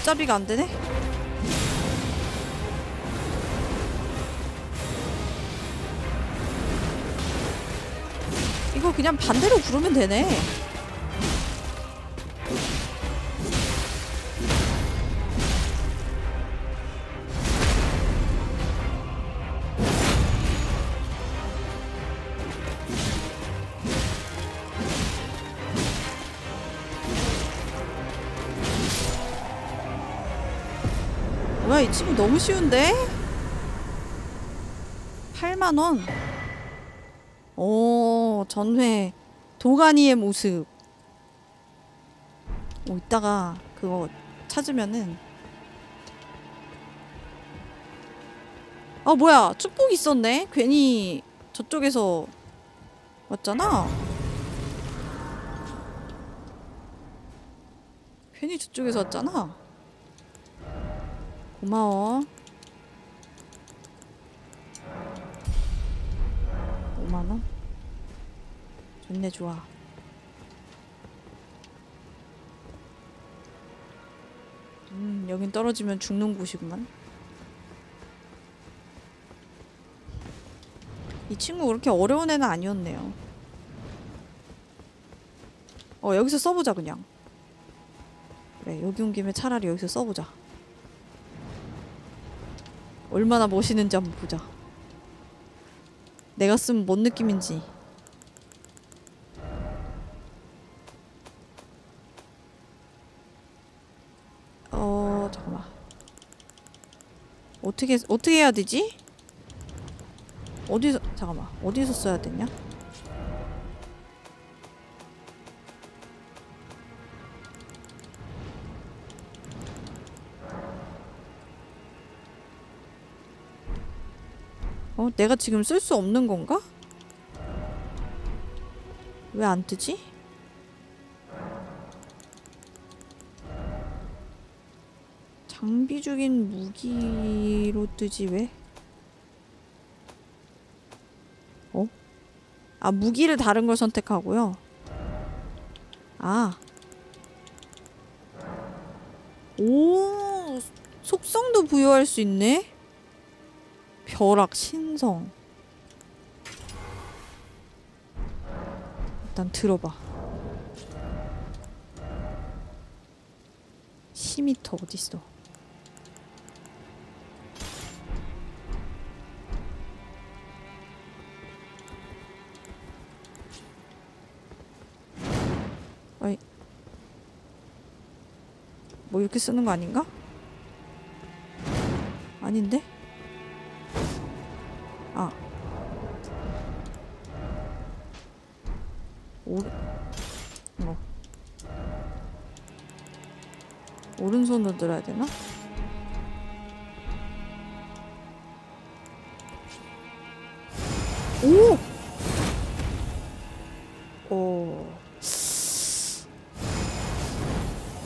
앞잡이가 안 되네. 이거 그냥 반대로 구르면 되네. 이 친구 너무 쉬운데? 8만원? 오 전회. 도가니의 모습. 오 이따가 그거 찾으면은. 아 뭐야. 축복 있었네. 괜히 저쪽에서 왔잖아. 괜히 저쪽에서 왔잖아 고마워. 5만원? 좋네 좋아. 음 여긴 떨어지면 죽는 곳이구만. 이 친구 그렇게 어려운 애는 아니었네요. 어 여기서 써보자 그냥. 그래 여기 온 김에 차라리 여기서 써보자 얼마나 멋있는지 한번 보자 내가 쓰면 뭔 느낌인지 어 잠깐만 어떻게 어떻게 해야 되지? 어디서 잠깐만 어디서 써야 되냐? 어 내가 지금 쓸 수 없는 건가? 왜 안 뜨지? 장비 중인 무기로 뜨지 왜? 어? 아 무기를 다른 걸 선택하고요. 아. 오 속성도 부여할 수 있네. 벼락 신성. 일단 들어봐. 10m 어딨어? 어이. 뭐 이렇게 쓰는 거 아닌가? 아닌데? 아. 오른 어. 오른손으로 들어야 되나? 오! 오.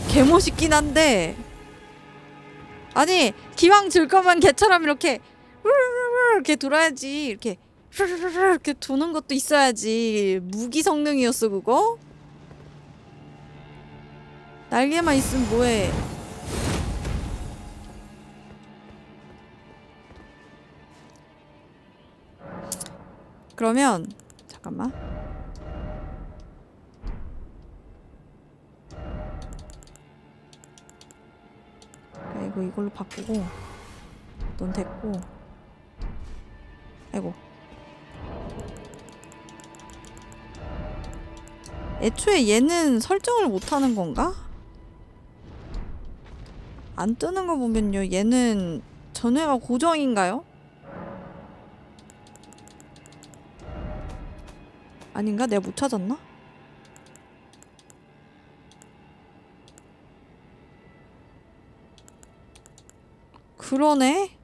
개멋있긴 한데 아니 기왕 들 거면 개처럼 이렇게 이렇게 돌아야지. 이렇게 이렇게 도는 것도 있어야지. 무기 성능이었어 그거? 날개만 있으면 뭐해? 그러면 잠깐만. 이거 이걸로 바꾸고 넌 됐고 아이고 애초에 얘는 설정을 못하는 건가? 안 뜨는 거 보면요 얘는 전회가 고정인가요? 아닌가? 내가 못 찾았나? 그러네?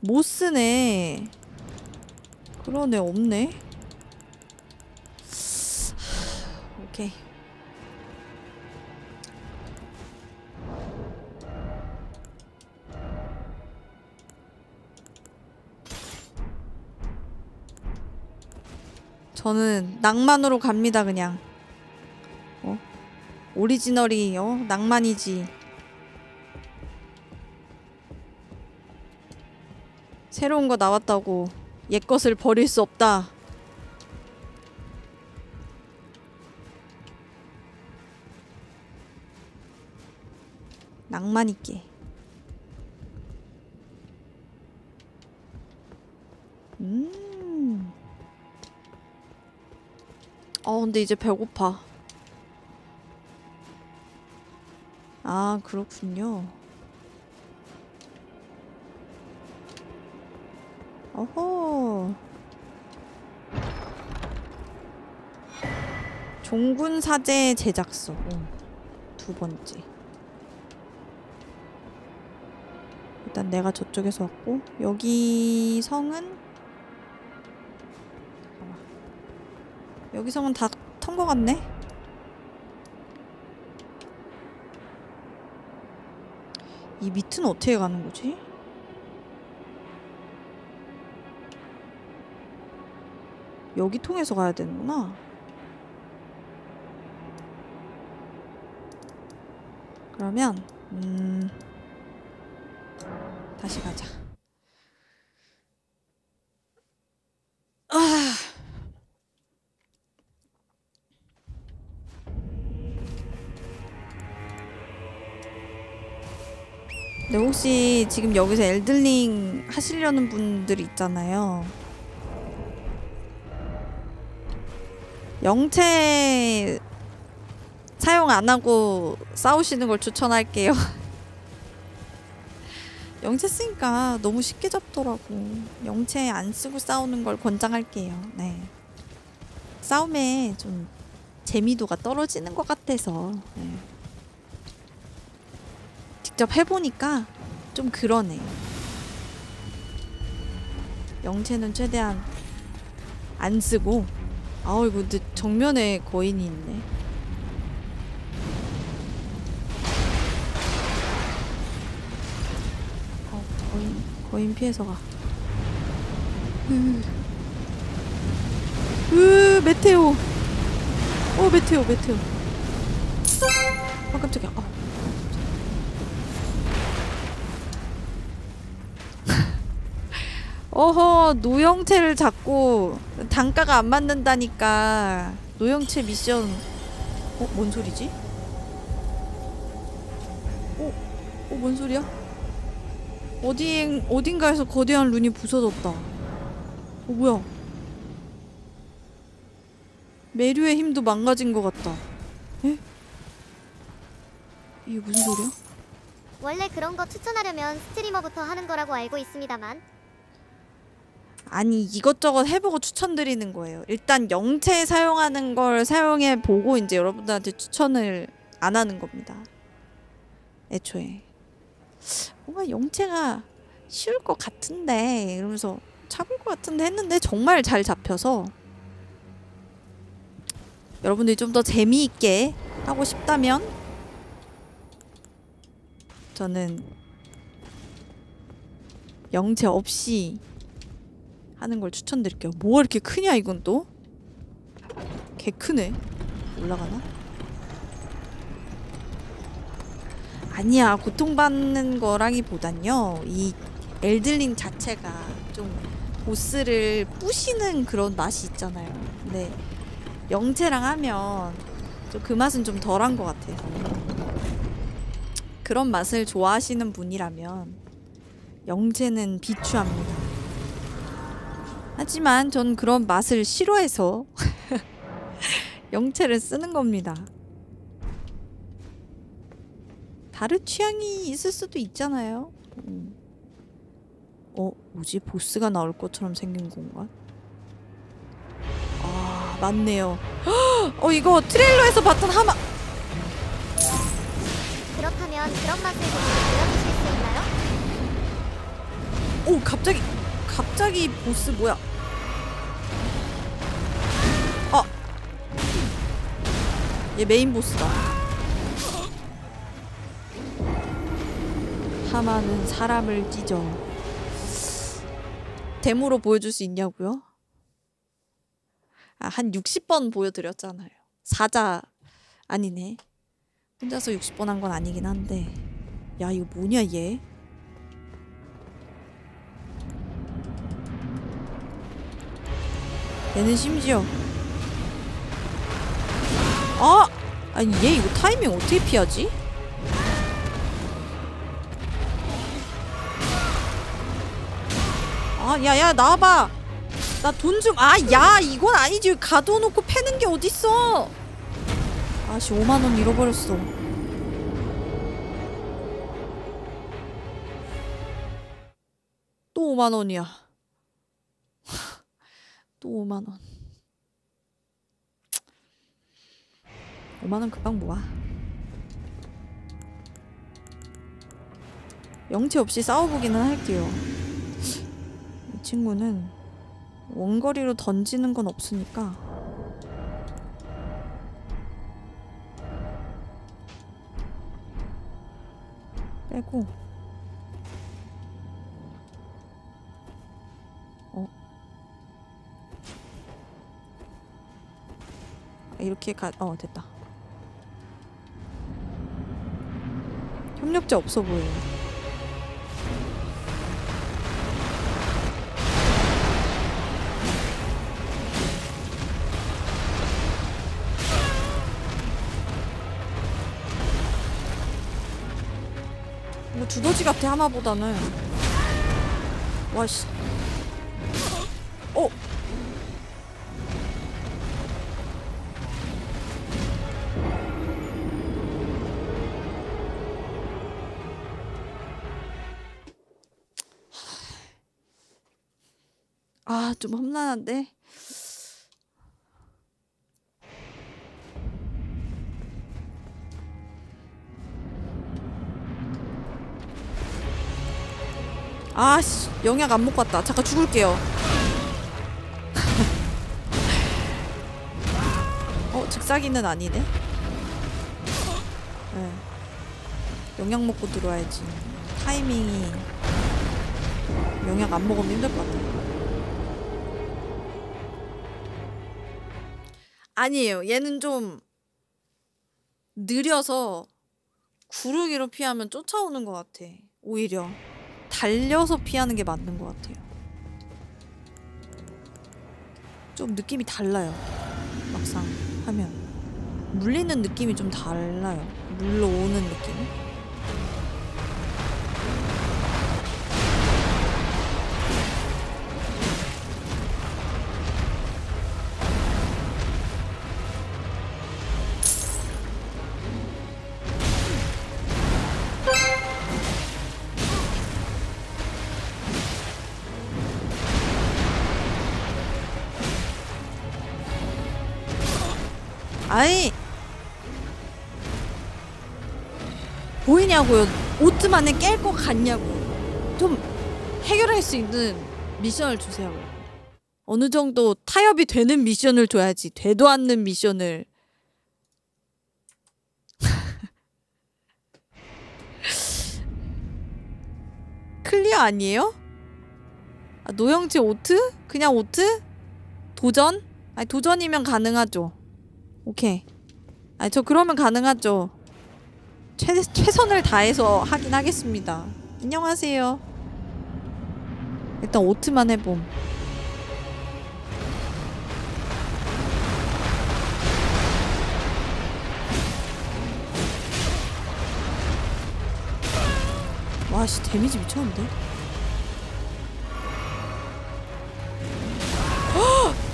못 쓰네. 그러네, 없네. 오케이. 저는 낭만으로 갑니다, 그냥. 어? 오리지널이, 어? 낭만이지. 새로운 거 나왔다고 옛 것을 버릴 수 없다. 낭만 있게. 음. 어, 근데 이제 배고파. 아, 그렇군요. 어허. 종군 사제 제작소. 오, 두 번째. 일단 내가 저쪽에서 왔고 여기 성은. 여기 성은 다 턴 거 같네. 이 밑은 어떻게 가는 거지? 여기 통해서 가야 되는구나. 그러면 음 다시 가자. 아. 네, 혹시 지금 여기서 엘들링 하시려는 분들 있잖아요. 영체 사용 안 하고 싸우시는 걸 추천할게요. 영체 쓰니까 너무 쉽게 잡더라고. 영체 안 쓰고 싸우는 걸 권장할게요. 네. 싸움에 좀 재미도가 떨어지는 것 같아서. 네. 직접 해보니까 좀 그러네. 영체는 최대한 안 쓰고. 아우, 이거 근데 정면에 거인이 있네. 어, 거인, 거인 피해서 가. 으, 으, 메테오. 오, 메테오, 메테오. 아, 깜짝이야. 아. 어허 노영채를 잡고 단가가 안 맞는다니까 노영채 미션 어? 뭔 소리지? 어? 어? 뭔 소리야? 어딘 어딘가에서 거대한 룬이 부서졌다 어 뭐야 메류의 힘도 망가진 것 같다 에? 이게 무슨 소리야? 원래 그런 거 추천하려면 스트리머부터 하는 거라고 알고 있습니다만 아니 이것저것 해보고 추천드리는 거예요. 일단 영체 사용하는 걸 사용해 보고 이제 여러분들한테 추천을 안 하는 겁니다. 애초에 뭔가 영체가 쉬울 것 같은데 이러면서 잡을 것 같은데 했는데 정말 잘 잡혀서 여러분들이 좀 더 재미있게 하고 싶다면 저는 영체 없이 하는 걸 추천드릴게요. 뭐가 이렇게 크냐 이건 또? 개 크네. 올라가나? 아니야 고통받는 거라기보단요 이 엘들링 자체가 좀 보스를 부시는 그런 맛이 있잖아요. 근데 영체랑 하면 좀 그 맛은 좀 덜한 것 같아요. 그런 맛을 좋아하시는 분이라면 영체는 비추합니다. 하지만 전 그런 맛을 싫어해서 영체를 쓰는 겁니다. 다른 취향이 있을 수도 있잖아요. 음. 어, 뭐지? 보스가 나올 것처럼 생긴 건가? 아, 맞네요. 어, 이거 트레일러에서 봤던 하마... 그렇다면 그런 맛을 좀 보여주실 수 있나요? 오, 갑자기... 갑자기 보스 뭐야? 어! 얘 메인 보스다. 하마는 사람을 찢어. 데모로 보여줄 수 있냐고요? 아, 한 60번 보여드렸잖아요. 사자 아니네. 혼자서 60번 한 건 아니긴 한데. 야, 이거 뭐냐, 얘? 얘는 심지어. 아! 아니 얘 이거 타이밍 어떻게 피하지? 아 야야 나와봐! 나 돈 좀 아 야 이건 아니지. 가둬놓고 패는 게 어딨어? 아씨 5만원 잃어버렸어. 또 5만원이야 또 5만원. 5만원 금방 모아. 영체 없이 싸워보기는 할게요. 이 친구는 원거리로 던지는 건 없으니까. 빼고 이렇게 가, 어 됐다. 협력자 없어 이거 두더지 같아 하나보다는. 와씨. 어 아, 좀 험난한데? 아씨 영약 안 먹고 왔다. 잠깐 죽을게요. 어 즉사기는 아니네? 네. 영약 먹고 들어와야지. 타이밍이 영약 안 먹으면 힘들 것 같아 아니에요 얘는 좀 느려서 구르기로 피하면 쫓아오는 것 같아 오히려 달려서 피하는 게 맞는 것 같아요. 좀 느낌이 달라요. 막상 하면 물리는 느낌이 좀 달라요. 물러오는 느낌. 아이 보이냐고요 5트만에 깰 것 같냐고 좀 해결할 수 있는 미션을 주세요 어느 정도 타협이 되는 미션을 줘야지 되도 않는 미션을 clear 아니에요? 아, 노영체 5트? 그냥 5트? 도전? 아니 도전이면 가능하죠 오케이. 아니 저 그러면 가능하죠. 최, 최선을 다해서 하긴 하겠습니다. 안녕하세요. 일단 오트만 해봄. 와씨 데미지 미쳤는데?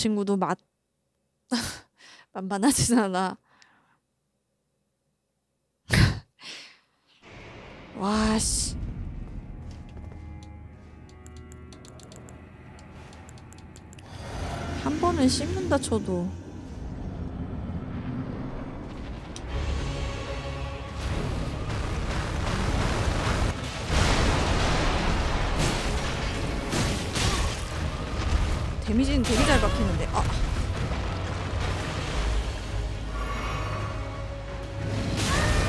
친구도 맛 만만하진 않아. 와 씨. 한 번은 씹는다 쳐도 데미지는 되게 잘 박히는데 아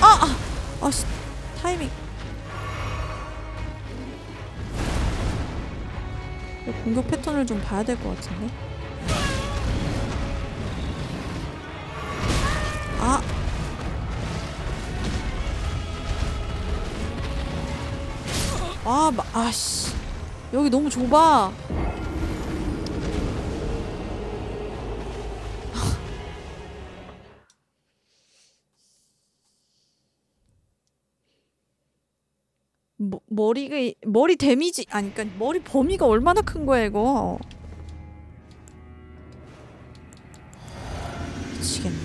아! 아! 아 씨 타이밍 이거 공격 패턴을 좀 봐야 될 것 같은데 아! 아, 마, 아씨. 여기 너무 좁아. 머, 머리가 머리 데미지 아니 그러니까 머리 범위가 얼마나 큰 거야 이거? 미치겠네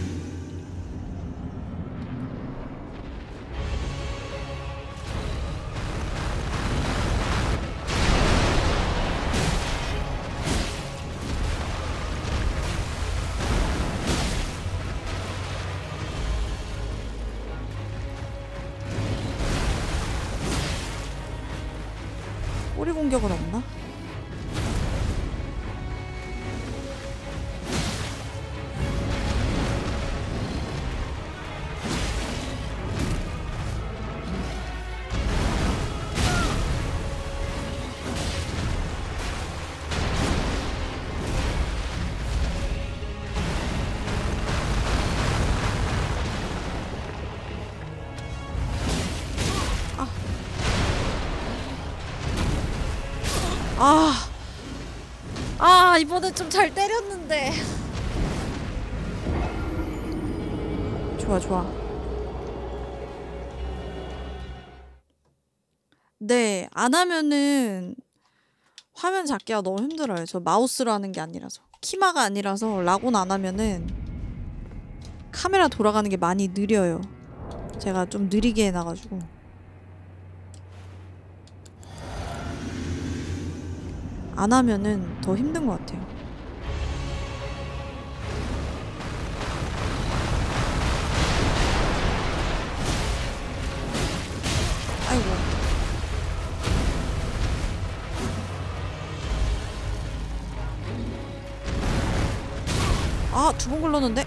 아 이번엔 좀 잘 때렸는데. 좋아 좋아. 네, 안 하면은 화면 잡기가 너무 힘들어요. 저 마우스로 하는 게 아니라서. 키마가 아니라서 라곤 안 하면은 카메라 돌아가는 게 많이 느려요. 제가 좀 느리게 해놔가지고. 안 하면은 더 힘든 것 같아요. 아이고. 아, 두 번 걸렀는데?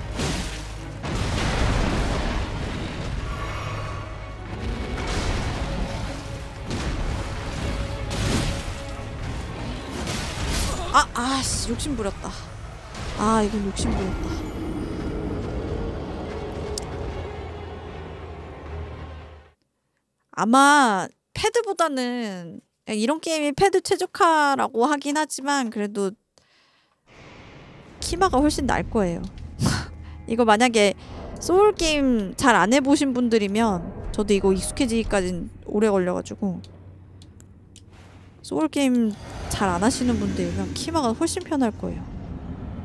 아, 아씨, 욕심 부렸다. 아, 이건 욕심 부렸다. 아마 패드보다는 이런 게임이 패드 최적화라고 하긴 하지만 그래도 키마가 훨씬 나을 거예요. 이거 만약에 소울 게임 잘 안 해보신 분들이면 저도 이거 익숙해지기까진 오래 걸려가지고 소울 게임 잘 안 하시는 분들이면 키마가 훨씬 편할 거예요.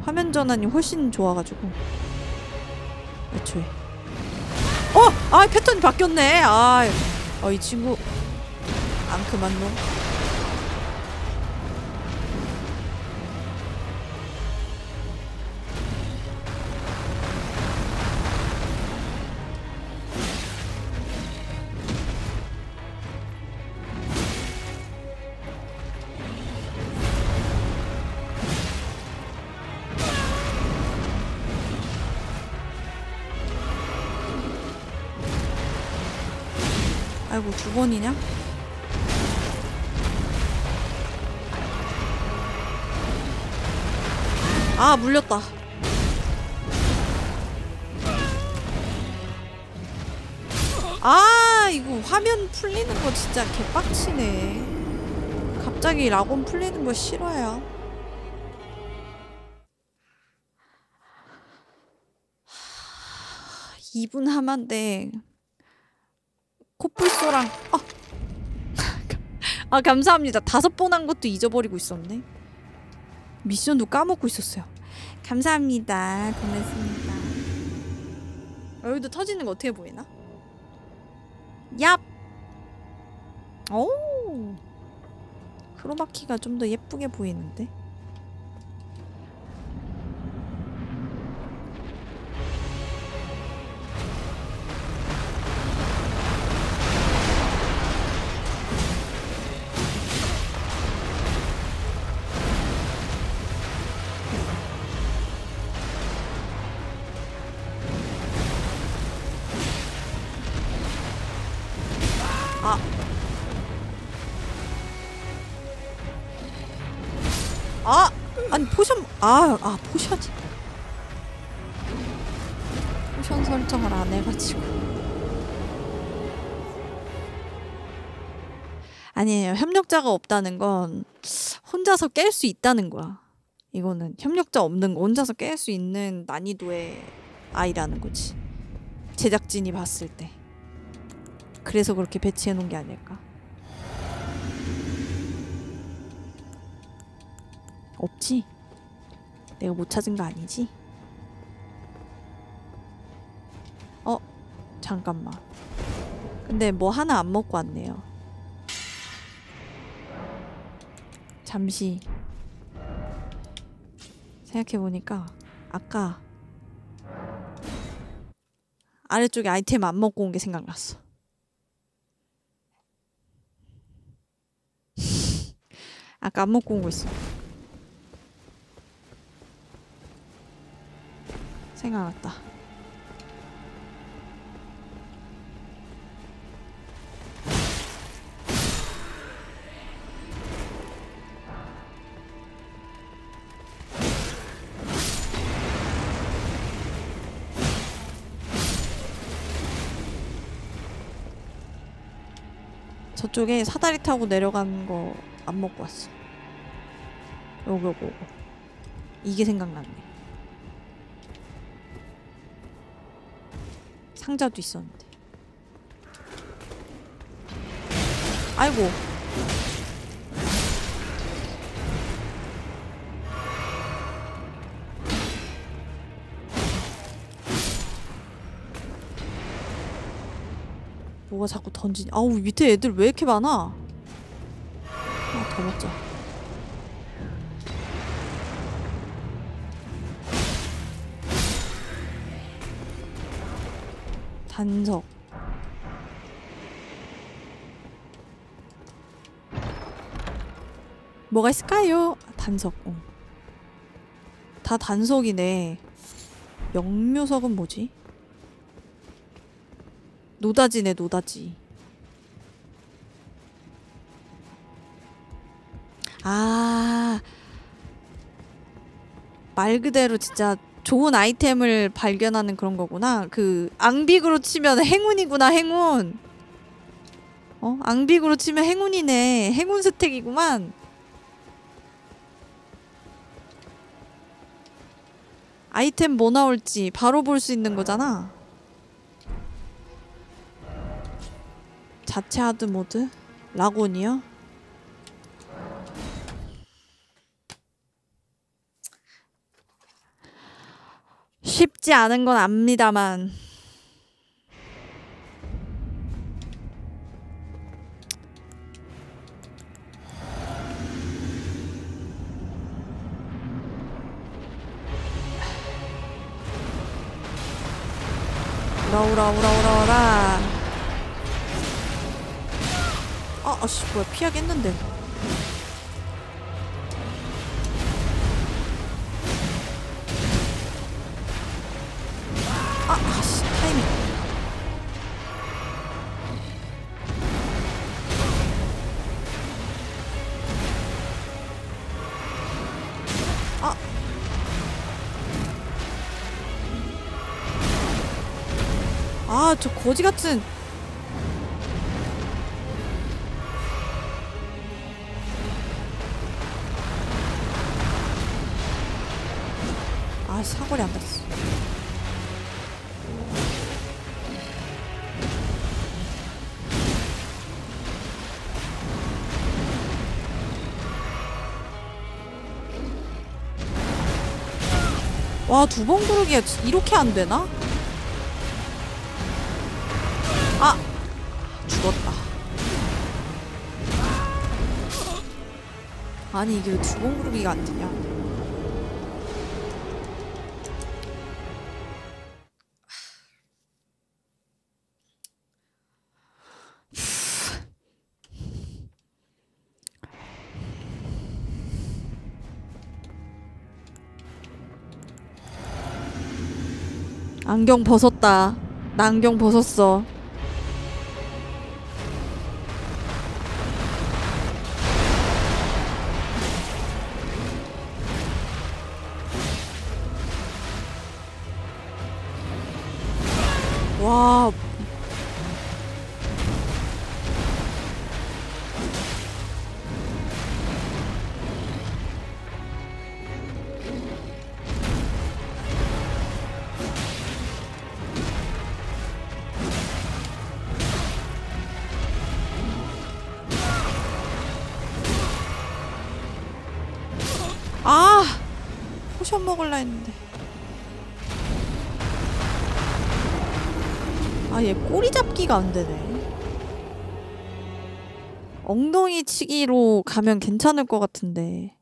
화면 전환이 훨씬 좋아가지고 애초에 어! 아 패턴이 바뀌었네. 아, 어, 이 친구 안 그만 놈. 두 번이냐? 아 물렸다. 아 이거 화면 풀리는 거 진짜 개빡치네. 갑자기 라곤 풀리는 거 싫어요. 하, 2분 하만데 코뿔소랑 아, 아 감사합니다. 다섯 번 한 것도 잊어버리고 있었네. 미션도 까먹고 있었어요. 감사합니다. 고맙습니다. 여기도 터지는 거 어떻게 보이나? 얍. 오. 크로마키가 좀 더 예쁘게 보이는데. 아, 아 potion이. potion 설정을 안 해가지고. 아니에요. 협력자가 없다는 건 혼자서 깰 수 있다는 거야. 이거는 협력자 없는 거 혼자서 깰 수 있는 난이도의 아이라는 거지. 제작진이 봤을 때. 그래서 그렇게 배치해 놓은 게 아닐까. 없지? 내가 못 찾은 거 아니지? 어? 잠깐만. 근데 뭐 하나 안 먹고 왔네요. 잠시 생각해보니까 아까 아래쪽에 아이템 안 먹고 온 게 생각났어. 아까 안 먹고 온 거 있어. 생각났다. 저쪽에 사다리 타고 내려간 거 안 먹고 왔어. 요거 요거. 이게 생각났네. 상자도 있었는데. 아이고. 뭐가 자꾸 던지니? 아우 밑에 애들 왜 이렇게 많아? 하나 더 먹자. 단석. 뭐가 있을까요? 단석. 어. 다 단석이네. 영묘석은 뭐지? 노다지네 노다지. 아. 말 그대로 진짜 좋은 아이템을 발견하는 그런 거구나. 그 앙빅으로 치면 행운이구나, 행운. 어? 앙빅으로 치면 행운이네. 행운 스택이구만. 아이템 뭐 나올지 바로 볼 수 있는 거잖아. 자체 하드 모드? 라곤이요? 쉽지 않은 건 압니다만. 오라 오라 오라 오라 아씨 뭐야 피하겠는데 아 아씨 타이밍. 아. 아, 저 거지 같은. 아, 사거리 안닿 두 번 구르기가 이렇게 안 되나? 아! 죽었다. 아니 이게 왜 두 번 구르기가 안 되냐? 안경 벗었다. 나 안경 벗었어. 잡기가 안 되네. 엉덩이 치기로 가면 괜찮을 것 같은데.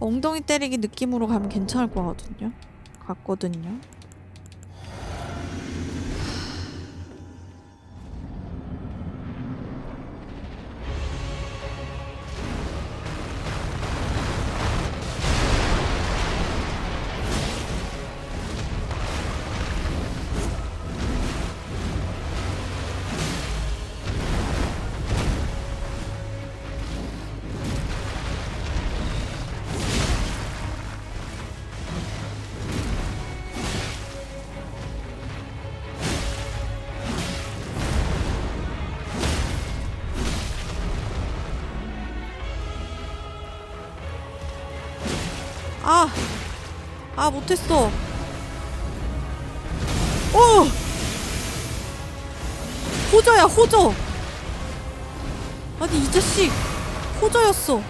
엉덩이 때리기 느낌으로 가면 괜찮을 것 같거든요. 같거든요. 아, 못했어. 오! 호저야, 호저! 아니, 이 자식, 호저였어.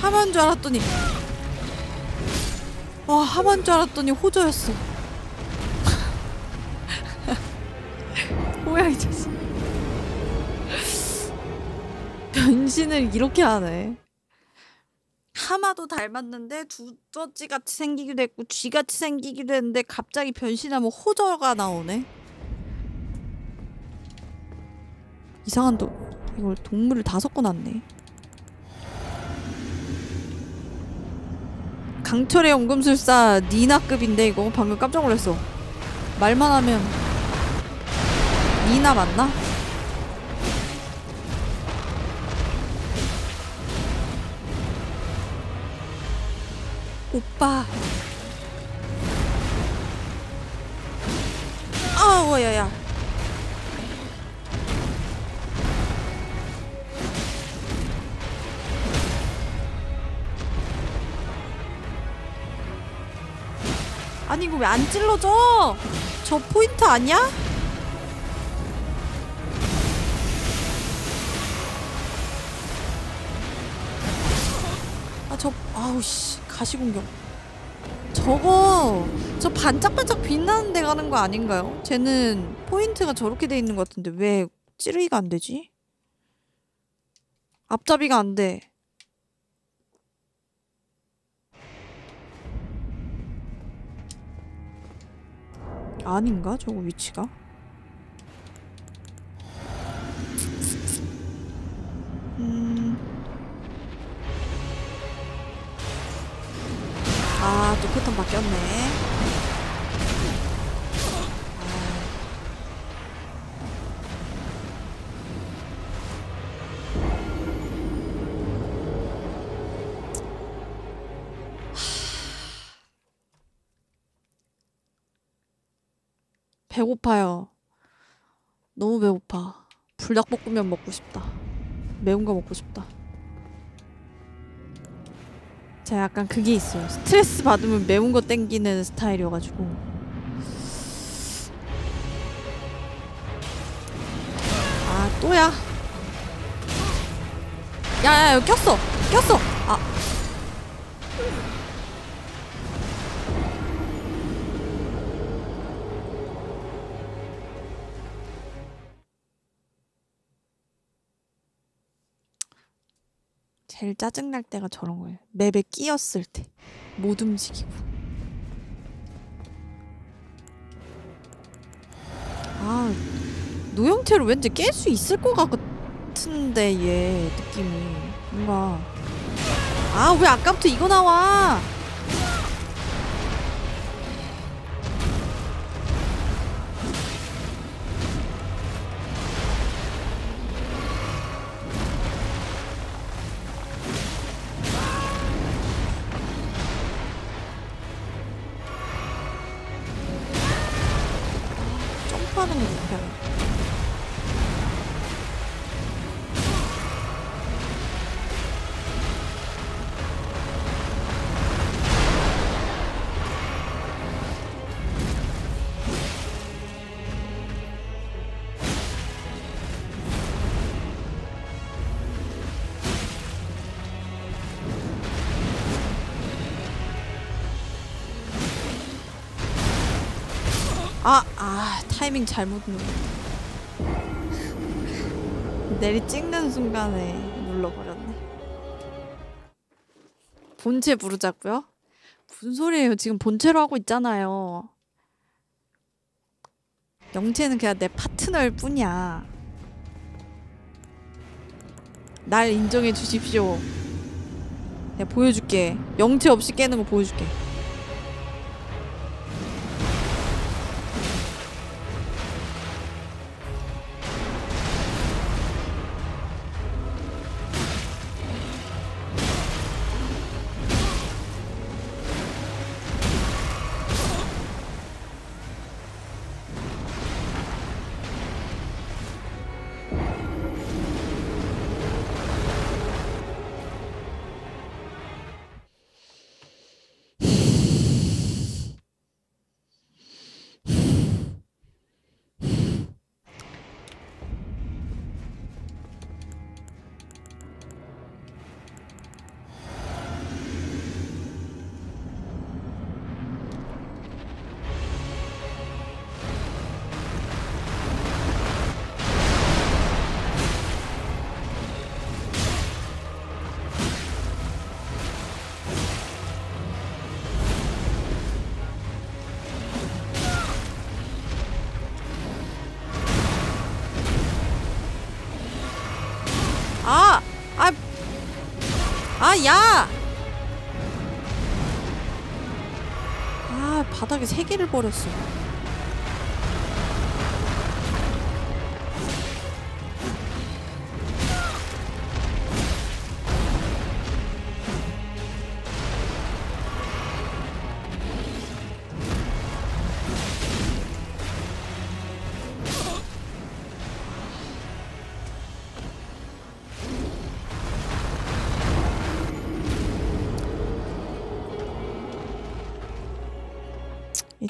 하마인 줄 알았더니, 와, 하마인 줄 알았더니 호저였어. 뭐야, 이 자식. 변신을 이렇게 하네. 하마도 닮았는데 두더지 같이 생기기도 했고 쥐 같이 생기기도 했는데 갑자기 변신하면 호저가 나오네. 이상한 도 이걸 동물을 다 섞어놨네. 강철의 연금술사 니나급인데 이거 방금 깜짝 놀랐어. 말만 하면 니나 맞나? 오빠. 아우 야야. 아니 이거 왜 안 찔러져? 저 포인트 아니야? 아 저 아우 씨 가시 공격. 저거 저 반짝반짝 빛나는 데 가는 거 아닌가요? 쟤는 포인트가 저렇게 돼 있는 것 같은데 왜 찌르기가 안 되지? 앞잡이가 안 돼. 아닌가? 저거 위치가? 음. 아, 또 패턴 바뀌었네. 배고파요. 너무 배고파. 불닭볶음면 먹고 싶다. 매운 거 먹고 싶다. 제가 약간 그게 있어요. 스트레스 받으면 매운 거 땡기는 스타일이어가지고. 아, 또야. 야, 야, 꼈어! 꼈어! 제일 짜증날 때가 저런 거예요. 맵에 끼었을 때. 못 움직이고. 아, 노형체로 왠지 깰 수 있을 것 같은데, 얘 느낌이. 뭔가. 아, 왜 아까부터 이거 나와? 타이밍 잘못 눌렀. 내리 찍는 순간에 눌러버렸네. 본체 부르자고요? 무슨 소리예요? 지금 본체로 하고 있잖아요. 영체는 그냥 내 파트너일 뿐이야. 날 인정해 주십시오. 내가 보여줄게. 영체 없이 깨는 거 보여줄게. 세 개를 버렸어.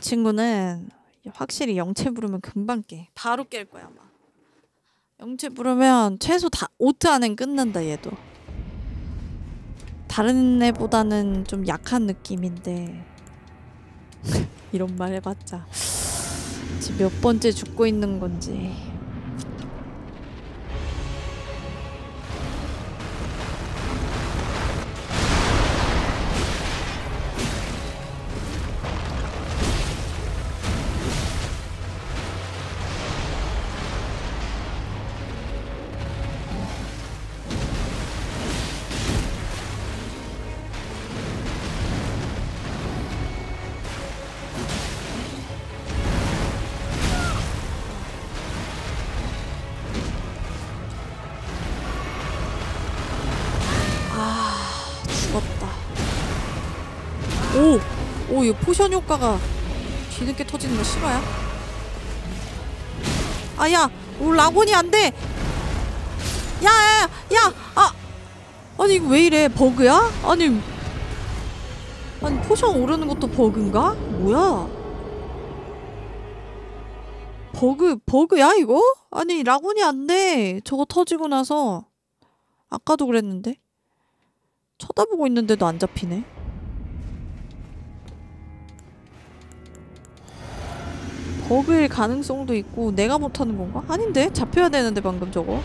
친구는 확실히 영체 부르면 금방 깨. 바로 깰 거야 아마. 영체 부르면 최소 다 오트 안엔 끝난다 얘도. 다른 애보다는 좀 약한 느낌인데 이런 말 해봤자 몇 번째 죽고 있는 건지. 이 potion 효과가 뒤늦게 터지는 거 싫어요? 아, 야! 오, lock-on이 안 돼! 야, 야, 야! 야! 아! 아니, 이거 왜 이래? 버그야? 아니, 아니, potion 오르는 것도 버그인가? 뭐야? 버그, 버그야, 이거? 아니, lock-on이 안 돼! 저거 터지고 나서. 아까도 그랬는데? 쳐다보고 있는데도 안 잡히네. 버그일 가능성도 있고 내가 못하는 건가? 아닌데 잡혀야 되는데 방금 저거.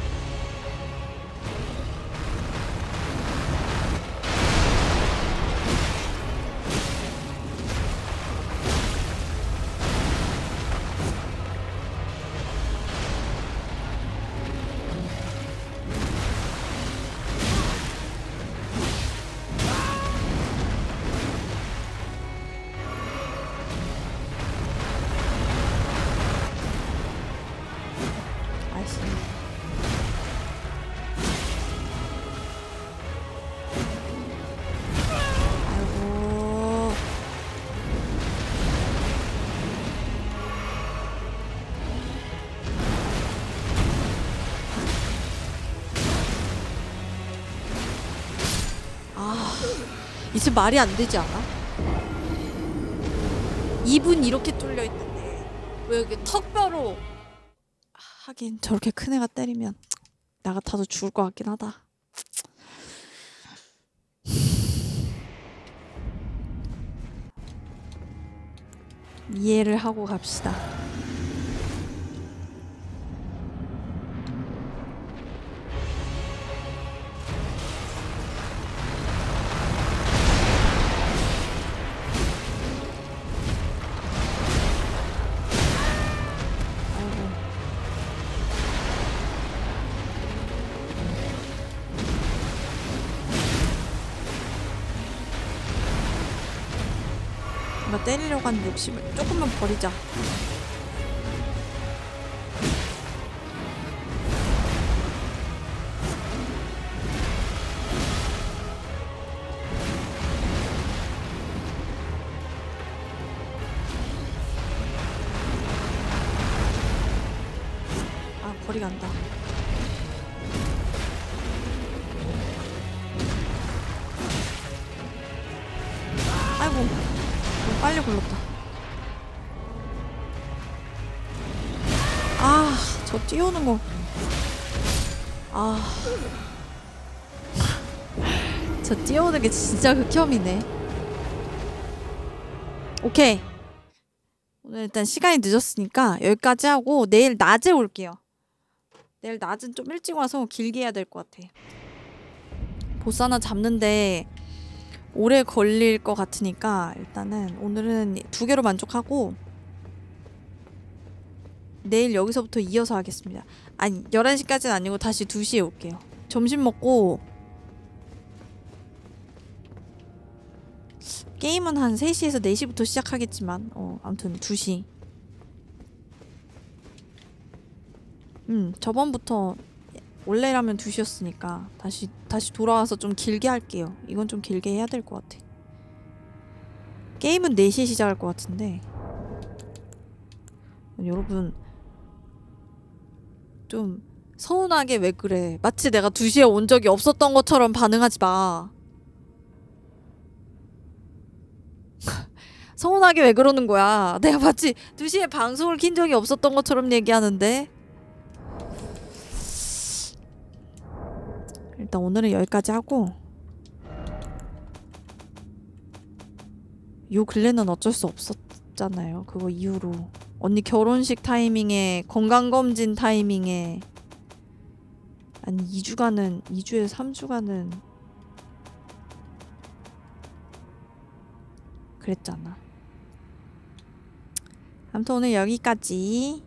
이제 말이 안 되지 않아? 입은 이렇게 뚫려 있는데 왜 여기 턱뼈로 하긴 저렇게 큰 애가 때리면 나 같아도 죽을 것 같긴 하다. 이해를 하고 갑시다. 하는 욕심을 조금만 버리자. 게 진짜 극혐이네. 오케이. 오늘 일단 시간이 늦었으니까 여기까지 하고 내일 낮에 올게요. 내일 낮은 좀 일찍 와서 길게 해야 될 것 같아. 보스 하나 잡는데 오래 걸릴 것 같으니까 일단은 오늘은 두 개로 만족하고 내일 여기서부터 이어서 하겠습니다. 아니 11시까지는 아니고 다시 2시에 올게요. 점심 먹고 게임은 한 3시에서 4시부터 시작하겠지만 어 아무튼 2시. 음 저번부터 원래라면 2시였으니까 다시 다시 돌아와서 좀 길게 할게요. 이건 좀 길게 해야 될 것 같아. 게임은 4시에 시작할 것 같은데. 여러분 좀 서운하게 왜 그래? 마치 내가 2시에 온 적이 없었던 것처럼 반응하지 마 서운하게 왜 그러는 거야? 내가 마치 2시에 방송을 킨 적이 없었던 것처럼 얘기하는데. 일단 오늘은 여기까지 하고. 요 근래는 어쩔 수 없었잖아요. 그거 이후로. 언니 결혼식 타이밍에 건강검진 타이밍에. 아니 2주간은 2주에 3주간은 그랬잖아. 아무튼 오늘 여기까지